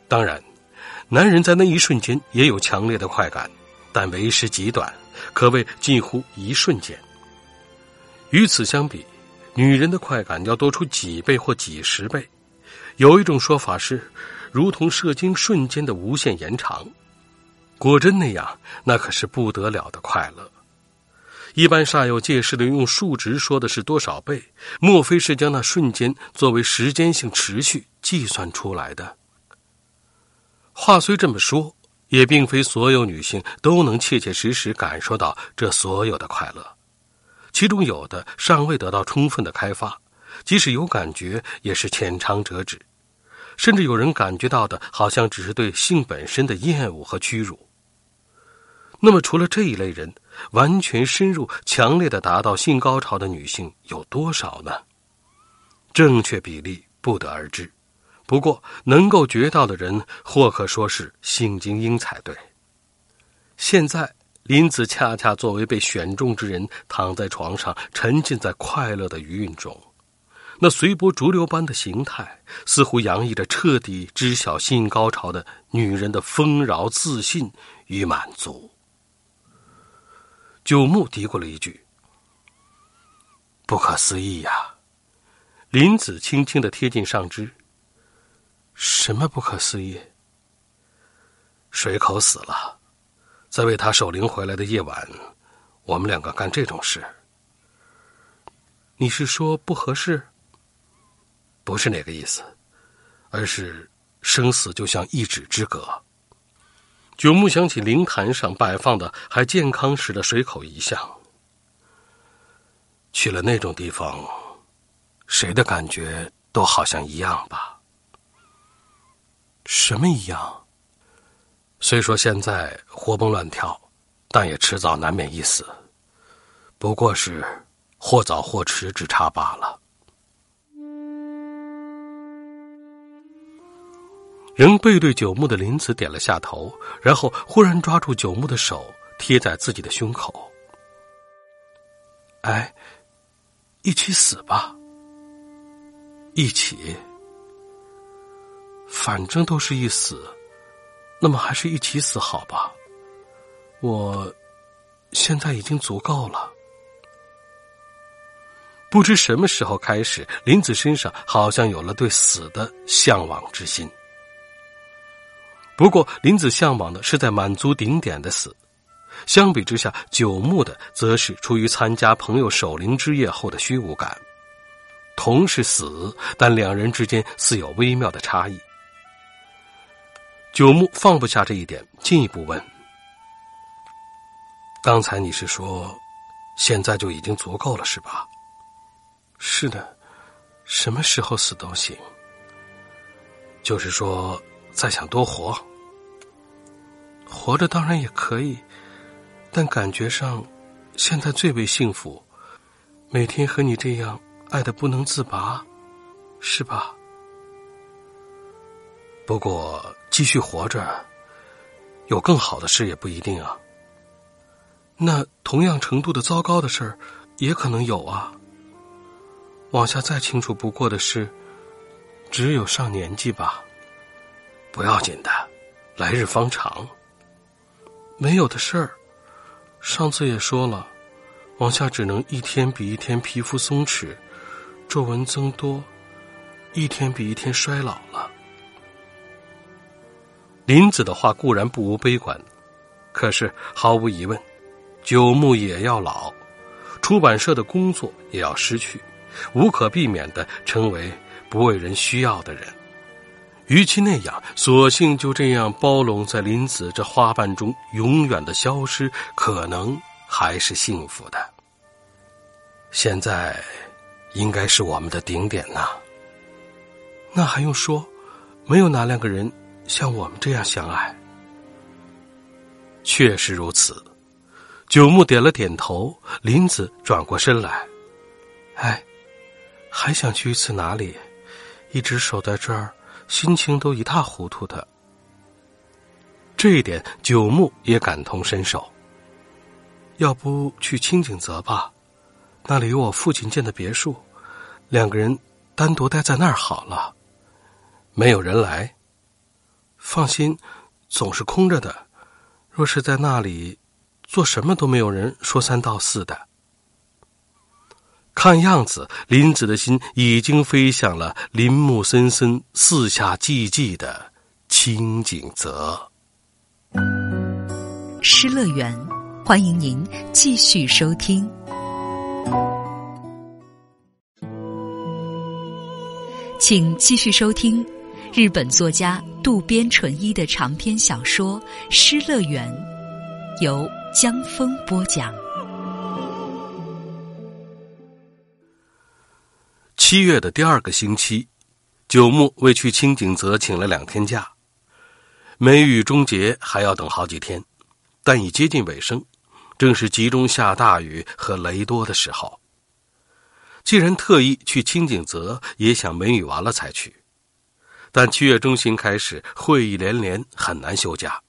当然，男人在那一瞬间也有强烈的快感，但为时极短，可谓近乎一瞬间。与此相比，女人的快感要多出几倍或几十倍。有一种说法是，如同射精瞬间的无限延长。果真那样，那可是不得了的快乐。一般煞有介事的用数值说的是多少倍？莫非是将那瞬间作为时间性持续计算出来的？话虽这么说，也并非所有女性都能切切实实感受到这所有的快乐，其中有的尚未得到充分的开发，即使有感觉，也是浅尝辄止，甚至有人感觉到的，好像只是对性本身的厌恶和屈辱。那么除了这一类人，完全深入、强烈的达到性高潮的女性有多少呢？正确比例不得而知。不过，能够绝到的人，或可说是性精英才对。现在，林子恰恰作为被选中之人，躺在床上，沉浸在快乐的余韵中。那随波逐流般的形态，似乎洋溢着彻底知晓性高潮的女人的丰饶、自信与满足。九木嘀咕了一句：“不可思议呀！”林子轻轻的贴近上肢。什么不可思议？水口死了，在为他守灵回来的夜晚，我们两个干这种事。你是说不合适？不是那个意思，而是生死就像一指之隔。九木想起灵坛上摆放的还健康时的水口遗像，去了那种地方，谁的感觉都好像一样吧。什么一样？虽说现在活蹦乱跳，但也迟早难免一死，不过是或早或迟之差罢了。仍背对九木的林子点了下头，然后忽然抓住九木的手，贴在自己的胸口。哎，一起死吧，一起。反正都是一死，那么还是一起死好吧。我现在已经足够了。不知什么时候开始，林子身上好像有了对死的向往之心。不过，林子向往的是在满足顶点的死，相比之下，九牧的则是出于参加朋友守灵之夜后的虚无感。同是死，但两人之间似有微妙的差异。九木放不下这一点，进一步问：“刚才你是说，现在就已经足够了，是吧？”“是的，什么时候死都行。”“就是说，再想多活，活着当然也可以，但感觉上，现在最为幸福，每天和你这样爱的不能自拔，是吧？”不过。继续活着，有更好的事也不一定啊。那同样程度的糟糕的事，也可能有啊。往下再清楚不过的事，只有上年纪吧。不要紧的，来日方长。没有的事儿，上次也说了，往下只能一天比一天皮肤松弛，皱纹增多，一天比一天衰老了。林子的话固然不无悲观，可是毫无疑问，九牧也要老，出版社的工作也要失去，无可避免的成为不为人需要的人。与其那样，索性就这样包拢在林子这花瓣中，永远的消失，可能还是幸福的。现在，应该是我们的顶点呐。那还用说？没有哪两个人。像我们这样相爱，确实如此。九木点了点头，林子转过身来，哎，还想去一次哪里？一直守在这儿，心情都一塌糊涂的。这一点，九木也感同身受。要不去清景泽吧，那里有我父亲建的别墅，两个人单独待在那儿好了，没有人来。放心，总是空着的。若是在那里，做什么都没有人说三道四的。看样子，林子的心已经飞向了林木森森、四下寂寂的清景泽。失乐园，欢迎您继续收听。请继续收听日本作家。渡边淳一的长篇小说《失乐园》，由江峰播讲。七月的第二个星期，九木为去清景泽请了两天假。梅雨终结还要等好几天，但已接近尾声，正是集中下大雨和雷多的时候。既然特意去清景泽，也想梅雨完了才去，但七月中旬开始会议连连，很难休假。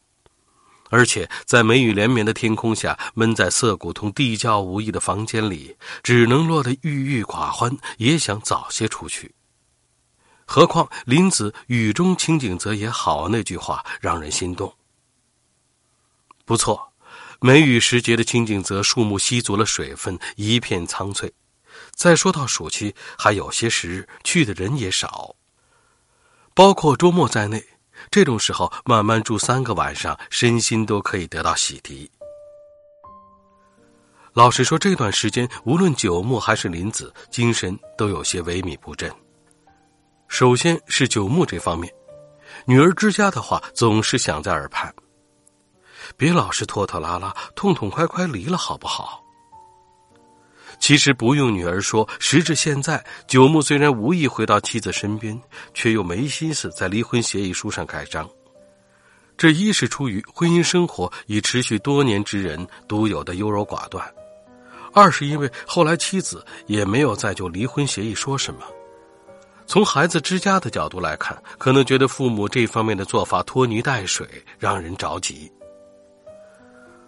而且在梅雨连绵的天空下，闷在涩谷同地窖无异的房间里，只能落得郁郁寡欢，也想早些出去。何况林子“雨中清景泽也好”那句话让人心动。不错，梅雨时节的清景泽树木吸足了水分，一片苍翠。再说到暑期，还有些时日，去的人也少，包括周末在内。这种时候，慢慢住三个晚上，身心都可以得到洗涤。老实说，这段时间无论九木还是林子，精神都有些萎靡不振。首先是九木这方面，女儿之家的话总是想在耳畔，别老是拖拖拉拉，痛痛快快离了好不好？其实不用女儿说，时至现在，九木虽然无意回到妻子身边，却又没心思在离婚协议书上盖章。这一是出于婚姻生活已持续多年之人独有的优柔寡断，二是因为后来妻子也没有再就离婚协议说什么。从孩子之家的角度来看，可能觉得父母这方面的做法拖泥带水，让人着急。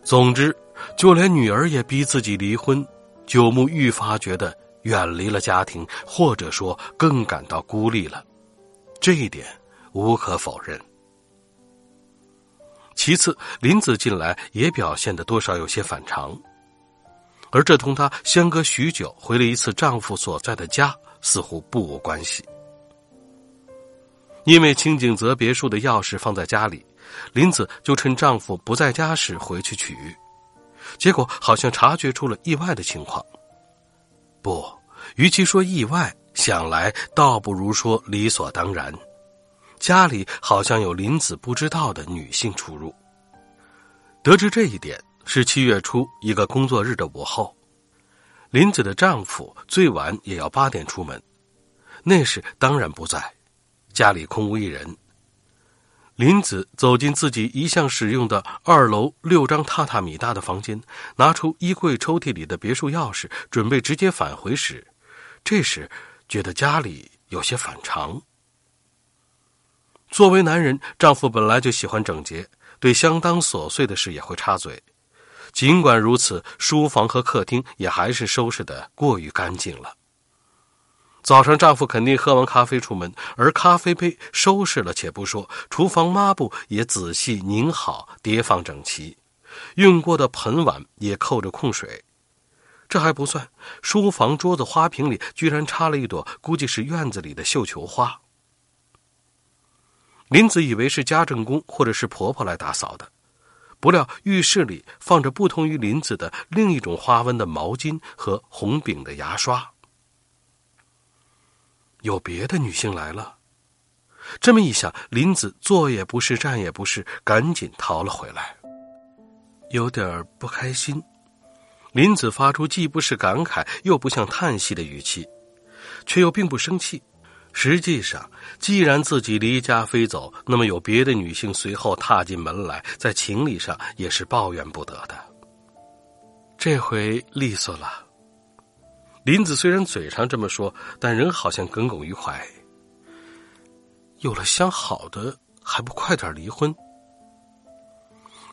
总之，就连女儿也逼自己离婚。九木愈发觉得远离了家庭，或者说更感到孤立了，这一点无可否认。其次，林子近来也表现的多少有些反常，而这同她相隔许久回了一次丈夫所在的家似乎不无关系。因为清景泽别墅的钥匙放在家里，林子就趁丈夫不在家时回去取。结果好像察觉出了意外的情况。不，与其说意外，想来倒不如说理所当然。家里好像有林子不知道的女性出入。得知这一点，是七月初一个工作日的午后，林子的丈夫最晚也要八点出门，那时当然不在，家里空无一人。林子走进自己一向使用的二楼六张榻榻米大的房间，拿出衣柜抽屉里的别墅钥匙，准备直接返回时，这时觉得家里有些反常。作为男人，丈夫本来就喜欢整洁，对相当琐碎的事也会插嘴。尽管如此，书房和客厅也还是收拾的过于干净了。早上，丈夫肯定喝完咖啡出门，而咖啡杯收拾了且不说，厨房抹布也仔细拧好，叠放整齐，用过的盆碗也扣着控水。这还不算，书房桌子花瓶里居然插了一朵，估计是院子里的绣球花。林子以为是家政工或者是婆婆来打扫的，不料浴室里放着不同于林子的另一种花纹的毛巾和红饼的牙刷。有别的女性来了，这么一想，林子坐也不是，站也不是，赶紧逃了回来，有点不开心。林子发出既不是感慨又不像叹息的语气，却又并不生气。实际上，既然自己离家飞走，那么有别的女性随后踏进门来，在情理上也是抱怨不得的。这回利索了。林子虽然嘴上这么说，但人好像耿耿于怀。有了相好的，还不快点离婚？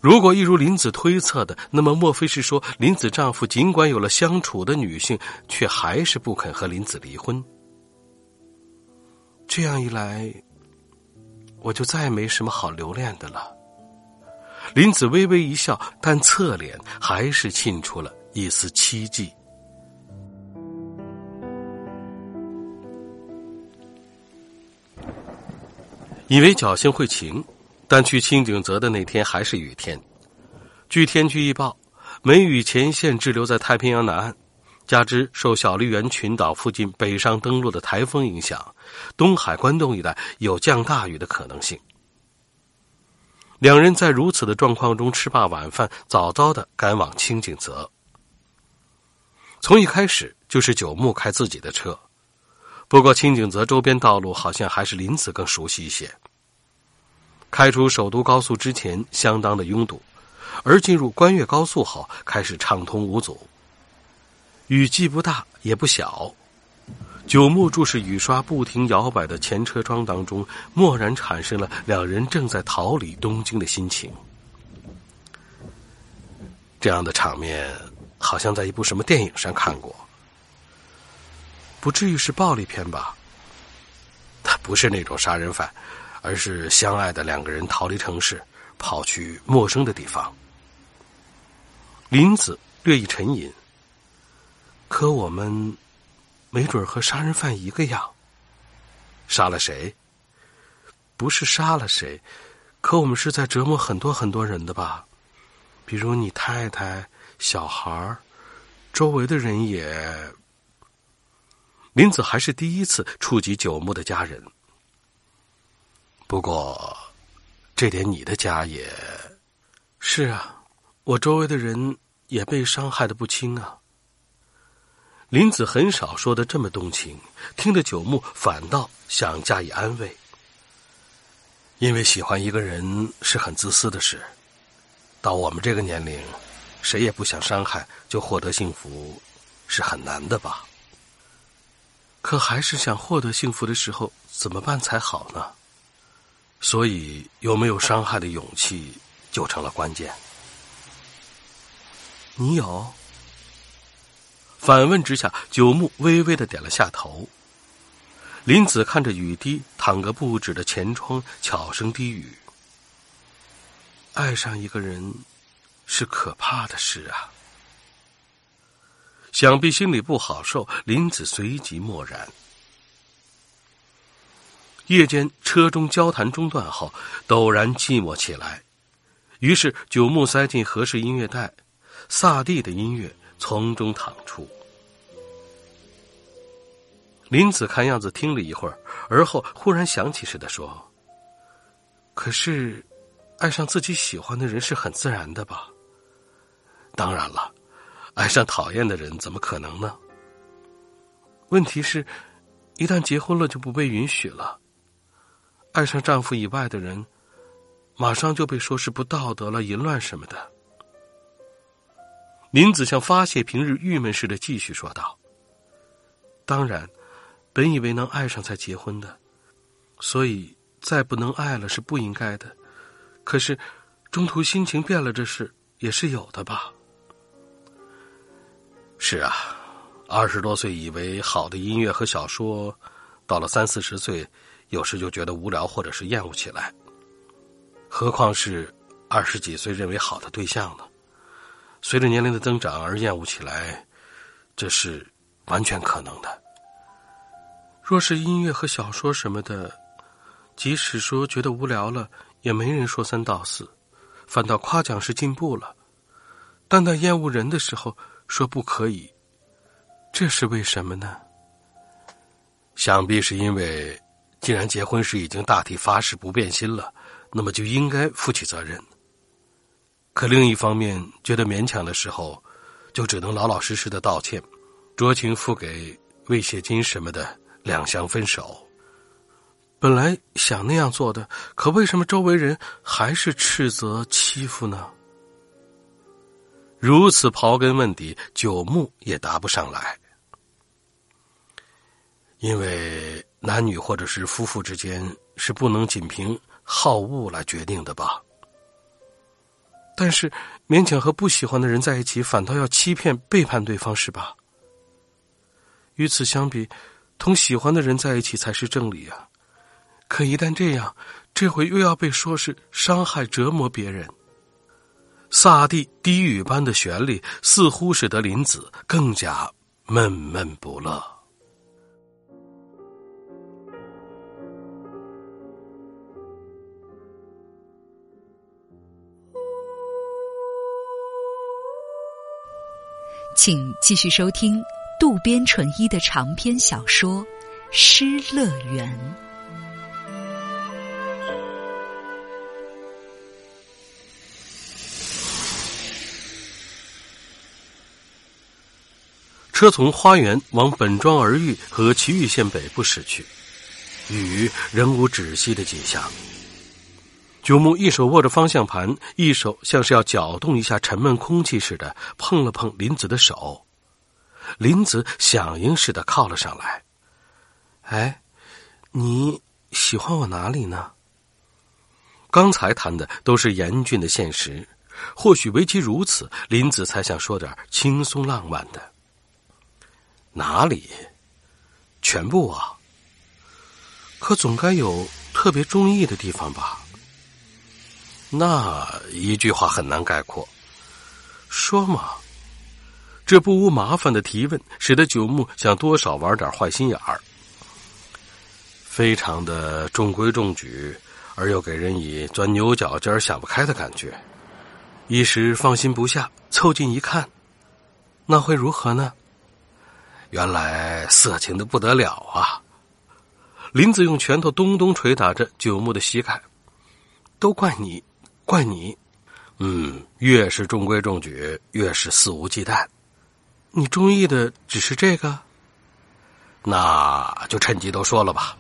如果一如林子推测的，那么莫非是说林子丈夫尽管有了相处的女性，却还是不肯和林子离婚？这样一来，我就再没什么好留恋的了。林子微微一笑，但侧脸还是沁出了一丝凄寂。以为侥幸会晴，但去清景泽的那天还是雨天。据天气预报，梅雨前线滞留在太平洋南岸，加之受小笠原群岛附近北上登陆的台风影响，东海关东一带有降大雨的可能性。两人在如此的状况中吃罢晚饭，早早的赶往清景泽。从一开始就是九木开自己的车。不过，清景泽周边道路好像还是林子更熟悉一些。开出首都高速之前，相当的拥堵，而进入关越高速后，开始畅通无阻。雨既不大也不小，九牧注视雨刷不停摇摆的前车窗当中，蓦然产生了两人正在逃离东京的心情。这样的场面，好像在一部什么电影上看过。不至于是暴力片吧？他不是那种杀人犯，而是相爱的两个人逃离城市，跑去陌生的地方。林子略一沉吟。可我们，没准和杀人犯一个样。杀了谁？不是杀了谁，可我们是在折磨很多很多人的吧？比如你太太、小孩，周围的人也。林子还是第一次触及九牧的家人。不过，这点你的家也，是啊，我周围的人也被伤害的不轻啊。林子很少说的这么动情，听得九牧反倒想加以安慰。因为喜欢一个人是很自私的事，到我们这个年龄，谁也不想伤害就获得幸福，是很难的吧。可还是想获得幸福的时候，怎么办才好呢？所以有没有伤害的勇气就成了关键。你有？反问之下，九牧微微的点了下头。林子看着雨滴淌个不止的前窗，悄声低语：“爱上一个人，是可怕的事啊。”想必心里不好受，林子随即默然。夜间车中交谈中断后，陡然寂寞起来，于是九牧塞进合适音乐带，萨蒂的音乐从中淌出。林子看样子听了一会儿，而后忽然想起似的说：“可是，爱上自己喜欢的人是很自然的吧？当然了。”爱上讨厌的人怎么可能呢？问题是，一旦结婚了就不被允许了。爱上丈夫以外的人，马上就被说是不道德了、淫乱什么的。林子像发泄平日郁闷似的继续说道：“当然，本以为能爱上才结婚的，所以再不能爱了是不应该的。可是，中途心情变了这事也是有的吧。”是啊，二十多岁以为好的音乐和小说，到了三四十岁，有时就觉得无聊或者是厌恶起来。何况是二十几岁认为好的对象呢？随着年龄的增长而厌恶起来，这是完全可能的。若是音乐和小说什么的，即使说觉得无聊了，也没人说三道四，反倒夸奖是进步了。但在厌恶人的时候。说不可以，这是为什么呢？想必是因为，既然结婚时已经大体发誓不变心了，那么就应该负起责任。可另一方面，觉得勉强的时候，就只能老老实实的道歉，酌情付给慰谢金什么的，两相分手。本来想那样做的，可为什么周围人还是斥责欺负呢？如此刨根问底，九牧也答不上来，因为男女或者是夫妇之间是不能仅凭好恶来决定的吧？但是勉强和不喜欢的人在一起，反倒要欺骗、背叛对方，是吧？与此相比，同喜欢的人在一起才是正理啊！可一旦这样，这回又要被说是伤害、折磨别人。萨蒂低语般的旋律，似乎使得林子更加闷闷不乐。请继续收听渡边淳一的长篇小说《失乐园》。车从花园往本庄儿玉和岐玉县北部驶去，雨仍无止息的景象。九木一手握着方向盘，一手像是要搅动一下沉闷空气似的碰了碰林子的手。林子响应似的靠了上来。哎，你喜欢我哪里呢？刚才谈的都是严峻的现实，或许唯其如此，林子才想说点轻松浪漫的。哪里？全部啊？可总该有特别中意的地方吧？那一句话很难概括。说嘛。这不无麻烦的提问，使得九木想多少玩点坏心眼儿，非常的中规中矩，而又给人以钻牛角尖想不开的感觉。一时放心不下，凑近一看，那会如何呢？原来色情的不得了啊！林子用拳头咚咚捶打着九木的膝盖，都怪你，怪你！嗯，越是中规中矩，越是肆无忌惮。你中意的只是这个，那就趁机都说了吧。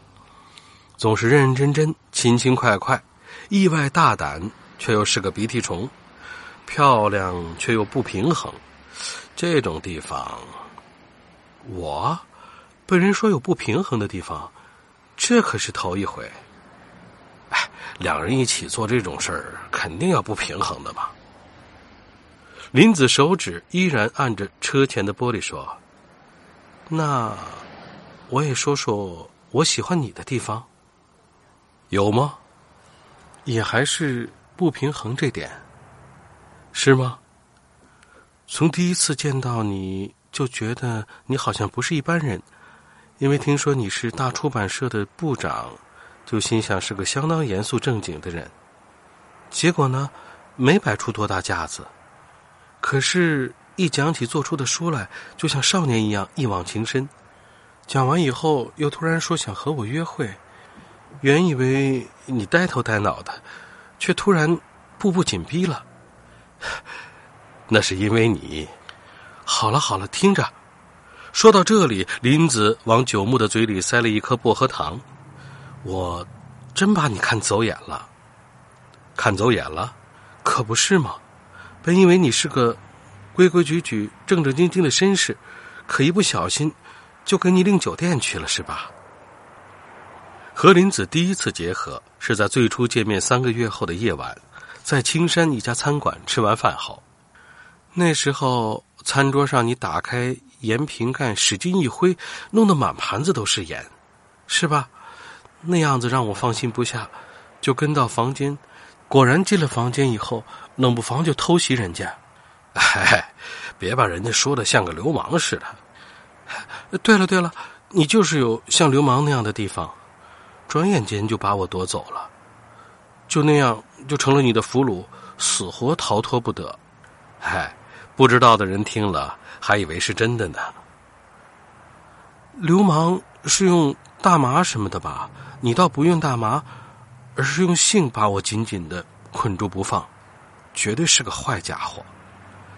总是认认真真、勤勤快快，意外大胆，却又是个鼻涕虫，漂亮却又不平衡，这种地方，我被人说有不平衡的地方，这可是头一回。哎，两人一起做这种事儿，肯定要不平衡的嘛。林子手指依然按着车前的玻璃说：“那我也说说我喜欢你的地方，有吗？也还是不平衡这点，是吗？从第一次见到你就觉得你好像不是一般人，因为听说你是大出版社的部长，就心想是个相当严肃正经的人。结果呢，没摆出多大架子。”可是，一讲起做出的书来，就像少年一样一往情深。讲完以后，又突然说想和我约会。原以为你呆头呆脑的，却突然步步紧逼了。那是因为你。好了好了，听着。说到这里，林子往九木的嘴里塞了一颗薄荷糖。我真把你看走眼了。看走眼了，可不是吗？本以为你是个规规矩矩、正正经经的绅士，可一不小心就跟你订酒店去了，是吧？和林子第一次结合是在最初见面三个月后的夜晚，在青山一家餐馆吃完饭后。那时候餐桌上你打开盐瓶盖，使劲一挥，弄得满盘子都是盐，是吧？那样子让我放心不下，就跟到房间。果然进了房间以后。冷不防就偷袭人家，哎，别把人家说的像个流氓似的。对了对了，你就是有像流氓那样的地方，转眼间就把我夺走了，就那样就成了你的俘虏，死活逃脱不得。嗨，不知道的人听了还以为是真的呢。流氓是用大麻什么的吧？你倒不用大麻，而是用性把我紧紧的捆住不放。绝对是个坏家伙！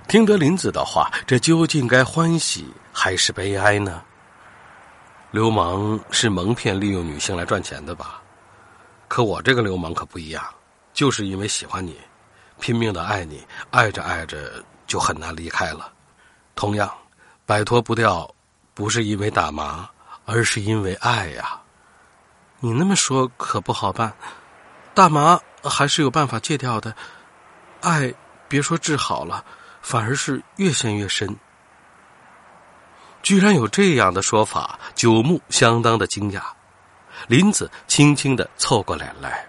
听得林子的话，这究竟该欢喜还是悲哀呢？流氓是蒙骗利用女性来赚钱的吧？可我这个流氓可不一样，就是因为喜欢你，拼命的爱你，爱着爱着就很难离开了。同样，摆脱不掉，不是因为大麻，而是因为爱呀！你那么说可不好办，大麻还是有办法戒掉的。爱，别说治好了，反而是越陷越深。居然有这样的说法，九木相当的惊讶。林子轻轻的凑过脸来。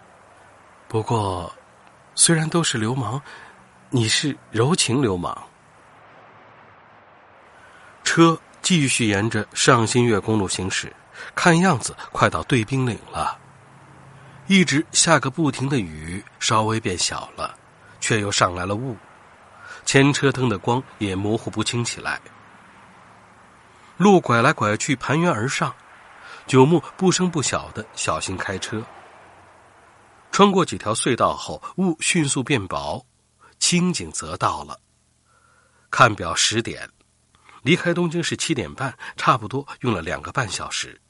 不过，虽然都是流氓，你是柔情流氓。车继续沿着上新月公路行驶，看样子快到对冰岭了。一直下个不停的雨，稍微变小了。却又上来了雾，前车灯的光也模糊不清起来。路拐来拐去，盘旋而上，九木不声不响的小心开车。穿过几条隧道后，雾迅速变薄，清景则到了。看表十点，离开东京是七点半，差不多用了两个半小时。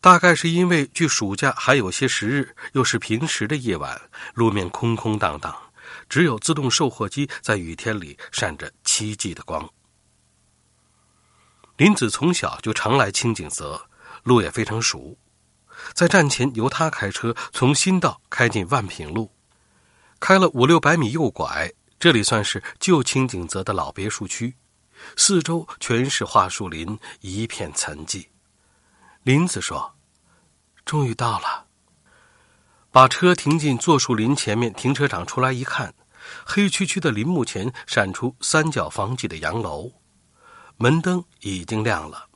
大概是因为距暑假还有些时日，又是平时的夜晚，路面空空荡荡，只有自动售货机在雨天里闪着凄寂的光。林子从小就常来清景泽，路也非常熟。在站前，由他开车从新道开进万平路，开了五六百米右拐，这里算是旧清景泽的老别墅区，四周全是桦树林，一片沉寂。林子说：“终于到了。”把车停进座树林前面停车场，出来一看，黑黢黢的林木前闪出三角房脊的洋楼。门灯已经亮了，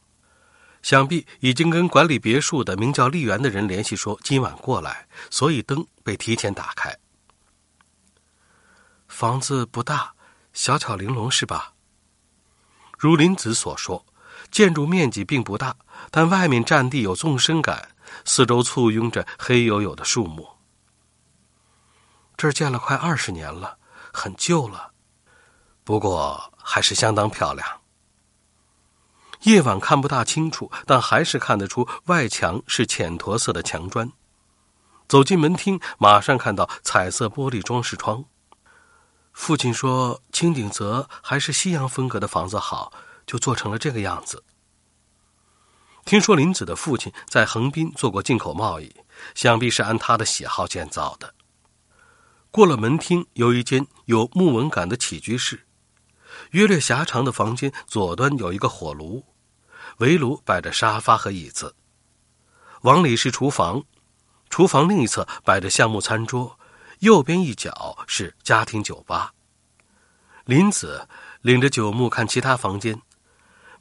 想必已经跟管理别墅的名叫丽媛的人联系，说今晚过来，所以灯被提前打开。房子不大，小巧玲珑，是吧？如林子所说，建筑面积并不大，但外面占地有纵深感，四周簇拥着黑黝黝的树木。这儿建了快二十年了，很旧了，不过还是相当漂亮。夜晚看不大清楚，但还是看得出外墙是浅驼色的墙砖。走进门厅，马上看到彩色玻璃装饰窗。父亲说：“青顶泽还是西洋风格的房子好，就做成了这个样子。”听说林子的父亲在横滨做过进口贸易，想必是按他的喜好建造的。过了门厅，有一间有木纹感的起居室，约略狭长的房间左端有一个火炉。围炉摆着沙发和椅子，往里是厨房，厨房另一侧摆着橡木餐桌，右边一角是家庭酒吧。林子领着九木看其他房间，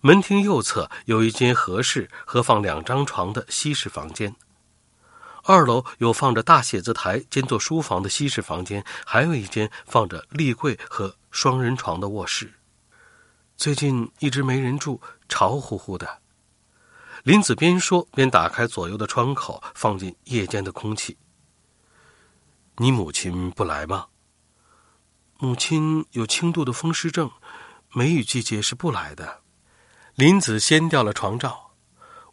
门厅右侧有一间合适和放两张床的西式房间，二楼有放着大写字台兼做书房的西式房间，还有一间放着立柜和双人床的卧室。最近一直没人住，潮乎乎的。林子边说边打开左右的窗口，放进夜间的空气。你母亲不来吗？母亲有轻度的风湿症，梅雨季节是不来的。林子掀掉了床罩，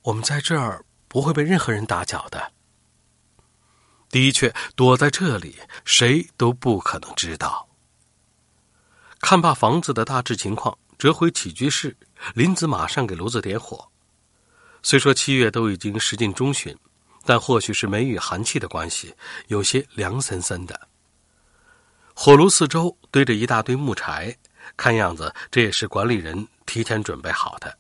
我们在这儿不会被任何人打搅的。的确，躲在这里，谁都不可能知道。看罢房子的大致情况。折回起居室，林子马上给炉子点火。虽说七月都已经时近中旬，但或许是梅雨寒气的关系，有些凉森森的。火炉四周堆着一大堆木柴，看样子这也是管理人提前准备好的。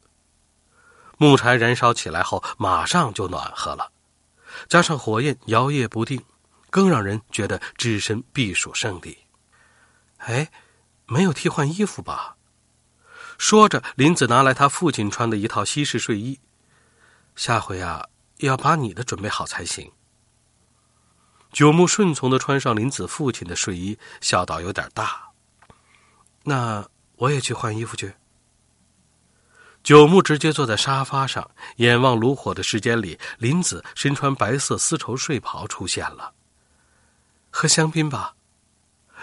木柴燃烧起来后，马上就暖和了，加上火焰摇曳不定，更让人觉得置身避暑胜地。哎，没有替换衣服吧？说着，林子拿来他父亲穿的一套西式睡衣。下回啊，要把你的准备好才行。九木顺从的穿上林子父亲的睡衣，笑道：“有点大。”那我也去换衣服去。九木直接坐在沙发上，眼望炉火的时间里，林子身穿白色丝绸睡袍出现了。喝香槟吧。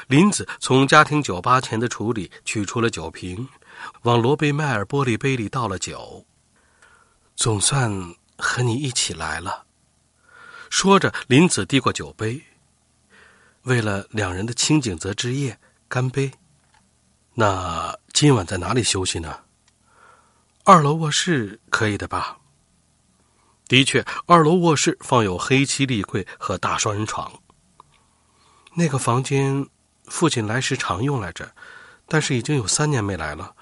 林子从家庭酒吧前的橱里取出了酒瓶。往罗贝迈尔玻璃杯里倒了酒，总算和你一起来了。说着，林子递过酒杯。为了两人的清景泽之夜，干杯。那今晚在哪里休息呢？二楼卧室可以的吧？的确，二楼卧室放有黑漆立柜和大双人床。那个房间，父亲来时常用来着，但是已经有三年没来了。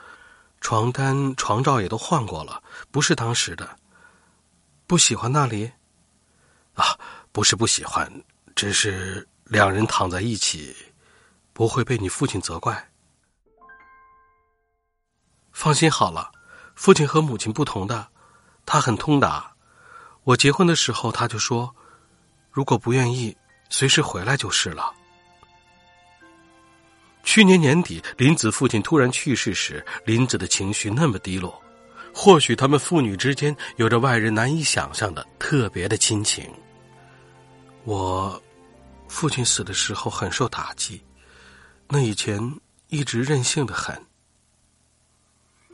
床单、床罩也都换过了，不是当时的。不喜欢那里？啊，不是不喜欢，只是两人躺在一起，不会被你父亲责怪。放心好了，父亲和母亲不同的，他很通达。我结婚的时候他就说，如果不愿意，随时回来就是了。去年年底，林子父亲突然去世时，林子的情绪那么低落。或许他们父女之间有着外人难以想象的特别的亲情。我父亲死的时候很受打击，那以前一直任性的很。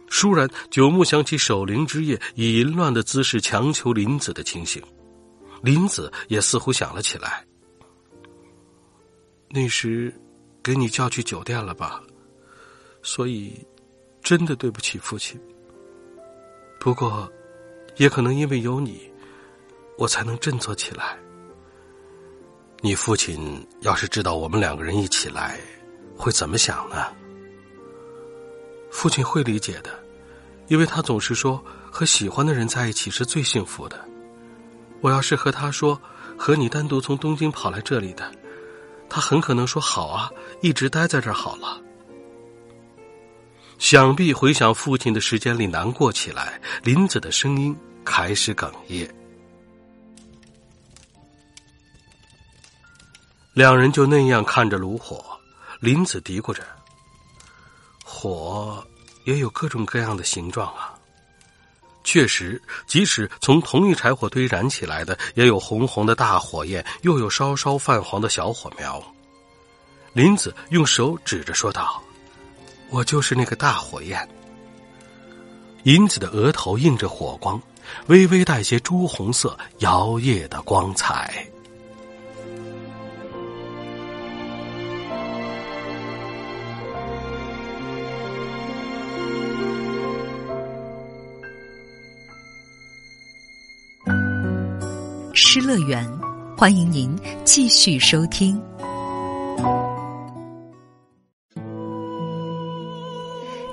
倏然，九木想起守灵之夜以淫乱的姿势强求林子的情形，林子也似乎想了起来。那时，给你叫去酒店了吧？所以，真的对不起父亲。不过，也可能因为有你，我才能振作起来。你父亲要是知道我们两个人一起来，会怎么想呢？父亲会理解的，因为他总是说和喜欢的人在一起是最幸福的。我要是和他说和你单独从东京跑来这里的，他很可能说好啊，一直待在这儿好了。想必回想父亲的时间里难过起来，林子的声音开始哽咽。两人就那样看着炉火，林子嘀咕着。火也有各种各样的形状啊。确实，即使从同一柴火堆燃起来的，也有红红的大火焰，又有稍稍泛黄的小火苗。林子用手指着说道：“我就是那个大火焰。”银子的额头映着火光，微微带些朱红色，摇曳的光彩。失乐园，欢迎您继续收听。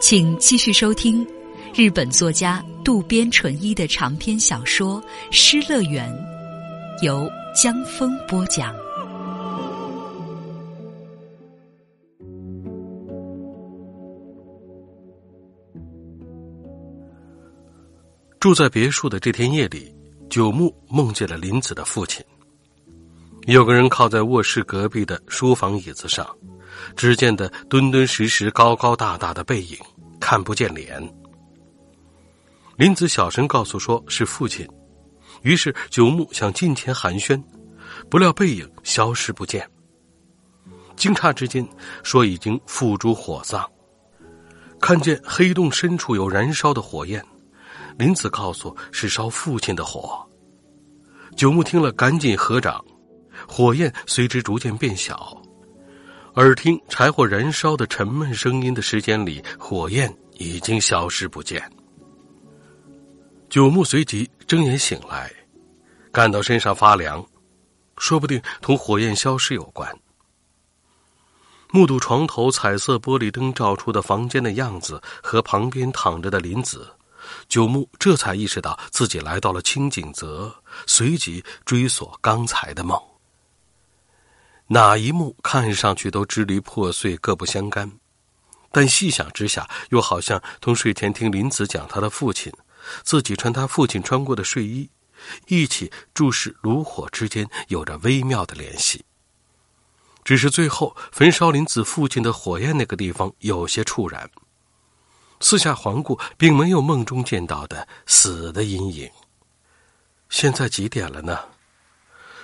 请继续收听日本作家渡边淳一的长篇小说《失乐园》，由江峰播讲。住在别墅的这天夜里。九木梦见了林子的父亲。有个人靠在卧室隔壁的书房椅子上，只见得敦敦实实、高高大大的背影，看不见脸。林子小声告诉说是父亲，于是九木想近前寒暄，不料背影消失不见。惊诧之间，说已经付诸火葬，看见黑洞深处有燃烧的火焰。林子告诉是烧父亲的火。九木听了，赶紧合掌，火焰随之逐渐变小。耳听柴火燃烧的沉闷声音的时间里，火焰已经消失不见。九木随即睁眼醒来，感到身上发凉，说不定同火焰消失有关。目睹床头彩色玻璃灯照出的房间的样子和旁边躺着的林子。九木这才意识到自己来到了清景泽，随即追索刚才的梦。哪一幕看上去都支离破碎、各不相干，但细想之下，又好像同睡前听林子讲他的父亲，自己穿他父亲穿过的睡衣，一起注视炉火之间有着微妙的联系。只是最后焚烧林子父亲的火焰那个地方有些触然。四下环顾，并没有梦中见到的死的阴影。现在几点了呢？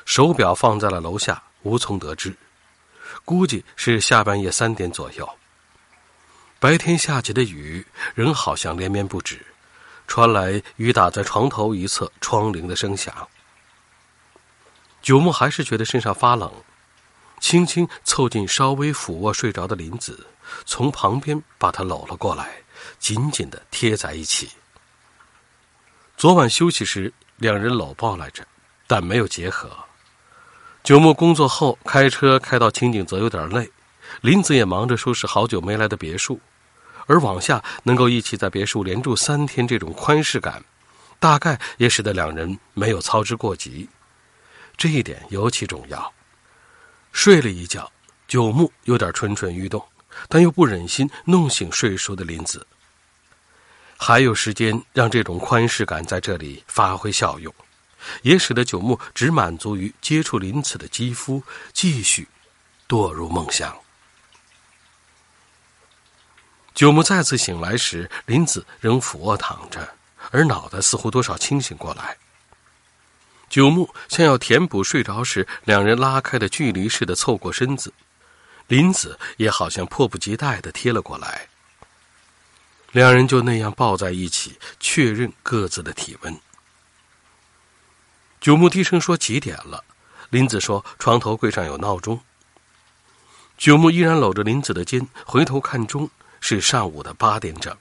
手表放在了楼下，无从得知，估计是下半夜三点左右。白天下起的雨仍好像连绵不止，传来雨打在床头一侧窗棂的声响。九木还是觉得身上发冷，轻轻凑近稍微俯卧睡着的林子，从旁边把他搂了过来。紧紧的贴在一起。昨晚休息时，两人搂抱来着，但没有结合。九木工作后开车开到清景泽有点累，林子也忙着收拾好久没来的别墅，而往下能够一起在别墅连住三天，这种宽适感，大概也使得两人没有操之过急。这一点尤其重要。睡了一觉，九木有点蠢蠢欲动，但又不忍心弄醒睡熟的林子。还有时间让这种宽适感在这里发挥效用，也使得九木只满足于接触林子的肌肤，继续堕入梦乡。九木再次醒来时，林子仍俯卧躺着，而脑袋似乎多少清醒过来。九木像要填补睡着时两人拉开的距离似的凑过身子，林子也好像迫不及待的贴了过来。两人就那样抱在一起，确认各自的体温。九木低声说：“几点了？”林子说：“床头柜上有闹钟。”九木依然搂着林子的肩，回头看钟，是上午的八点整。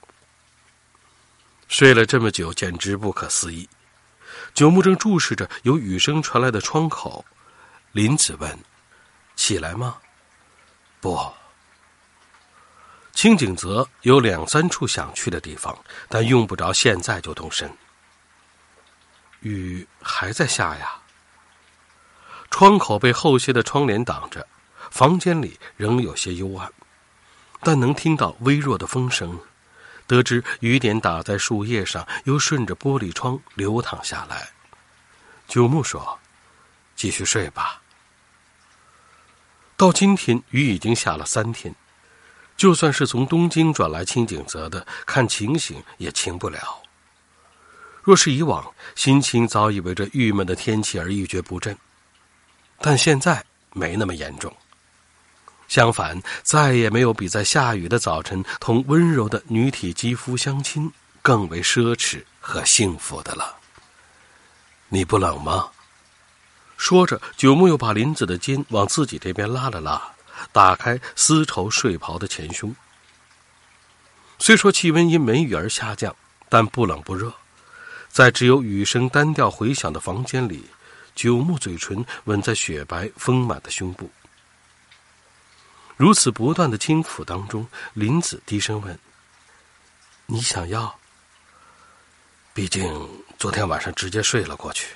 睡了这么久，简直不可思议。九木正注视着有雨声传来的窗口，林子问：“起来吗？”“不。”清景泽有两三处想去的地方，但用不着现在就动身。雨还在下呀。窗口被厚些的窗帘挡着，房间里仍有些幽暗，但能听到微弱的风声，得知雨点打在树叶上，又顺着玻璃窗流淌下来。九木说：“继续睡吧。”到今天，雨已经下了三天。就算是从东京转来清景泽的，看情形也晴不了。若是以往，心情早已为这郁闷的天气而一蹶不振，但现在没那么严重。相反，再也没有比在下雨的早晨同温柔的女体肌肤相亲更为奢侈和幸福的了。你不冷吗？说着，九木又把林子的肩往自己这边拉了拉。打开丝绸睡袍的前胸。虽说气温因梅雨而下降，但不冷不热。在只有雨声单调回响的房间里，九木嘴唇吻在雪白丰满的胸部。如此不断的轻抚当中，林子低声问：“你想要？”毕竟昨天晚上直接睡了过去。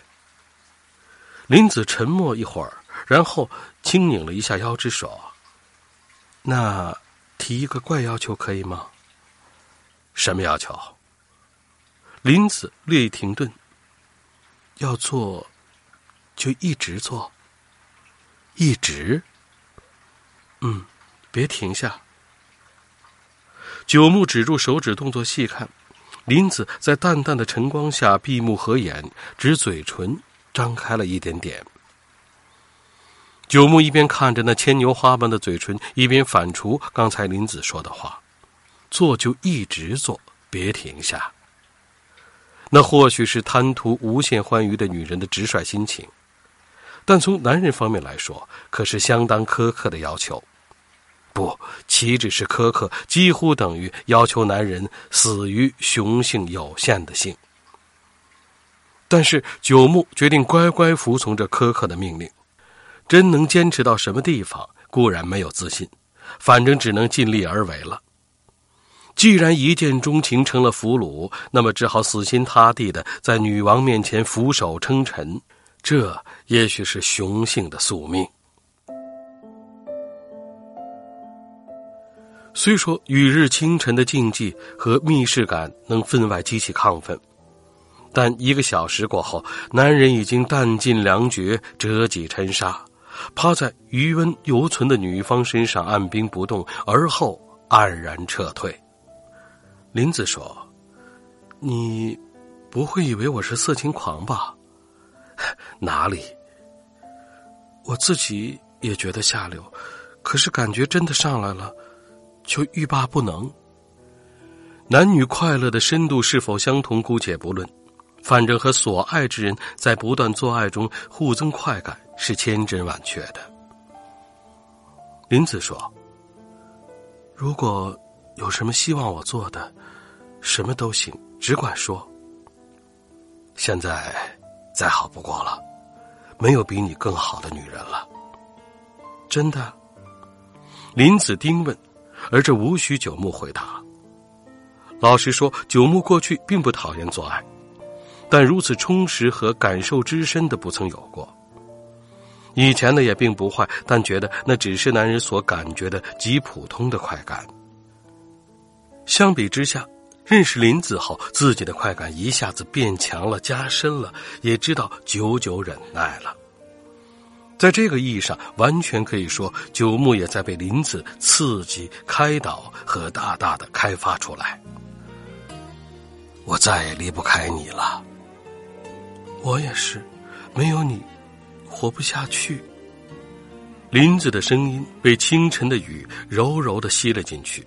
林子沉默一会儿，然后轻拧了一下腰肢，说。那提一个怪要求可以吗？什么要求？林子略一停顿。要做，就一直做。一直。嗯，别停下。九木止住手指动作细看，林子在淡淡的晨光下闭目合眼，只嘴唇张开了一点点。九木一边看着那牵牛花般的嘴唇，一边反刍刚才林子说的话：“做就一直做，别停下。”那或许是贪图无限欢愉的女人的直率心情，但从男人方面来说，可是相当苛刻的要求。不，岂止是苛刻，几乎等于要求男人死于雄性有限的性。但是九木决定乖乖服从这苛刻的命令。真能坚持到什么地方，固然没有自信，反正只能尽力而为了。既然一见钟情成了俘虏，那么只好死心塌地的在女王面前俯首称臣，这也许是雄性的宿命。虽说雨日清晨的静寂和密室感能分外激起亢奋，但一个小时过后，男人已经弹尽粮绝，折戟沉沙。趴在余温犹存的女方身上，按兵不动，而后黯然撤退。林子说：“你不会以为我是色情狂吧？哪里？我自己也觉得下流，可是感觉真的上来了，就欲罢不能。男女快乐的深度是否相同，姑且不论。”反正和所爱之人在不断做爱中互增快感是千真万确的。林子说：“如果有什么希望我做的，什么都行，只管说。现在再好不过了，没有比你更好的女人了。真的。”林子丁问，而这无需九木回答。老实说，九木过去并不讨厌做爱。但如此充实和感受之深的不曾有过。以前的也并不坏，但觉得那只是男人所感觉的极普通的快感。相比之下，认识林子后，自己的快感一下子变强了、加深了，也知道久久忍耐了。在这个意义上，完全可以说，九木也在被林子刺激、开导和大大的开发出来。我再也离不开你了。我也是，没有你，活不下去。林子的声音被清晨的雨柔柔的吸了进去，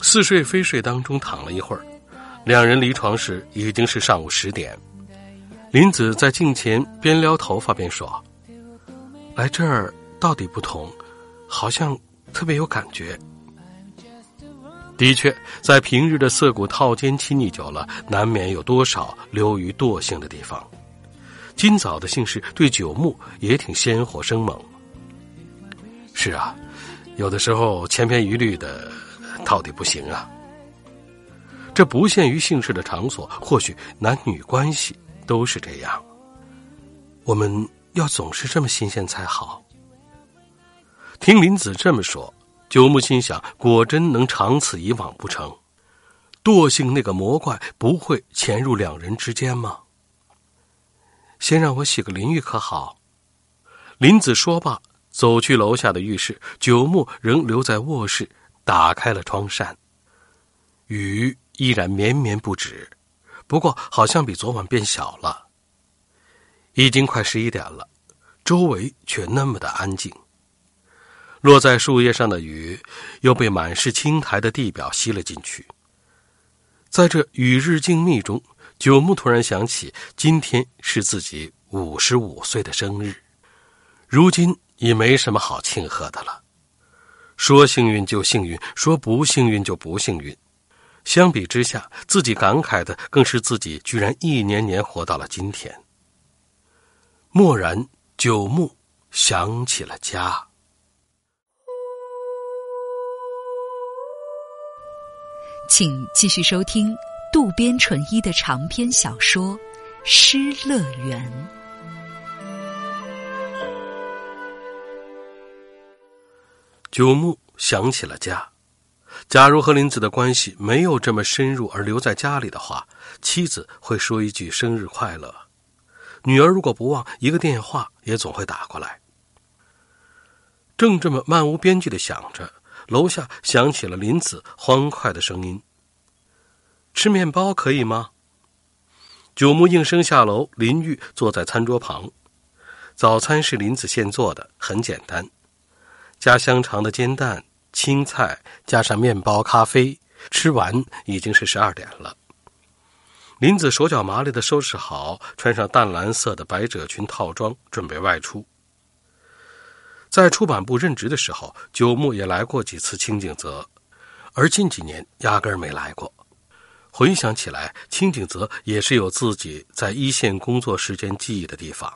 似睡非睡当中躺了一会儿，两人离床时已经是上午十点。林子在镜前边撩头发边说：“来这儿到底不同，好像特别有感觉。”的确，在平日的涩谷套间亲昵久了，难免有多少流于惰性的地方。今早的姓氏对九牧也挺鲜活生猛。是啊，有的时候千篇一律的，到底不行啊。这不限于姓氏的场所，或许男女关系都是这样。我们要总是这么新鲜才好。听林子这么说，九牧心想：果真能长此以往不成？惰性那个魔怪不会潜入两人之间吗？先让我洗个淋浴可好？林子说罢，走去楼下的浴室。九牧仍留在卧室，打开了窗扇。雨依然绵绵不止，不过好像比昨晚变小了。已经快十一点了，周围却那么的安静。落在树叶上的雨，又被满是青苔的地表吸了进去。在这雨日静谧中，九牧突然想起，今天是自己五十五岁的生日。如今已没什么好庆贺的了。说幸运就幸运，说不幸运就不幸运。相比之下，自己感慨的更是自己居然一年年活到了今天。蓦然，九牧想起了家。请继续收听渡边淳一的长篇小说《失乐园》。九牧想起了家。假如和林子的关系没有这么深入而留在家里的话，妻子会说一句“生日快乐”，女儿如果不忘一个电话，也总会打过来。正这么漫无边际的想着，楼下响起了林子欢快的声音：“吃面包可以吗？”九牧应声下楼，林玉坐在餐桌旁。早餐是林子现做的，很简单，加香肠的煎蛋。青菜加上面包、咖啡，吃完已经是十二点了。林子手脚麻利的收拾好，穿上淡蓝色的百褶裙套装，准备外出。在出版部任职的时候，九牧也来过几次清景泽，而近几年压根儿没来过。回想起来，清景泽也是有自己在一线工作时间记忆的地方。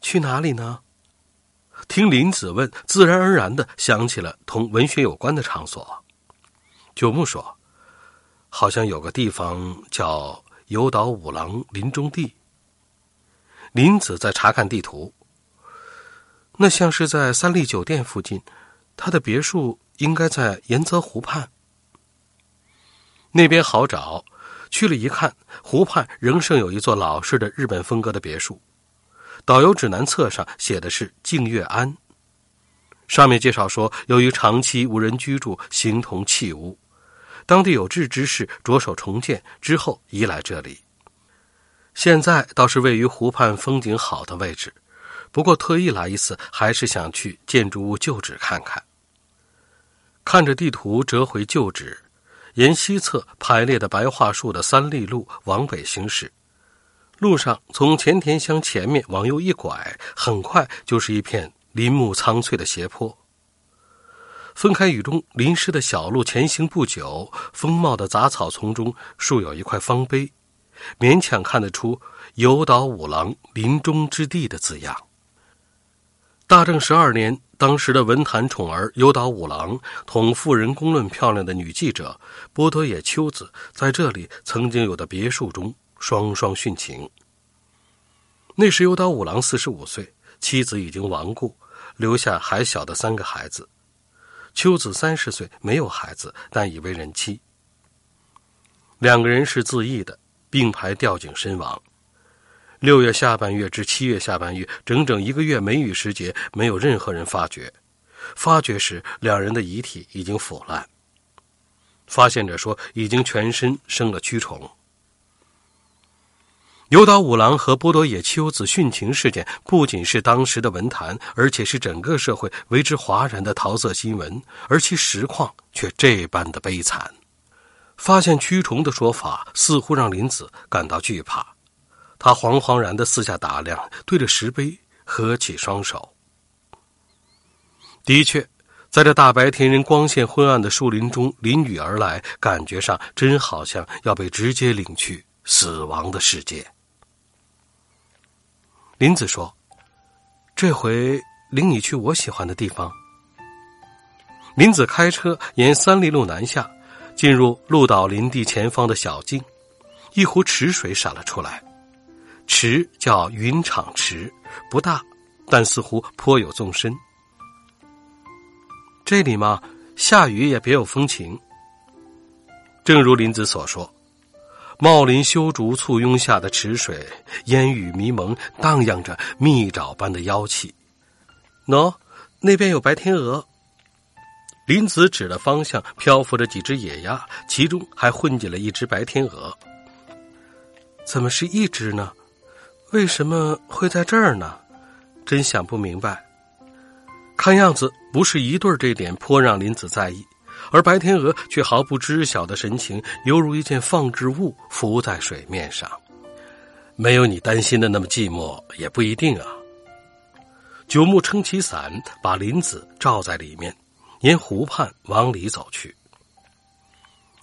去哪里呢？听林子问，自然而然的想起了同文学有关的场所。九牧说：“好像有个地方叫有岛五郎林中地。”林子在查看地图，那像是在三丽酒店附近，他的别墅应该在岩泽湖畔。那边好找，去了一看，湖畔仍剩有一座老式的日本风格的别墅。导游指南册上写的是静月庵，上面介绍说，由于长期无人居住，形同弃屋，当地有志之士着手重建之后移来这里。现在倒是位于湖畔风景好的位置，不过特意来一次，还是想去建筑物旧址看看。看着地图折回旧址，沿西侧排列的白桦树的三立路往北行驶。路上从前田乡前面往右一拐，很快就是一片林木苍翠的斜坡。分开雨中淋湿的小路，前行不久，丰茂的杂草丛中竖有一块方碑，勉强看得出“有岛五郎林中之地”的字样。大正十二年，当时的文坛宠儿有岛五郎同富人公论漂亮的女记者波多野秋子在这里曾经有的别墅中双双殉情。那时有岛五郎四十五岁，妻子已经亡故，留下还小的三个孩子。秋子三十岁，没有孩子，但已为人妻。两个人是自缢的，并排吊颈身亡。六月下半月至七月下半月，整整一个月梅雨时节，没有任何人发觉。发觉时，两人的遗体已经腐烂。发现者说，已经全身生了蛆虫。有岛五郎和波多野秋子殉情事件，不仅是当时的文坛，而且是整个社会为之哗然的桃色新闻，而其实况却这般的悲惨。发现蛆虫的说法似乎让林子感到惧怕，他惶惶然的四下打量，对着石碑合起双手。的确，在这大白天人光线昏暗的树林中淋雨而来，感觉上真好像要被直接领去死亡的世界。林子说：“这回领你去我喜欢的地方。”林子开车沿三里路南下，进入鹿岛林地前方的小径，一湖池水闪了出来。池叫云场池，不大，但似乎颇有纵深。这里嘛，下雨也别有风情。正如林子所说。茂林修竹簇拥下的池水，烟雨迷蒙，荡漾着蜜沼般的妖气。喏，那边有白天鹅。林子指了方向，漂浮着几只野鸭，其中还混进了一只白天鹅。怎么是一只呢？为什么会在这儿呢？真想不明白。看样子不是一对这点颇让林子在意。而白天鹅却毫不知晓的神情，犹如一件放置物浮在水面上。没有你担心的那么寂寞，也不一定啊。九木撑起伞，把林子罩在里面，沿湖畔往里走去。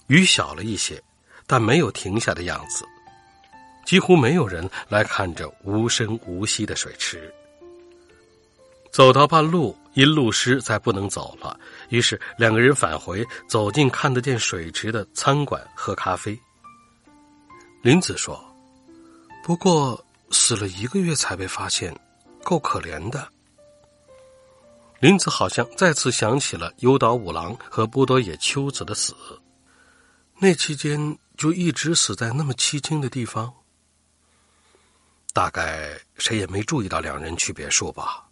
雨小了一些，但没有停下的样子。几乎没有人来看这无声无息的水池。走到半路，因路湿，再不能走了。于是两个人返回，走进看得见水池的餐馆喝咖啡。林子说：“不过死了一个月才被发现，够可怜的。”林子好像再次想起了优岛五郎和波多野秋子的死，那期间就一直死在那么凄清的地方。大概谁也没注意到两人去别墅吧。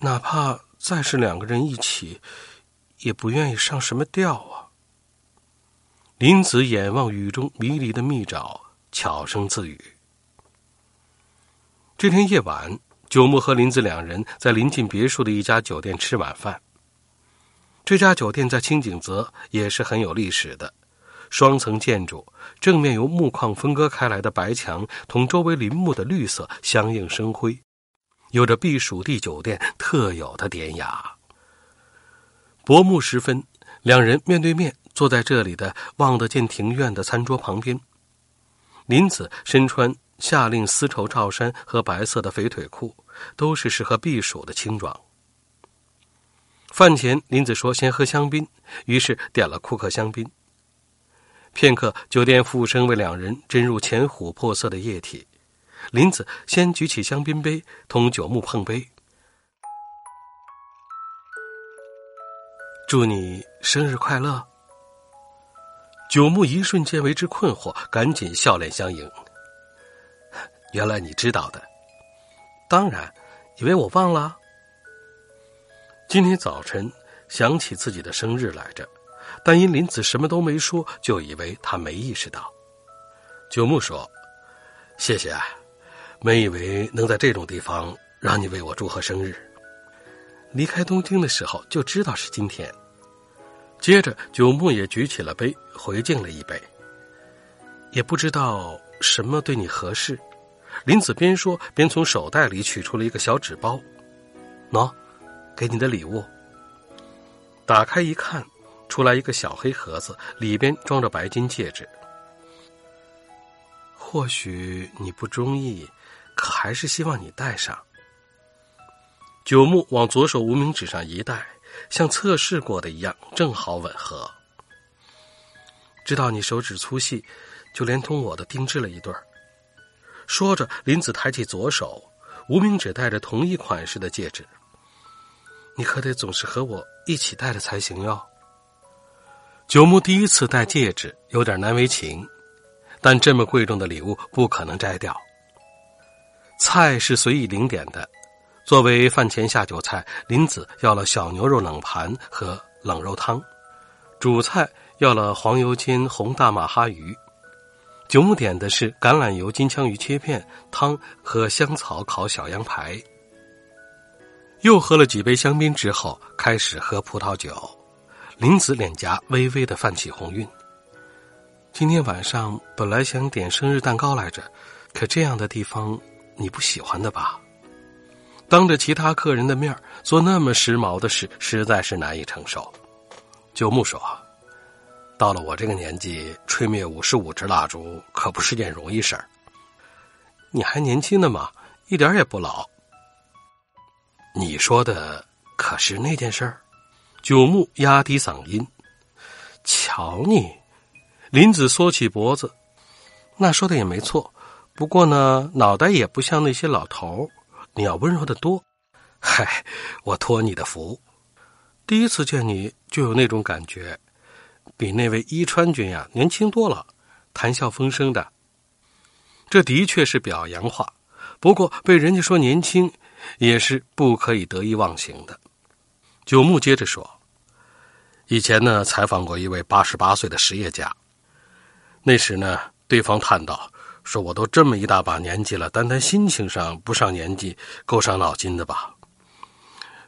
哪怕再是两个人一起，也不愿意上什么吊啊。林子眼望雨中迷离的密沼，悄声自语。这天夜晚，九木和林子两人在临近别墅的一家酒店吃晚饭。这家酒店在清景泽也是很有历史的，双层建筑，正面由木框分割开来的白墙同周围林木的绿色相映生辉。有着避暑地酒店特有的典雅。薄暮时分，两人面对面坐在这里的望得见庭院的餐桌旁边。林子身穿夏令丝绸罩衫和白色的肥腿裤，都是适合避暑的轻装。饭前，林子说先喝香槟，于是点了库克香槟。片刻，酒店服务生为两人斟入浅琥珀色的液体。林子先举起香槟杯，同九木碰杯，祝你生日快乐。九木一瞬间为之困惑，赶紧笑脸相迎。原来你知道的，当然，以为我忘了。今天早晨想起自己的生日来着，但因林子什么都没说，就以为他没意识到。九木说：“谢谢。”没以为能在这种地方让你为我祝贺生日。离开东京的时候就知道是今天。接着，九木也举起了杯，回敬了一杯。也不知道什么对你合适。林子边说边从手袋里取出了一个小纸包，喏，给你的礼物。打开一看，出来一个小黑盒子，里边装着白金戒指。或许你不中意。可还是希望你戴上。九木往左手无名指上一戴，像测试过的一样，正好吻合。知道你手指粗细，就连同我的定制了一对儿。说着，林子抬起左手，无名指戴着同一款式的戒指。你可得总是和我一起戴着才行哟。九木第一次戴戒指，有点难为情，但这么贵重的礼物不可能摘掉。菜是随意零点的，作为饭前下酒菜，林子要了小牛肉冷盘和冷肉汤；主菜要了黄油煎红大马哈鱼。九木点的是橄榄油金枪鱼切片汤和香草烤小羊排。又喝了几杯香槟之后，开始喝葡萄酒。林子脸颊微微的泛起红晕。今天晚上本来想点生日蛋糕来着，可这样的地方你不喜欢的吧？当着其他客人的面做那么时髦的事，实在是难以承受。九木说：“到了我这个年纪，吹灭五十五支蜡烛可不是件容易事儿。你还年轻呢嘛，一点也不老。你说的可是那件事？”九木压低嗓音：“瞧你！”林子缩起脖子：“那说的也没错，不过呢，脑袋也不像那些老头你要温柔的多。”“嗨，我托你的福，第一次见你就有那种感觉，比那位伊川君呀年轻多了，谈笑风生的。这的确是表扬话，不过被人家说年轻，也是不可以得意忘形的。”九木接着说：“以前呢，采访过一位八十八岁的实业家。那时呢，对方叹道：‘说我都这么一大把年纪了，单单心情上不上年纪，够伤脑筋的吧？’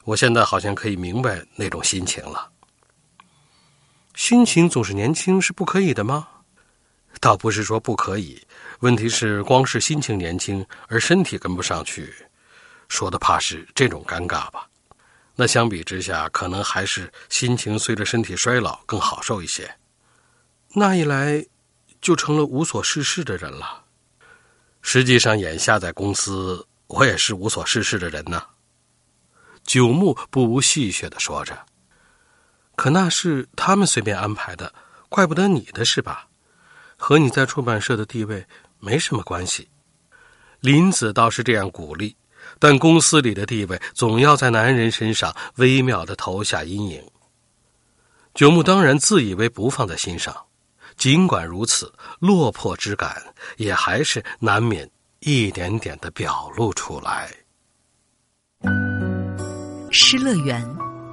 我现在好像可以明白那种心情了。心情总是年轻是不可以的吗？倒不是说不可以，问题是光是心情年轻，而身体跟不上去，说的怕是这种尴尬吧。”那相比之下，可能还是心情随着身体衰老更好受一些。那一来，就成了无所事事的人了。实际上，眼下在公司，我也是无所事事的人呢。九木不无戏谑的说着：“可那是他们随便安排的，怪不得你的是吧？和你在出版社的地位没什么关系。”林子倒是这样鼓励。但公司里的地位总要在男人身上微妙的投下阴影。九木当然自以为不放在心上，尽管如此，落魄之感也还是难免一点点的表露出来。失乐园，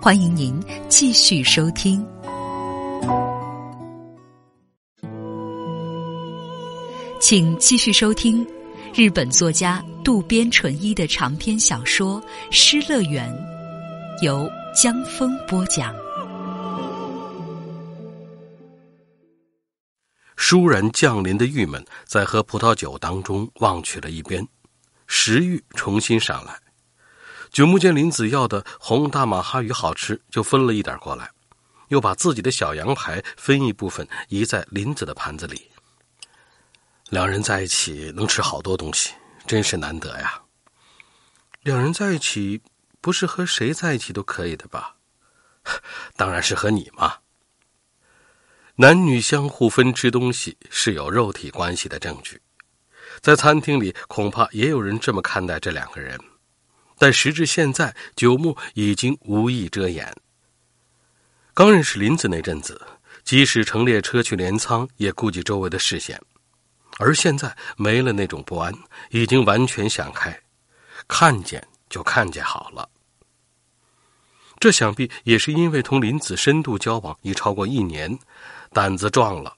欢迎您继续收听，请继续收听日本作家。渡边淳一的长篇小说《失乐园》，由江峰播讲。倏然降临的郁闷在喝葡萄酒当中忘去了一边，食欲重新上来。九木见林子要的红大马哈鱼好吃，就分了一点过来，又把自己的小羊排分一部分移在林子的盘子里。两人在一起能吃好多东西。真是难得呀！两人在一起，不是和谁在一起都可以的吧？当然是和你嘛。男女相互分吃东西是有肉体关系的证据，在餐厅里恐怕也有人这么看待这两个人。但时至现在，九木已经无意遮掩。刚认识林子那阵子，即使乘列车去镰仓，也顾及周围的视线。而现在没了那种不安，已经完全想开，看见就看见好了。这想必也是因为同林子深度交往已超过一年，胆子壮了，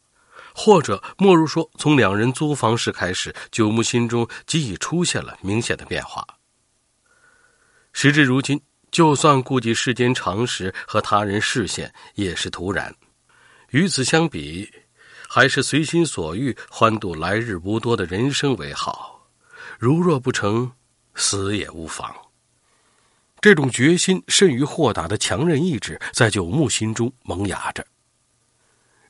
或者莫如说，从两人租房时开始，九木心中即已出现了明显的变化。时至如今，就算顾及世间常识和他人视线，也是徒然。与此相比，还是随心所欲欢度来日无多的人生为好，如若不成，死也无妨。这种决心甚于豁达的强韧意志，在九木心中萌芽着。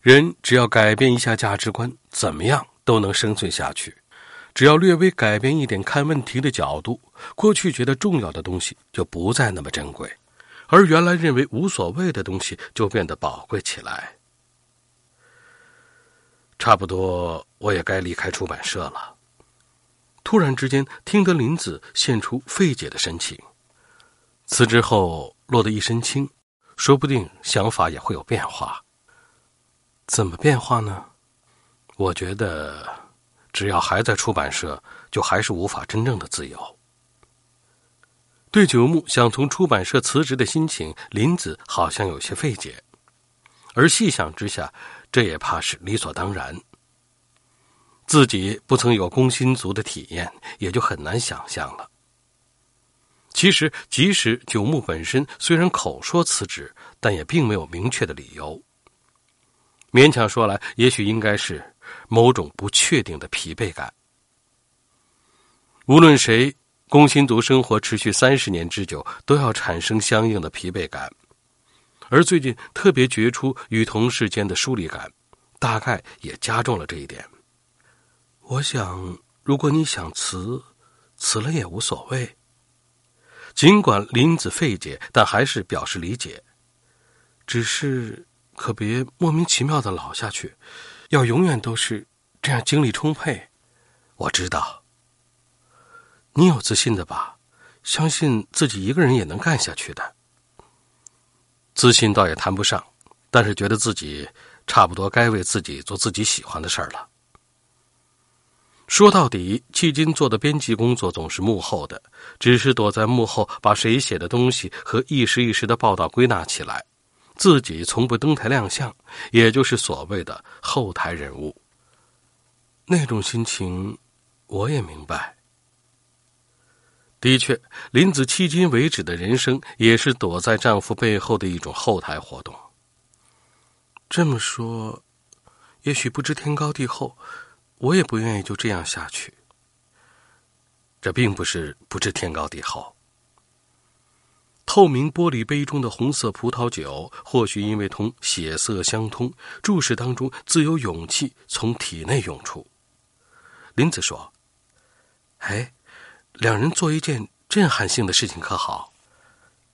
人只要改变一下价值观，怎么样都能生存下去。只要略微改变一点看问题的角度，过去觉得重要的东西就不再那么珍贵，而原来认为无所谓的东西就变得宝贵起来。差不多，我也该离开出版社了。突然之间，听得林子现出费解的神情。辞职后落得一身轻，说不定想法也会有变化。怎么变化呢？我觉得，只要还在出版社，就还是无法真正的自由。对九牧想从出版社辞职的心情，林子好像有些费解，而细想之下。这也怕是理所当然。自己不曾有工薪族的体验，也就很难想象了。其实，即使九牧本身虽然口说辞职，但也并没有明确的理由。勉强说来，也许应该是某种不确定的疲惫感。无论谁，工薪族生活持续三十年之久，都要产生相应的疲惫感。而最近特别觉出与同事间的疏离感，大概也加重了这一点。我想，如果你想辞，辞了也无所谓。尽管林子费解，但还是表示理解。只是可别莫名其妙的老下去，要永远都是这样精力充沛。我知道，你有自信的吧？相信自己一个人也能干下去的。自信倒也谈不上，但是觉得自己差不多该为自己做自己喜欢的事儿了。说到底，迄今做的编辑工作总是幕后的，只是躲在幕后，把谁写的东西和一时一时的报道归纳起来，自己从不登台亮相，也就是所谓的后台人物。那种心情，我也明白。的确，林子迄今为止的人生也是躲在丈夫背后的一种后台活动。这么说，也许不知天高地厚，我也不愿意就这样下去。这并不是不知天高地厚。透明玻璃杯中的红色葡萄酒，或许因为同血色相通，注视当中自有勇气从体内涌出。林子说：“哎。”两人做一件震撼性的事情可好？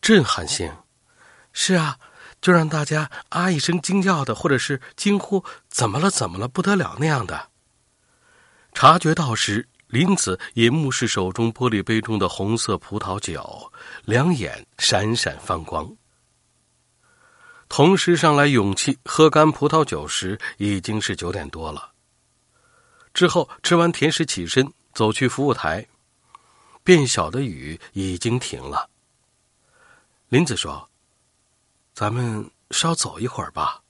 震撼性，是啊，就让大家啊一声惊叫的，或者是惊呼“怎么了？怎么了？不得了”那样的。察觉到时，林子也目视手中玻璃杯中的红色葡萄酒，两眼闪闪放光。同时上来勇气喝干葡萄酒时，已经是九点多了。之后吃完甜食，起身走去服务台。变小的雨已经停了。林子说：“咱们稍走一会儿吧。”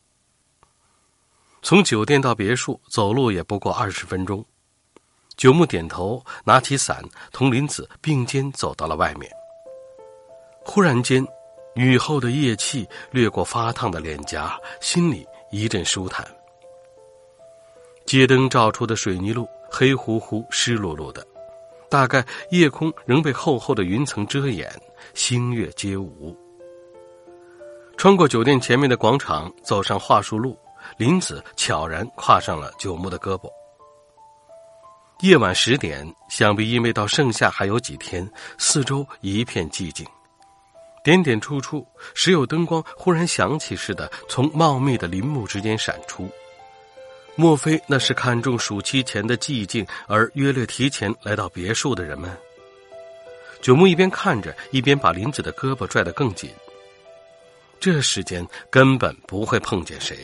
从酒店到别墅走路也不过二十分钟。九木点头，拿起伞，同林子并肩走到了外面。忽然间，雨后的夜气掠过发烫的脸颊，心里一阵舒坦。街灯照出的水泥路黑乎乎、湿漉漉的。大概夜空仍被厚厚的云层遮掩，星月皆无。穿过酒店前面的广场，走上桦树路，林子悄然跨上了九牧的胳膊。夜晚十点，想必因为到盛夏还有几天，四周一片寂静，点点处处时有灯光忽然响起似的，从茂密的林木之间闪出。莫非那是看中暑期前的寂静而约略提前来到别墅的人们？九牧一边看着，一边把林子的胳膊拽得更紧。这时间根本不会碰见谁，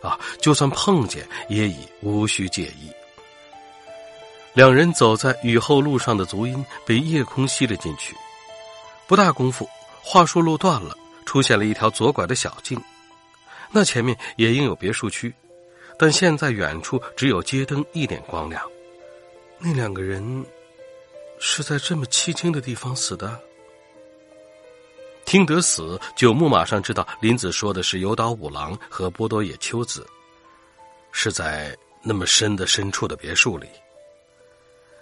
啊，就算碰见，也已无需介意。两人走在雨后路上的足音被夜空吸了进去。不大功夫，桦树路断了，出现了一条左拐的小径，那前面也应有别墅区。但现在远处只有街灯一点光亮，那两个人是在这么凄清的地方死的。听得死，九牧马上知道林子说的是有岛五郎和波多野秋子，是在那么深的深处的别墅里。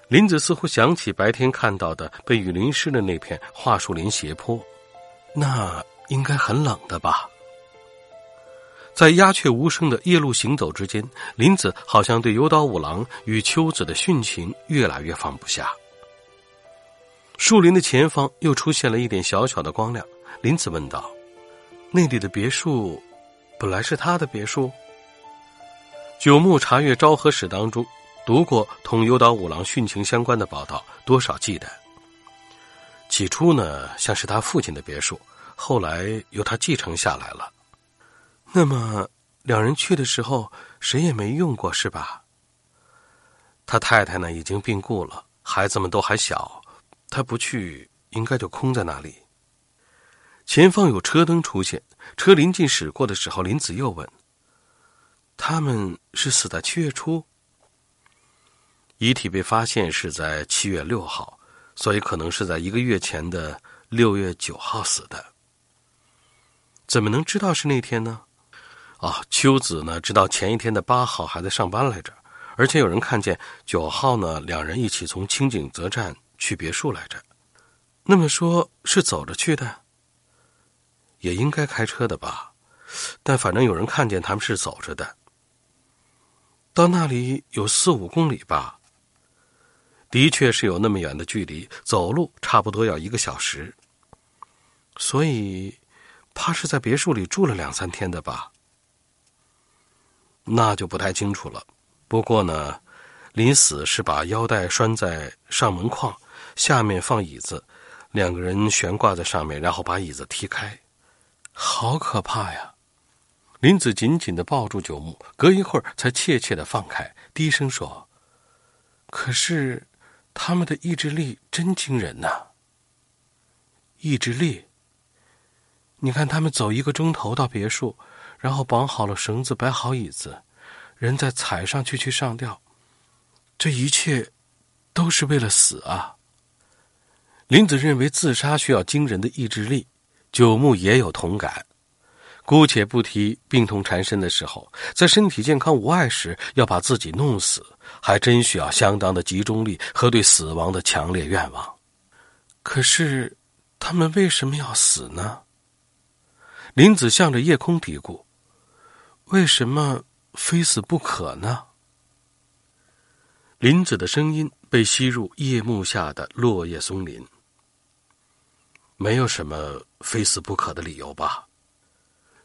林子似乎想起白天看到的被雨淋湿的那片桦树林斜坡，那应该很冷的吧。在鸦雀无声的夜路行走之间，林子好像对有岛五郎与秋子的殉情越来越放不下。树林的前方又出现了一点小小的光亮，林子问道：“那里的别墅，本来是他的别墅？”九牧查阅昭和史当中读过同有岛五郎殉情相关的报道，多少记得。起初呢，像是他父亲的别墅，后来由他继承下来了。那么，两人去的时候，谁也没用过，是吧？他太太呢，已经病故了，孩子们都还小，他不去，应该就空在那里。前方有车灯出现，车临近驶过的时候，林子又问：“他们是死在七月初？遗体被发现是在七月六号，所以可能是在一个月前的六月九号死的。怎么能知道是那天呢？”啊，秋子呢？直到前一天的八号还在上班来着，而且有人看见九号呢，两人一起从清景泽站去别墅来着。那么说是走着去的，也应该开车的吧？但反正有人看见他们是走着的。到那里有四五公里吧？的确是有那么远的距离，走路差不多要一个小时。所以，怕是在别墅里住了两三天的吧？那就不太清楚了。不过呢，临死是把腰带拴在上门框，下面放椅子，两个人悬挂在上面，然后把椅子踢开，好可怕呀！林子紧紧的抱住九木，隔一会儿才怯怯的放开，低声说：“可是，他们的意志力真惊人呐！意志力，你看他们走一个钟头到别墅。”然后绑好了绳子，摆好椅子，人再踩上去去上吊，这一切都是为了死啊！林子认为自杀需要惊人的意志力，九牧也有同感。姑且不提病痛缠身的时候，在身体健康无碍时要把自己弄死，还真需要相当的集中力和对死亡的强烈愿望。可是，他们为什么要死呢？林子向着夜空嘀咕。为什么非死不可呢？林子的声音被吸入夜幕下的落叶松林。没有什么非死不可的理由吧？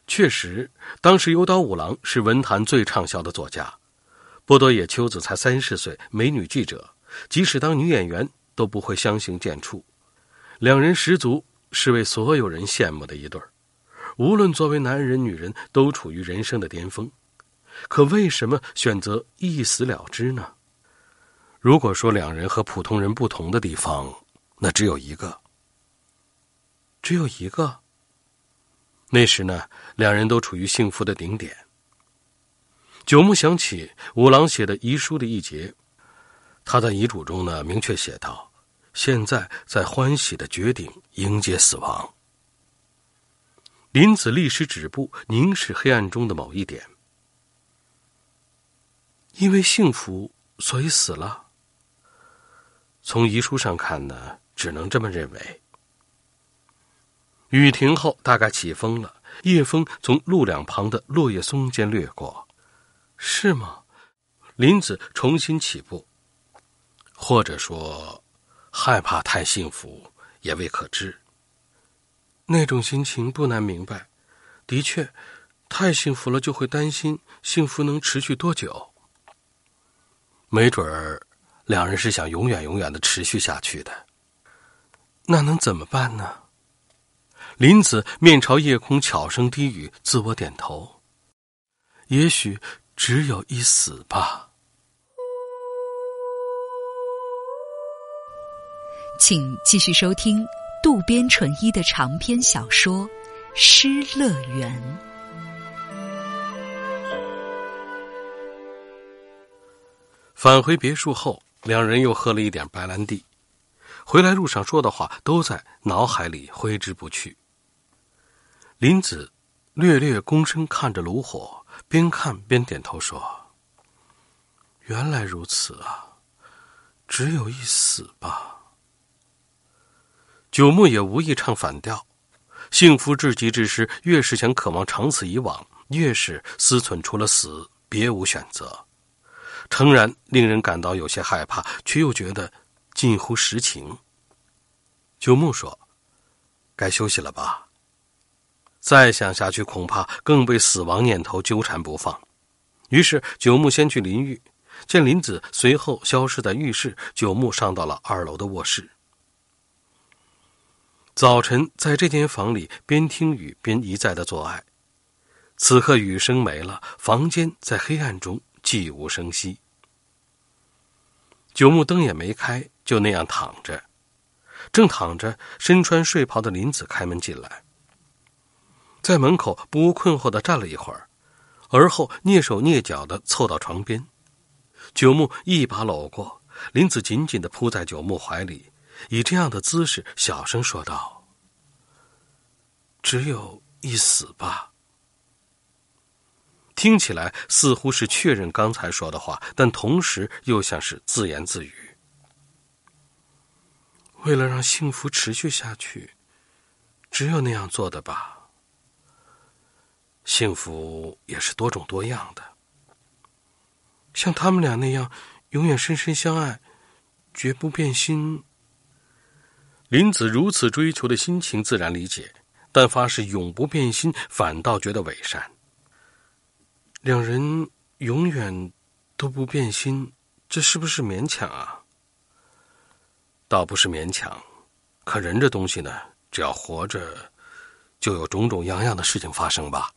确实，当时有岛五郎是文坛最畅销的作家，波多野秋子才三十岁，美女记者，即使当女演员都不会相形见绌。两人十足是为所有人羡慕的一对儿。无论作为男人、女人，都处于人生的巅峰，可为什么选择一死了之呢？如果说两人和普通人不同的地方，那只有一个，只有一个。那时呢，两人都处于幸福的顶点。九木想起五郎写的遗书的一节，他在遗嘱中呢，明确写道：“现在在欢喜的绝顶迎接死亡。”林子立时止步，凝视黑暗中的某一点。因为幸福，所以死了。从遗书上看呢，只能这么认为。雨停后，大概起风了，夜风从路两旁的落叶松间掠过，是吗？林子重新起步，或者说，害怕太幸福，也未可知。那种心情不难明白，的确，太幸福了就会担心幸福能持续多久。没准儿，两人是想永远永远的持续下去的。那能怎么办呢？林子面朝夜空，悄声低语，自我点头。也许只有一死吧。请继续收听。渡边淳一的长篇小说《失乐园》。返回别墅后，两人又喝了一点白兰地。回来路上说的话都在脑海里挥之不去。林子略略躬身看着炉火，边看边点头说：“原来如此啊，只有一死吧。”九牧也无意唱反调，幸福至极之时，越是想渴望长此以往，越是思忖除了死别无选择，诚然令人感到有些害怕，却又觉得近乎实情。九木说：“该休息了吧？再想下去，恐怕更被死亡念头纠缠不放。”于是九木先去淋浴，见林子随后消失在浴室，九木上到了二楼的卧室。早晨在这间房里边听雨边一再的做爱，此刻雨声没了，房间在黑暗中寂无声息。九木灯也没开，就那样躺着。正躺着，身穿睡袍的林子开门进来，在门口不无困惑的站了一会儿，而后蹑手蹑脚的凑到床边，九木一把搂过，林子紧紧的扑在九木怀里，以这样的姿势小声说道：“只有一死吧。”听起来似乎是确认刚才说的话，但同时又像是自言自语。为了让幸福持续下去，只有那样做的吧。幸福也是多种多样的，像他们俩那样永远深深相爱，绝不变心。林子如此追求的心情自然理解，但发誓永不变心，反倒觉得伪善。两人永远都不变心，这是不是勉强啊？倒不是勉强，可人这东西呢，只要活着，就有种种样样的事情发生吧。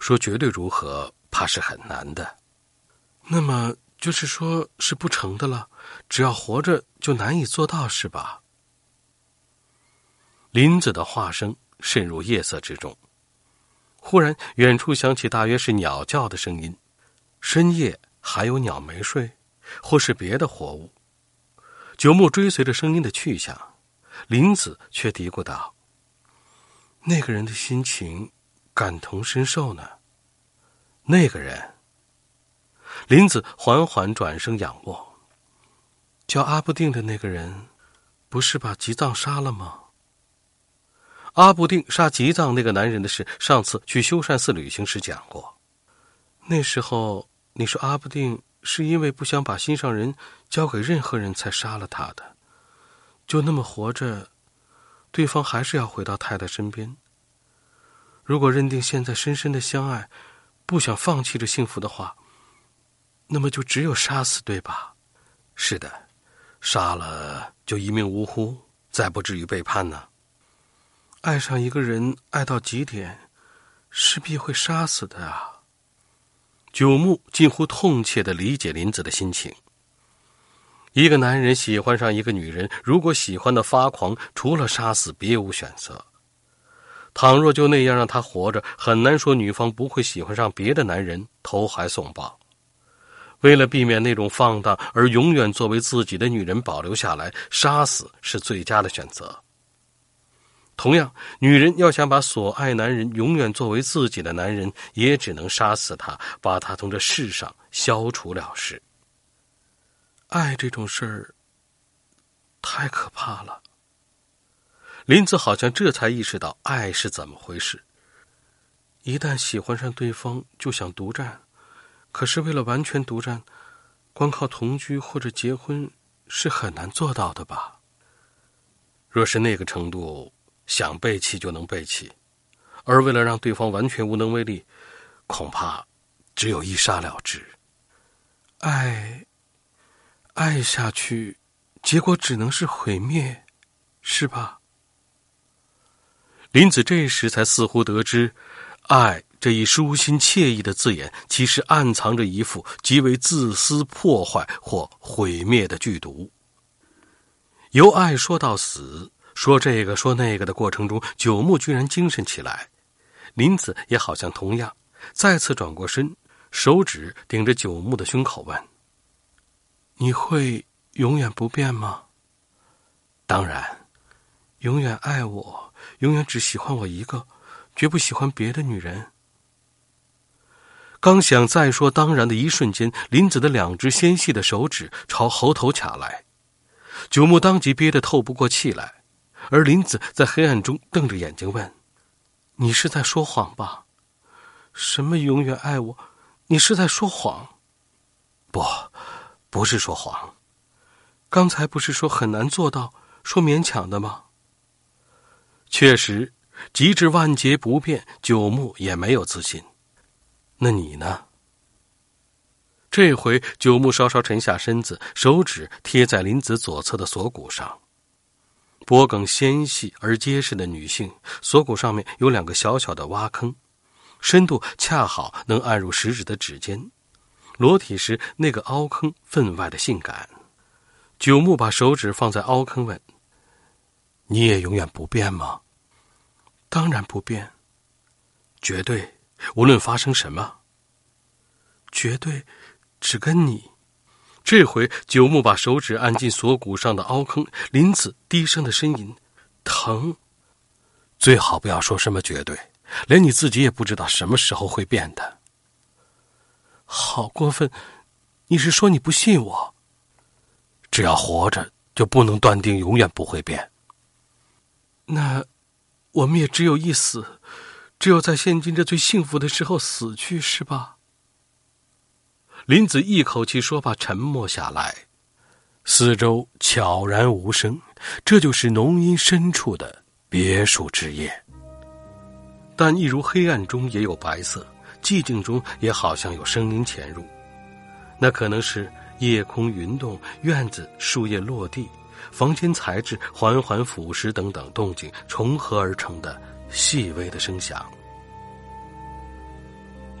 说绝对如何，怕是很难的。那么就是说是不成的了。只要活着，就难以做到，是吧？林子的话声渗入夜色之中，忽然远处响起大约是鸟叫的声音。深夜还有鸟没睡，或是别的活物。九木追随着声音的去向，林子却嘀咕道：“那个人的心情，感同身受呢。”那个人。林子缓缓转身仰卧，叫阿布定的那个人，不是把吉藏杀了吗？阿布定杀吉藏那个男人的事，上次去修善寺旅行时讲过。那时候你说阿布定。是因为不想把心上人交给任何人才杀了他的，就那么活着，对方还是要回到太太身边。如果认定现在深深的相爱，不想放弃这幸福的话，那么就只有杀死，对吧？是的，杀了就一命呜呼，再不至于背叛呢。爱上一个人，爱到极点，势必会杀死的啊。九木近乎痛切的理解林子的心情。一个男人喜欢上一个女人，如果喜欢的发狂，除了杀死别无选择。倘若就那样让他活着，很难说女方不会喜欢上别的男人，投怀送抱。为了避免那种放荡而永远作为自己的女人保留下来，杀死是最佳的选择。同样，女人要想把所爱男人永远作为自己的男人，也只能杀死他，把他从这世上消除了事。爱这种事儿太可怕了。林子好像这才意识到爱是怎么回事。一旦喜欢上对方，就想独占，可是为了完全独占，光靠同居或者结婚是很难做到的吧？若是那个程度。想背弃就能背弃，而为了让对方完全无能为力，恐怕只有一杀了之。爱，爱下去，结果只能是毁灭，是吧？林子这时才似乎得知，“爱”这一舒心惬意的字眼，其实暗藏着一副极为自私、破坏或毁灭的剧毒。由爱说到死。说这个说那个的过程中，九木居然精神起来，林子也好像同样，再次转过身，手指顶着九木的胸口问：“你会永远不变吗？”“当然，永远爱我，永远只喜欢我一个，绝不喜欢别的女人。”刚想再说“当然”的一瞬间，林子的两只纤细的手指朝喉头卡来，九木当即憋得透不过气来。而林子在黑暗中瞪着眼睛问：“你是在说谎吧？什么永远爱我？你是在说谎？不，不是说谎。刚才不是说很难做到，说勉强的吗？确实，极致万劫不变，九牧也没有自信。那你呢？这回九牧稍稍沉下身子，手指贴在林子左侧的锁骨上。脖颈纤细而结实的女性，锁骨上面有两个小小的挖坑，深度恰好能按入食指的指尖。裸体时那个凹坑分外的性感。九牧把手指放在凹坑，问：“你也永远不变吗？”“当然不变，绝对，无论发生什么，绝对，只跟你。”这回九牧把手指按进锁骨上的凹坑，林子低声的呻吟：“疼。”最好不要说什么绝对，连你自己也不知道什么时候会变的。好过分！你是说你不信我？只要活着，就不能断定永远不会变。那，我们也只有一死，只有在现今这最幸福的时候死去，是吧？林子一口气说罢，沉默下来，四周悄然无声。这就是浓荫深处的别墅之夜。但一如黑暗中也有白色，寂静中也好像有声音潜入，那可能是。夜空云动，院子树叶落地，房间材质缓缓腐蚀等等动静重合而成的细微的声响。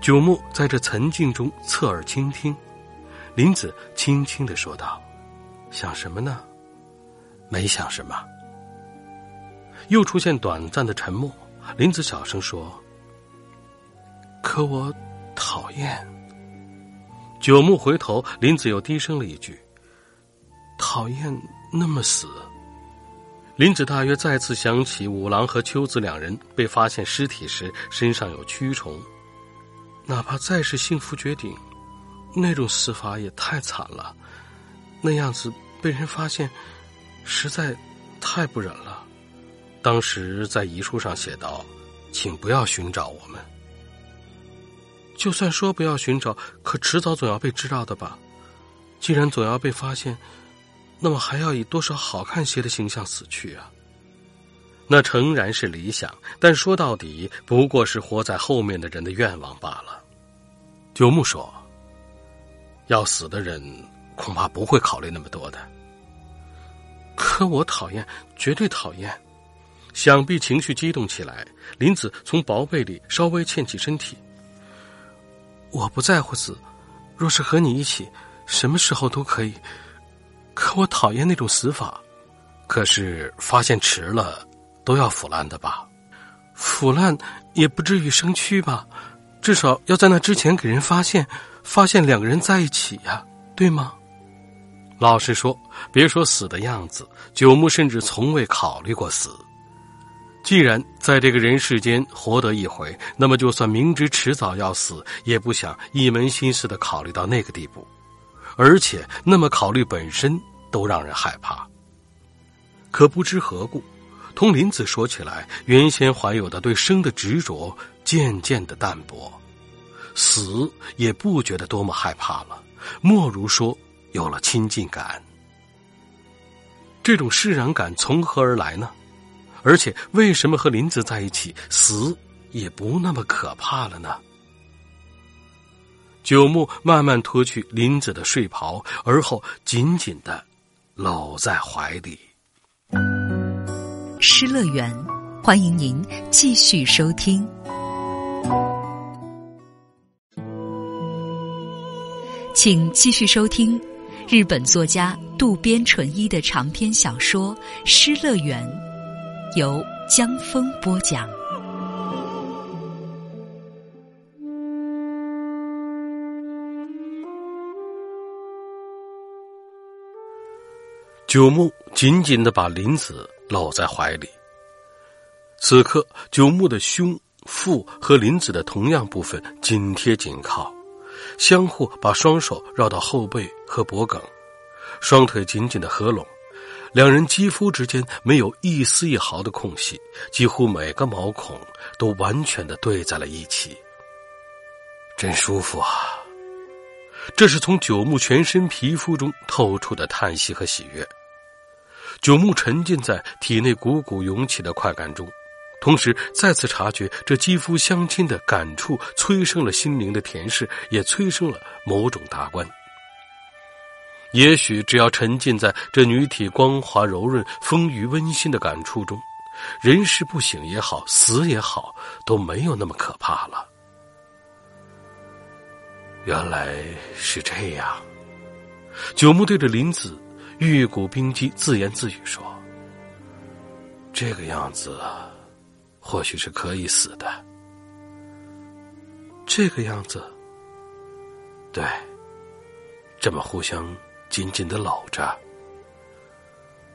九牧在这沉静中侧耳倾听，林子轻轻的说道：“想什么呢？没想什么。”又出现短暂的沉默。林子小声说：“可我讨厌。”九牧回头，林子又低声了一句：“讨厌那么死。”林子大约再次想起五郎和秋子两人被发现尸体时身上有蛆虫，哪怕再是幸福绝顶，那种死法也太惨了。那样子被人发现，实在太不忍了。当时在遗书上写道：“请不要寻找我们。”就算说不要寻找，可迟早总要被知道的吧？既然总要被发现，那么还要以多少好看些的形象死去啊？那诚然是理想，但说到底，不过是活在后面的人的愿望罢了。九牧说：“要死的人恐怕不会考虑那么多的。”可我讨厌，绝对讨厌。想必情绪激动起来，林子从薄被里稍微欠起身体。我不在乎死，若是和你一起，什么时候都可以。可我讨厌那种死法。可是发现迟了，都要腐烂的吧？腐烂也不至于生蛆吧？至少要在那之前给人发现，发现两个人在一起呀，对吗？老实说，别说死的样子，九牧甚至从未考虑过死。既然在这个人世间活得一回，那么就算明知迟早要死，也不想一门心思的考虑到那个地步，而且那么考虑本身都让人害怕。可不知何故，同林子说起来，原先怀有的对生的执着渐渐的淡薄，死也不觉得多么害怕了，莫如说有了亲近感。这种释然感从何而来呢？而且，为什么和林子在一起，死也不那么可怕了呢？九牧慢慢脱去林子的睡袍，而后紧紧的搂在怀里。失乐园，欢迎您继续收听，请继续收听日本作家渡边淳一的长篇小说《失乐园》。由江峰播讲。九牧紧紧的把林子搂在怀里。此刻，九牧的胸、腹和林子的同样部分紧贴紧靠，相互把双手绕到后背和脖颈，双腿紧紧的合拢。两人肌肤之间没有一丝一毫的空隙，几乎每个毛孔都完全的对在了一起。真舒服啊！这是从九牧全身皮肤中透出的叹息和喜悦。九牧沉浸在体内汩汩涌起的快感中，同时再次察觉这肌肤相亲的感触，催生了心灵的甜适，也催生了某种达观。也许只要沉浸在这女体光滑柔润、丰腴温馨的感触中，人事不醒也好，死也好，都没有那么可怕了。原来是这样，九牧对着林子。玉骨冰肌自言自语说：“这个样子，或许是可以死的。这个样子，对，这么互相紧紧的搂着，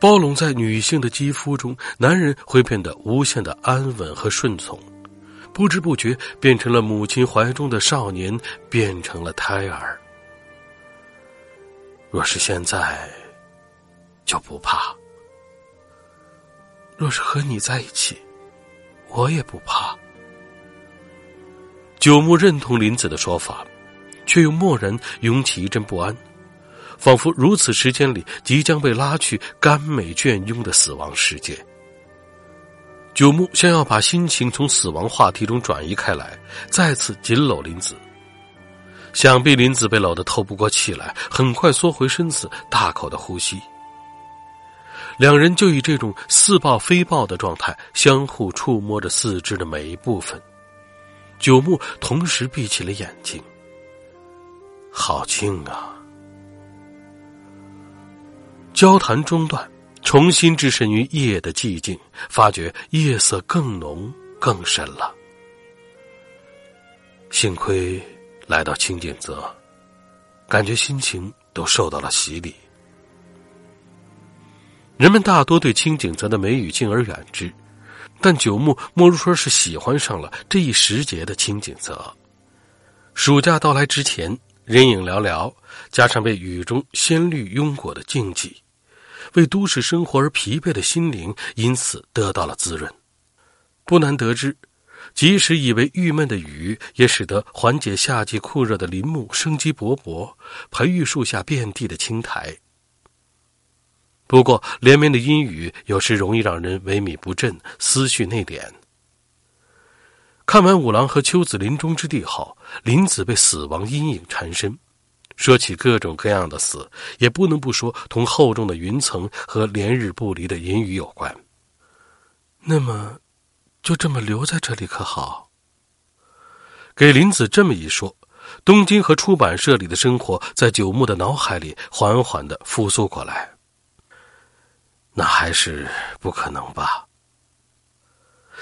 包拢在女性的肌肤中，男人会变得无限的安稳和顺从，不知不觉变成了母亲怀中的少年，变成了胎儿。若是现在。”就不怕。若是和你在一起，我也不怕。九牧认同林子的说法，却又蓦然涌起一阵不安，仿佛如此时间里即将被拉去甘美隽永的死亡世界。九牧想要把心情从死亡话题中转移开来，再次紧搂林子。想必林子被搂得透不过气来，很快缩回身子，大口的呼吸。两人就以这种似抱非抱的状态，相互触摸着四肢的每一部分。九牧同时闭起了眼睛。好静啊！交谈中断，重新置身于夜的寂静，发觉夜色更浓更深了。幸亏来到清景泽，感觉心情都受到了洗礼。人们大多对清景泽的美语敬而远之，但九牧莫如说是喜欢上了这一时节的清景泽。暑假到来之前，人影寥寥，加上被雨中鲜绿拥裹的静寂，为都市生活而疲惫的心灵因此得到了滋润。不难得知，即使以为郁闷的雨，也使得缓解夏季酷热的林木生机勃勃，培育树下遍地的青苔。不过，连绵的阴雨有时容易让人萎靡不振、思绪内敛。看完五郎和秋子临终之地后，林子被死亡阴影缠身。说起各种各样的死，也不能不说同厚重的云层和连日不离的阴雨有关。那么，就这么留在这里可好？给林子这么一说，东京和出版社里的生活在九牧的脑海里缓缓的复苏过来。那还是不可能吧？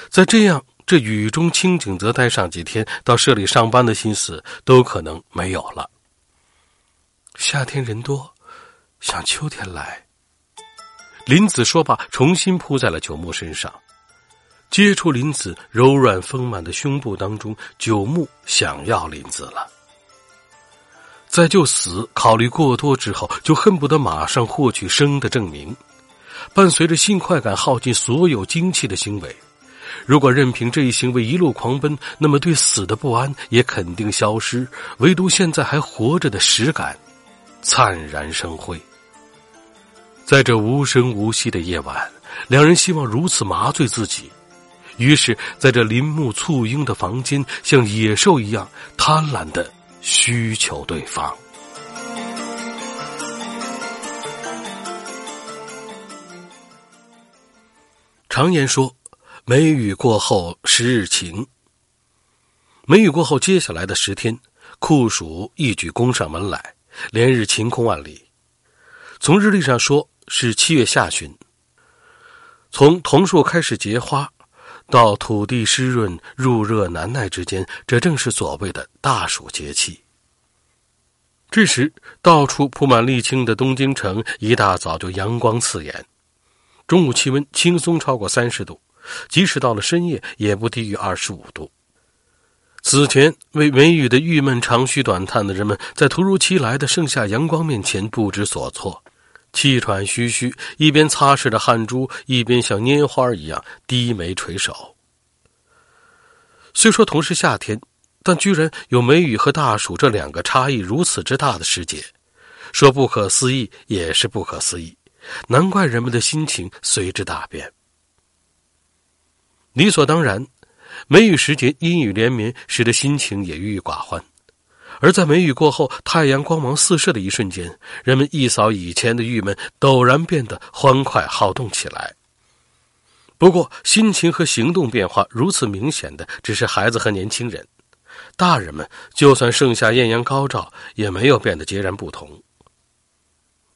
在这样这雨中清景泽待上几天，到社里上班的心思都可能没有了。夏天人多，想秋天来。林子说罢，重新扑在了九牧身上，接触林子柔软丰满的胸部当中。九牧想要林子了，在就死考虑过多之后，就恨不得马上获取生的证明。伴随着性快感耗尽所有精气的行为，如果任凭这一行为一路狂奔，那么对死的不安也肯定消失。唯独现在还活着的实感，灿然生辉。在这无声无息的夜晚，两人希望如此麻醉自己，于是在这林木簇拥的房间，像野兽一样贪婪的需求对方。常言说：“梅雨过后十日晴。”梅雨过后，接下来的十天，酷暑一举攻上门来，连日晴空万里。从日历上说，是七月下旬。从桐树开始结花，到土地湿润、入热难耐之间，这正是所谓的大暑节气。这时，到处铺满沥青的东京城，一大早就阳光刺眼。中午气温轻松超过三十度，即使到了深夜也不低于二十五度。此前为梅雨的郁闷长吁短叹的人们，在突如其来的盛夏阳光面前不知所措，气喘吁吁，一边擦拭着汗珠，一边像拈花一样低眉垂首。虽说同是夏天，但居然有梅雨和大暑这两个差异如此之大的时节，说不可思议也是不可思议，难怪人们的心情随之大变。理所当然，梅雨时节阴雨连绵，使得心情也郁郁寡欢；而在梅雨过后，太阳光芒四射的一瞬间，人们一扫以前的郁闷，陡然变得欢快好动起来。不过，心情和行动变化如此明显的，只是孩子和年轻人。大人们就算盛夏艳阳高照，也没有变得截然不同。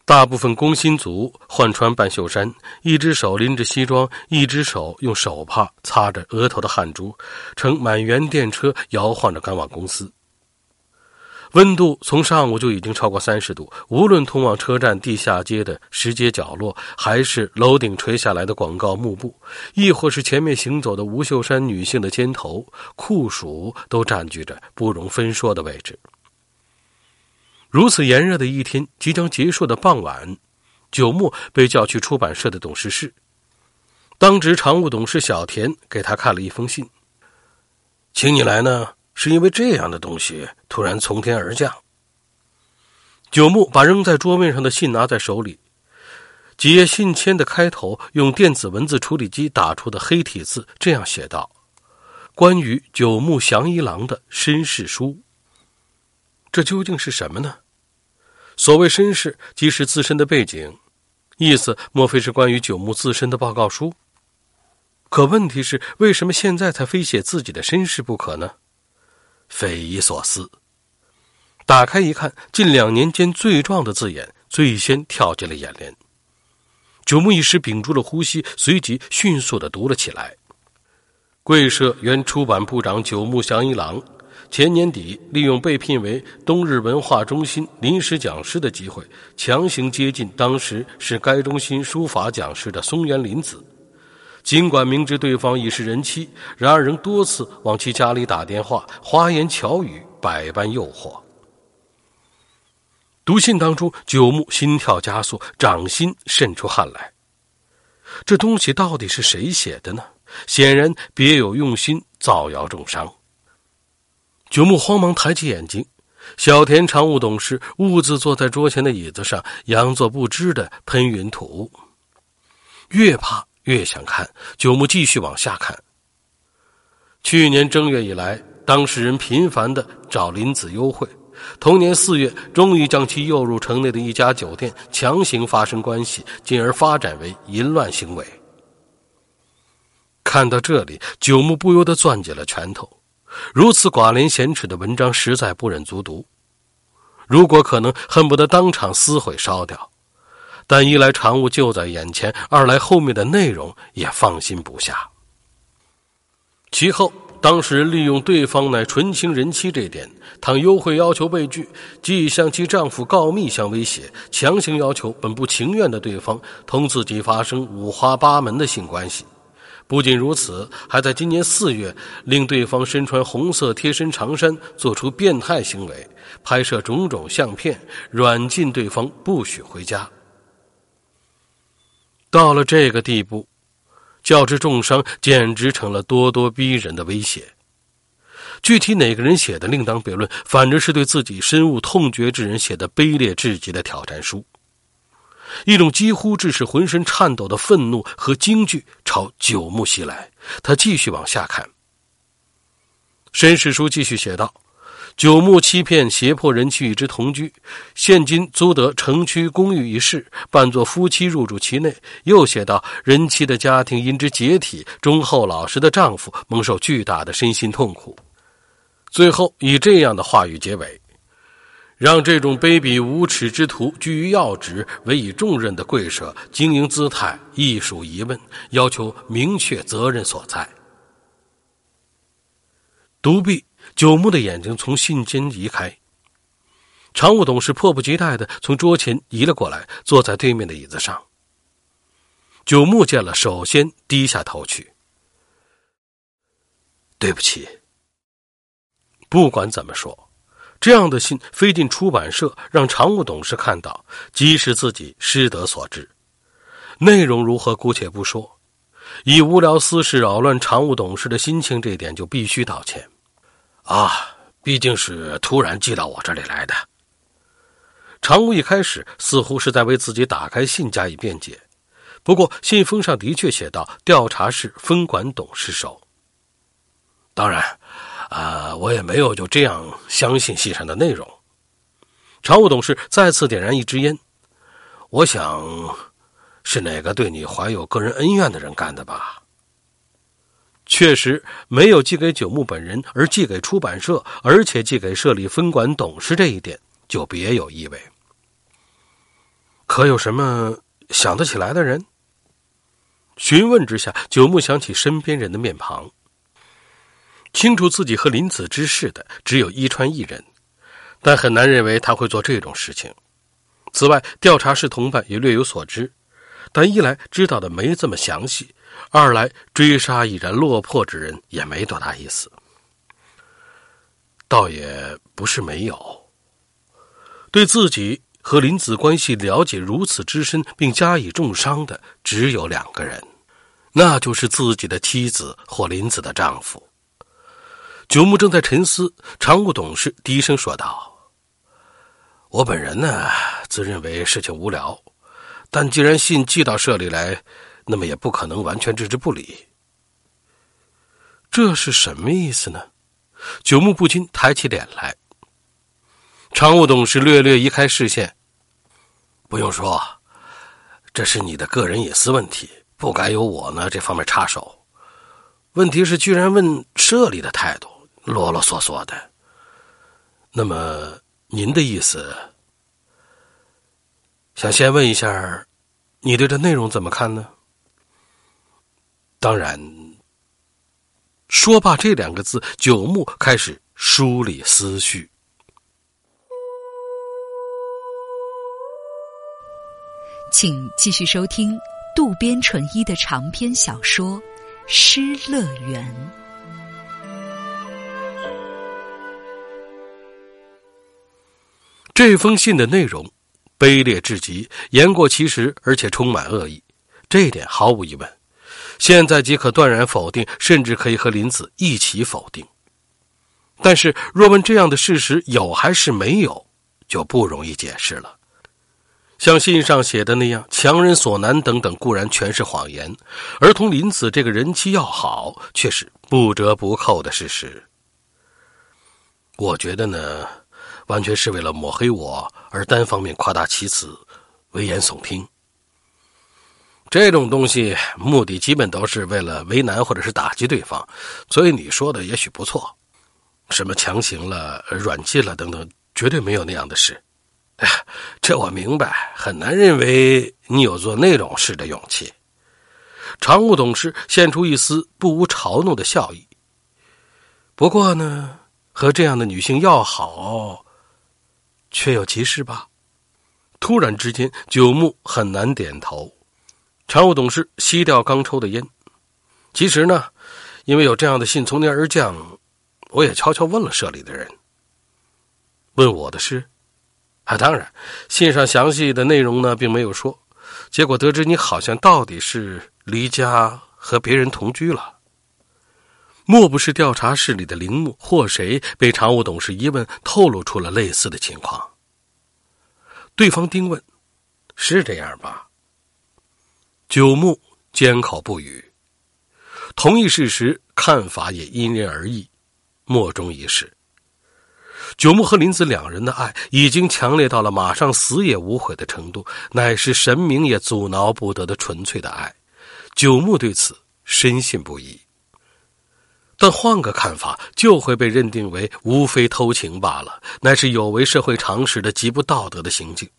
大部分工薪族换穿半袖衫，一只手拎着西装，一只手用手帕擦着额头的汗珠，乘满员电车摇晃着赶往公司。温度从上午就已经超过三十度，无论通往车站地下街的石阶角落，还是楼顶垂下来的广告幕布，亦或是前面行走的无袖衫女性的肩头，酷暑都占据着不容分说的位置。如此炎热的一天即将结束的傍晚，九木被叫去出版社的董事室，当值常务董事小田给他看了一封信，请你来呢。是因为这样的东西突然从天而降。九木把扔在桌面上的信拿在手里，几页信签的开头用电子文字处理机打出的黑体字这样写道：“关于九木祥一郎的身世书。”这究竟是什么呢？所谓身世，即是自身的背景，意思莫非是关于九木自身的报告书？可问题是，为什么现在才非写自己的身世不可呢？匪夷所思。打开一看，近两年间最壮的字眼最先跳进了眼帘。九木一时屏住了呼吸，随即迅速的读了起来：贵社原出版部长九木祥一郎，前年底利用被聘为东日文化中心临时讲师的机会，强行接近当时是该中心书法讲师的松原林子。尽管明知对方已是人妻，然而仍多次往其家里打电话，花言巧语，百般诱惑。读信当中，九木心跳加速，掌心渗出汗来。这东西到底是谁写的呢？显然别有用心，造谣重伤。九木慌忙抬起眼睛，小田常务董事兀自坐在桌前的椅子上，佯作不知的喷云吐雾，越怕。越想看，九木继续往下看。去年正月以来，当事人频繁的找林子幽会，同年四月，终于将其诱入城内的一家酒店，强行发生关系，进而发展为淫乱行为。看到这里，九木不由得攥紧了拳头。如此寡廉鲜耻的文章，实在不忍卒读。如果可能，恨不得当场撕毁烧掉。但一来常务就在眼前，二来后面的内容也放心不下。其后，当事人利用对方乃纯情人妻这点，倘优惠要求被拒，即向其丈夫告密相威胁，强行要求本不情愿的对方同自己发生五花八门的性关系。不仅如此，还在今年四月令对方身穿红色贴身长衫，做出变态行为，拍摄种种相片，软禁对方不许回家。到了这个地步，较之重伤，简直成了咄咄逼人的威胁。具体哪个人写的另当别论，反正是对自己深恶痛绝之人写的卑劣至极的挑战书。一种几乎致使浑身颤抖的愤怒和惊惧朝九木袭来。他继续往下看。申世书继续写道。九木欺骗、胁迫人妻与之同居，现今租得城区公寓一室，扮作夫妻入住其内。又写道，人妻的家庭因之解体，忠厚老实的丈夫蒙受巨大的身心痛苦。最后以这样的话语结尾，让这种卑鄙无耻之徒居于要职、委以重任的贵社经营姿态亦属疑问，要求明确责任所在。独臂。九木的眼睛从信笺移开，常务董事迫不及待的从桌前移了过来，坐在对面的椅子上。九木见了，首先低下头去。对不起。不管怎么说，这样的信飞进出版社，让常务董事看到，即使自己失德所致。内容如何，姑且不说，以无聊私事扰乱常务董事的心情，这点就必须道歉。啊，毕竟是突然寄到我这里来的。常务一开始似乎是在为自己打开信加以辩解，不过信封上的确写道：“调查室分管董事手。”当然，啊，我也没有就这样相信信上的内容。常务董事再次点燃一支烟，我想，是哪个对你怀有个人恩怨的人干的吧？确实没有寄给九牧本人，而寄给出版社，而且寄给社里分管董事这一点。就别有意味。可有什么想得起来的人？询问之下，九牧想起身边人的面庞。清楚自己和林子之事的只有伊川一人，但很难认为他会做这种事情。此外，调查室同伴也略有所知，但一来知道的没这么详细，二来追杀已然落魄之人也没多大意思。倒也不是没有。对自己和林子关系了解如此之深，并加以重伤的，只有两个人，那就是自己的妻子或林子的丈夫。九牧正在沉思，常务董事低声说道：“我本人呢，自认为事情无聊，但既然信寄到社里来，那么也不可能完全置之不理。这是什么意思呢？”九牧不禁抬起脸来。常务董事略略移开视线。不用说，这是你的个人隐私问题，不该由我呢这方面插手。问题是，居然问社里的态度，啰啰嗦嗦的。那么，您的意思，想先问一下，你对这内容怎么看呢？当然。说罢这两个字，九牧开始梳理思绪。请继续收听渡边淳一的长篇小说《失乐园》。这封信的内容卑劣至极，言过其实，而且充满恶意，这一点毫无疑问。现在即可断然否定，甚至可以和林子一起否定。但是，若问这样的事实有还是没有，就不容易解释了。像信上写的那样，强人所难等等固然全是谎言，而同林子这个人妻要好，却是不折不扣的事实。我觉得呢，完全是为了抹黑我而单方面夸大其词、危言耸听。这种东西目的基本都是为了为难或者是打击对方，所以你说的也许不错，什么强行了、软禁了等等，绝对没有那样的事。这我明白，很难认为你有做那种事的勇气。常务董事现出一丝不无嘲弄的笑意。不过呢，和这样的女性要好，确有其事吧？突然之间，九牧很难点头。常务董事吸掉刚抽的烟。其实呢，因为有这样的信从天而降，我也悄悄问了社里的人。问我的事。啊，当然，信上详细的内容呢，并没有说。结果得知你好像到底是离家和别人同居了。莫不是调查室里的铃木或谁被常务董事一问，透露出了类似的情况？对方丁问：“是这样吧？”九木缄口不语。同一事实，看法也因人而异，莫衷一是。九牧和林子两人的爱已经强烈到了马上死也无悔的程度，乃是神明也阻挠不得的纯粹的爱。九牧对此深信不疑。但换个看法，就会被认定为无非偷情罢了，乃是有违社会常识的极不道德的行径。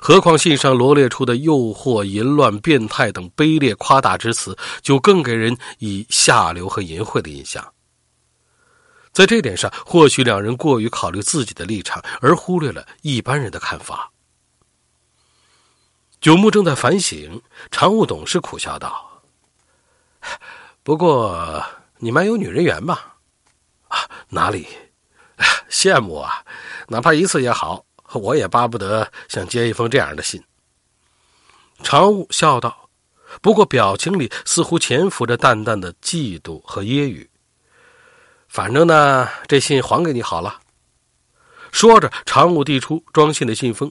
何况信上罗列出的诱惑、淫乱、变态等卑劣夸大之词，就更给人以下流和淫秽的印象。在这点上，或许两人过于考虑自己的立场，而忽略了一般人的看法。九牧正在反省，常务董事苦笑道：“不过你蛮有女人缘吧？啊，哪里？羡慕啊！哪怕一次也好，我也巴不得想接一封这样的信。”常务笑道，不过表情里似乎潜伏着淡淡的嫉妒和揶揄。反正呢，这信还给你好了。说着，常务递出装信的信封，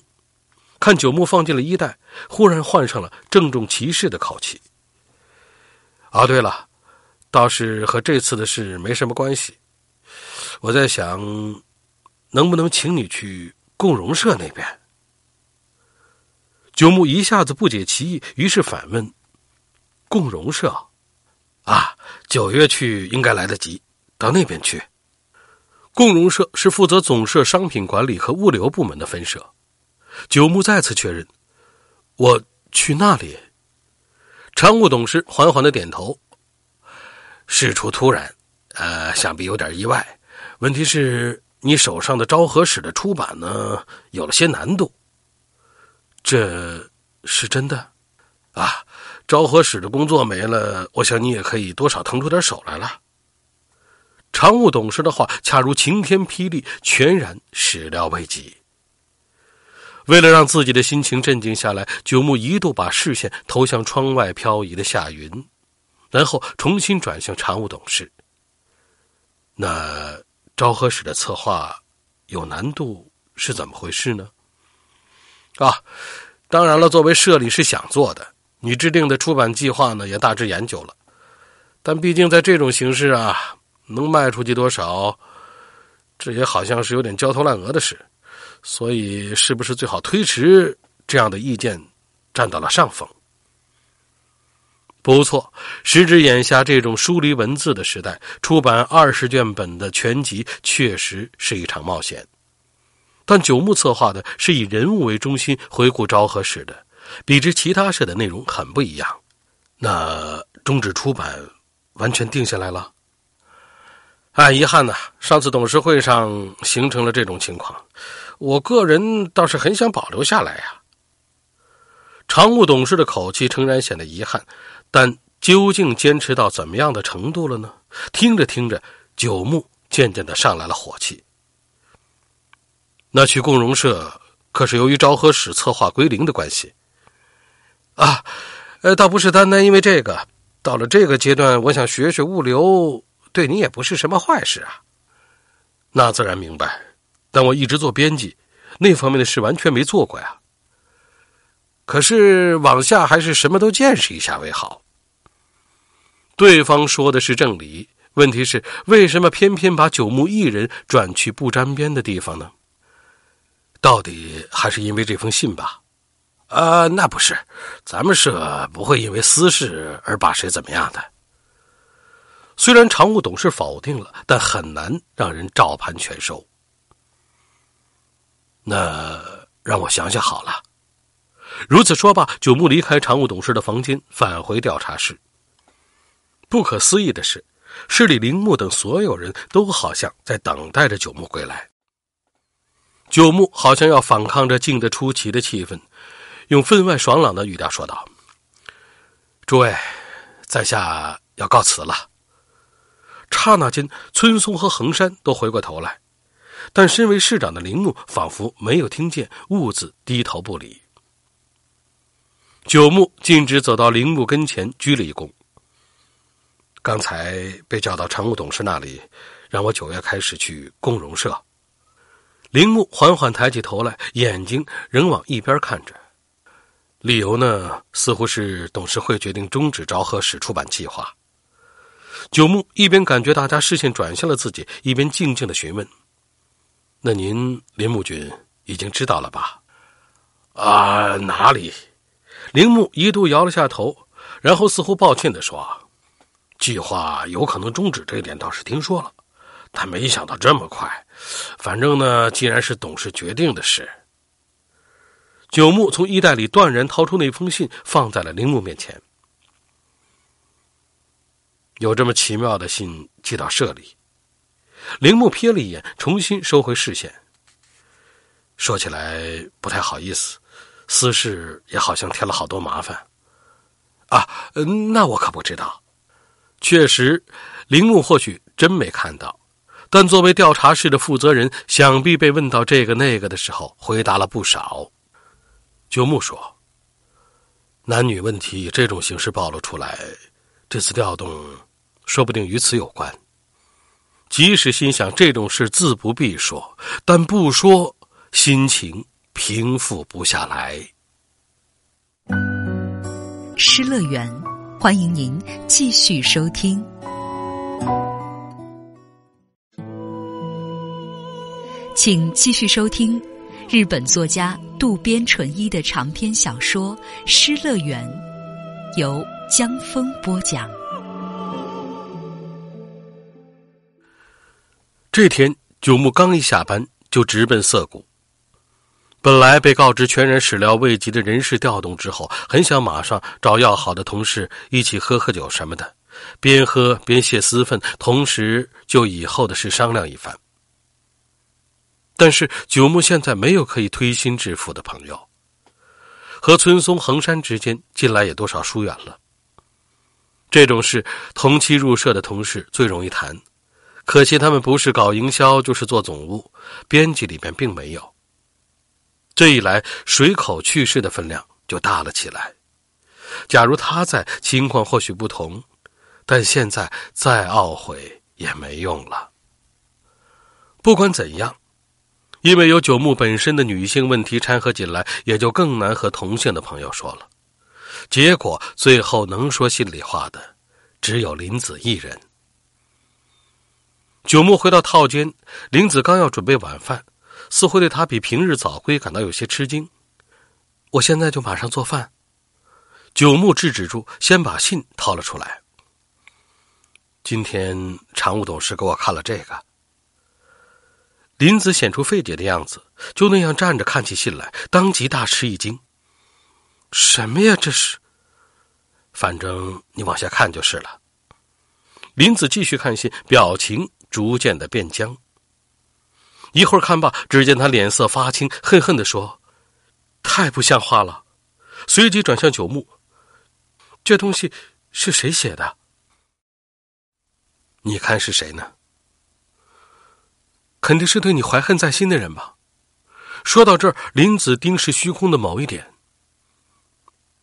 看九木放进了衣袋，忽然换上了郑重其事的口气。哦，对了，倒是和这次的事没什么关系。我在想，能不能请你去共荣社那边？九木一下子不解其意，于是反问：“共荣社？啊，九月去应该来得及，到那边去。”共荣社是负责总社商品管理和物流部门的分社。九木再次确认：“我去那里。”常务董事缓缓的点头。事出突然，呃，想必有点意外。问题是，你手上的昭和史的出版呢，有了些难度。这是真的，啊，昭和史的工作没了，我想你也可以多少腾出点手来了。常务董事的话恰如晴天霹雳，全然始料未及。为了让自己的心情镇静下来，九木一度把视线投向窗外飘移的夏云，然后重新转向常务董事。那昭和史的策划有难度是怎么回事呢？啊，当然了，作为社里是想做的，你制定的出版计划呢也大致研究了，但毕竟在这种形式啊，能卖出去多少，这也好像是有点焦头烂额的事，所以是不是最好推迟？这样的意见占到了上风。不错，时至眼下这种疏离文字的时代，出版二十卷本的全集确实是一场冒险。但九牧策划的是以人物为中心回顾昭和史的，比之其他社的内容很不一样。那终止出版完全定下来了。很遗憾呐，上次董事会上形成了这种情况。我个人倒是很想保留下来呀。常务董事的口气诚然显得遗憾，但究竟坚持到怎么样的程度了呢？听着听着，九牧渐渐的上来了火气。那去共荣社，可是由于昭和史策划归零的关系。啊，呃，倒不是单单因为这个。到了这个阶段，我想学学物流，对你也不是什么坏事啊。那自然明白，但我一直做编辑，那方面的事完全没做过呀。可是往下还是什么都见识一下为好。对方说的是正理，问题是为什么偏偏把九牧一人转去不沾边的地方呢？到底还是因为这封信吧？啊，那不是，咱们社不会因为私事而把谁怎么样的。虽然常务董事否定了，但很难让人照盘全收。那让我想想好了。如此说罢，九木离开常务董事的房间，返回调查室。不可思议的是，市里铃木等所有人都好像在等待着九木归来。九木好像要反抗着静得出奇的气氛，用分外爽朗的语调说道：“诸位，在下要告辞了。”刹那间，村松和横山都回过头来，但身为市长的铃木仿佛没有听见，兀自低头不理。九木径直走到铃木跟前，鞠了一躬：“刚才被叫到常务董事那里，让我九月开始去共融社。”铃木缓缓抬起头来，眼睛仍往一边看着。理由呢，似乎是董事会决定终止昭和史出版计划。九木一边感觉大家视线转向了自己，一边静静的询问：“那您林木君已经知道了吧？”“啊，哪里？”铃木一度摇了下头，然后似乎抱歉的说：“计划有可能终止这一点倒是听说了。”但没想到这么快，反正呢，既然是董事决定的事。九木从衣袋里断然掏出那封信，放在了铃木面前。有这么奇妙的信寄到社里，铃木瞥了一眼，重新收回视线。说起来不太好意思，私事也好像添了好多麻烦。啊，那我可不知道。确实，铃木或许真没看到。但作为调查室的负责人，想必被问到这个那个的时候，回答了不少。九木说：“男女问题以这种形式暴露出来，这次调动说不定与此有关。即使心想这种事自不必说，但不说，心情平复不下来。失乐园，欢迎您继续收听。请继续收听日本作家渡边淳一的长篇小说《失乐园》，由江峰播讲。这天，九木刚一下班就直奔涩谷。本来被告知全然始料未及的人事调动之后，很想马上找要好的同事一起喝喝酒什么的，边喝边泄私愤，同时就以后的事商量一番。但是九木现在没有可以推心置腹的朋友，和村松横山之间近来也多少疏远了。这种事同期入社的同事最容易谈，可惜他们不是搞营销就是做总务，编辑里面并没有。这一来，水口去世的分量就大了起来。假如他在，情况或许不同，但现在再懊悔也没用了。不管怎样。因为有九木本身的女性问题掺和进来，也就更难和同性的朋友说了。结果最后能说心里话的，只有林子一人。九木回到套间，林子刚要准备晚饭，似乎对他比平日早归感到有些吃惊。我现在就马上做饭。九木制止住，先把信掏了出来。今天常务董事给我看了这个。林子显出费解的样子，就那样站着看起信来，当即大吃一惊。什么呀？这是？反正你往下看就是了。林子继续看信，表情逐渐的变僵。一会儿看罢，只见他脸色发青，恨恨的说：“太不像话了。”随即转向九木：“这东西是谁写的？你看是谁呢？”肯定是对你怀恨在心的人吧。说到这儿，林子盯视虚空的某一点。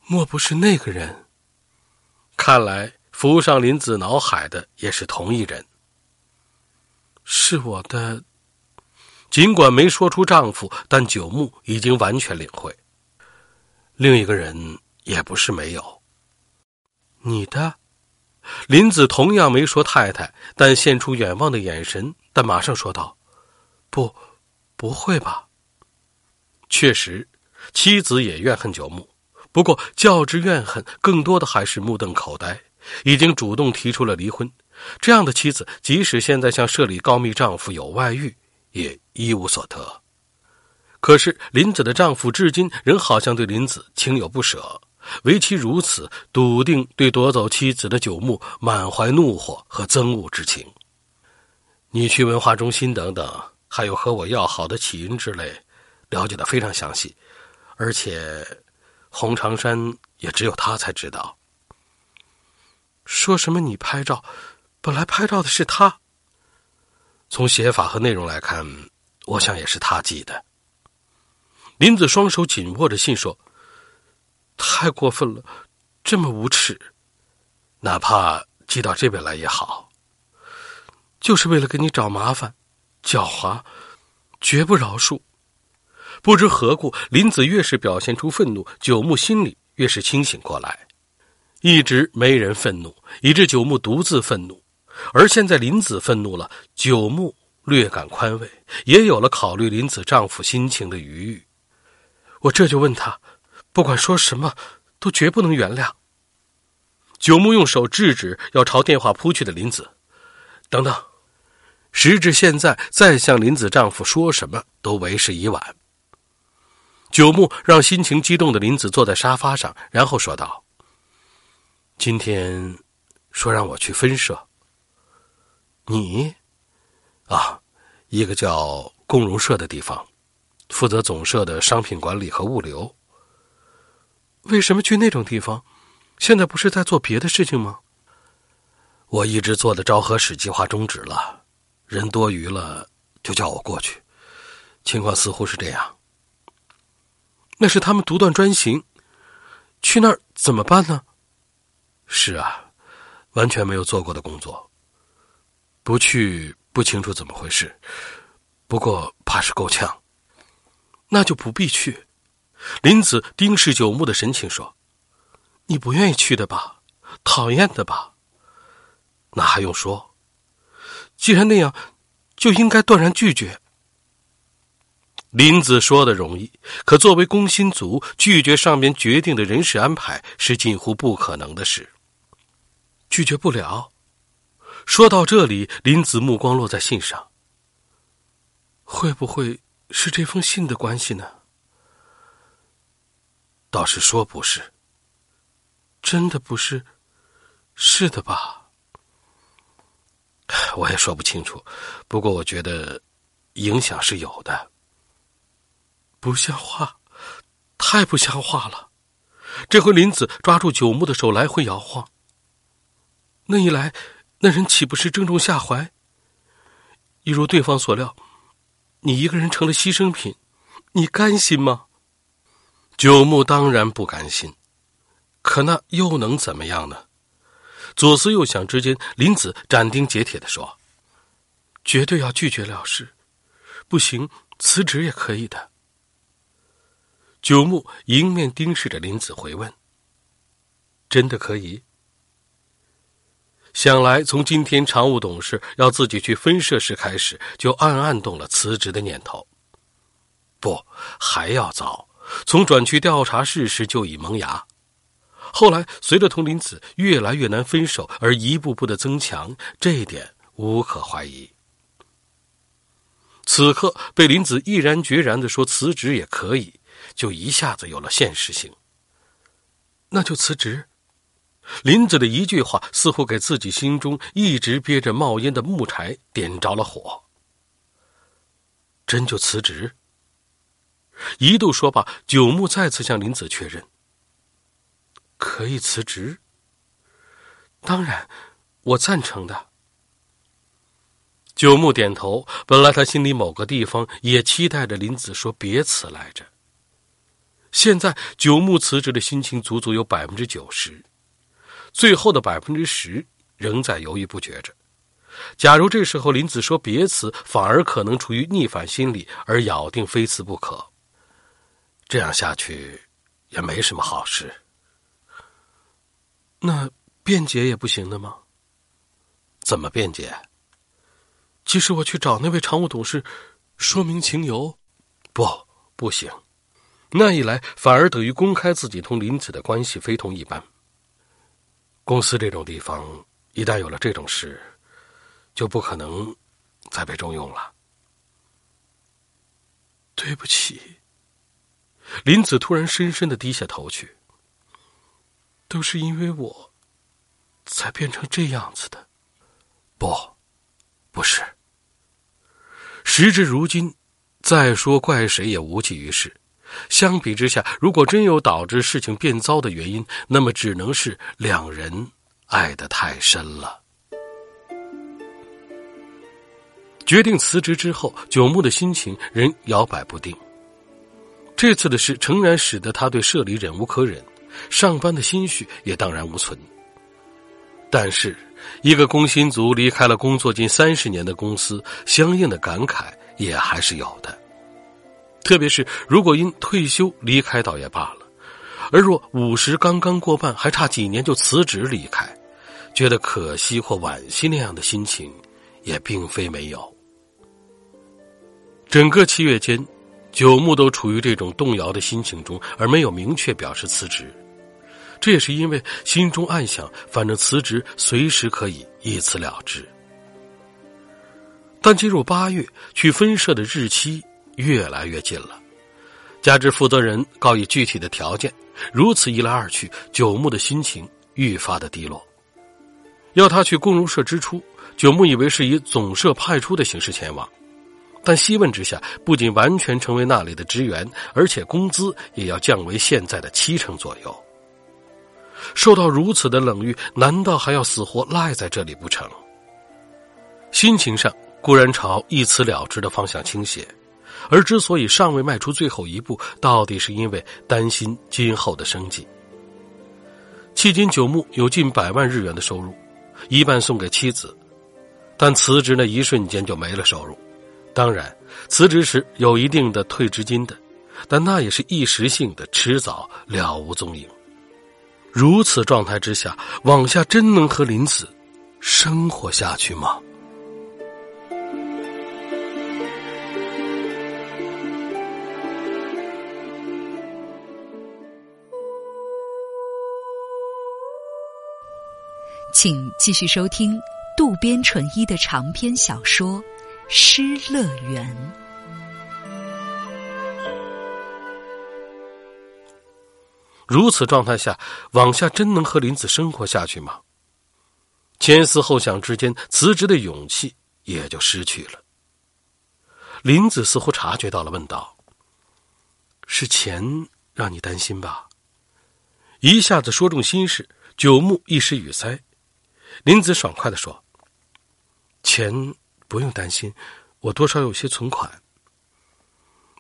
莫不是那个人？看来浮上林子脑海的也是同一人。是我的。尽管没说出丈夫，但九木已经完全领会。另一个人也不是没有。你的。林子同样没说太太，但现出远望的眼神，但马上说道。不，不会吧？确实，妻子也怨恨九木，不过较之怨恨，更多的还是目瞪口呆。已经主动提出了离婚，这样的妻子，即使现在向社里告密丈夫有外遇，也一无所得。可是林子的丈夫至今仍好像对林子情有不舍，唯其如此，笃定对夺走妻子的九木满怀怒火和憎恶之情。你去文化中心等等。还有和我要好的起因之类，了解的非常详细，而且红长山也只有他才知道。说什么你拍照，本来拍照的是他。从写法和内容来看，我想也是他寄的。林子双手紧握着信说：“太过分了，这么无耻，哪怕寄到这边来也好，就是为了给你找麻烦。”狡猾，绝不饶恕。不知何故，林子越是表现出愤怒，九木心里越是清醒过来。一直没人愤怒，以致九木独自愤怒。而现在林子愤怒了，九木略感宽慰，也有了考虑林子丈夫心情的余裕。我这就问他，不管说什么，都绝不能原谅。九木用手制止要朝电话扑去的林子，等等。时至现在，再向林子丈夫说什么都为时已晚。九木让心情激动的林子坐在沙发上，然后说道：“今天说让我去分社。你啊，一个叫共荣社的地方，负责总社的商品管理和物流。为什么去那种地方？现在不是在做别的事情吗？我一直做的昭和史计划终止了。”人多余了，就叫我过去。情况似乎是这样。那是他们独断专行，去那儿怎么办呢？是啊，完全没有做过的工作。不去不清楚怎么回事，不过怕是够呛。那就不必去。林子盯视九牧的神情说：“你不愿意去的吧？讨厌的吧？那还用说？既然那样，就应该断然拒绝。”林子说的容易，可作为工薪族，拒绝上面决定的人事安排是近乎不可能的事。拒绝不了。说到这里，林子目光落在信上。会不会是这封信的关系呢？倒是说不是。真的不是？是的吧？我也说不清楚，不过我觉得影响是有的。不像话，太不像话了！这回林子抓住九牧的手来回摇晃。那一来，那人岂不是正中下怀？一如对方所料，你一个人成了牺牲品，你甘心吗？九牧当然不甘心，可那又能怎么样呢？左思右想之间，林子斩钉截铁的说：“绝对要拒绝了事，不行，辞职也可以的。”九牧迎面盯视着林子，回问：“真的可以？”想来，从今天常务董事要自己去分社时开始，就暗暗动了辞职的念头。不，还要早。从转去调查室时就已萌芽。后来，随着同林子越来越难分手而一步步的增强，这一点无可怀疑。此刻被林子毅然决然的说辞职也可以，就一下子有了现实性。那就辞职。林子的一句话，似乎给自己心中一直憋着冒烟的木柴点着了火。真就辞职？一度说罢，九牧再次向林子确认：“可以辞职。”当然，我赞成的。九牧点头。本来他心里某个地方也期待着林子说别辞来着。现在九牧辞职的心情足足有百分之九十。最后的百分之十仍在犹豫不决着。假如这时候林子说别辞，反而可能出于逆反心理而咬定非辞不可。这样下去也没什么好事。那辩解也不行的吗？怎么辩解？即使我去找那位常务董事说明情由，不，不行。那一来反而等于公开自己同林子的关系非同一般。公司这种地方，一旦有了这种事，就不可能再被重用了。对不起，林子突然深深的低下头去。都是因为我，才变成这样子的。不，不是。时至如今，再说怪谁也无济于事。相比之下，如果真有导致事情变糟的原因，那么只能是两人爱得太深了。决定辞职之后，九牧的心情仍摇摆不定。这次的事诚然使得他对社里忍无可忍，上班的心绪也荡然无存。但是，一个工薪族离开了工作近三十年的公司，相应的感慨也还是有的。特别是如果因退休离开倒也罢了，而若五十刚刚过半，还差几年就辞职离开，觉得可惜或惋惜那样的心情，也并非没有。整个七月间，九牧都处于这种动摇的心情中，而没有明确表示辞职。这也是因为心中暗想，反正辞职随时可以一辞了之。但进入八月，去分社的日期。越来越近了，加之负责人告以具体的条件，如此一来二去，九牧的心情愈发的低落。要他去工农社之初，九牧以为是以总社派出的形式前往，但细问之下，不仅完全成为那里的职员，而且工资也要降为现在的七成左右。受到如此的冷遇，难道还要死活赖在这里不成？心情上固然朝一辞了之的方向倾斜。而之所以尚未迈出最后一步，到底是因为担心今后的生计。迄今九牧有近百万日元的收入，一半送给妻子，但辞职那一瞬间就没了收入。当然，辞职时有一定的退职金的，但那也是一时性的，迟早了无踪影。如此状态之下，往下真能和林子生活下去吗？请继续收听渡边淳一的长篇小说《失乐园》。如此状态下，往下真能和林子生活下去吗？前思后想之间，辞职的勇气也就失去了。林子似乎察觉到了，问道：“是钱让你担心吧？”一下子说中心事，九木一时语塞。林子爽快的说：“钱不用担心，我多少有些存款。”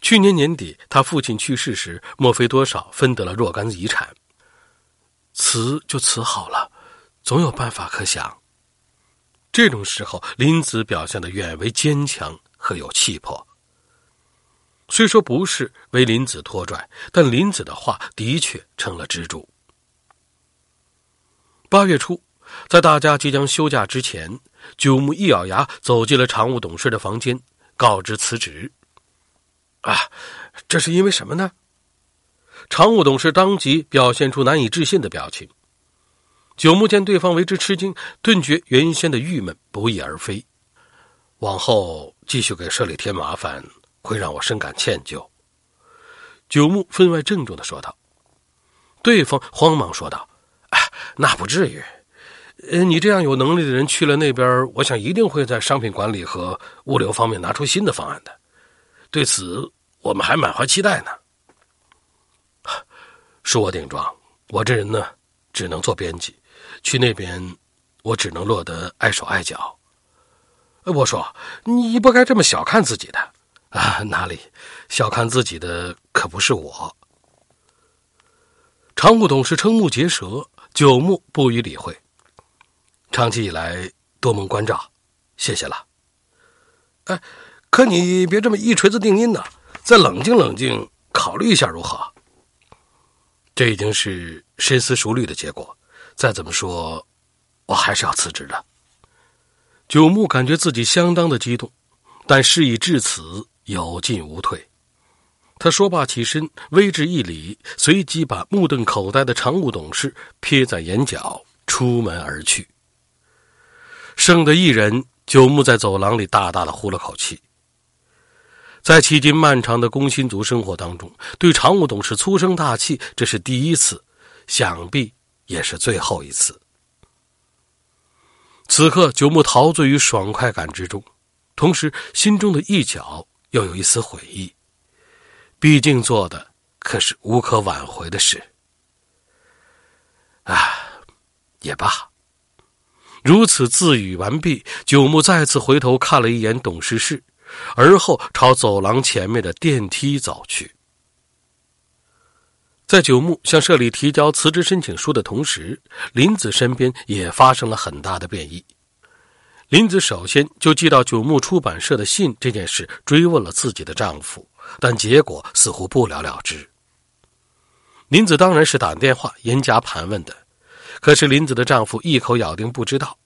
去年年底，他父亲去世时，莫非多少分得了若干遗产。辞就辞好了，总有办法可想。这种时候，林子表现的远为坚强和有气魄。虽说不是为林子拖拽，但林子的话的确成了支柱。八月初，在大家即将休假之前，九木一咬牙走进了常务董事的房间，告知辞职。啊，这是因为什么呢？常务董事当即表现出难以置信的表情。九木见对方为之吃惊，顿觉原先的郁闷不翼而飞。往后继续给社里添麻烦，会让我深感歉疚。九木分外郑重的说道。对方慌忙说道：“哎，那不至于。呃，你这样有能力的人去了那边，我想一定会在商品管理和物流方面拿出新的方案的。”对此，我们还满怀期待呢。恕我顶撞，我这人呢，只能做编辑，去那边，我只能落得碍手碍脚。我说，你不该这么小看自己的啊！哪里，小看自己的可不是我。常务董事瞠目结舌，九木不予理会。长期以来多蒙关照，谢谢了。哎。可你别这么一锤子定音呢，再冷静冷静，考虑一下如何？这已经是深思熟虑的结果。再怎么说，我还是要辞职的。九木感觉自己相当的激动，但事已至此，有进无退。他说罢起身，微致一礼，随即把目瞪口呆的常务董事撇在眼角，出门而去。剩得一人，九木在走廊里大大的呼了口气。在迄今漫长的工薪族生活当中，对常务董事粗声大气，这是第一次，想必也是最后一次。此刻，九木陶醉于爽快感之中，同时心中的一角又有一丝悔意。毕竟做的可是无可挽回的事。啊，也罢。如此自语完毕，九木再次回头看了一眼董事室。而后朝走廊前面的电梯走去。在九木向社里提交辞职申请书的同时，林子身边也发生了很大的变异。林子首先就寄到九木出版社的信这件事追问了自己的丈夫，但结果似乎不了了之。林子当然是打电话严加盘问的，可是林子的丈夫一口咬定不知道。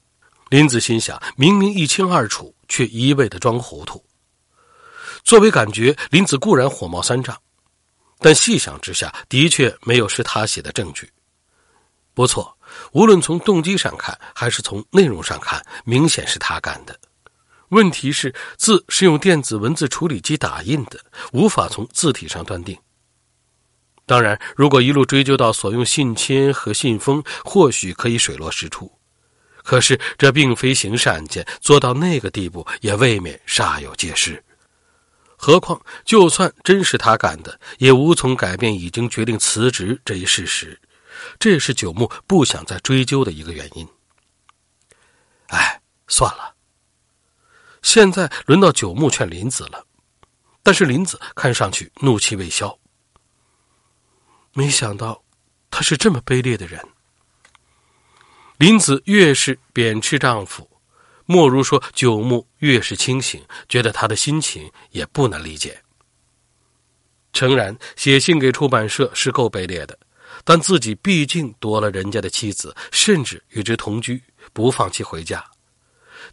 林子心想，明明一清二楚，却一味的装糊涂。作为感觉，林子固然火冒三丈，但细想之下，的确没有是他写的证据。不错，无论从动机上看，还是从内容上看，明显是他干的。问题是，字是用电子文字处理机打印的，无法从字体上断定。当然，如果一路追究到所用信签和信封，或许可以水落石出。可是，这并非刑事案件，做到那个地步，也未免煞有介事。何况，就算真是他干的，也无从改变已经决定辞职这一事实。这也是九木不想再追究的一个原因。哎，算了。现在轮到九木劝林子了，但是林子看上去怒气未消。没想到，他是这么卑劣的人。林子越是贬斥丈夫，莫如说九牧越是清醒，觉得他的心情也不难理解。诚然，写信给出版社是够卑劣的，但自己毕竟夺了人家的妻子，甚至与之同居，不放弃回家。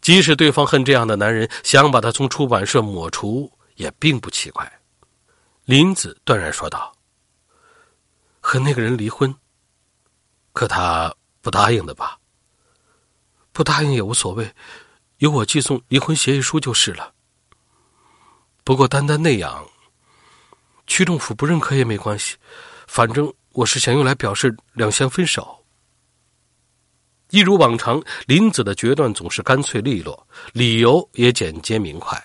即使对方恨这样的男人，想把他从出版社抹除，也并不奇怪。林子断然说道：“和那个人离婚，可他不答应的吧？不答应也无所谓。”由我寄送离婚协议书就是了。不过单单那样，区政府不认可也没关系，反正我是想用来表示两相分手。一如往常，林子的决断总是干脆利落，理由也简洁明快。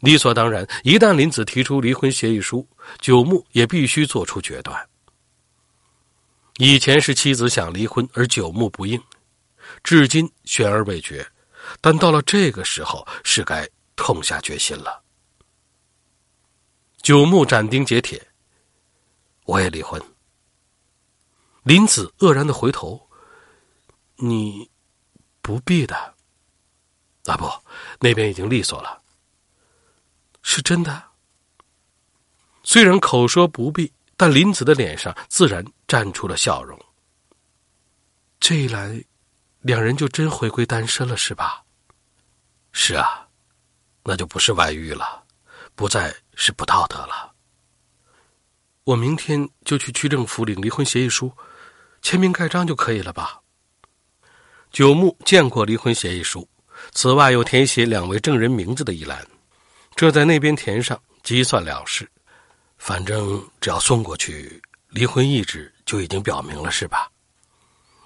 理所当然，一旦林子提出离婚协议书，九牧也必须做出决断。以前是妻子想离婚，而九牧不应，至今悬而未决。但到了这个时候，是该痛下决心了。九牧斩钉截铁：“我也离婚。”林子愕然的回头：“你不必的。”啊不，那边已经利索了。是真的。虽然口说不必，但林子的脸上自然绽出了笑容。这一来。两人就真回归单身了，是吧？是啊，那就不是外遇了，不再是不道德了。我明天就去区政府领离婚协议书，签名盖章就可以了吧？九牧见过离婚协议书，此外又填写两位证人名字的一栏，这在那边填上，即算了事。反正只要送过去，离婚意志就已经表明了，是吧？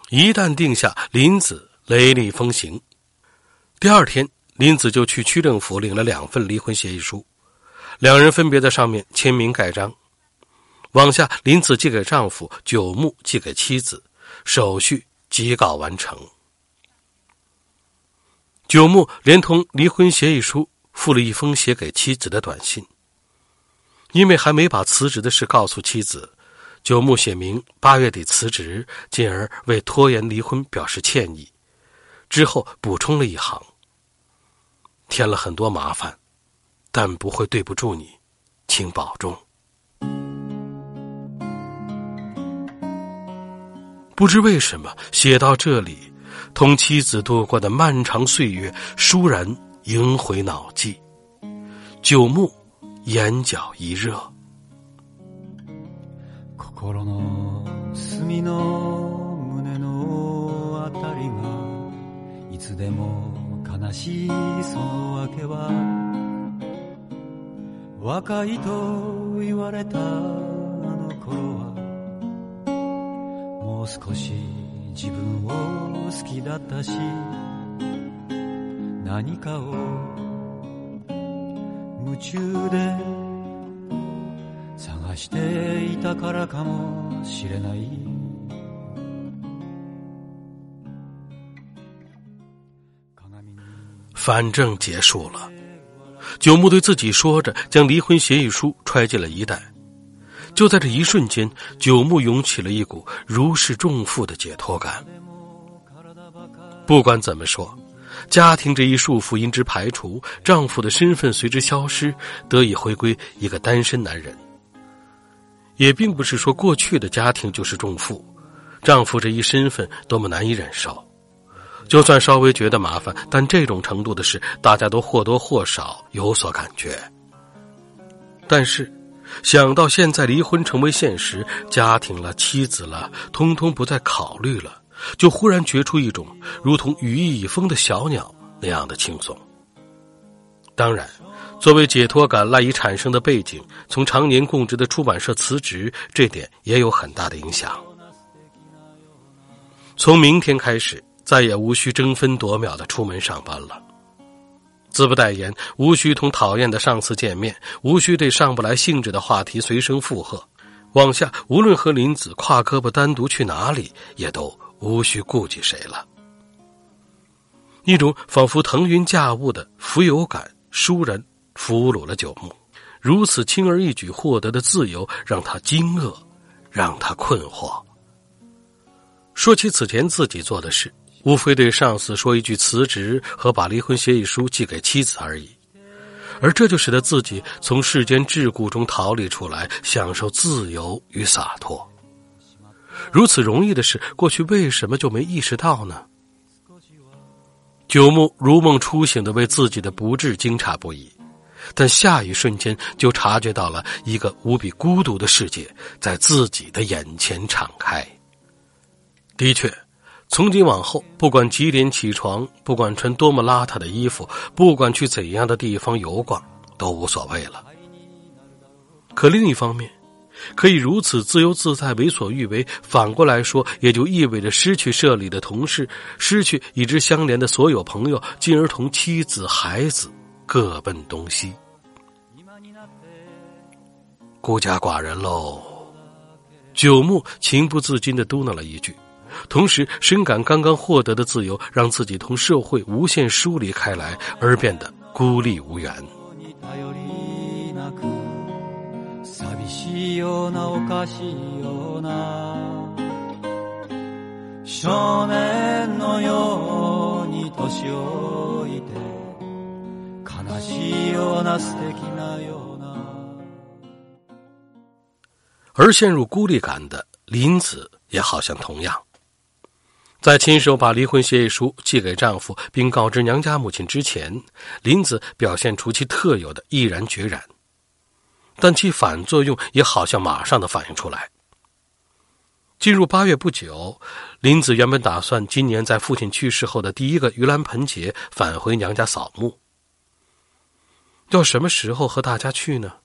一旦定下，林子雷厉风行。第二天，林子就去区政府领了两份离婚协议书，两人分别在上面签名盖章。往下，林子寄给丈夫，九牧寄给妻子，手续即告完成。九牧连同离婚协议书附了一封写给妻子的短信，因为还没把辞职的事告诉妻子。九牧写明八月底辞职，进而为拖延离婚表示歉意。之后补充了一行：“添了很多麻烦，但不会对不住你，请保重。”不知为什么，写到这里，同妻子度过的漫长岁月倏然萦回脑际。九牧眼角一热。心の隅の胸のあたりがいつでも悲しいその訳は。若いと言われたあの頃は。もう少し自分を好きだったし。何かを夢中でしていたからかもしれない反正结束了，九牧对自己说着，将离婚协议书揣进了衣袋。就在这一瞬间，九牧涌起了一股如释重负的解脱感。不管怎么说， 家庭这一束缚因之排除，丈夫的身份随之消失，得以回归一个单身男人。也并不是说过去的家庭就是重负，丈夫这一身份多么难以忍受。就算稍微觉得麻烦，但这种程度的事，大家都或多或少有所感觉。但是，想到现在离婚成为现实，家庭了、妻子了，通通不再考虑了，就忽然觉出一种如同羽翼已丰的小鸟那样的轻松。当然。作为解脱感赖以产生的背景，从常年供职的出版社辞职，这点也有很大的影响。从明天开始，再也无需争分夺秒的出门上班了，自不待言，无需同讨厌的上司见面，无需对上不来兴致的话题随声附和。往下，无论和林子跨胳膊单独去哪里，也都无需顾及谁了。一种仿佛腾云驾雾的浮游感，倏然。俘虏了九牧，如此轻而易举获得的自由，让他惊愕，让他困惑。说起此前自己做的事，无非对上司说一句辞职和把离婚协议书寄给妻子而已，而这就使得自己从世间桎梏中逃离出来，享受自由与洒脱。如此容易的事，过去为什么就没意识到呢？九木如梦初醒的为自己的不智惊诧不已，但下一瞬间就察觉到了一个无比孤独的世界在自己的眼前敞开。的确，从今往后，不管几点起床，不管穿多么邋遢的衣服，不管去怎样的地方游逛，都无所谓了。可另一方面，可以如此自由自在、为所欲为，反过来说，也就意味着失去社里的同事，失去与之相连的所有朋友，进而同妻子、孩子各奔东西，孤家寡人喽。九木情不自禁的嘟囔了一句，同时深感刚刚获得的自由，让自己同社会无限疏离开来，而变得孤立无援。少年のように年老いて悲しいような素敵なような。而陷入孤立感的林子也好像同样，在亲手把离婚协议书寄给丈夫并告知娘家母亲之前，林子表现出其特有的毅然决然。 但其反作用也好像马上的反映出来。进入八月不久，林子原本打算今年在父亲去世后的第一个盂兰盆节返回娘家扫墓。要什么时候和大家去呢？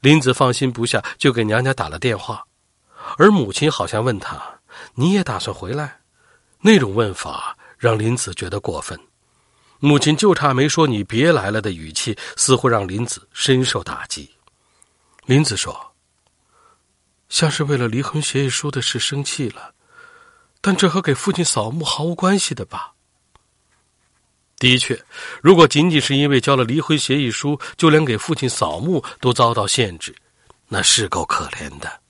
林子放心不下，就给娘家打了电话，而母亲好像问他：“你也打算回来？”那种问法让林子觉得过分。母亲就差没说“你别来了”的语气，似乎让林子深受打击。林子说：“像是为了离婚协议书的事生气了，但这和给父亲扫墓毫无关系的吧？”的确，如果仅仅是因为交了离婚协议书，就连给父亲扫墓都遭到限制，那是够可怜的。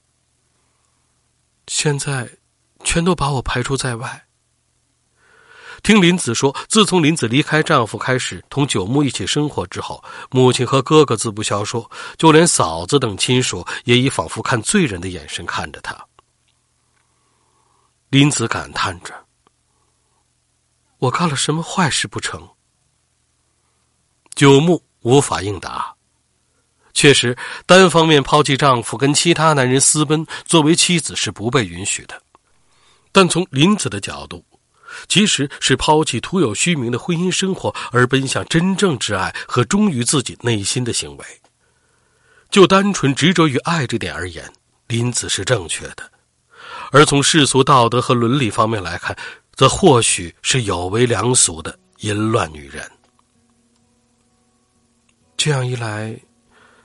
现在，全都把我排除在外。听林子说，自从林子离开丈夫开始同九木一起生活之后，母亲和哥哥自不消说，就连嫂子等亲属也以仿佛看罪人的眼神看着他。林子感叹着：“我干了什么坏事不成？”九木无法应答。确实，单方面抛弃丈夫跟其他男人私奔，作为妻子是不被允许的。但从林子的角度，其实是抛弃徒有虚名的婚姻生活，而奔向真正之爱和忠于自己内心的行为。就单纯执着于爱这点而言，林子是正确的；而从世俗道德和伦理方面来看，则或许是有违良俗的淫乱女人。这样一来，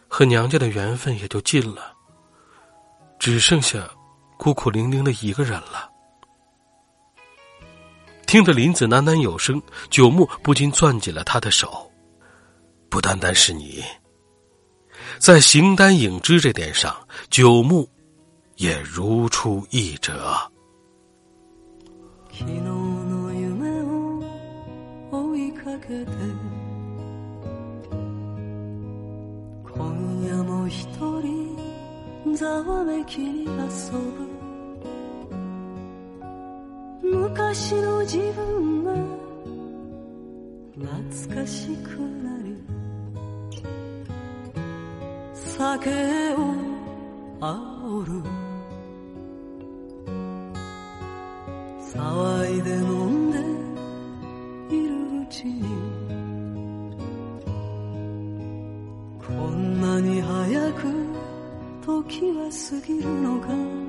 和娘家的缘分也就尽了，只剩下孤苦伶仃的一个人了。听着林子喃喃有声，九木不禁攥紧了他的手。不单单是你，在形单影只这点上，九木也如出一辙。昔の自分が懐かしくなり酒を煽る。騒いで飲んでいるうちに。こんなに早く時は過ぎるのか。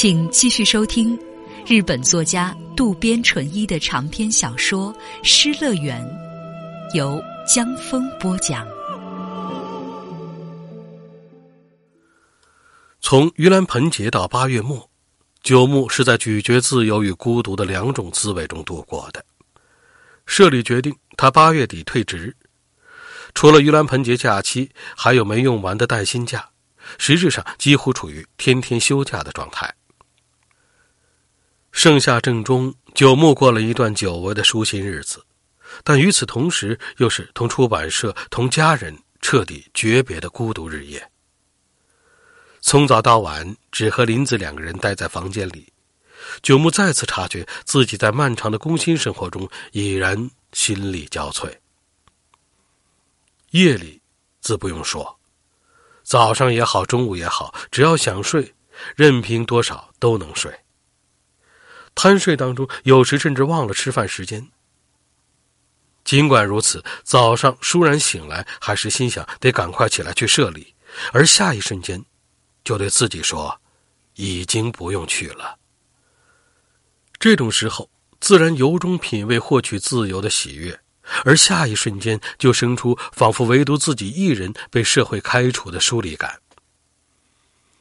请继续收听日本作家渡边淳一的长篇小说《失乐园》，由江峰播讲。从盂兰盆节到八月末，九木是在咀嚼自由与孤独的两种滋味中度过的。社里决定他八月底退职，除了盂兰盆节假期，还有没用完的带薪假，实质上几乎处于天天休假的状态。盛夏正中，九木过了一段久违的舒心日子，但与此同时，又是同出版社、同家人彻底诀别的孤独日夜。从早到晚，只和林子两个人待在房间里，九木再次察觉自己在漫长的工薪生活中已然心力交瘁。夜里，自不用说，早上也好，中午也好，只要想睡，任凭多少都能睡。贪睡当中，有时甚至忘了吃饭时间。尽管如此，早上倏然醒来，还是心想得赶快起来去社里，而下一瞬间，就对自己说：“已经不用去了。”这种时候，自然由衷品味获取自由的喜悦，而下一瞬间就生出仿佛唯独自己一人被社会开除的疏离感。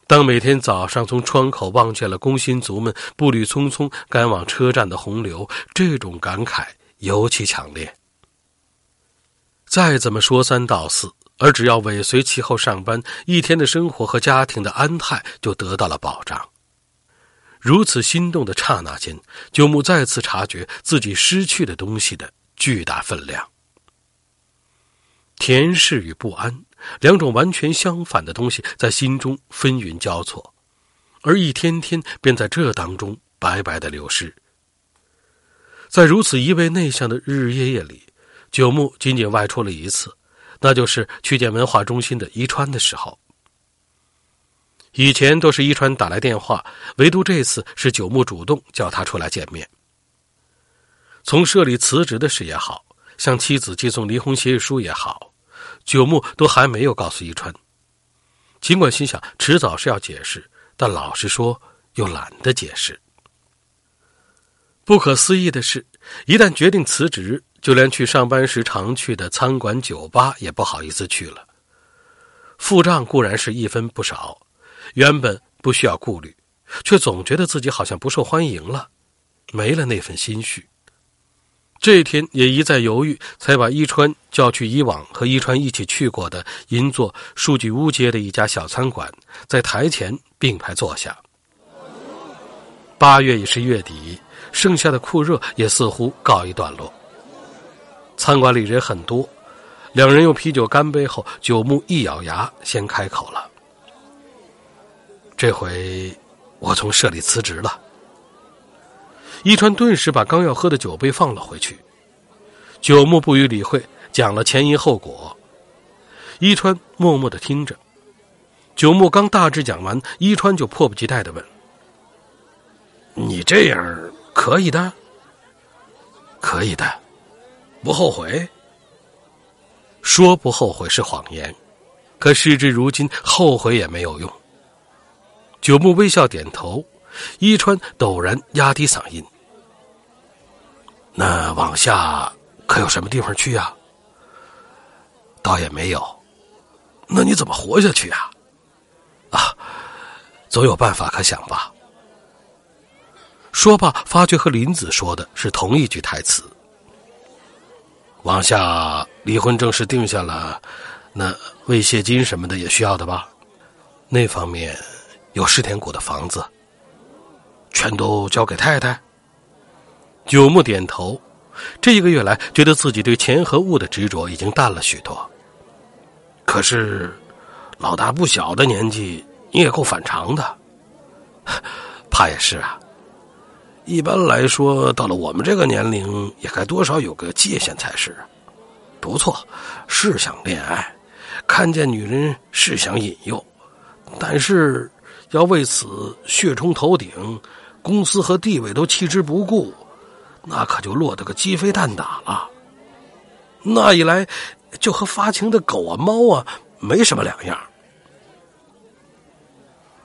当每天早上从窗口望见了工薪族们步履匆匆赶往车站的洪流，这种感慨尤其强烈。再怎么说三道四，而只要尾随其后上班，一天的生活和家庭的安泰就得到了保障。如此心动的刹那间，九木再次察觉自己失去的东西的巨大分量。甜视与不安。两种完全相反的东西在心中纷纭交错，而一天天便在这当中白白的流失。在如此一味内向的日日夜夜里，九木仅仅外出了一次，那就是去见文化中心的伊川的时候。以前都是伊川打来电话，唯独这次是九木主动叫他出来见面。从社里辞职的事也好，向妻子寄送离婚协议书也好。九木都还没有告诉伊川，尽管心想迟早是要解释，但老实说又懒得解释。不可思议的是，一旦决定辞职，就连去上班时常去的餐馆、酒吧也不好意思去了。付账固然是一分不少，原本不需要顾虑，却总觉得自己好像不受欢迎了，没了那份心绪。这一天也一再犹豫，才把伊川叫去以往和伊川一起去过的银座数据屋街的一家小餐馆，在台前并排坐下。八月已是月底，盛夏的酷热也似乎告一段落。餐馆里人很多，两人用啤酒干杯后，九木一咬牙，先开口了：“这回我从社里辞职了。”伊川顿时把刚要喝的酒杯放了回去，九木不予理会，讲了前因后果。伊川默默的听着，九木刚大致讲完，伊川就迫不及待的问：“你这样可以的？可以的，不后悔？说不后悔是谎言，可事至如今，后悔也没有用。”九木微笑点头。伊川陡然压低嗓音：“那往下可有什么地方去呀？”“倒也没有。”“那你怎么活下去呀？”“啊，总有办法可想吧。”说罢，发觉和林子说的是同一句台词。往下离婚正式定下了，那慰谢金什么的也需要的吧？那方面有世田谷的房子。全都交给太太。九木点头，这一个月来，觉得自己对钱和物的执着已经淡了许多。可是，老大不小的年纪，你也够反常的。怕也是啊。一般来说，到了我们这个年龄，也该多少有个界限才是。不错，是想恋爱，看见女人是想引诱，但是要为此血冲头顶。公司和地位都弃之不顾，那可就落得个鸡飞蛋打了。那一来，就和发情的狗啊、猫啊没什么两样。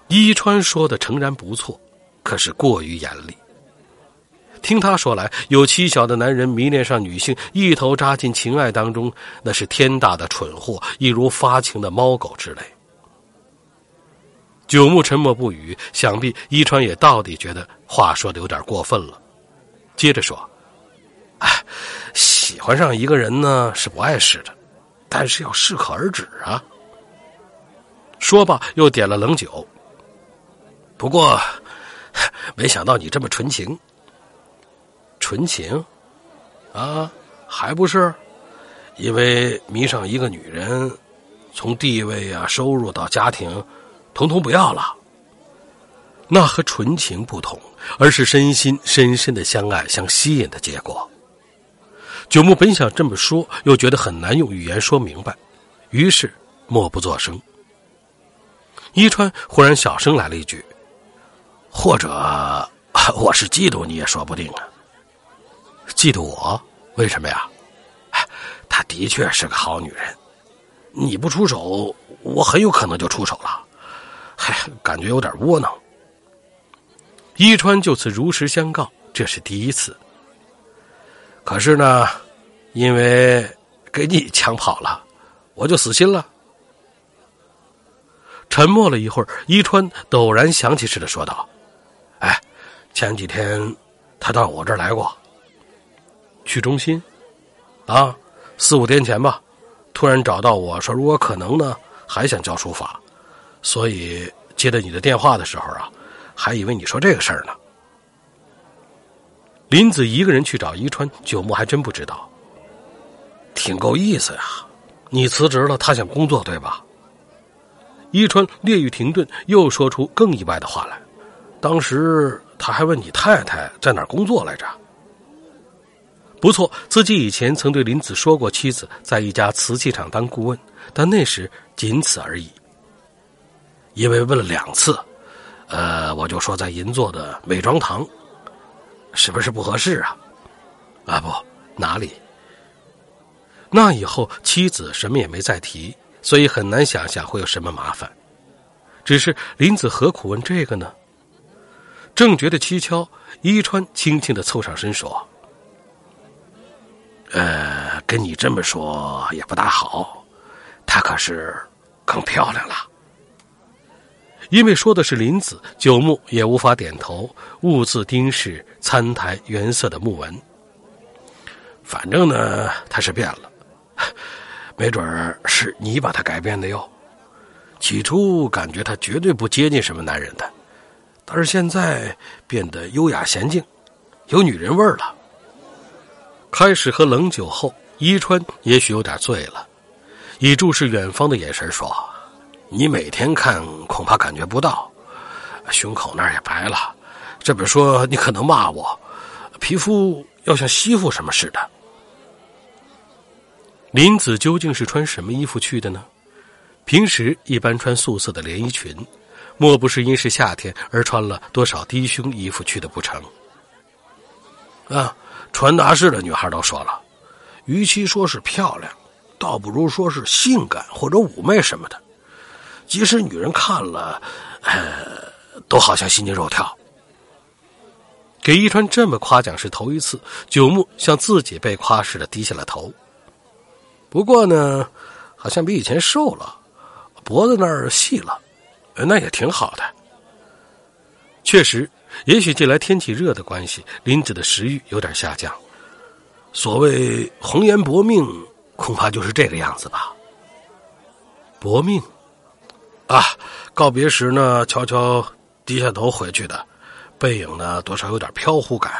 伊川说的诚然不错，可是过于严厉。听他说来，有妻小的男人迷恋上女性，一头扎进情爱当中，那是天大的蠢货，一如发情的猫狗之类。九木沉默不语，想必伊川也到底觉得话说的有点过分了，接着说：“哎，喜欢上一个人呢是不碍事的，但是要适可而止啊。”说罢，又点了冷酒。不过，没想到你这么纯情。纯情，啊，还不是，因为迷上一个女人，从地位啊、收入到家庭，统统不要了。那和纯情不同，而是身心深深的相爱相吸引的结果。九木本想这么说，又觉得很难用语言说明白，于是默不作声。伊川忽然小声来了一句：“或者我是嫉妒你也说不定啊。”嫉妒我？为什么呀？她的确是个好女人，你不出手，我很有可能就出手了。嗨，感觉有点窝囊。伊川就此如实相告，这是第一次。可是呢，因为给你抢跑了，我就死心了。沉默了一会儿，伊川陡然想起似的说道：“哎，前几天他到我这儿来过。”去中心，啊，四五天前吧，突然找到我说，如果可能呢，还想教书法，所以接到你的电话的时候啊，还以为你说这个事儿呢。林子一个人去找伊川，九木还真不知道，挺够意思呀。你辞职了，他想工作对吧？伊川略欲停顿，又说出更意外的话来。当时他还问你太太在哪儿工作来着。不错，自己以前曾对林子说过，妻子在一家瓷器厂当顾问，但那时仅此而已。因为问了两次，呃，我就说在银座的美妆堂，是不是不合适啊？啊，不，哪里？那以后妻子什么也没再提，所以很难想象会有什么麻烦。只是林子何苦问这个呢？正觉得蹊跷，伊川轻轻的凑上身说。呃，跟你这么说也不大好，她可是更漂亮了。因为说的是林子，九木也无法点头，兀自盯视餐台原色的木纹。反正呢，他是变了，没准是你把他改变的哟。起初感觉他绝对不接近什么男人的，但是现在变得优雅娴静，有女人味儿了。开始喝冷酒后，伊川也许有点醉了，以注视远方的眼神说：“你每天看恐怕感觉不到，胸口那儿也白了。这本说你可能骂我，皮肤要像吸附什么似的。”林子究竟是穿什么衣服去的呢？平时一般穿素色的连衣裙，莫不是因是夏天而穿了多少低胸衣服去的不成？啊。传达室的女孩都说了，与其说是漂亮，倒不如说是性感或者妩媚什么的。即使女人看了，呃，都好像心惊肉跳。给一川这么夸奖是头一次，九木像自己被夸似的低下了头。不过呢，好像比以前瘦了，脖子那儿细了，那也挺好的。确实。也许近来天气热的关系，林子的食欲有点下降。所谓红颜薄命，恐怕就是这个样子吧。薄命，啊！告别时呢，悄悄低下头回去的，背影呢，多少有点飘忽感，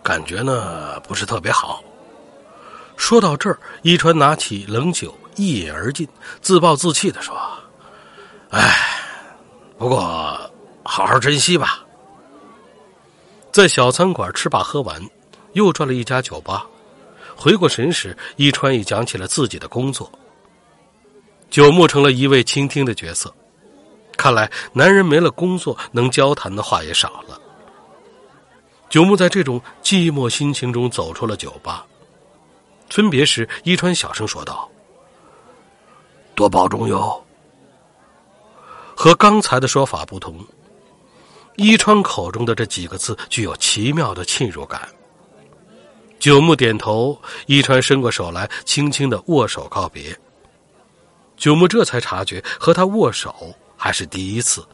感觉呢不是特别好。说到这儿，伊川拿起冷酒一饮而尽，自暴自弃的说：“哎，不过好好珍惜吧。”在小餐馆吃罢喝完，又转了一家酒吧。回过神时，伊川已讲起了自己的工作。九木成了一位倾听的角色。看来男人没了工作，能交谈的话也少了。九木在这种寂寞心情中走出了酒吧。分别时，伊川小声说道：“多保重哟。”和刚才的说法不同，伊川口中的这几个字具有奇妙的侵入感。九木点头，伊川伸过手来，轻轻的握手告别。九木这才察觉，和他握手还是第一次，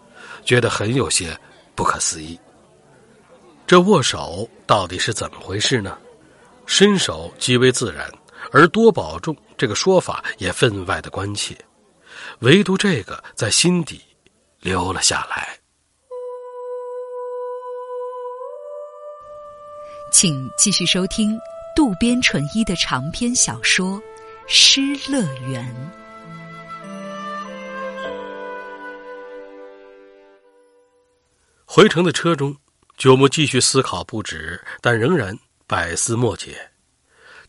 觉得很有些不可思议。这握手到底是怎么回事呢？伸手极为自然，而多保重这个说法也分外的关切，唯独这个在心底留了下来。请继续收听渡边淳一的长篇小说《失乐园》。回程的车中。九木继续思考不止，但仍然百思莫解。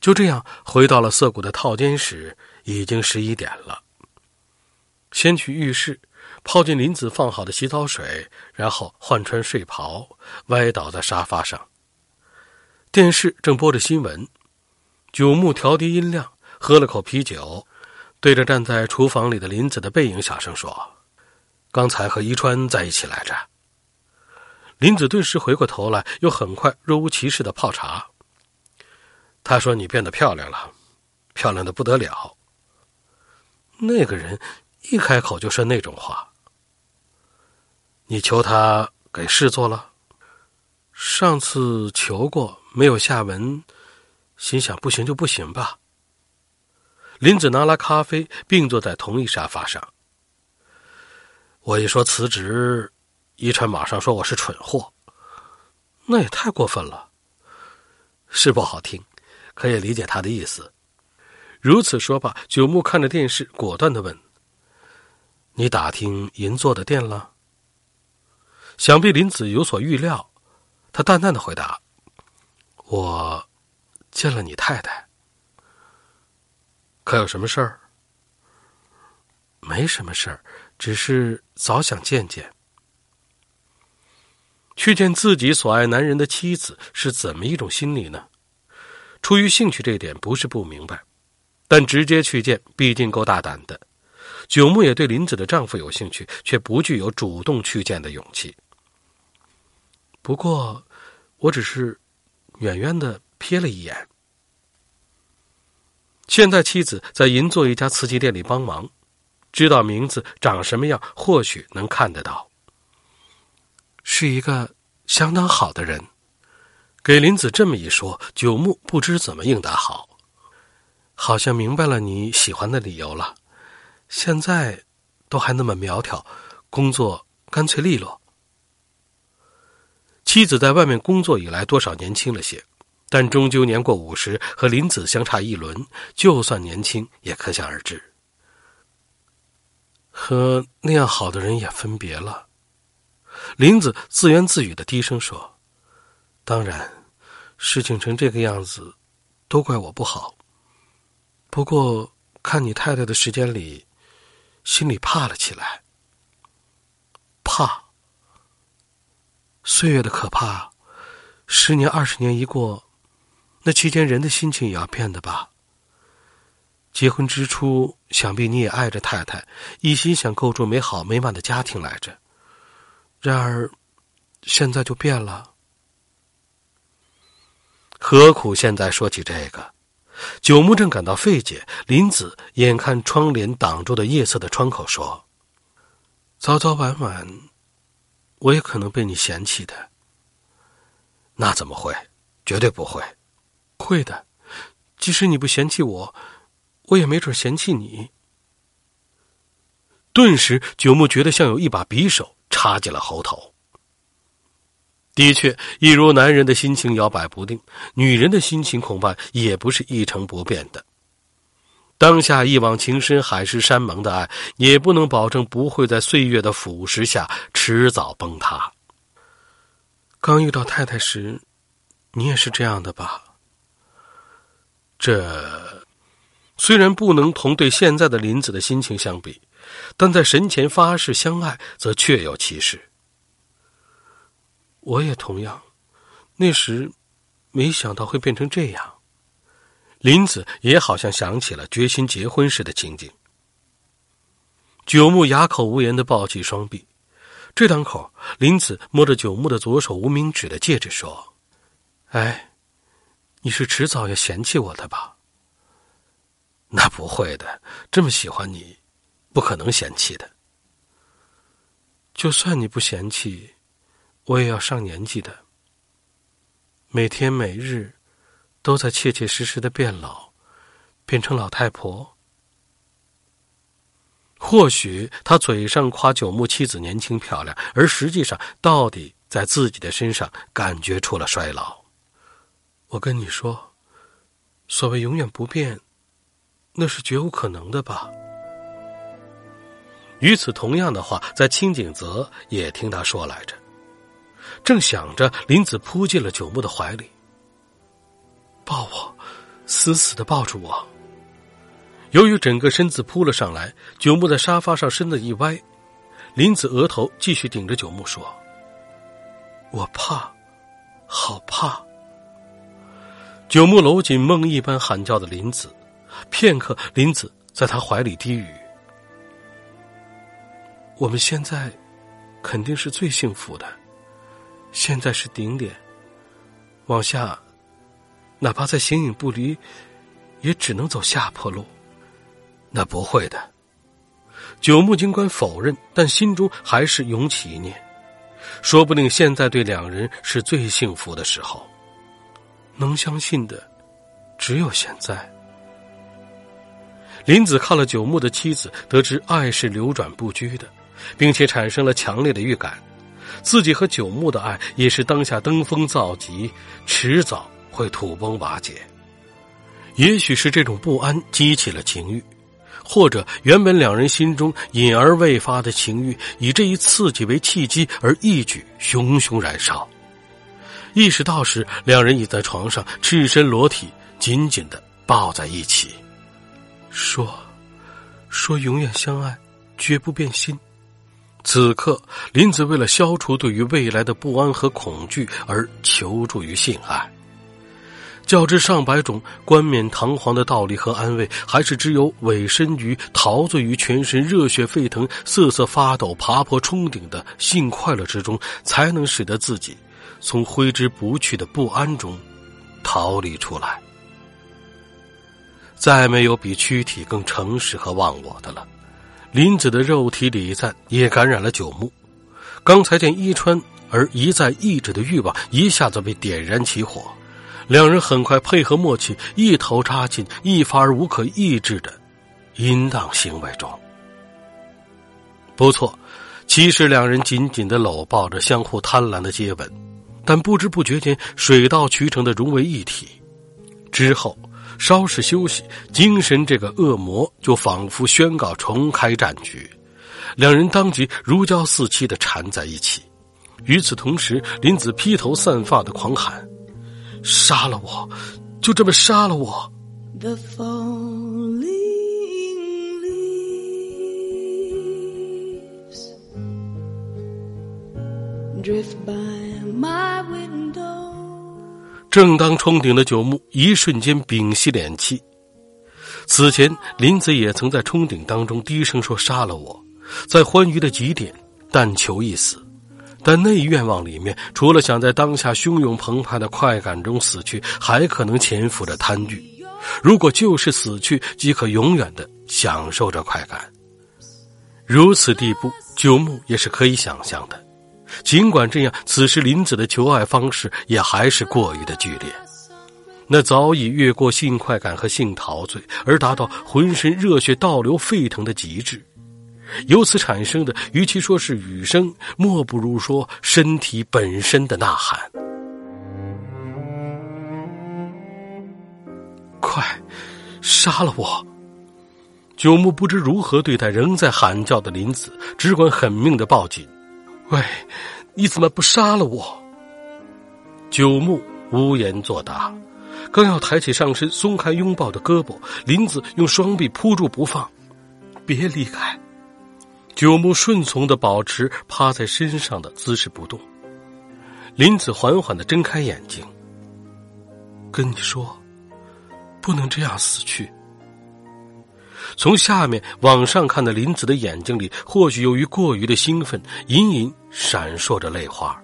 就这样回到了涩谷的套间时，已经十一点了。先去浴室，泡进林子放好的洗澡水，然后换穿睡袍，歪倒在沙发上。电视正播着新闻，九木调低音量，喝了口啤酒，对着站在厨房里的林子的背影小声说：“刚才和伊川在一起来着。”林子顿时回过头来，又很快若无其事的泡茶。他说：“你变得漂亮了，漂亮的不得了。”那个人一开口就说那种话。你求他给事做了？上次求过，没有下文，心想不行就不行吧。林子拿来咖啡，并坐在同一沙发上。我一说辞职。伊川马上说我是蠢货，那也太过分了。是不好听，可以理解他的意思。如此说罢，九木看着电视，果断的问：“你打听银座的店了？”想必林子有所预料，他淡淡的回答：“我见了你太太，可有什么事儿？没什么事儿，只是早想见见。”去见自己所爱男人的妻子是怎么一种心理呢？出于兴趣这一点不是不明白，但直接去见毕竟够大胆的。九木也对林子的丈夫有兴趣，却不具有主动去见的勇气。不过，我只是远远的瞥了一眼。现在妻子在银座一家瓷器店里帮忙，知道名字长什么样，或许能看得到。是一个相当好的人，给林子这么一说，九木不知怎么应答好，好像明白了你喜欢的理由了。现在都还那么苗条，工作干脆利落。妻子在外面工作以来，多少年轻了些，但终究年过五十，和林子相差一轮，就算年轻也可想而知。和那样好的人也分别了。林子自言自语的低声说：“当然，事情成这个样子，都怪我不好。不过看你太太的时间里，心里怕了起来。怕，岁月的可怕，十年、二十年一过，那期间人的心情也要变的吧？结婚之初，想必你也爱着太太，一心想构筑美好美满的家庭来着。”然而，现在就变了。何苦现在说起这个？九木正感到费解，林子眼看窗帘挡住的夜色的窗口，说：“早早晚晚，我也可能被你嫌弃的。那怎么会？绝对不会，会的。即使你不嫌弃我，我也没准嫌弃你。”顿时，九木觉得像有一把匕首。插进了喉头。的确，一如男人的心情摇摆不定，女人的心情恐怕也不是一成不变的。当下一往情深、海誓山盟的爱，也不能保证不会在岁月的腐蚀下迟早崩塌。刚遇到太太时，你也是这样的吧？这虽然不能同对现在的林子的心情相比。但在神前发誓相爱，则确有其事。我也同样，那时没想到会变成这样。林子也好像想起了决心结婚时的情景。九木哑口无言的抱起双臂，这当口，林子摸着九木的左手无名指的戒指说：“哎，你是迟早要嫌弃我的吧？”“那不会的，这么喜欢你，不可能嫌弃的。就算你不嫌弃，我也要上年纪的。每天每日，都在切切实实的变老，变成老太婆。”或许他嘴上夸九木妻子年轻漂亮，而实际上到底在自己的身上感觉出了衰老。我跟你说，所谓永远不变，那是绝无可能的吧？与此同样的话，在清景泽也听他说来着。正想着，林子扑进了九木的怀里，抱我，死死的抱住我。由于整个身子扑了上来，九木在沙发上身子一歪，林子额头继续顶着九木说：“我怕，好怕。”九木搂紧梦一般喊叫的林子，片刻，林子在他怀里低语：“我们现在肯定是最幸福的，现在是顶点，往下，哪怕再形影不离，也只能走下坡路。”那不会的，九木尽管否认，但心中还是涌起一念：说不定现在对两人是最幸福的时候。能相信的，只有现在。林子看了九木的妻子，得知爱是流转不居的，并且产生了强烈的预感，自己和九木的爱也是当下登峰造极，迟早会土崩瓦解。也许是这种不安激起了情欲。或者，原本两人心中隐而未发的情欲，以这一刺激为契机而一举熊熊燃烧。意识到时，两人已在床上赤身裸体，紧紧的抱在一起，说：“说永远相爱，绝不变心。”此刻，林子为了消除对于未来的不安和恐惧而求助于性爱。较之上百种冠冕堂皇的道理和安慰，还是只有委身于陶醉于全身热血沸腾、瑟瑟发抖、爬坡冲顶的性快乐之中，才能使得自己从挥之不去的不安中逃离出来。再没有比躯体更诚实和忘我的了。林子的肉体礼赞也感染了九牧，刚才见伊川而一再抑制的欲望，一下子被点燃起火。两人很快配合默契，一头扎进一发而无可抑制的淫荡行为中。不错，其实两人紧紧的搂抱着，相互贪婪的接吻，但不知不觉间水到渠成的融为一体。之后稍事休息，精神这个恶魔就仿佛宣告重开战局，两人当即如胶似漆的缠在一起。与此同时，林子披头散发的狂喊。杀了我，就这么杀了我。The Drift by my window. 正当冲顶的九牧一瞬间屏息敛气。此前林子也曾在冲顶当中低声说：“杀了我，在欢愉的极点，但求一死。”但那愿望里面，除了想在当下汹涌澎湃的快感中死去，还可能潜伏着贪欲。如果就是死去，即可永远的享受着快感。如此地步，九牧也是可以想象的。尽管这样，此时林子的求爱方式也还是过于的剧烈。那早已越过性快感和性陶醉，而达到浑身热血倒流沸腾的极致。由此产生的，与其说是雨声，莫不如说身体本身的呐喊。快，杀了我！九牧不知如何对待仍在喊叫的林子，只管狠命的抱紧。喂，你怎么不杀了我？九牧无言作答，刚要抬起上身松开拥抱的胳膊，林子用双臂扑住不放，别离开。九牧顺从的保持趴在身上的姿势不动，林子缓缓的睁开眼睛，跟你说，不能这样死去。从下面往上看的林子的眼睛里，或许由于过于的兴奋，隐隐闪烁着泪花。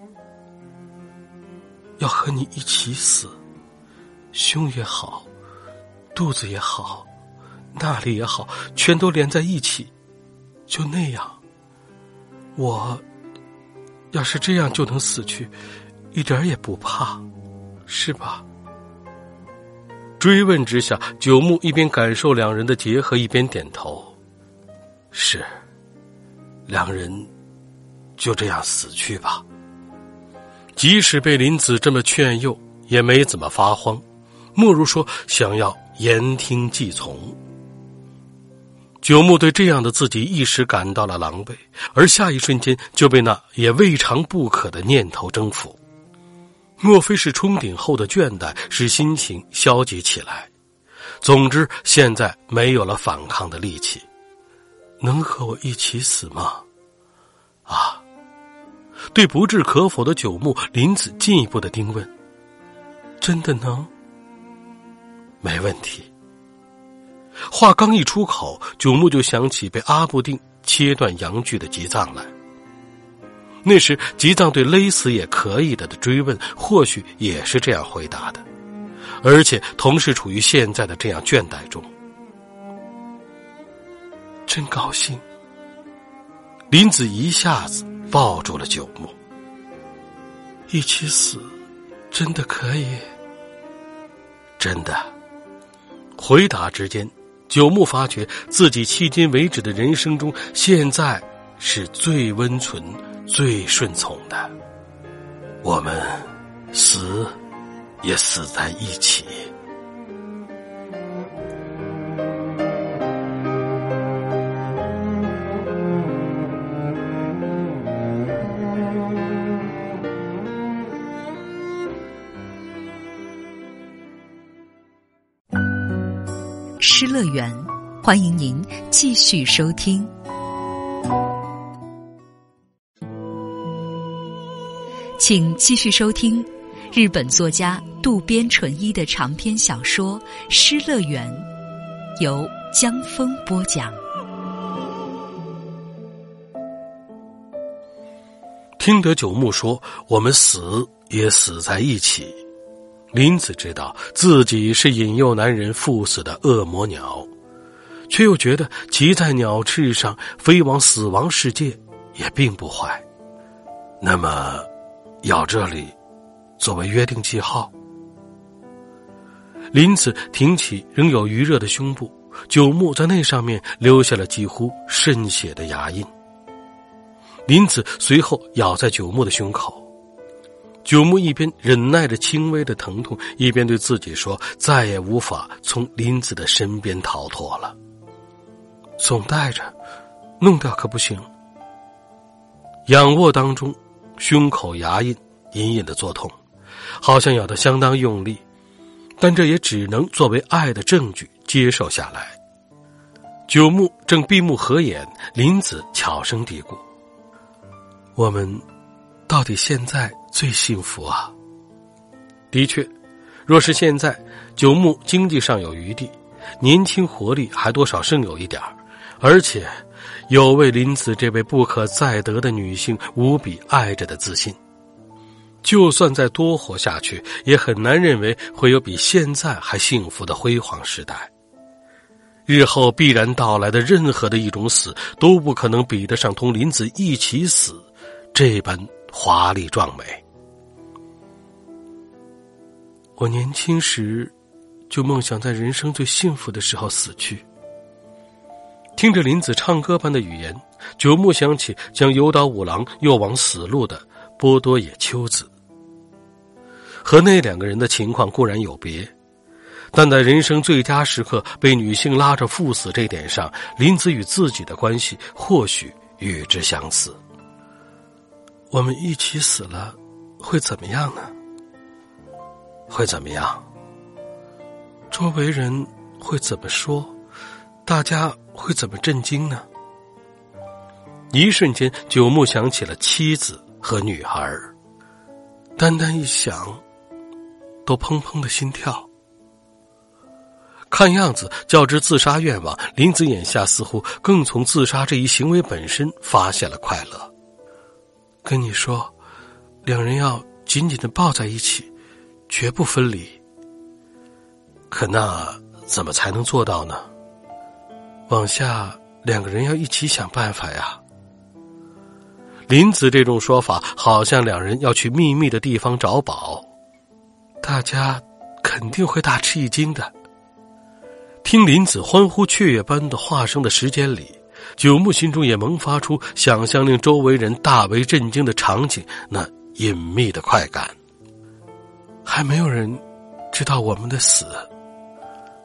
要和你一起死，胸也好，肚子也好，那里也好，全都连在一起，就那样。我要是这样就能死去，一点也不怕，是吧？追问之下，九牧一边感受两人的结合，一边点头：“是，两人就这样死去吧。”即使被林子这么劝诱，也没怎么发慌，莫如说想要言听计从。九牧对这样的自己一时感到了狼狈，而下一瞬间就被那也未尝不可的念头征服。莫非是冲顶后的倦怠使心情消极起来？总之，现在没有了反抗的力气。能和我一起死吗？啊！对不置可否的九牧，林子进一步的盯问：“真的能？没问题。”话刚一出口，九牧就想起被阿布定切断阳具的吉藏来。那时吉藏对勒死也可以的的追问，或许也是这样回答的，而且同时处于现在的这样倦怠中。真高兴。林子一下子。抱住了九牧，一起死，真的可以？真的。回答之间，九牧发觉自己迄今为止的人生中，现在是最温存、最顺从的。我们死也死在一起。失乐园，欢迎您继续收听。请继续收听日本作家渡边淳一的长篇小说《失乐园》，由江峰播讲。听得九牧说：“我们死也死在一起。”林子知道自己是引诱男人赴死的恶魔鸟，却又觉得骑在鸟翅上飞往死亡世界也并不坏。那么，咬这里作为约定记号。林子挺起仍有余热的胸部，九牧在那上面留下了几乎渗血的牙印。林子随后咬在九牧的胸口。九牧一边忍耐着轻微的疼痛，一边对自己说：“再也无法从林子的身边逃脱了。总带着，弄掉可不行。”仰卧当中，胸口牙印隐隐的作痛，好像咬得相当用力，但这也只能作为爱的证据接受下来。九牧正闭目合眼，林子悄声嘀咕：“我们。”到底现在最幸福啊！的确，若是现在九牧经济上有余地，年轻活力还多少剩有一点而且有为林子这位不可再得的女性无比爱着的自信，就算再多活下去，也很难认为会有比现在还幸福的辉煌时代。日后必然到来的任何的一种死，都不可能比得上同林子一起死这般。华丽壮美。我年轻时，就梦想在人生最幸福的时候死去。听着林子唱歌般的语言，九牧想起将诱导五郎诱往死路的波多野秋子。和那两个人的情况固然有别，但在人生最佳时刻被女性拉着赴死这点上，林子与自己的关系或许与之相似。我们一起死了，会怎么样呢？会怎么样？周围人会怎么说？大家会怎么震惊呢？一瞬间，九牧想起了妻子和女孩，单单一想，都砰砰的心跳。看样子，较之自杀愿望，林子眼下似乎更从自杀这一行为本身发现了快乐。跟你说，两人要紧紧的抱在一起，绝不分离。可那怎么才能做到呢？往下，两个人要一起想办法呀。林子这种说法，好像两人要去秘密的地方找宝，大家肯定会大吃一惊的。听林子欢呼雀跃般的话声的时间里，九木心中也萌发出想象令周围人大为震惊的场景，那隐秘的快感。还没有人知道我们的死。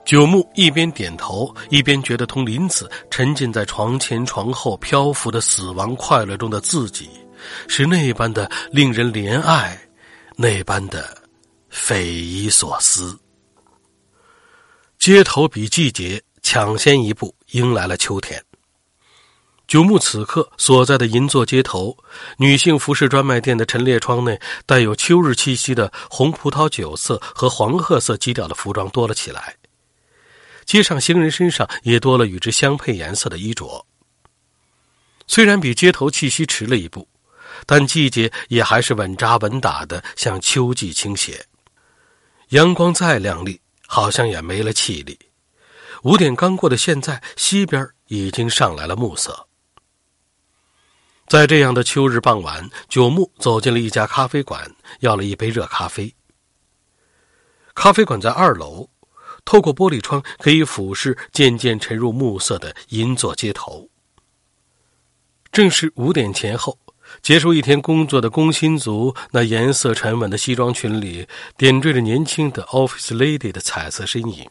九木一边点头，一边觉得同林子沉浸在床前床后漂浮的死亡快乐中的自己，是那般的令人怜爱，那般的匪夷所思。街头比季节抢先一步迎来了秋天。九木此刻所在的银座街头，女性服饰专卖店的陈列窗内，带有秋日气息的红葡萄酒色和黄褐色基调的服装多了起来。街上行人身上也多了与之相配颜色的衣着。虽然比街头气息迟了一步，但季节也还是稳扎稳打的向秋季倾斜。阳光再亮丽。好像也没了气力。五点刚过的现在，西边已经上来了暮色。在这样的秋日傍晚，九木走进了一家咖啡馆，要了一杯热咖啡。咖啡馆在二楼，透过玻璃窗可以俯视渐渐沉入暮色的银座街头。正是五点前后。结束一天工作的工薪族，那颜色沉稳的西装裙里点缀着年轻的 office lady 的彩色身影。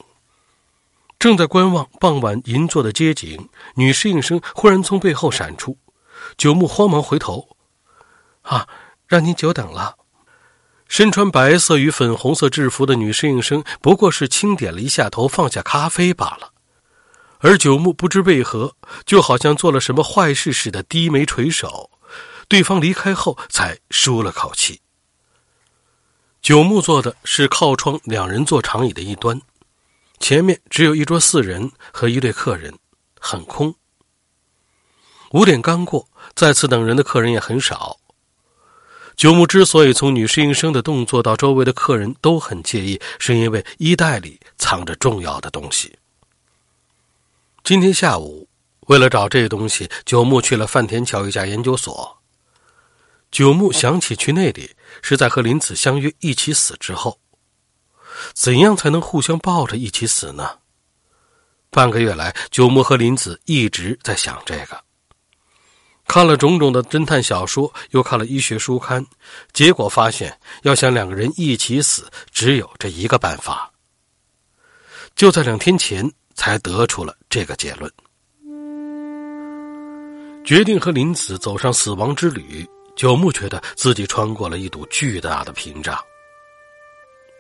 正在观望傍晚银座的街景，女侍应生忽然从背后闪出，九木慌忙回头：“啊，让您久等了。”身穿白色与粉红色制服的女侍应生不过是轻点了一下头，放下咖啡罢了。而九木不知为何，就好像做了什么坏事似的，低眉垂首。对方离开后，才舒了口气。九木坐的是靠窗两人坐长椅的一端，前面只有一桌四人和一对客人，很空。五点刚过，再次等人的客人也很少。九木之所以从女侍应生的动作到周围的客人都很介意，是因为衣袋里藏着重要的东西。今天下午，为了找这东西，九木去了范田桥一家研究所。九木想起去那里是在和林子相约一起死之后。怎样才能互相抱着一起死呢？半个月来，九木和林子一直在想这个。看了种种的侦探小说，又看了医学书刊，结果发现，要想两个人一起死，只有这一个办法。就在两天前，才得出了这个结论，决定和林子走上死亡之旅。九木觉得自己穿过了一堵巨大的屏障。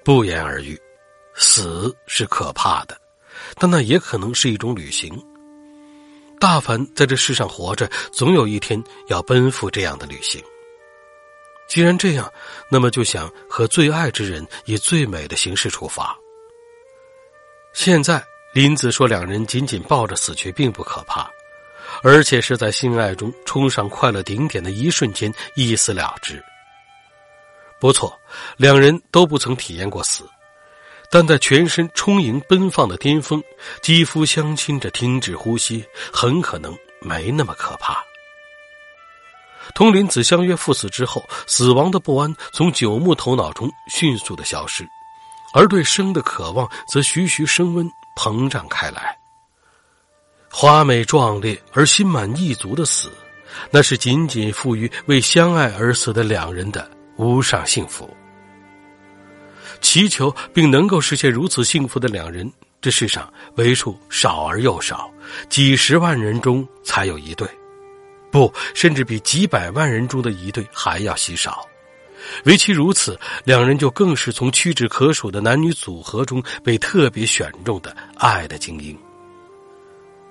不言而喻，死是可怕的，但那也可能是一种旅行。大凡在这世上活着，总有一天要奔赴这样的旅行。既然这样，那么就想和最爱之人以最美的形式出发。现在林子说，两人紧紧抱着死去并不可怕。而且是在性爱中冲上快乐顶点的一瞬间一死了之。不错，两人都不曾体验过死，但在全身充盈奔放的巅峰，肌肤相亲着停止呼吸，很可能没那么可怕。同林子相约赴死之后，死亡的不安从九木头脑中迅速的消失，而对生的渴望则徐徐升温膨胀开来。华美壮烈而心满意足的死，那是仅仅赋予为相爱而死的两人的无上幸福。祈求并能够实现如此幸福的两人，这世上为数少而又少，几十万人中才有一对，不，甚至比几百万人中的一对还要稀少。唯其如此，两人就更是从屈指可数的男女组合中被特别选中的爱的精英。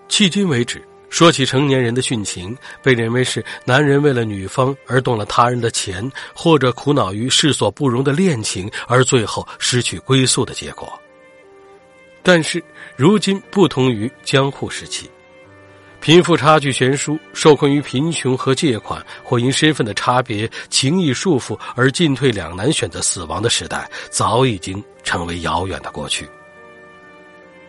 迄今为止，说起成年人的殉情，被认为是男人为了女方而动了他人的钱，或者苦恼于世所不容的恋情而最后失去归宿的结果。但是如今不同于江户时期，贫富差距悬殊、受困于贫穷和借款，或因身份的差别、情谊束缚而进退两难选择死亡的时代，早已经成为遥远的过去。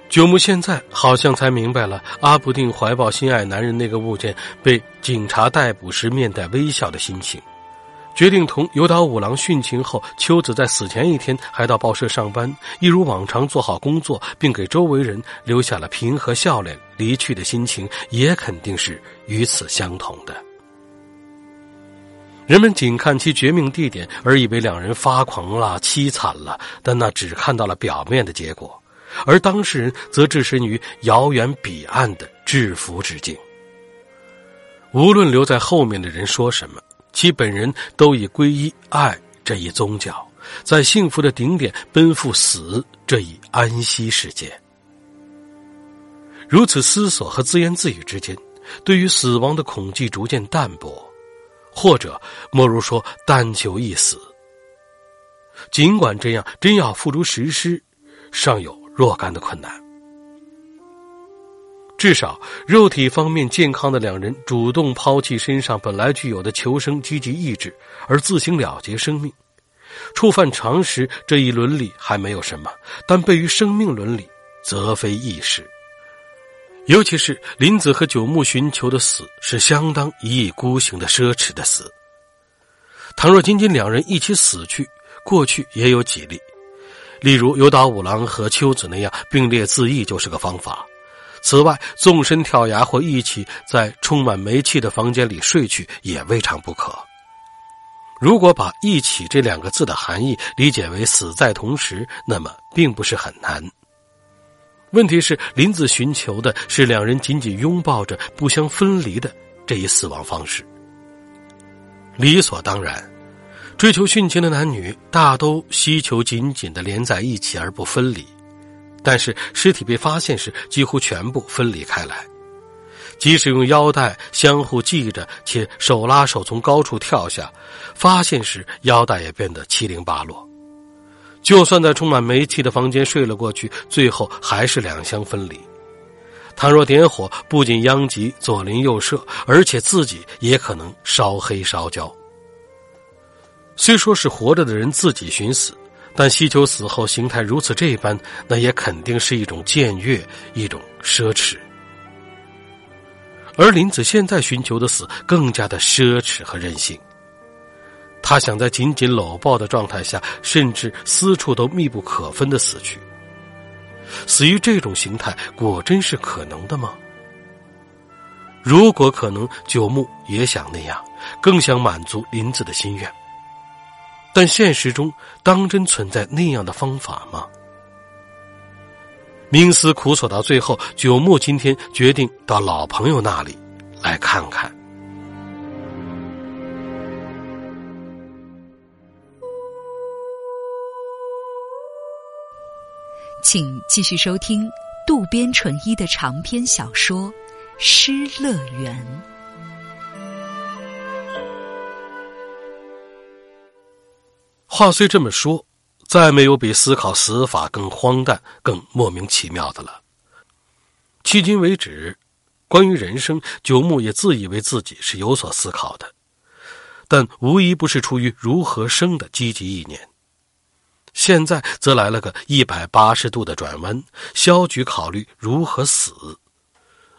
九木现在好像才明白了阿不定怀抱心爱男人那个物件被警察逮捕时面带微笑的心情，决定同有岛五郎殉情后，秋子在死前一天还到报社上班，一如往常做好工作，并给周围人留下了平和笑脸离去的心情，也肯定是与此相同的。人们仅看其绝命地点，而以为两人发狂了、凄惨了，但那只看到了表面的结果。而当事人则置身于遥远彼岸的制服之境。无论留在后面的人说什么，其本人都已皈依爱这一宗教，在幸福的顶点奔赴死这一安息世界。如此思索和自言自语之间，对于死亡的恐惧逐渐淡薄，或者莫如说但求一死。尽管这样，真要付诸实施，尚有。若干的困难，至少肉体方面健康的两人主动抛弃身上本来具有的求生积极意志，而自行了结生命，触犯常识这一伦理还没有什么，但悖于生命伦理，则非易事。尤其是林子和九木寻求的死，是相当一意孤行的奢侈的死。倘若仅仅两人一起死去，过去也有几例。例如有岛五郎和秋子那样并列自缢就是个方法。此外，纵身跳崖或一起在充满煤气的房间里睡去也未尝不可。如果把“一起”这两个字的含义理解为死在同时，那么并不是很难。问题是，林子寻求的是两人紧紧拥抱着、不相分离的这一死亡方式。理所当然。追求殉情的男女大都希求紧紧的连在一起而不分离，但是尸体被发现时几乎全部分离开来。即使用腰带相互系着，且手拉手从高处跳下，发现时腰带也变得七零八落。就算在充满煤气的房间睡了过去，最后还是两相分离。倘若点火，不仅殃及左邻右舍，而且自己也可能烧黑烧焦。虽说是活着的人自己寻死，但希求死后形态如此这般，那也肯定是一种僭越，一种奢侈。而林子现在寻求的死更加的奢侈和任性。他想在紧紧搂抱的状态下，甚至私处都密不可分的死去。死于这种形态，果真是可能的吗？如果可能，九牧也想那样，更想满足林子的心愿。但现实中，当真存在那样的方法吗？冥思苦索到最后，九牧今天决定到老朋友那里来看看。请继续收听渡边淳一的长篇小说《失乐园》。话虽这么说，再没有比思考死法更荒诞、更莫名其妙的了。迄今为止，关于人生，九牧也自以为自己是有所思考的，但无疑不是出于如何生的积极意念。现在则来了个一百八十度的转弯，消极考虑如何死，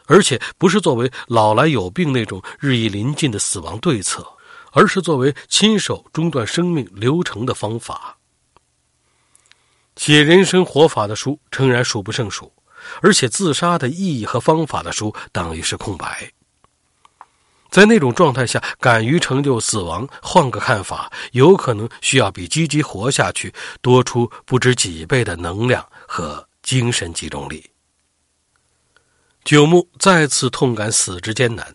而且不是作为老来有病那种日益临近的死亡对策。而是作为亲手中断生命流程的方法。写人生活法的书诚然数不胜数，而且自杀的意义和方法的书等于是空白。在那种状态下，敢于成就死亡，换个看法，有可能需要比积极活下去多出不知几倍的能量和精神集中力。九牧再次痛感死之艰难。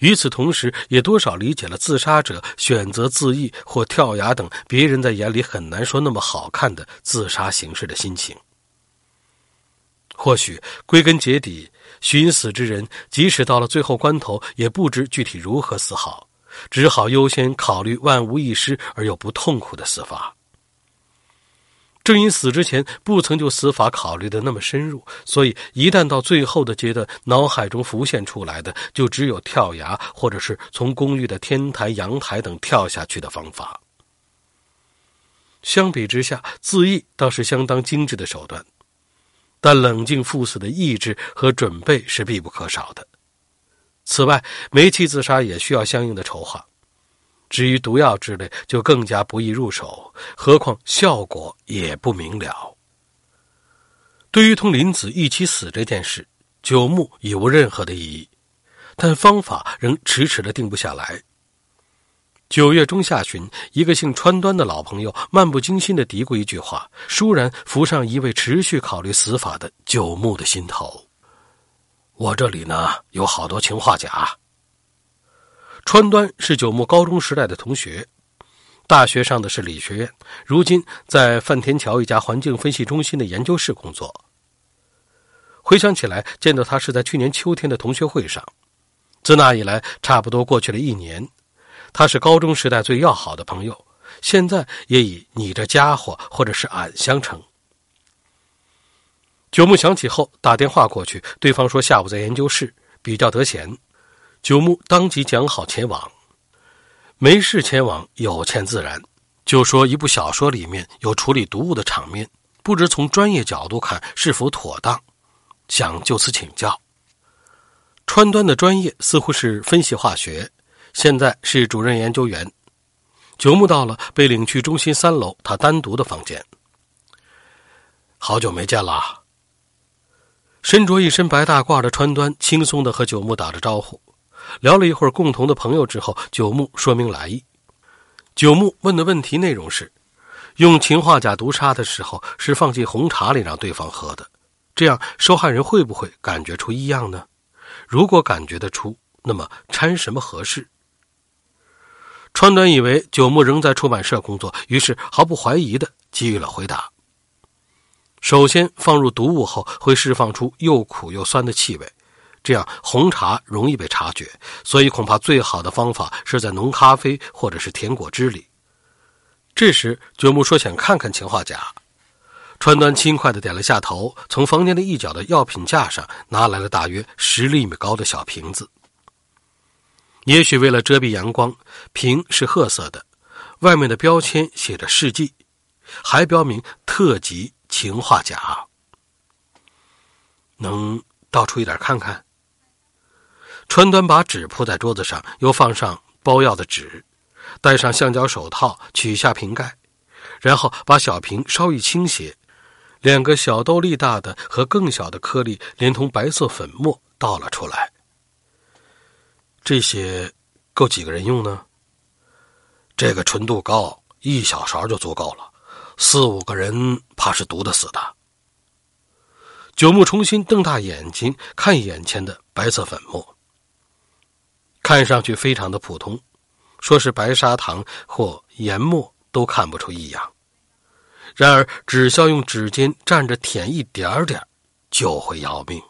与此同时，也多少理解了自杀者选择自缢或跳崖等别人在眼里很难说那么好看的自杀形式的心情。或许归根结底，寻死之人即使到了最后关头，也不知具体如何死好，只好优先考虑万无一失而又不痛苦的死法。正因死之前不曾就死法考虑的那么深入，所以一旦到最后的阶段，脑海中浮现出来的就只有跳崖，或者是从公寓的天台、阳台等跳下去的方法。相比之下，自缢倒是相当精致的手段。但冷静赴死的意志和准备是必不可少的。此外，煤气自杀也需要相应的筹划。至于毒药之类，就更加不易入手，何况效果也不明了。对于同林子一起死这件事，九牧已无任何的异议，但方法仍迟迟的定不下来。九月中下旬，一个姓川端的老朋友漫不经心的嘀咕一句话，倏然浮上一位持续考虑死法的九牧的心头。我这里呢，有好多氰化钾。川端是九牧高中时代的同学，大学上的是理学院，如今在范天桥一家环境分析中心的研究室工作。回想起来，见到他是在去年秋天的同学会上，自那以来，差不多过去了一年。他是高中时代最要好的朋友，现在也以你这家伙或者是俺相称。九牧想起后打电话过去，对方说下午在研究室，比较得闲。九牧当即讲好前往，没事前往有欠自然。就说一部小说里面有处理毒物的场面，不知从专业角度看是否妥当，想就此请教。川端的专业似乎是分析化学。现在是主任研究员，九木到了，被领去中心三楼他单独的房间。好久没见了。身着一身白大褂的川端轻松的和九木打着招呼，聊了一会儿共同的朋友之后，九木说明来意。九木问的问题内容是：用氰化钾毒杀的时候是放进红茶里让对方喝的，这样受害人会不会感觉出异样呢？如果感觉得出，那么掺什么合适？川端以为九牧仍在出版社工作，于是毫不怀疑的给予了回答。首先，放入毒物后会释放出又苦又酸的气味，这样红茶容易被察觉，所以恐怕最好的方法是在浓咖啡或者是甜果汁里。这时，九牧说想看看氰化钾，川端轻快的点了下头，从房间的一角的药品架上拿来了大约十厘米高的小瓶子。也许为了遮蔽阳光，瓶是褐色的，外面的标签写着“试剂”，还标明特级氰化钾。能倒出一点看看？川端把纸铺在桌子上，又放上包药的纸，戴上橡胶手套，取下瓶盖，然后把小瓶稍一倾斜，两个小豆粒大的和更小的颗粒，连同白色粉末倒了出来。这些够几个人用呢？这个纯度高，一小勺就足够了，四五个人怕是毒得死的。九牧重新瞪大眼睛看眼前的白色粉末，看上去非常的普通，说是白砂糖或研末都看不出异样。然而，只需要用指尖蘸着舔一点点，就会要命。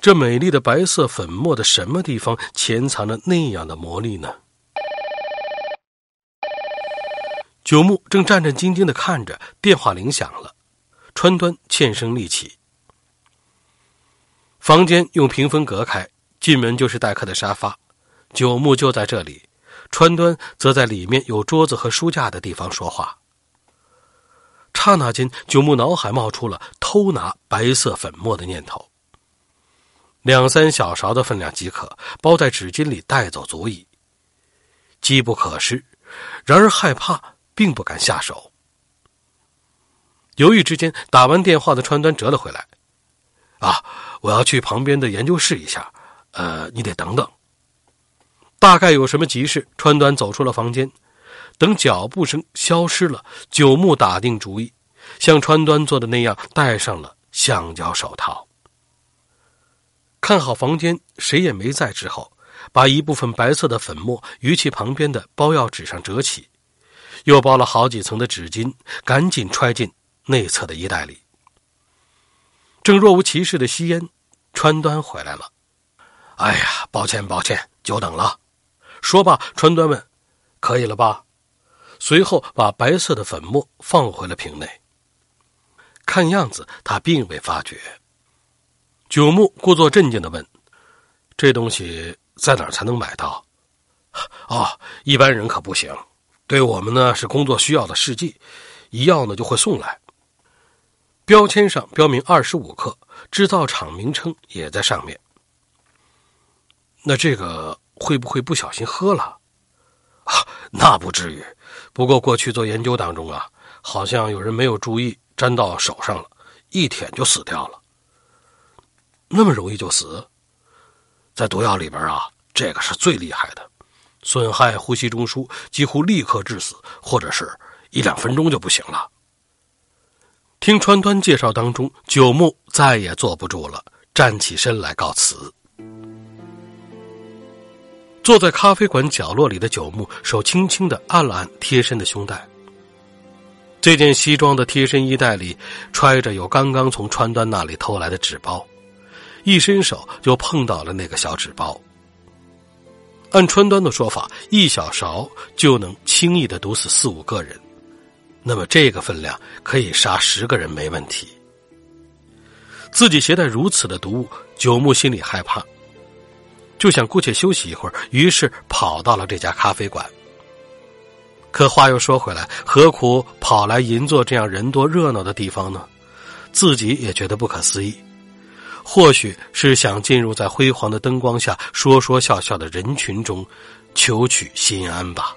这美丽的白色粉末的什么地方潜藏着那样的魔力呢？九牧正战战兢兢的看着，电话铃响了。川端欠身立起。房间用屏风隔开，进门就是待客的沙发。九牧就在这里，川端则在里面有桌子和书架的地方说话。刹那间，九牧脑海冒出了偷拿白色粉末的念头。两三小勺的分量即可，包在纸巾里带走足矣。机不可失，然而害怕，并不敢下手。犹豫之间，打完电话的川端折了回来。啊，我要去旁边的研究室一下，呃，你得等等。大概有什么急事，川端走出了房间。等脚步声消失了，九牧打定主意，像川端做的那样，戴上了橡胶手套。看好房间，谁也没在之后，把一部分白色的粉末于其旁边的包药纸上折起，又包了好几层的纸巾，赶紧揣进内侧的衣袋里。正若无其事的吸烟，川端回来了。哎呀，抱歉抱歉，久等了。说罢，川端问：“可以了吧？”随后把白色的粉末放回了瓶内。看样子他并未发觉。九木故作镇静的问：“这东西在哪儿才能买到？”“哦，一般人可不行。对我们呢是工作需要的试剂，一要呢就会送来。标签上标明二十五克，制造厂名称也在上面。那这个会不会不小心喝了？啊，那不至于。不过过去做研究当中啊，好像有人没有注意。”粘到手上了，一舔就死掉了。那么容易就死？在毒药里边啊，这个是最厉害的，损害呼吸中枢，几乎立刻致死，或者是一两分钟就不行了。听川端介绍当中，九木再也坐不住了，站起身来告辞。坐在咖啡馆角落里的九木，手轻轻的按了按贴身的胸带。这件西装的贴身衣袋里揣着有刚刚从川端那里偷来的纸包，一伸手就碰到了那个小纸包。按川端的说法，一小勺就能轻易的毒死四五个人，那么这个分量可以杀十个人没问题。自己携带如此的毒物，九木心里害怕，就想姑且休息一会儿，于是跑到了这家咖啡馆。可话又说回来，何苦跑来银座这样人多热闹的地方呢？自己也觉得不可思议。或许是想进入在辉煌的灯光下说说笑笑的人群中，求取心安吧。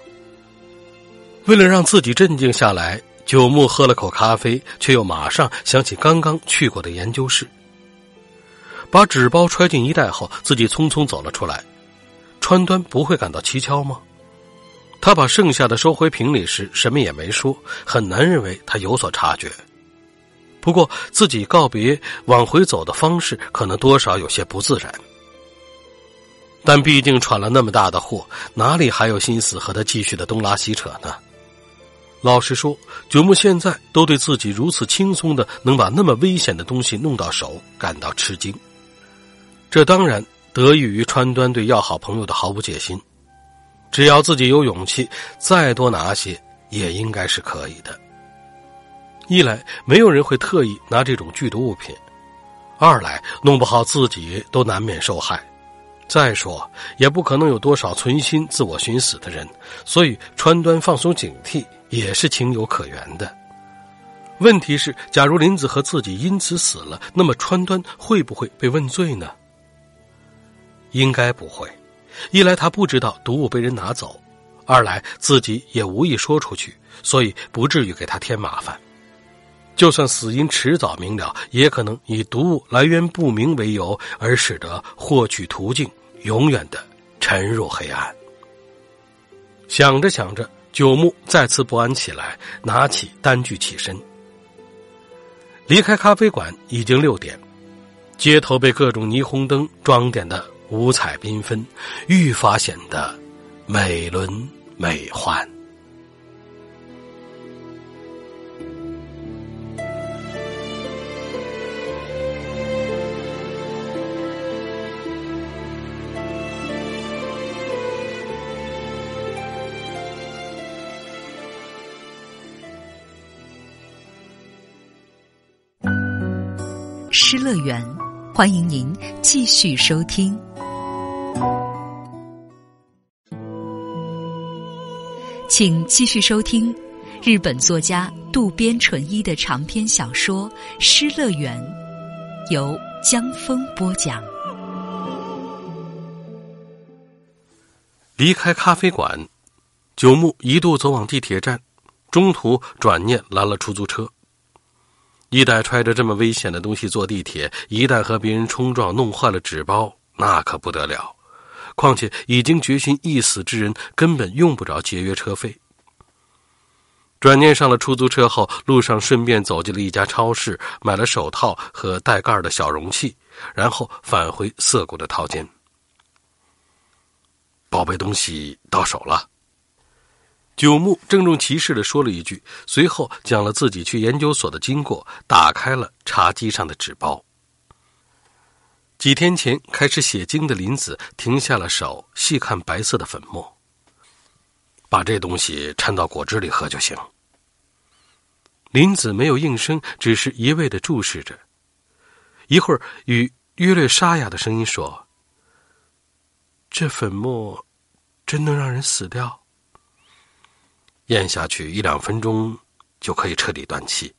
为了让自己镇静下来，九木喝了口咖啡，却又马上想起刚刚去过的研究室。把纸包揣进衣袋后，自己匆匆走了出来。川端不会感到蹊跷吗？他把剩下的收回瓶里时，什么也没说，很难认为他有所察觉。不过自己告别往回走的方式，可能多少有些不自然。但毕竟闯了那么大的祸，哪里还有心思和他继续的东拉西扯呢？老实说，九木现在都对自己如此轻松的能把那么危险的东西弄到手感到吃惊。这当然得益于川端对要好朋友的毫无戒心。只要自己有勇气，再多拿些也应该是可以的。一来，没有人会特意拿这种剧毒物品；二来，弄不好自己都难免受害。再说，也不可能有多少存心自我寻死的人，所以川端放松警惕也是情有可原的。问题是，假如林子和自己因此死了，那么川端会不会被问罪呢？应该不会。一来他不知道毒物被人拿走，二来自己也无意说出去，所以不至于给他添麻烦。就算死因迟早明了，也可能以毒物来源不明为由，而使得获取途径永远的沉入黑暗。想着想着，九木再次不安起来，拿起单据起身，离开咖啡馆已经六点，街头被各种霓虹灯装点的。五彩缤纷，愈发显得美轮美奂。失乐园，欢迎您继续收听。请继续收听日本作家渡边淳一的长篇小说《失乐园》，由江峰播讲。离开咖啡馆，九木一度走往地铁站，中途转念拦了出租车。一代揣着这么危险的东西坐地铁，一旦和别人冲撞，弄坏了纸包，那可不得了。况且已经决心一死之人，根本用不着节约车费。转念上了出租车后，路上顺便走进了一家超市，买了手套和带盖的小容器，然后返回涩谷的套间。宝贝东西到手了。九木郑重其事的说了一句，随后讲了自己去研究所的经过，打开了茶几上的纸包。几天前开始写经的林子停下了手，细看白色的粉末。把这东西掺到果汁里喝就行。林子没有应声，只是一味的注视着。一会儿，与约略沙哑的声音说：“这粉末真能让人死掉？咽下去一两分钟就可以彻底断气。”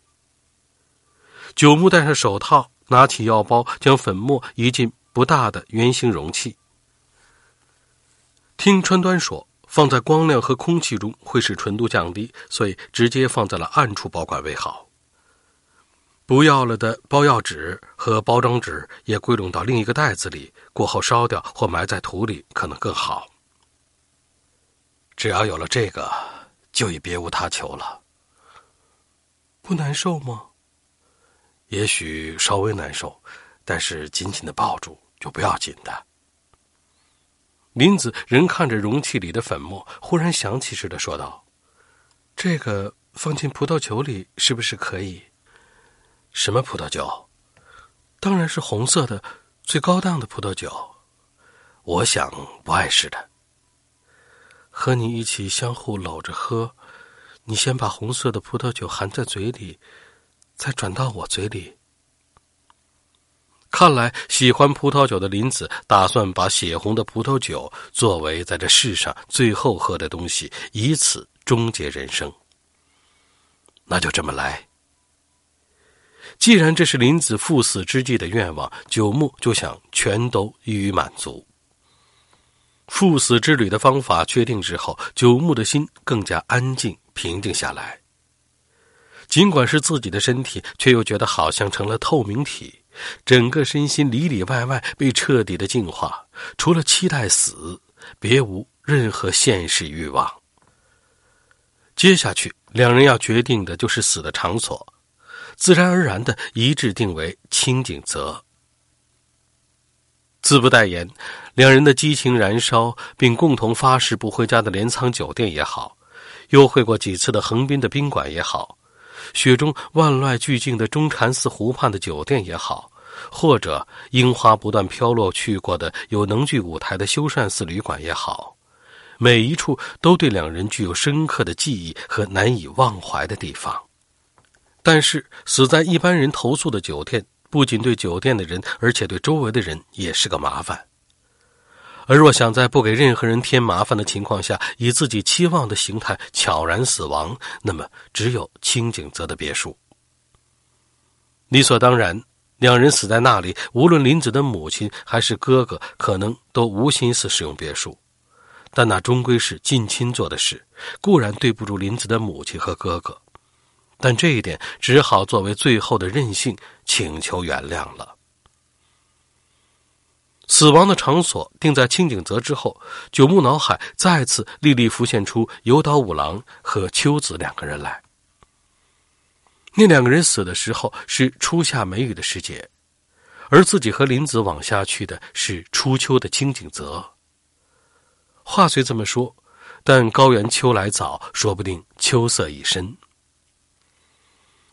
九木戴上手套。拿起药包，将粉末移进不大的圆形容器。听川端说，放在光亮和空气中会使纯度降低，所以直接放在了暗处保管为好。不要了的包药纸和包装纸也归拢到另一个袋子里，过后烧掉或埋在土里可能更好。只要有了这个，就已别无他求了。不难受吗？也许稍微难受，但是紧紧的抱住就不要紧的。林子仍看着容器里的粉末，忽然想起似的说道：“这个放进葡萄酒里是不是可以？什么葡萄酒？当然是红色的，最高档的葡萄酒。我想不碍事的。和你一起相互搂着喝，你先把红色的葡萄酒含在嘴里。”再转到我嘴里。看来喜欢葡萄酒的林子打算把血红的葡萄酒作为在这世上最后喝的东西，以此终结人生。那就这么来。既然这是林子赴死之际的愿望，九牧就想全都予以满足。赴死之旅的方法确定之后，九牧的心更加安静平静下来。尽管是自己的身体，却又觉得好像成了透明体，整个身心里里外外被彻底的净化，除了期待死，别无任何现实欲望。接下去，两人要决定的就是死的场所，自然而然的一致定为清景泽。自不待言，两人的激情燃烧，并共同发誓不回家的镰仓酒店也好，幽会过几次的横滨的宾馆也好。雪中万籁俱静的中禅寺湖畔的酒店也好，或者樱花不断飘落去过的有能剧舞台的修善寺旅馆也好，每一处都对两人具有深刻的记忆和难以忘怀的地方。但是，死在一般人投诉的酒店，不仅对酒店的人，而且对周围的人也是个麻烦。而若想在不给任何人添麻烦的情况下，以自己期望的形态悄然死亡，那么只有清景泽的别墅。理所当然，两人死在那里，无论林子的母亲还是哥哥，可能都无心思使用别墅。但那终归是近亲做的事，固然对不住林子的母亲和哥哥，但这一点只好作为最后的任性，请求原谅了。死亡的场所定在清景泽之后，九牧脑海再次历历浮现出有岛五郎和秋子两个人来。那两个人死的时候是初夏梅雨的时节，而自己和林子往下去的是初秋的清景泽。话虽这么说，但高原秋来早，说不定秋色已深。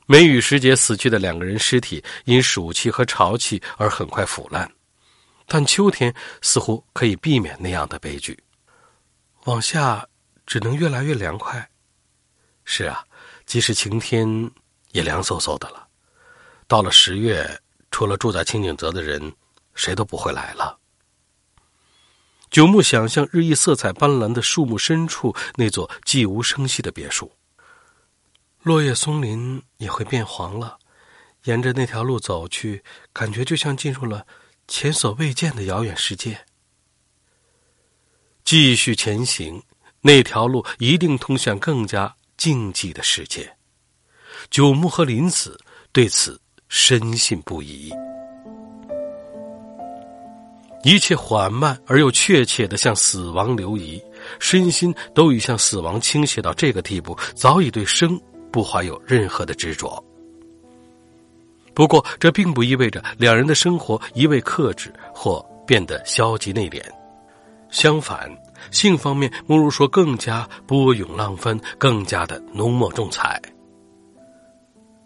梅雨时节死去的两个人尸体因暑气和潮气而很快腐烂。但秋天似乎可以避免那样的悲剧，往下只能越来越凉快。是啊，即使晴天也凉飕飕的了。到了十月，除了住在清景泽的人，谁都不会来了。九牧想象日益色彩斑斓的树木深处那座寂无声息的别墅，落叶松林也会变黄了。沿着那条路走去，感觉就像进入了。前所未见的遥远世界。继续前行，那条路一定通向更加静寂的世界。九牧和林子对此深信不疑。一切缓慢而又确切的向死亡流移，身心都已向死亡倾斜到这个地步，早已对生不怀有任何的执着。不过，这并不意味着两人的生活一味克制或变得消极内敛。相反，性方面，莫如说更加波涌浪翻，更加的浓墨重彩。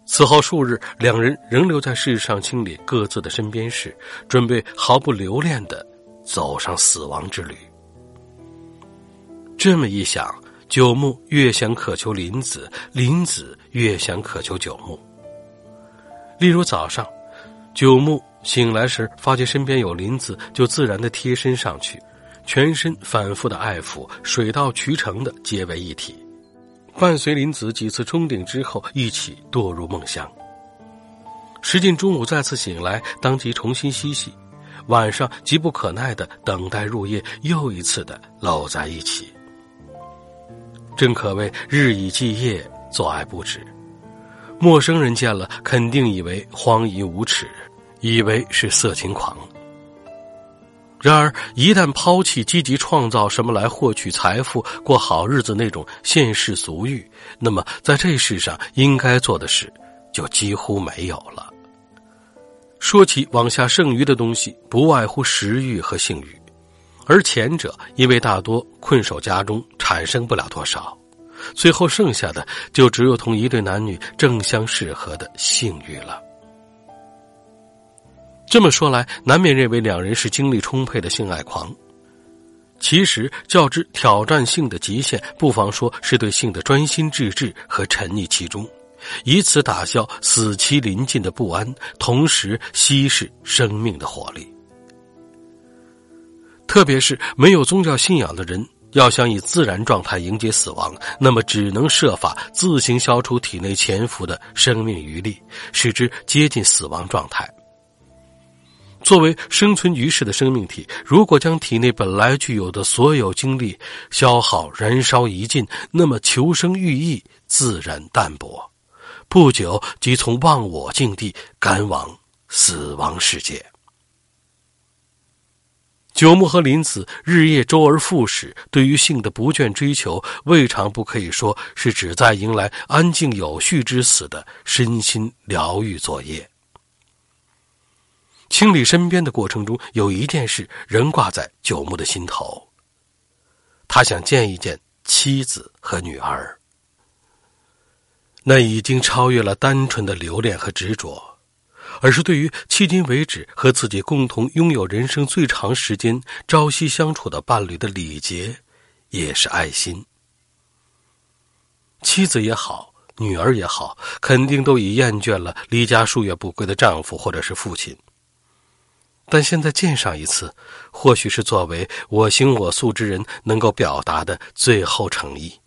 此后数日，两人仍留在世上清理各自的身边事，准备毫不留恋的走上死亡之旅。这么一想，九木越想渴求林子，林子越想渴求九木。例如早上，九木醒来时发觉身边有林子，就自然的贴身上去，全身反复的爱抚，水到渠成的结为一体。伴随林子几次冲顶之后，一起堕入梦乡。时近中午再次醒来，当即重新嬉戏。晚上急不可耐的等待入夜，又一次的搂在一起。正可谓日以继夜，做爱不止。陌生人见了，肯定以为荒淫无耻，以为是色情狂。然而，一旦抛弃积极创造什么来获取财富、过好日子那种现世俗欲，那么在这世上应该做的事就几乎没有了。说起往下剩余的东西，不外乎食欲和性欲，而前者因为大多困守家中，产生不了多少，最后剩下的就只有同一对男女正相适合的性欲了。这么说来，难免认为两人是精力充沛的性爱狂。其实，较之挑战性的极限，不妨说是对性的专心致志和沉溺其中，以此打消死期临近的不安，同时稀释生命的活力。特别是没有宗教信仰的人，要想以自然状态迎接死亡，那么只能设法自行消除体内潜伏的生命余力，使之接近死亡状态。作为生存于世的生命体，如果将体内本来具有的所有精力消耗、燃烧一尽，那么求生欲意自然淡薄，不久即从忘我境地赶往死亡世界。九木和林子日夜周而复始，对于性的不倦追求，未尝不可以说是旨在迎来安静有序之死的身心疗愈作业。清理身边的过程中，有一件事仍挂在九木的心头。他想见一见妻子和女儿。那已经超越了单纯的留恋和执着，而是对于迄今为止和自己共同拥有人生最长时间、朝夕相处的伴侣的礼节，也是爱心。妻子也好，女儿也好，肯定都已厌倦了离家数月不归的丈夫或者是父亲。但现在见上一次，或许是作为我行我素之人能够表达的最后诚意。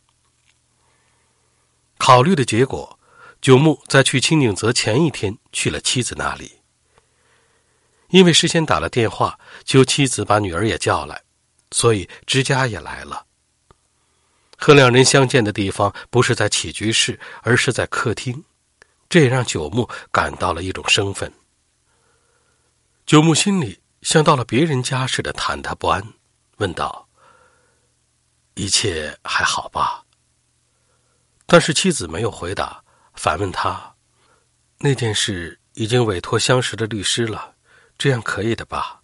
考虑的结果，九木在去青井泽前一天去了妻子那里，因为事先打了电话，求妻子把女儿也叫来，所以之家也来了。和两人相见的地方不是在起居室，而是在客厅，这也让九木感到了一种生分。九木心里像到了别人家似的忐忑不安，问道：“一切还好吧？”但是妻子没有回答，反问他：“那件事已经委托相识的律师了，这样可以的吧？”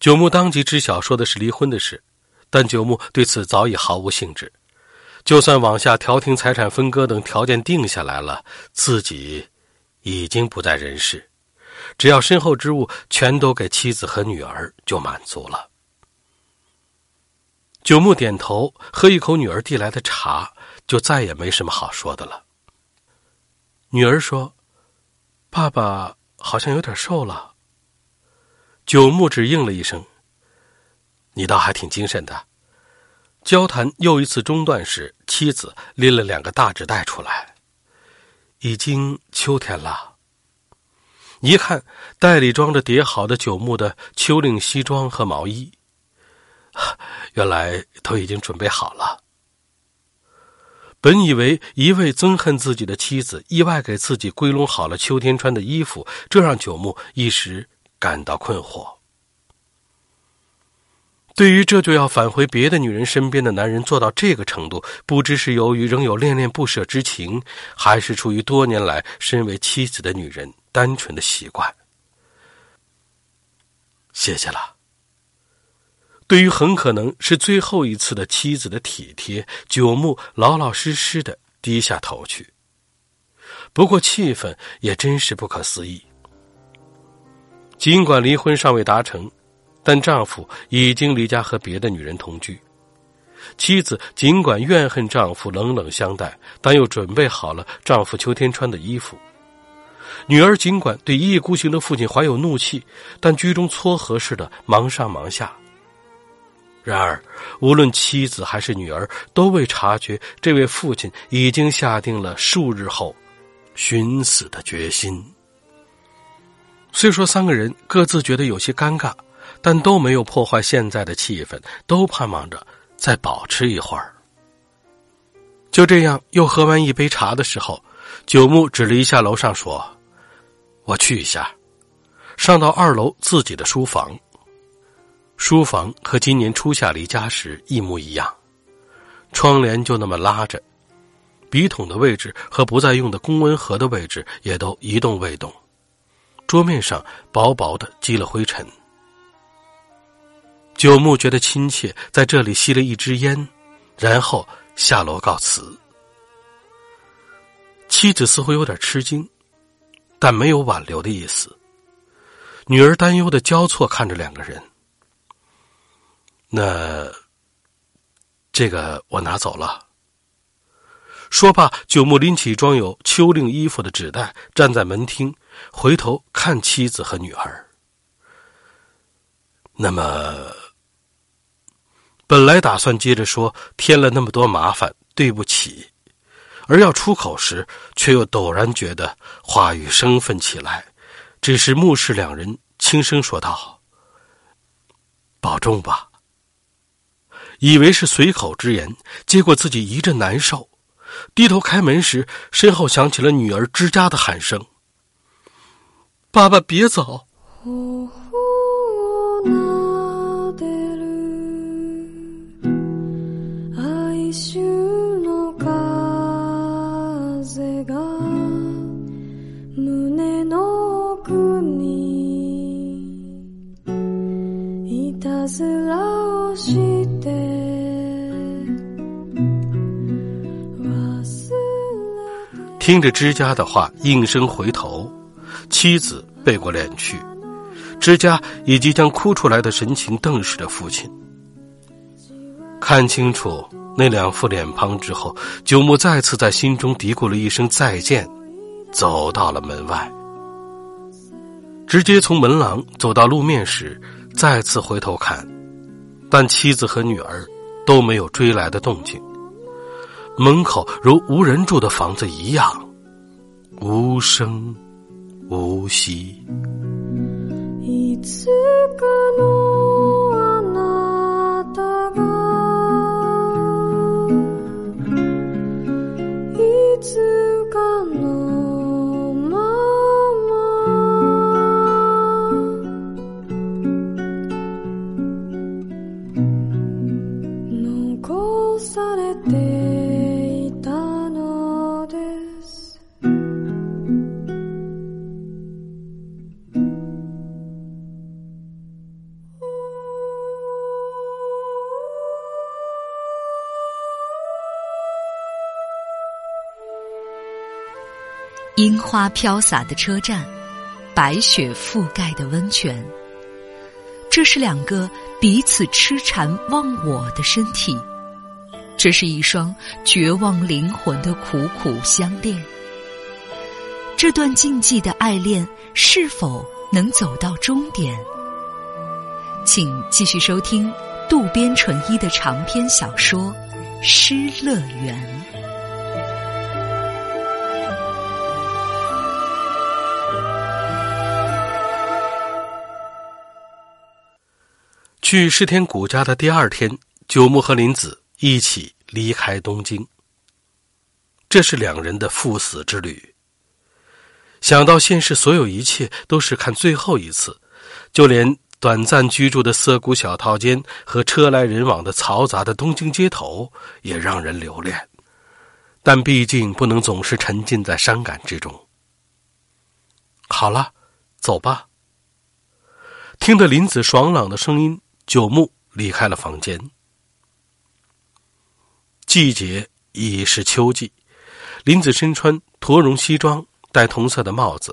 九木当即知晓说的是离婚的事，但九木对此早已毫无兴致。就算往下调停财产分割等条件定下来了，自己已经不在人世。只要身后之物全都给妻子和女儿，就满足了。九木点头，喝一口女儿递来的茶，就再也没什么好说的了。女儿说：“爸爸好像有点瘦了。”九木只应了一声：“你倒还挺精神的。”交谈又一次中断时，妻子拎了两个大纸袋出来。已经秋天了。一看，袋里装着叠好的九木的秋令西装和毛衣，原来都已经准备好了。本以为一味憎恨自己的妻子意外给自己归拢好了秋天穿的衣服，这让九木一时感到困惑。对于这就要返回别的女人身边的男人做到这个程度，不知是由于仍有恋恋不舍之情，还是出于多年来身为妻子的女人。单纯的习惯，谢谢了。对于很可能是最后一次的妻子的体贴，九木老老实实的低下头去。不过气氛也真是不可思议。尽管离婚尚未达成，但丈夫已经离家和别的女人同居。妻子尽管怨恨丈夫冷冷相待，但又准备好了丈夫秋天穿的衣服。女儿尽管对一意孤行的父亲怀有怒气，但居中撮合似的忙上忙下。然而，无论妻子还是女儿，都未察觉这位父亲已经下定了数日后寻死的决心。虽说三个人各自觉得有些尴尬，但都没有破坏现在的气氛，都盼望着再保持一会儿。就这样，又喝完一杯茶的时候，九木指了一下楼上，说：“我去一下。”上到二楼自己的书房。书房和今年初夏离家时一模一样，窗帘就那么拉着，笔筒的位置和不再用的公文盒的位置也都一动未动，桌面上薄薄的积了灰尘。九木觉得亲切，在这里吸了一支烟，然后下楼告辞。妻子似乎有点吃惊，但没有挽留的意思。女儿担忧的交错看着两个人。那，这个我拿走了。说罢，九木拎起装有秋令衣服的纸袋，站在门厅，回头看妻子和女儿。那么，本来打算接着说添了那么多麻烦，对不起，而要出口时，却又陡然觉得话语生分起来，只是目视两人，轻声说道：“保重吧。”以为是随口之言，结果自己一阵难受。低头开门时，身后响起了女儿之家的喊声：“爸爸，别走！”听着之家的话，应声回头，妻子背过脸去，之家以即将哭出来的神情瞪视着父亲。看清楚那两副脸庞之后，九木再次在心中嘀咕了一声再见，走到了门外。直接从门廊走到路面时，再次回头看，但妻子和女儿都没有追来的动静。门口如无人住的房子一样，无声无息。樱花飘洒的车站，白雪覆盖的温泉。这是两个彼此痴缠忘我的身体，这是一双绝望灵魂的苦苦相恋。这段禁忌的爱恋是否能走到终点？请继续收听渡边淳一的长篇小说《失乐园》。去世田谷家的第二天，九木和林子一起离开东京。这是两人的赴死之旅。想到现实，所有一切都是看最后一次，就连短暂居住的涩谷小套间和车来人往的嘈杂的东京街头，也让人留恋。但毕竟不能总是沉浸在伤感之中。好了，走吧。听得林子爽朗的声音。九木离开了房间。季节已是秋季，林子身穿驼绒西装，戴同色的帽子；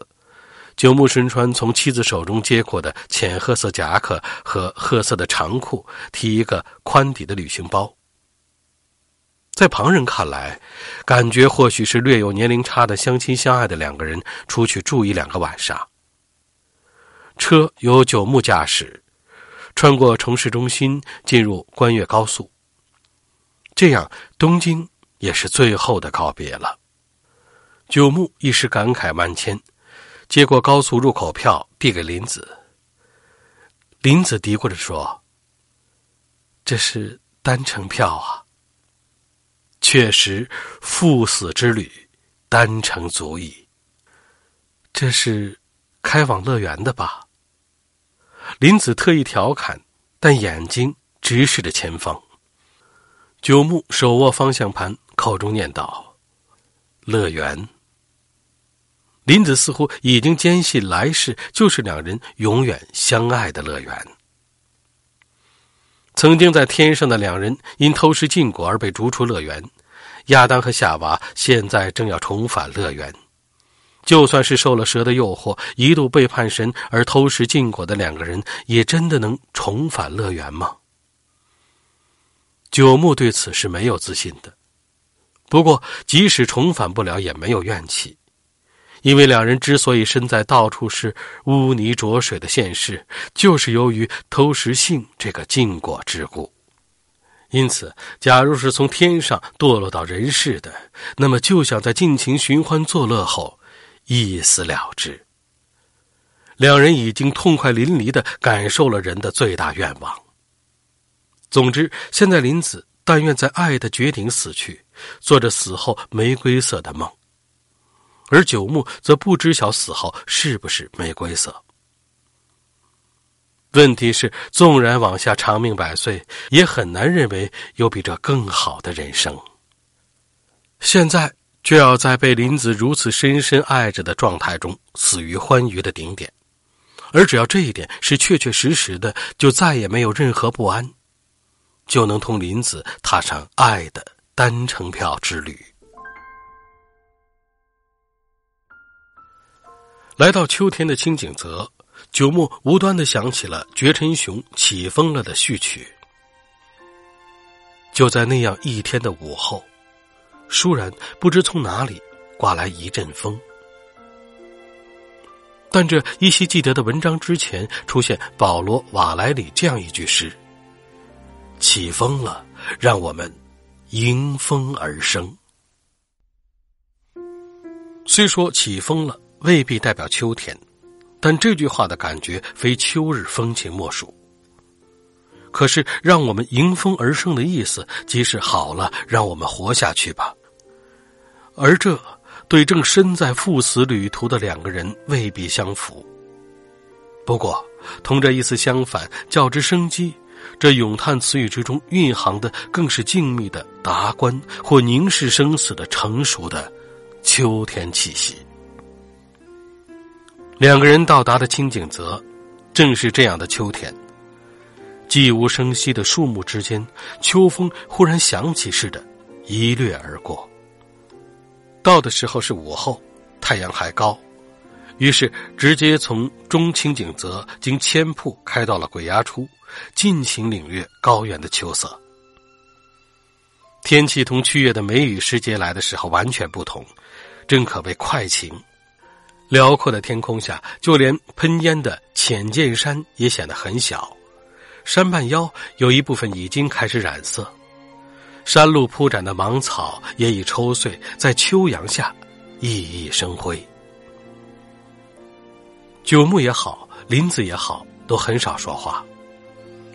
九木身穿从妻子手中接过的浅褐色夹克和褐色的长裤，提一个宽底的旅行包。在旁人看来，感觉或许是略有年龄差的相亲相爱的两个人出去住一两个晚上。车由九木驾驶，穿过城市中心，进入关越高速。这样，东京也是最后的告别了。九木一时感慨万千，接过高速入口票，递给林子。林子嘀咕着说：“这是单程票啊。”确实，赴死之旅，单程足矣。这是开往乐园的吧？林子特意调侃，但眼睛直视着前方。九木手握方向盘，口中念道：“乐园。”林子似乎已经坚信来世就是两人永远相爱的乐园。曾经在天上的两人因偷食禁果而被逐出乐园，亚当和夏娃现在正要重返乐园。就算是受了蛇的诱惑，一度背叛神而偷食禁果的两个人，也真的能重返乐园吗？九木对此是没有自信的。不过，即使重返不了，也没有怨气。因为两人之所以身在到处是污泥浊水的现世，就是由于偷食性这个禁果之故。因此，假如是从天上堕落到人世的，那么就想在尽情寻欢作乐后一死了之。两人已经痛快淋漓的感受了人的最大愿望。总之，现在林子但愿在爱的绝顶死去，做着死后玫瑰色的梦。而九木则不知晓死后是不是玫瑰色。问题是，纵然往下长命百岁，也很难认为有比这更好的人生。现在就要在被林子如此深深爱着的状态中死于欢愉的顶点，而只要这一点是确确实实的，就再也没有任何不安，就能同林子踏上爱的单程票之旅。来到秋天的清景泽，九木无端的想起了绝尘雄起风了的序曲。就在那样一天的午后，倏然不知从哪里刮来一阵风。但这依稀记得的文章之前出现保罗·瓦莱里这样一句诗：“起风了，让我们迎风而生。”虽说起风了。未必代表秋天，但这句话的感觉非秋日风情莫属。可是，让我们迎风而生的意思，即是好了，让我们活下去吧。而这对正身在赴死旅途的两个人未必相符。不过，同这意思相反，较之生机，这咏叹词语之中蕴含的，更是静谧的达观或凝视生死的成熟的秋天气息。两个人到达的清景泽，正是这样的秋天。寂无声息的树木之间，秋风忽然响起似的，一掠而过。到的时候是午后，太阳还高，于是直接从中清景泽经千铺开到了鬼崖出，尽情领略高原的秋色。天气同七月的梅雨时节来的时候完全不同，正可谓快晴。辽阔的天空下，就连喷烟的浅见山也显得很小，山半腰有一部分已经开始染色，山路铺展的芒草也已抽穗，在秋阳下熠熠生辉。九牧也好，林子也好，都很少说话。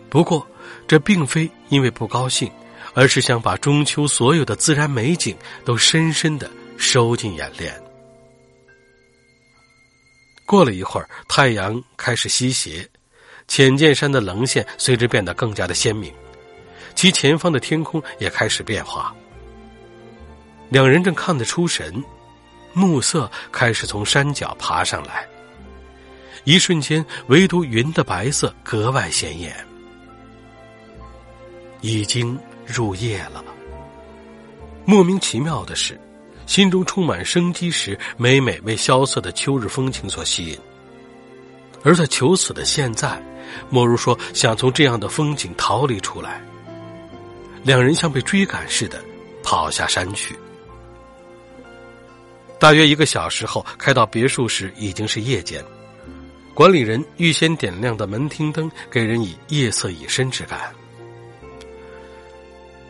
不过，这并非因为不高兴，而是想把中秋所有的自然美景都深深的收进眼帘。过了一会儿，太阳开始西斜，浅见山的棱线随之变得更加的鲜明，其前方的天空也开始变化。两人正看得出神，暮色开始从山脚爬上来。一瞬间，唯独云的白色格外显眼。已经入夜了。莫名其妙的是，心中充满生机时，每每被萧瑟的秋日风情所吸引。而在求死的现在，莫如说想从这样的风景逃离出来。两人像被追赶似的跑下山去。大约一个小时后，开到别墅时已经是夜间。管理人预先点亮的门厅灯，给人以夜色已深之感。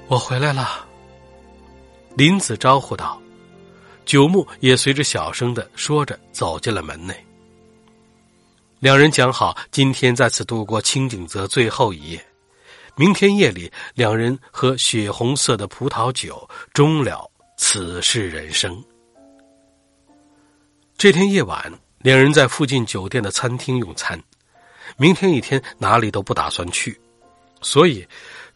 我回来了，林子招呼道。九木也随着小声的说着走进了门内。两人讲好今天在此度过清景泽最后一夜，明天夜里两人喝血红色的葡萄酒，终了此世人生。这天夜晚，两人在附近酒店的餐厅用餐。明天一天哪里都不打算去，所以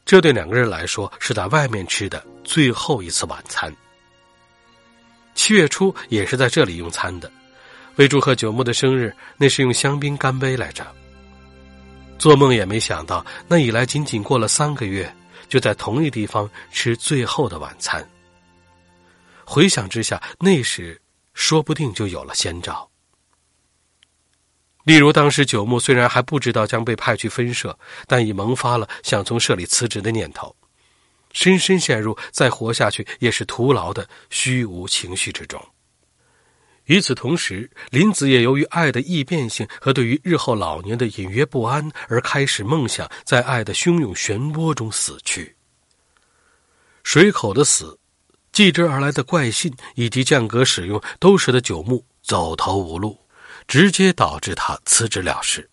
这对两个人来说是在外面吃的最后一次晚餐。七月初也是在这里用餐的，为祝贺九木的生日，那是用香槟干杯来着。做梦也没想到，那以来仅仅过了三个月，就在同一地方吃最后的晚餐。回想之下，那时。说不定就有了先兆。例如，当时九木虽然还不知道将被派去分社，但已萌发了想从社里辞职的念头，深深陷入再活下去也是徒劳的虚无情绪之中。与此同时，林子也由于爱的易变性和对于日后老年的隐约不安，而开始梦想在爱的汹涌漩涡中死去。水口的死。继之而来的怪信以及降格使用，都使得九木走投无路，直接导致他辞职了事。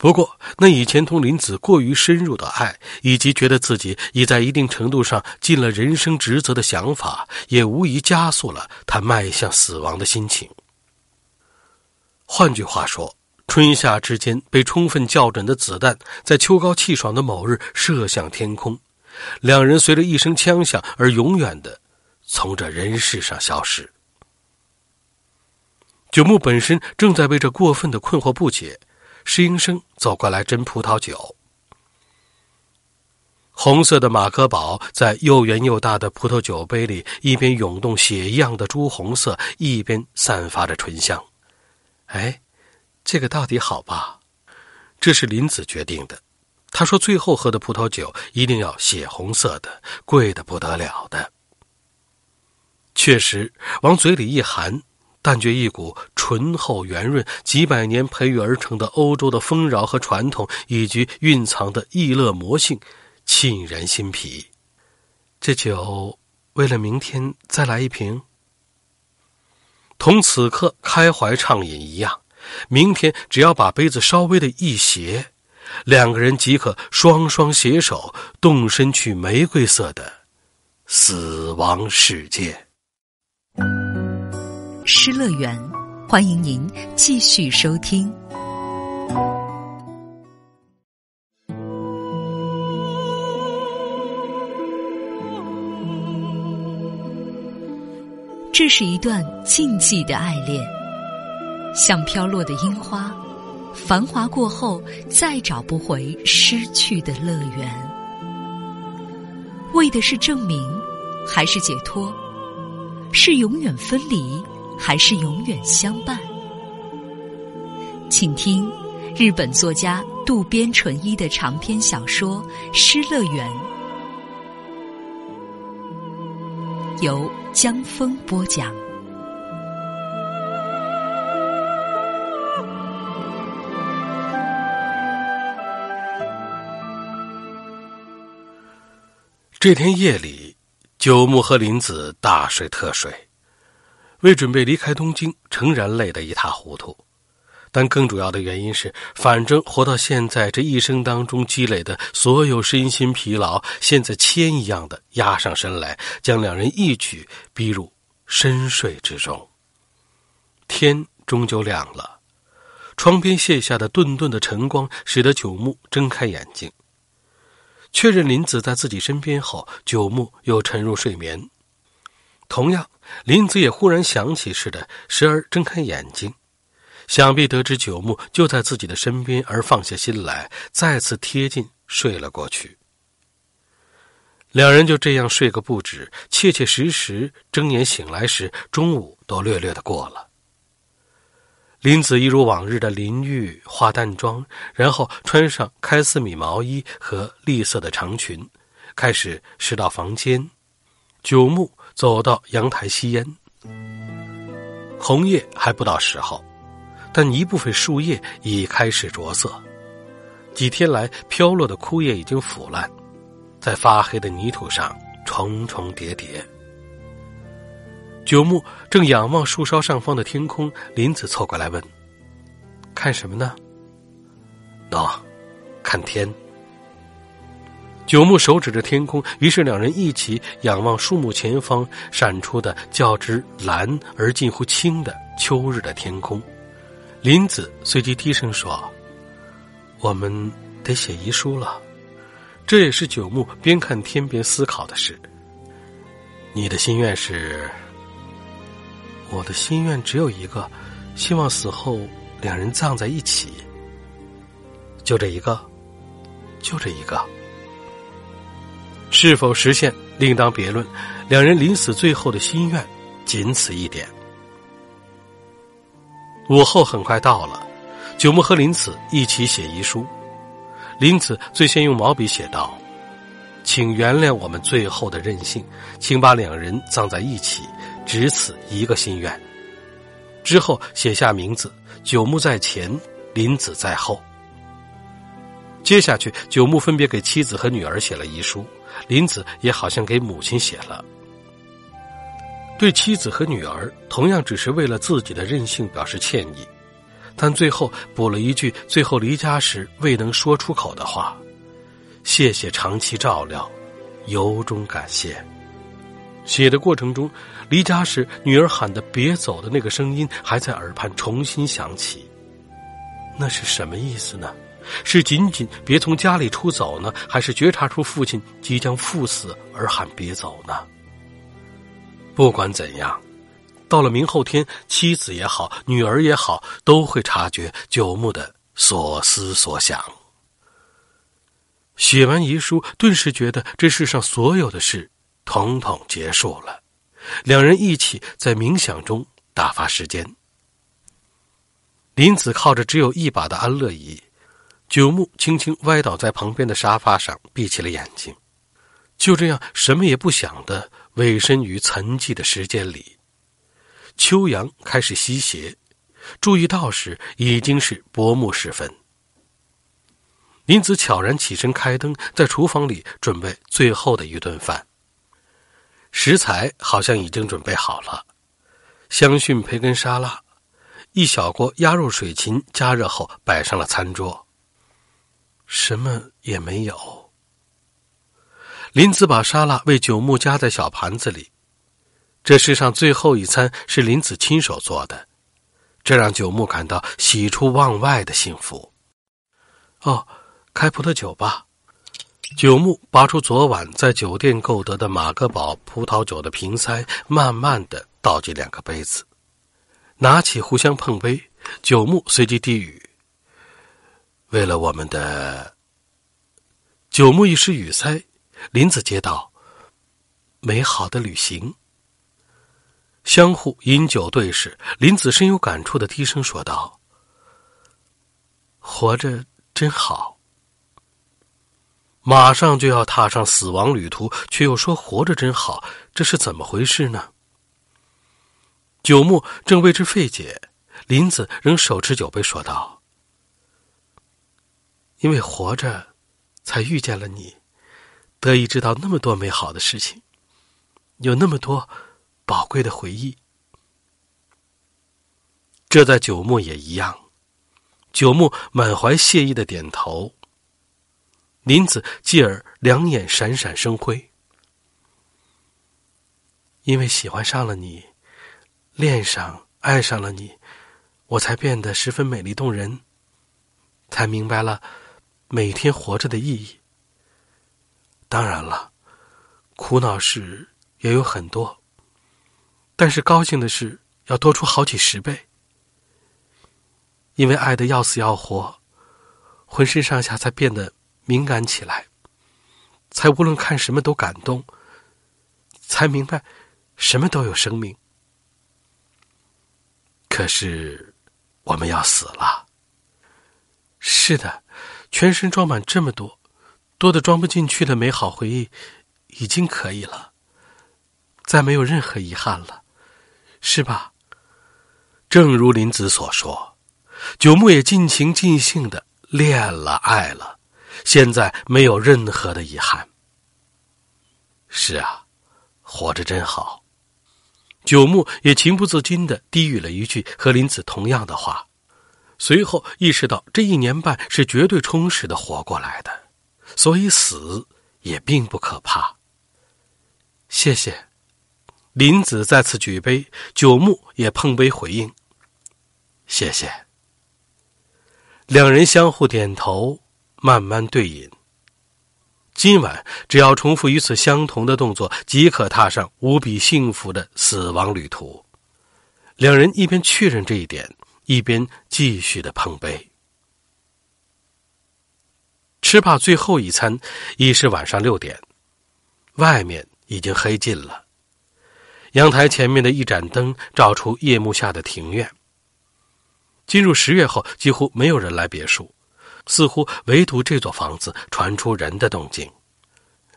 不过，那以前同林子过于深入的爱，以及觉得自己已在一定程度上尽了人生职责的想法，也无疑加速了他迈向死亡的心情。换句话说，春夏之间被充分校准的子弹，在秋高气爽的某日射向天空。两人随着一声枪响而永远的从这人世上消失。九木本身正在为这过分的困惑不解，侍应生走过来斟葡萄酒。红色的马克宝在又圆又大的葡萄酒杯里，一边涌动血一样的朱红色，一边散发着醇香。哎，这个到底好吧？这是林子决定的。他说：“最后喝的葡萄酒一定要血红色的，贵的不得了的。”确实，往嘴里一含，但觉一股醇厚圆润、几百年培育而成的欧洲的丰饶和传统，以及蕴藏的逸乐魔性，沁人心脾。这酒，为了明天再来一瓶，同此刻开怀畅饮一样。明天只要把杯子稍微的一斜。两个人即可双双携手，动身去玫瑰色的死亡世界。失乐园，欢迎您继续收听。这是一段禁忌的爱恋，像飘落的樱花。繁华过后，再找不回失去的乐园。为的是证明，还是解脱？是永远分离，还是永远相伴？请听日本作家渡边淳一的长篇小说《失乐园》，由江峰播讲。这天夜里，九木和林子大睡特睡，为准备离开东京，诚然累得一塌糊涂。但更主要的原因是，反正活到现在，这一生当中积累的所有身心疲劳，现在铅一样的压上身来，将两人一举逼入深睡之中。天终究亮了，窗边泻下的顿顿的晨光，使得九木睁开眼睛。确认林子在自己身边后，九木又沉入睡眠。同样，林子也忽然想起似的，时而睁开眼睛，想必得知九木就在自己的身边，而放下心来，再次贴近睡了过去。两人就这样睡个不止，切切实实，睁眼醒来时，中午都略略的过了。林子一如往日的淋浴、化淡妆，然后穿上开司米毛衣和栗色的长裙，开始拾到房间。九木走到阳台吸烟。红叶还不到时候，但一部分树叶已开始着色。几天来飘落的枯叶已经腐烂，在发黑的泥土上重重叠叠。九木正仰望树梢上方的天空，林子凑过来问：“看什么呢？”“喏，看天。”九木手指着天空，于是两人一起仰望树木前方闪出的较之蓝而近乎青的秋日的天空。林子随即低声说：“我们得写遗书了。”这也是九木边看天边思考的事。你的心愿是？我的心愿只有一个，希望死后两人葬在一起。就这一个，就这一个。是否实现另当别论，两人临死最后的心愿仅此一点。午后很快到了，九木和林子一起写遗书。林子最先用毛笔写道：“请原谅我们最后的任性，请把两人葬在一起。”只此一个心愿，之后写下名字，九木在前，林子在后。接下去，九木分别给妻子和女儿写了遗书，林子也好像给母亲写了。对妻子和女儿，同样只是为了自己的任性表示歉意，但最后补了一句最后离家时未能说出口的话：“谢谢长期照料，由衷感谢。”写的过程中，离家时女儿喊的“别走”的那个声音还在耳畔重新响起。那是什么意思呢？是仅仅别从家里出走呢，还是觉察出父亲即将赴死而喊别走呢？不管怎样，到了明后天，妻子也好，女儿也好，都会察觉九木的所思所想。写完遗书，顿时觉得这世上所有的事。统统结束了，两人一起在冥想中打发时间。林子靠着只有一把的安乐椅，九木轻轻歪倒在旁边的沙发上，闭起了眼睛，就这样什么也不想的委身于沉寂的时间里。秋阳开始西斜，注意到时已经是薄暮时分。林子悄然起身开灯，在厨房里准备最后的一顿饭。食材好像已经准备好了，香薰培根沙拉，一小锅鸭肉水芹加热后摆上了餐桌。什么也没有。林子把沙拉为九木夹在小盘子里，这世上最后一餐是林子亲手做的，这让九木感到喜出望外的幸福。哦，开葡萄酒吧。九木拔出昨晚在酒店购得的马格堡葡萄酒的瓶塞，慢慢的倒进两个杯子，拿起互相碰杯。九木随即低语：“为了我们的……”九木一时语塞，林子接道：“美好的旅行。”相互饮酒对视，林子深有感触的低声说道：“活着真好。”马上就要踏上死亡旅途，却又说活着真好，这是怎么回事呢？九木正为之费解，林子仍手持酒杯说道：“因为活着，才遇见了你，得以知道那么多美好的事情，有那么多宝贵的回忆。这在九木也一样。”九木满怀谢意的点头。林子继而两眼闪闪生辉，因为喜欢上了你，恋上、爱上了你，我才变得十分美丽动人，才明白了每天活着的意义。当然了，苦恼事也有很多，但是高兴的事要多出好几十倍，因为爱的要死要活，浑身上下才变得。敏感起来，才无论看什么都感动，才明白什么都有生命。可是我们要死了。是的，全身装满这么多，多的装不进去的美好回忆，已经可以了。再没有任何遗憾了，是吧？正如林子所说，九牧也尽情尽兴的恋了爱了，现在没有任何的遗憾。是啊，活着真好。九牧也情不自禁的低语了一句和林子同样的话，随后意识到这一年半是绝对充实的活过来的，所以死也并不可怕。谢谢。林子再次举杯，九牧也碰杯回应。谢谢。两人相互点头，慢慢对饮。今晚只要重复与此相同的动作，即可踏上无比幸福的死亡旅途。两人一边确认这一点，一边继续的碰杯。吃罢最后一餐，已是晚上六点，外面已经黑尽了。阳台前面的一盏灯照出夜幕下的庭院。进入十月后，几乎没有人来别墅，似乎唯独这座房子传出人的动静。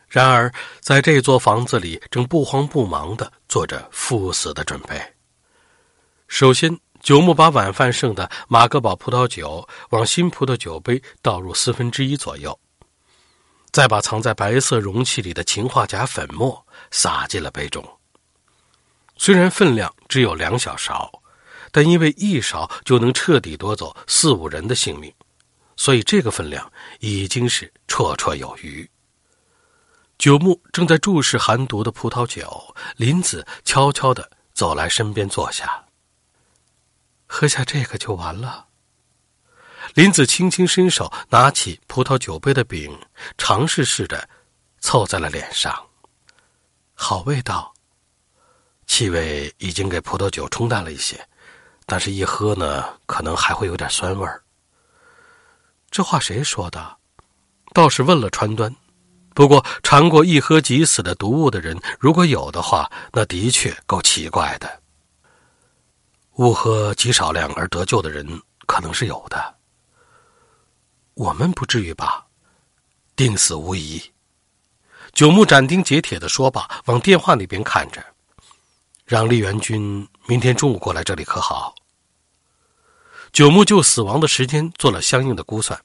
然而，在这座房子里，正不慌不忙的做着赴死的准备。首先，九牧把晚饭剩的马格堡葡萄酒往新葡萄酒杯倒入四分之一左右，再把藏在白色容器里的氰化钾粉末撒进了杯中。虽然分量只有两小勺，但因为一勺就能彻底夺走四五人的性命，所以这个分量已经是绰绰有余。九牧正在注视寒毒的葡萄酒，林子悄悄的走来身边坐下。喝下这个就完了。林子轻轻伸手拿起葡萄酒杯的柄，尝试似的凑在了脸上，好味道。气味已经给葡萄酒冲淡了一些，但是一喝呢，可能还会有点酸味儿。这话谁说的？倒是问了川端。不过尝过一喝即死的毒物的人，如果有的话，那的确够奇怪的。误喝极少量而得救的人，可能是有的。我们不至于吧？定死无疑。九牧斩钉截铁的说罢，往电话那边看着。让丽媛君明天中午过来这里可好？九牧就死亡的时间做了相应的估算。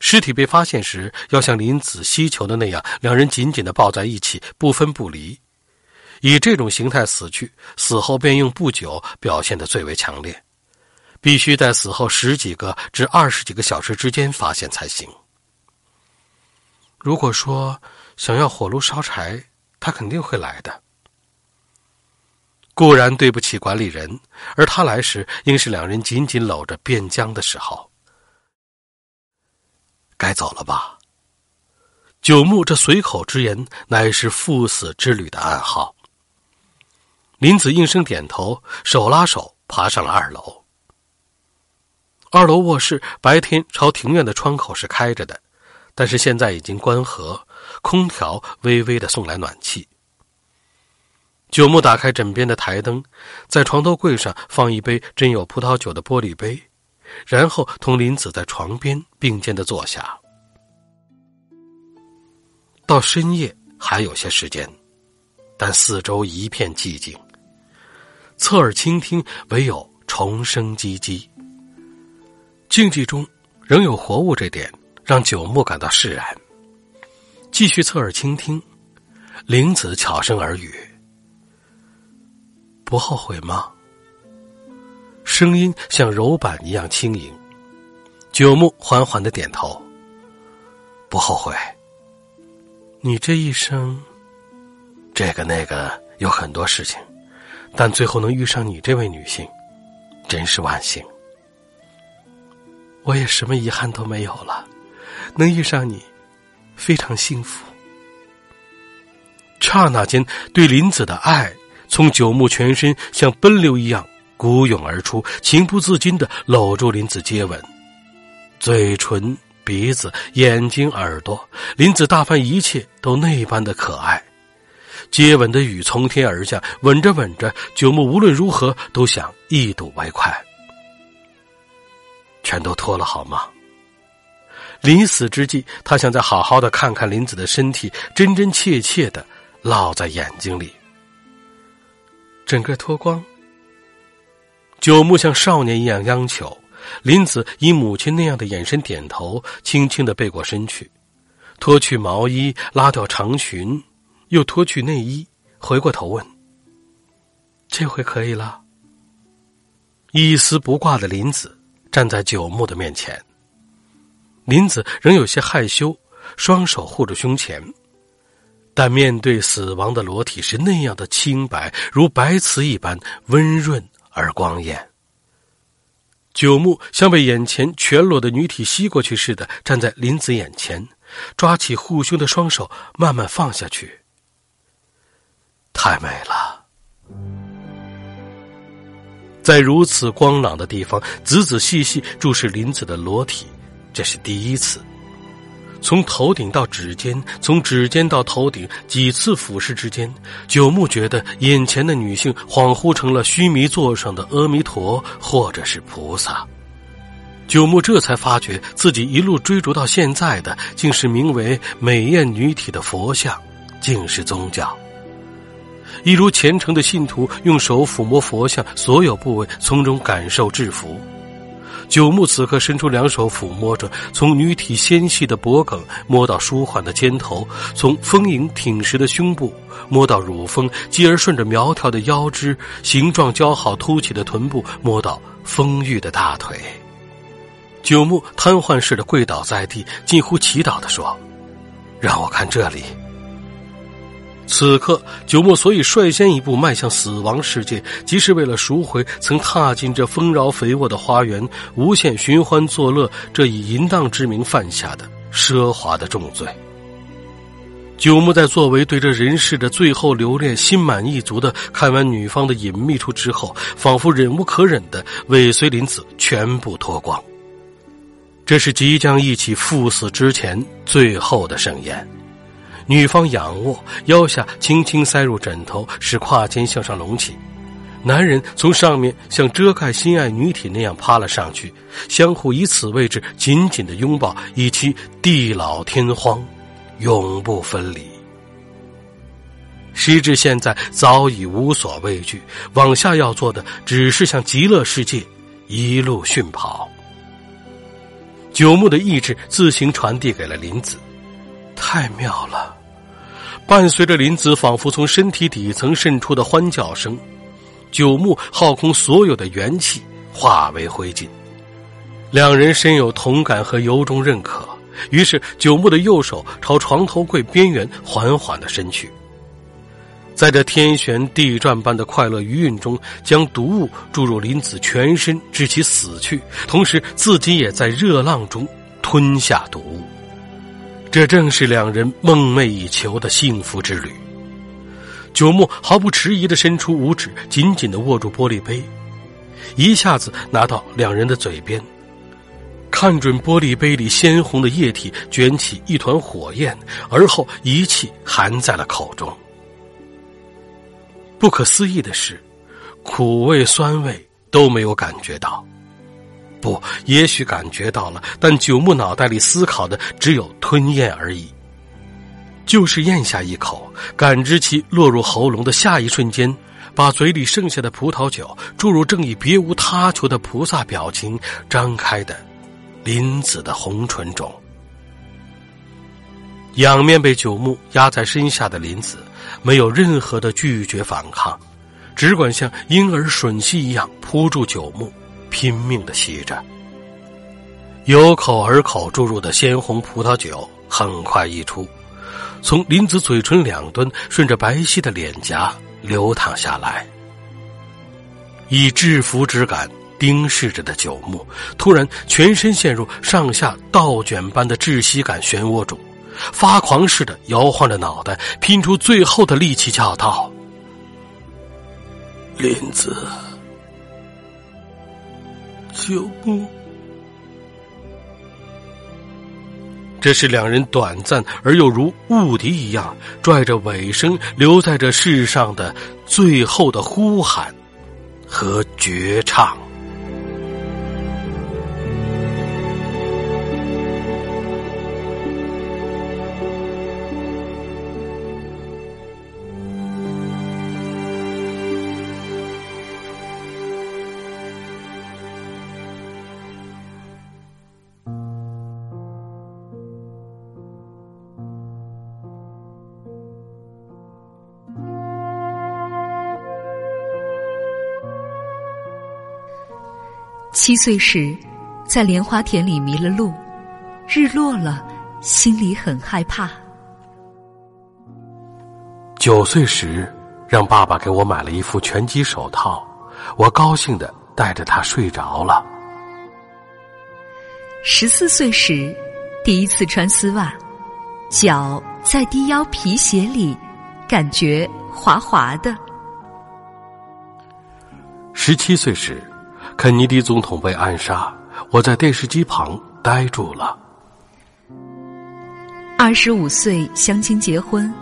尸体被发现时，要像林子希求的那样，两人紧紧的抱在一起，不分不离。以这种形态死去，死后便用不久表现的最为强烈，必须在死后十几个至二十几个小时之间发现才行。如果说想要火炉烧柴，他肯定会来的。固然对不起管理人，而他来时应是两人紧紧搂着便僵的时候。该走了吧？九牧这随口之言，乃是赴死之旅的暗号。林子应声点头，手拉手爬上了二楼。二楼卧室白天朝庭院的窗口是开着的，但是现在已经关合，空调微微的送来暖气。九牧打开枕边的台灯，在床头柜上放一杯真有葡萄酒的玻璃杯，然后同林子在床边并肩的坐下。到深夜还有些时间，但四周一片寂静，侧耳倾听，唯有虫声唧唧。静寂中仍有活物，这点让九牧感到释然。继续侧耳倾听，林子悄声耳语。不后悔吗？声音像柔板一样轻盈。九牧缓缓的点头。不后悔。你这一生，这个那个有很多事情，但最后能遇上你这位女性，真是万幸。我也什么遗憾都没有了，能遇上你，非常幸福。刹那间，对林子的爱。从九牧全身像奔流一样鼓涌而出，情不自禁的搂住林子接吻，嘴唇鼻子、眼睛、耳朵，林子大凡一切都那般的可爱。接吻的雨从天而降，吻着吻着，九木无论如何都想一睹为快。全都脱了好吗？临死之际，他想再好好的看看林子的身体，真真切切的烙在眼睛里。整个脱光。九木像少年一样央求，林子以母亲那样的眼神点头，轻轻的背过身去，脱去毛衣，拉掉长裙。又脱去内衣，回过头问：“这回可以了？”一丝不挂的林子站在九木的面前，林子仍有些害羞，双手护着胸前，但面对死亡的裸体是那样的清白，如白瓷一般温润而光艳。九木像被眼前全裸的女体吸过去似的站在林子眼前，抓起护胸的双手慢慢放下去。太美了，在如此光朗的地方，仔仔细细注视林子的裸体，这是第一次。从头顶到指尖，从指尖到头顶，几次俯视之间，九木觉得眼前的女性恍惚成了须弥座上的阿弥陀，或者是菩萨。九木这才发觉自己一路追逐到现在的，竟是名为美艳女体的佛像，竟是宗教。一如虔诚的信徒，用手抚摸佛像所有部位，从中感受制服。九木此刻伸出两手抚摸着，从女体纤细的脖颈摸到舒缓的肩头，从丰盈挺实的胸部摸到乳峰，继而顺着苗条的腰肢、形状姣好凸起的臀部摸到丰腴的大腿。九木瘫痪似的跪倒在地，近乎祈祷的说：“让我看这里。”此刻，九木所以率先一步迈向死亡世界，即是为了赎回曾踏进这丰饶肥沃的花园、无限寻欢作乐这以淫荡之名犯下的奢华的重罪。九木在作为对这人世的最后留恋，心满意足的看完女方的隐秘处之后，仿佛忍无可忍的尾随林子全部脱光。这是即将一起赴死之前最后的盛宴。女方仰卧，腰下轻轻塞入枕头，使胯间向上隆起。男人从上面像遮盖心爱女体那样趴了上去，相互以此位置紧紧的拥抱，以期地老天荒，永不分离。时至现在，早已无所畏惧，往下要做的只是向极乐世界一路迅跑。九牧的意志自行传递给了林子。太妙了！伴随着林子仿佛从身体底层渗出的欢叫声，九牧耗空所有的元气，化为灰烬。两人深有同感和由衷认可，于是九牧的右手朝床头柜边缘缓缓的伸去，在这天旋地转般的快乐余韵中，将毒物注入林子全身，致其死去，同时自己也在热浪中吞下毒物。这正是两人梦寐以求的幸福之旅。九木毫不迟疑的伸出五指，紧紧的握住玻璃杯，一下子拿到两人的嘴边，看准玻璃杯里鲜红的液体，卷起一团火焰，而后一气含在了口中。不可思议的是，苦味、酸味都没有感觉到。不，也许感觉到了，但九木脑袋里思考的只有吞咽而已。就是咽下一口，感知其落入喉咙的下一瞬间，把嘴里剩下的葡萄酒注入正以别无他求的菩萨表情张开的林子的红唇中。仰面被九木压在身下的林子，没有任何的拒绝反抗，只管像婴儿吮吸一样扑住九木。拼命的吸着，由口而口注入的鲜红葡萄酒很快溢出，从林子嘴唇两端顺着白皙的脸颊流淌下来。以制服之感盯视着的九牧，突然全身陷入上下倒卷般的窒息感漩涡中，发狂似的摇晃着脑袋，拼出最后的力气叫道：“林子。”就，这是两人短暂而又如雾笛一样拽着尾声留在这世上的最后的呼喊和绝唱。七岁时，在莲花田里迷了路，日落了，心里很害怕。九岁时，让爸爸给我买了一副拳击手套，我高兴的带着它睡着了。十四岁时，第一次穿丝袜，脚在低腰皮鞋里，感觉滑滑的。十七岁时。肯尼迪总统被暗杀，我在电视机旁呆住了。二十五岁相亲结婚，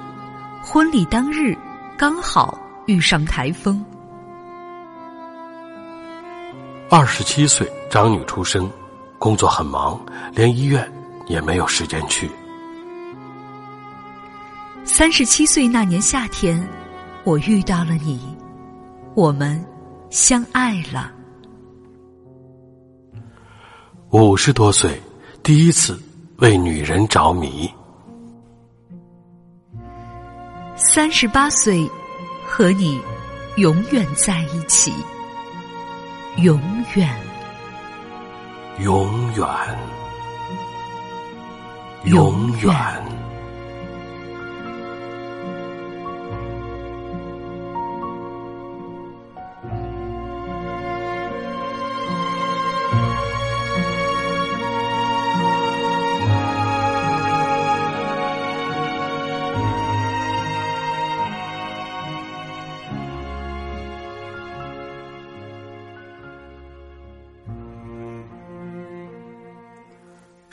婚礼当日刚好遇上台风。二十七岁长女出生，工作很忙，连医院也没有时间去。三十七岁那年夏天，我遇到了你，我们相爱了。五十多岁，第一次为女人着迷。三十八岁，和你永远在一起，永远，永远，永远。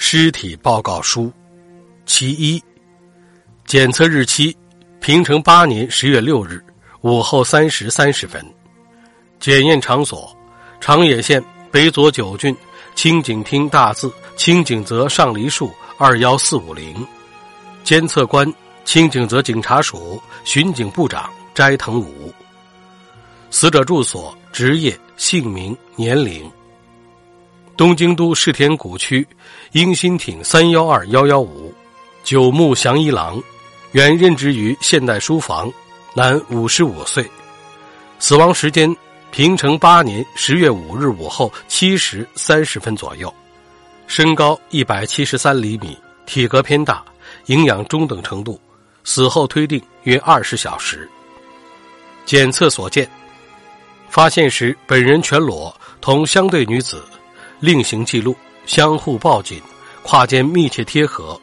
尸体报告书，其一，检测日期：平成八年十月六日午后三时三十分。检验场所：长野县北佐久郡清井町大字清井泽上梨树二幺四五零。监测官：清井泽警察署巡警部长斋藤武。死者住所、职业、姓名、年龄。东京都世田谷区英新町三幺二幺幺五，九木祥一郎，原任职于现代书房，男，五十五岁，死亡时间平成八年十月五日午后七时三十分左右，身高一百七十三厘米，体格偏大，营养中等程度，死后推定约二十小时。检测所见，发现时本人全裸，同相对女子。另行记录，相互抱紧，胯间密切贴合，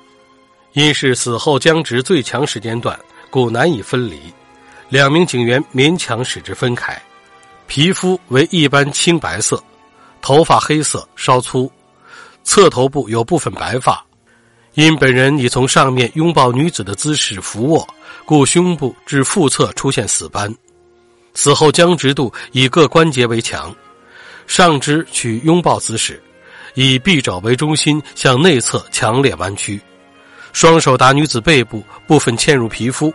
因是死后僵直最强时间段，故难以分离。两名警员勉强使之分开。皮肤为一般青白色，头发黑色稍粗，侧头部有部分白发。因本人已从上面拥抱女子的姿势俯卧，故胸部至腹侧出现死斑。死后僵直度以各关节为强。上肢取拥抱姿势，以臂肘为中心向内侧强烈弯曲，双手打女子背部部分嵌入皮肤，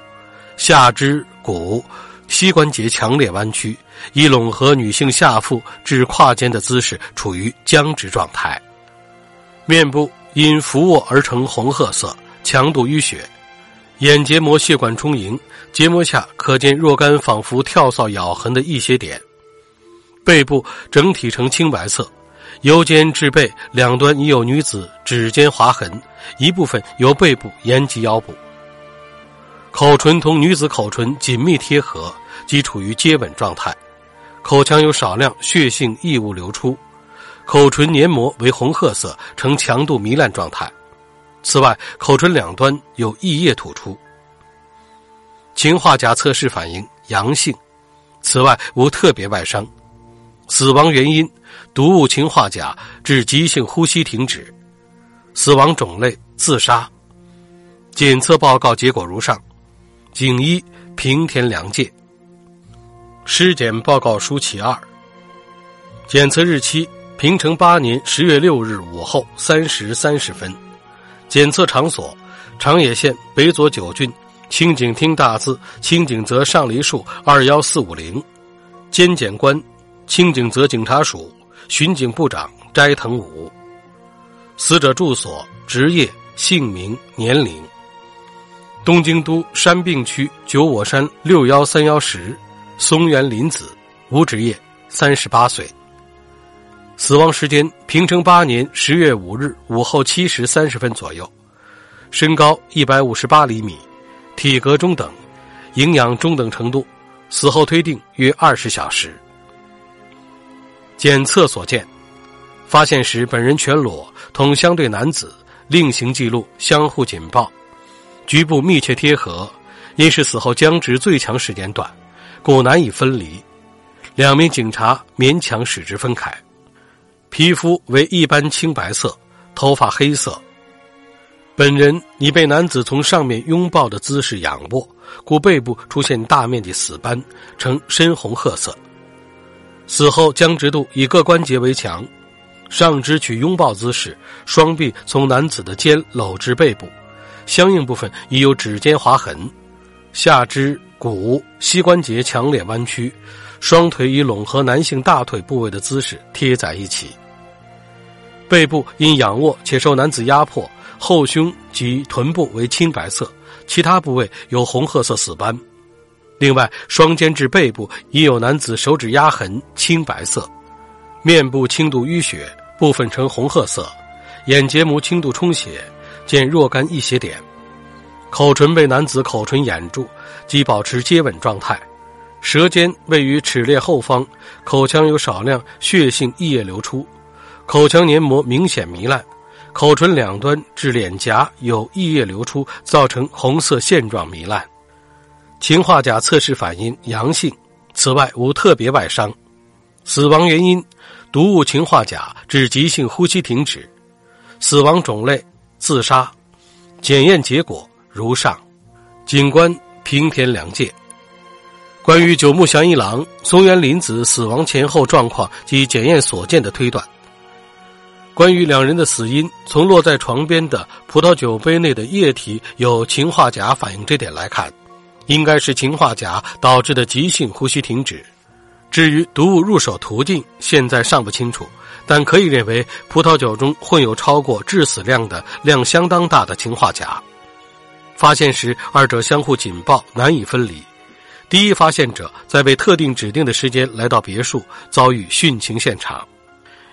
下肢骨、膝关节强烈弯曲，以拢合女性下腹至胯间的姿势处于僵直状态。面部因俯卧而成红褐色，强度淤血，眼结膜血管充盈，结膜下可见若干仿佛跳蚤咬痕的一些点。背部整体呈青白色，由肩至背两端已有女子指尖划痕，一部分由背部延及腰部。口唇同女子口唇紧密贴合，即处于接吻状态。口腔有少量血性异物流出，口唇黏膜为红褐色，呈强度糜烂状态。此外，口唇两端有异液吐出。氰化钾测试反应阳性，此外无特别外伤。死亡原因：毒物氰化钾致急性呼吸停止。死亡种类：自杀。检测报告结果如上：警一平田良介。尸检报告书其二。检测日期：平成八年十月六日午后三时三十分。检测场所：长野县北佐久郡清井町大字清井泽上梨树二幺四五零。监检官：清井泽警察署巡警部长斋藤武。死者住所、职业、姓名、年龄。东京都山病区九我山六幺三幺十，松原林子，无职业，三十八岁。死亡时间：平成八年十月五日午后七时三十分左右。身高一百五十八厘米，体格中等，营养中等程度。死后推定约二十小时。检测所见，发现时本人全裸，同相对男子，另行记录相互紧抱。局部密切贴合，因是死后僵直最强时间段，故难以分离。两名警察勉强使之分开。皮肤为一般青白色，头发黑色。本人已被男子从上面拥抱的姿势仰卧，故背部出现大面积死斑，呈深红褐色。死后僵直度以各关节为强，上肢取拥抱姿势，双臂从男子的肩搂至背部。相应部分已有指尖划痕，下肢骨膝关节强烈弯曲，双腿以拢合男性大腿部位的姿势贴在一起。背部因仰卧且受男子压迫，后胸及臀部为青白色，其他部位有红褐色死斑。另外，双肩至背部已有男子手指压痕，青白色，面部轻度淤血，部分呈红褐色，眼结膜轻度充血。见若干溢血点，口唇被男子口唇掩住，即保持接吻状态。舌尖位于齿列后方，口腔有少量血性溢液流出，口腔黏膜明显糜烂，口唇两端至脸颊有溢液流出，造成红色线状糜烂。氰化钾测试反应阳性，此外无特别外伤。死亡原因：毒物氰化钾致急性呼吸停止。死亡种类。自杀，检验结果如上。警官平田良介。关于九木祥一郎、松原林子死亡前后状况及检验所见的推断。关于两人的死因，从落在床边的葡萄酒杯内的液体有氰化钾反应这点来看，应该是氰化钾导致的急性呼吸停止。至于毒物入手途径，现在尚不清楚。但可以认为，葡萄酒中混有超过致死量的量相当大的氰化钾。发现时，二者相互紧抱，难以分离。第一发现者在被特定指定的时间来到别墅，遭遇殉情现场，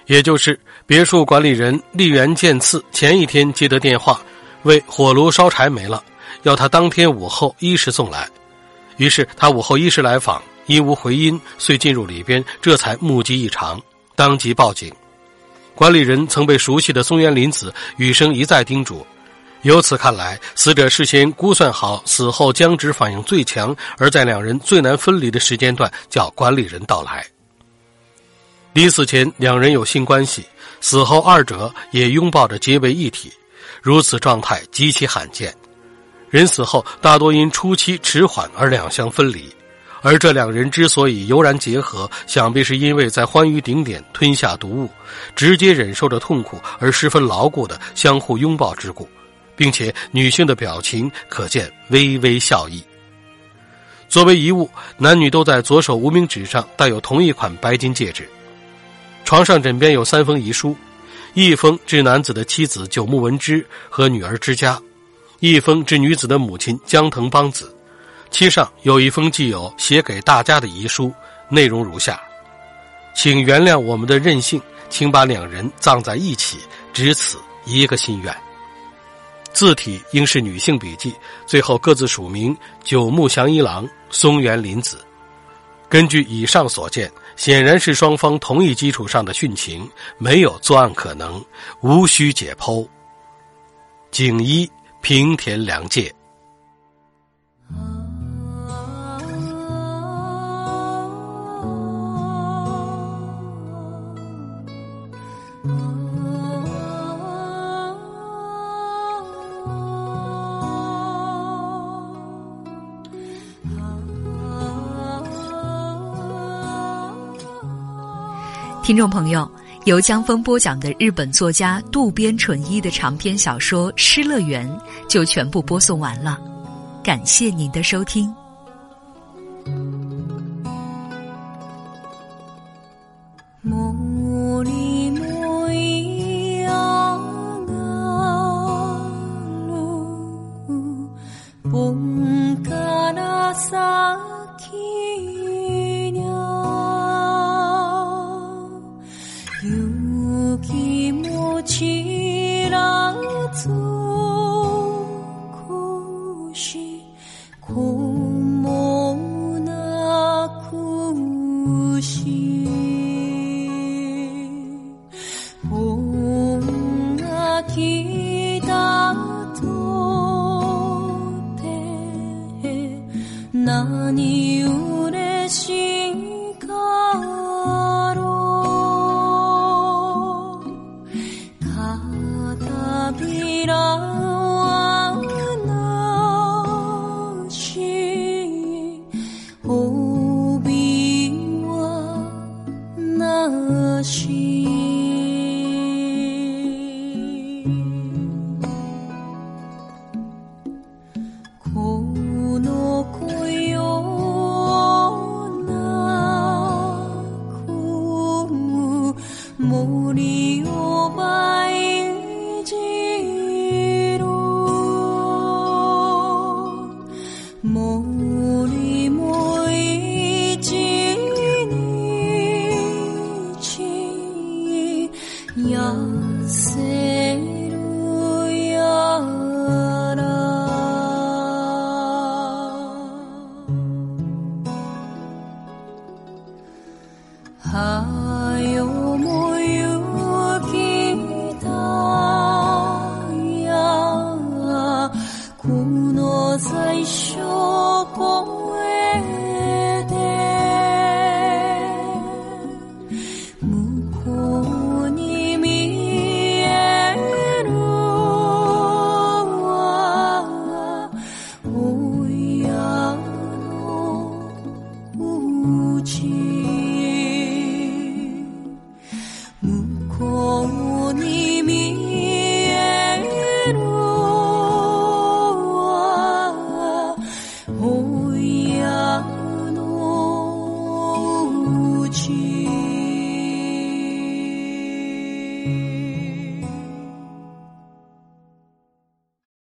也就是别墅管理人立原健次前一天接的电话，为火炉烧柴没了，要他当天午后一时送来。于是他午后一时来访，因无回音，遂进入里边，这才目击异常，当即报警。管理人曾被熟悉的松原林子语声一再叮嘱，由此看来，死者事先估算好死后僵直反应最强，而在两人最难分离的时间段叫管理人到来。临死前两人有性关系，死后二者也拥抱着结为一体，如此状态极其罕见。人死后大多因初期迟缓而两相分离。而这两人之所以悠然结合，想必是因为在欢愉顶点吞下毒物，直接忍受着痛苦而十分牢固的相互拥抱之故，并且女性的表情可见微微笑意。作为遗物，男女都在左手无名指上带有同一款白金戒指。床上枕边有三封遗书，一封致男子的妻子久木文之和女儿之家，一封致女子的母亲江藤邦子。其上有一封寄有写给大家的遗书，内容如下：请原谅我们的任性，请把两人葬在一起，只此一个心愿。字体应是女性笔记，最后各自署名九木祥一郎、松原林子。根据以上所见，显然是双方同一基础上的殉情，没有作案可能，无需解剖。景一平田良介听众朋友。由江峰播讲的日本作家渡边淳一的长篇小说《失乐园》就全部播送完了，感谢您的收听。痩せ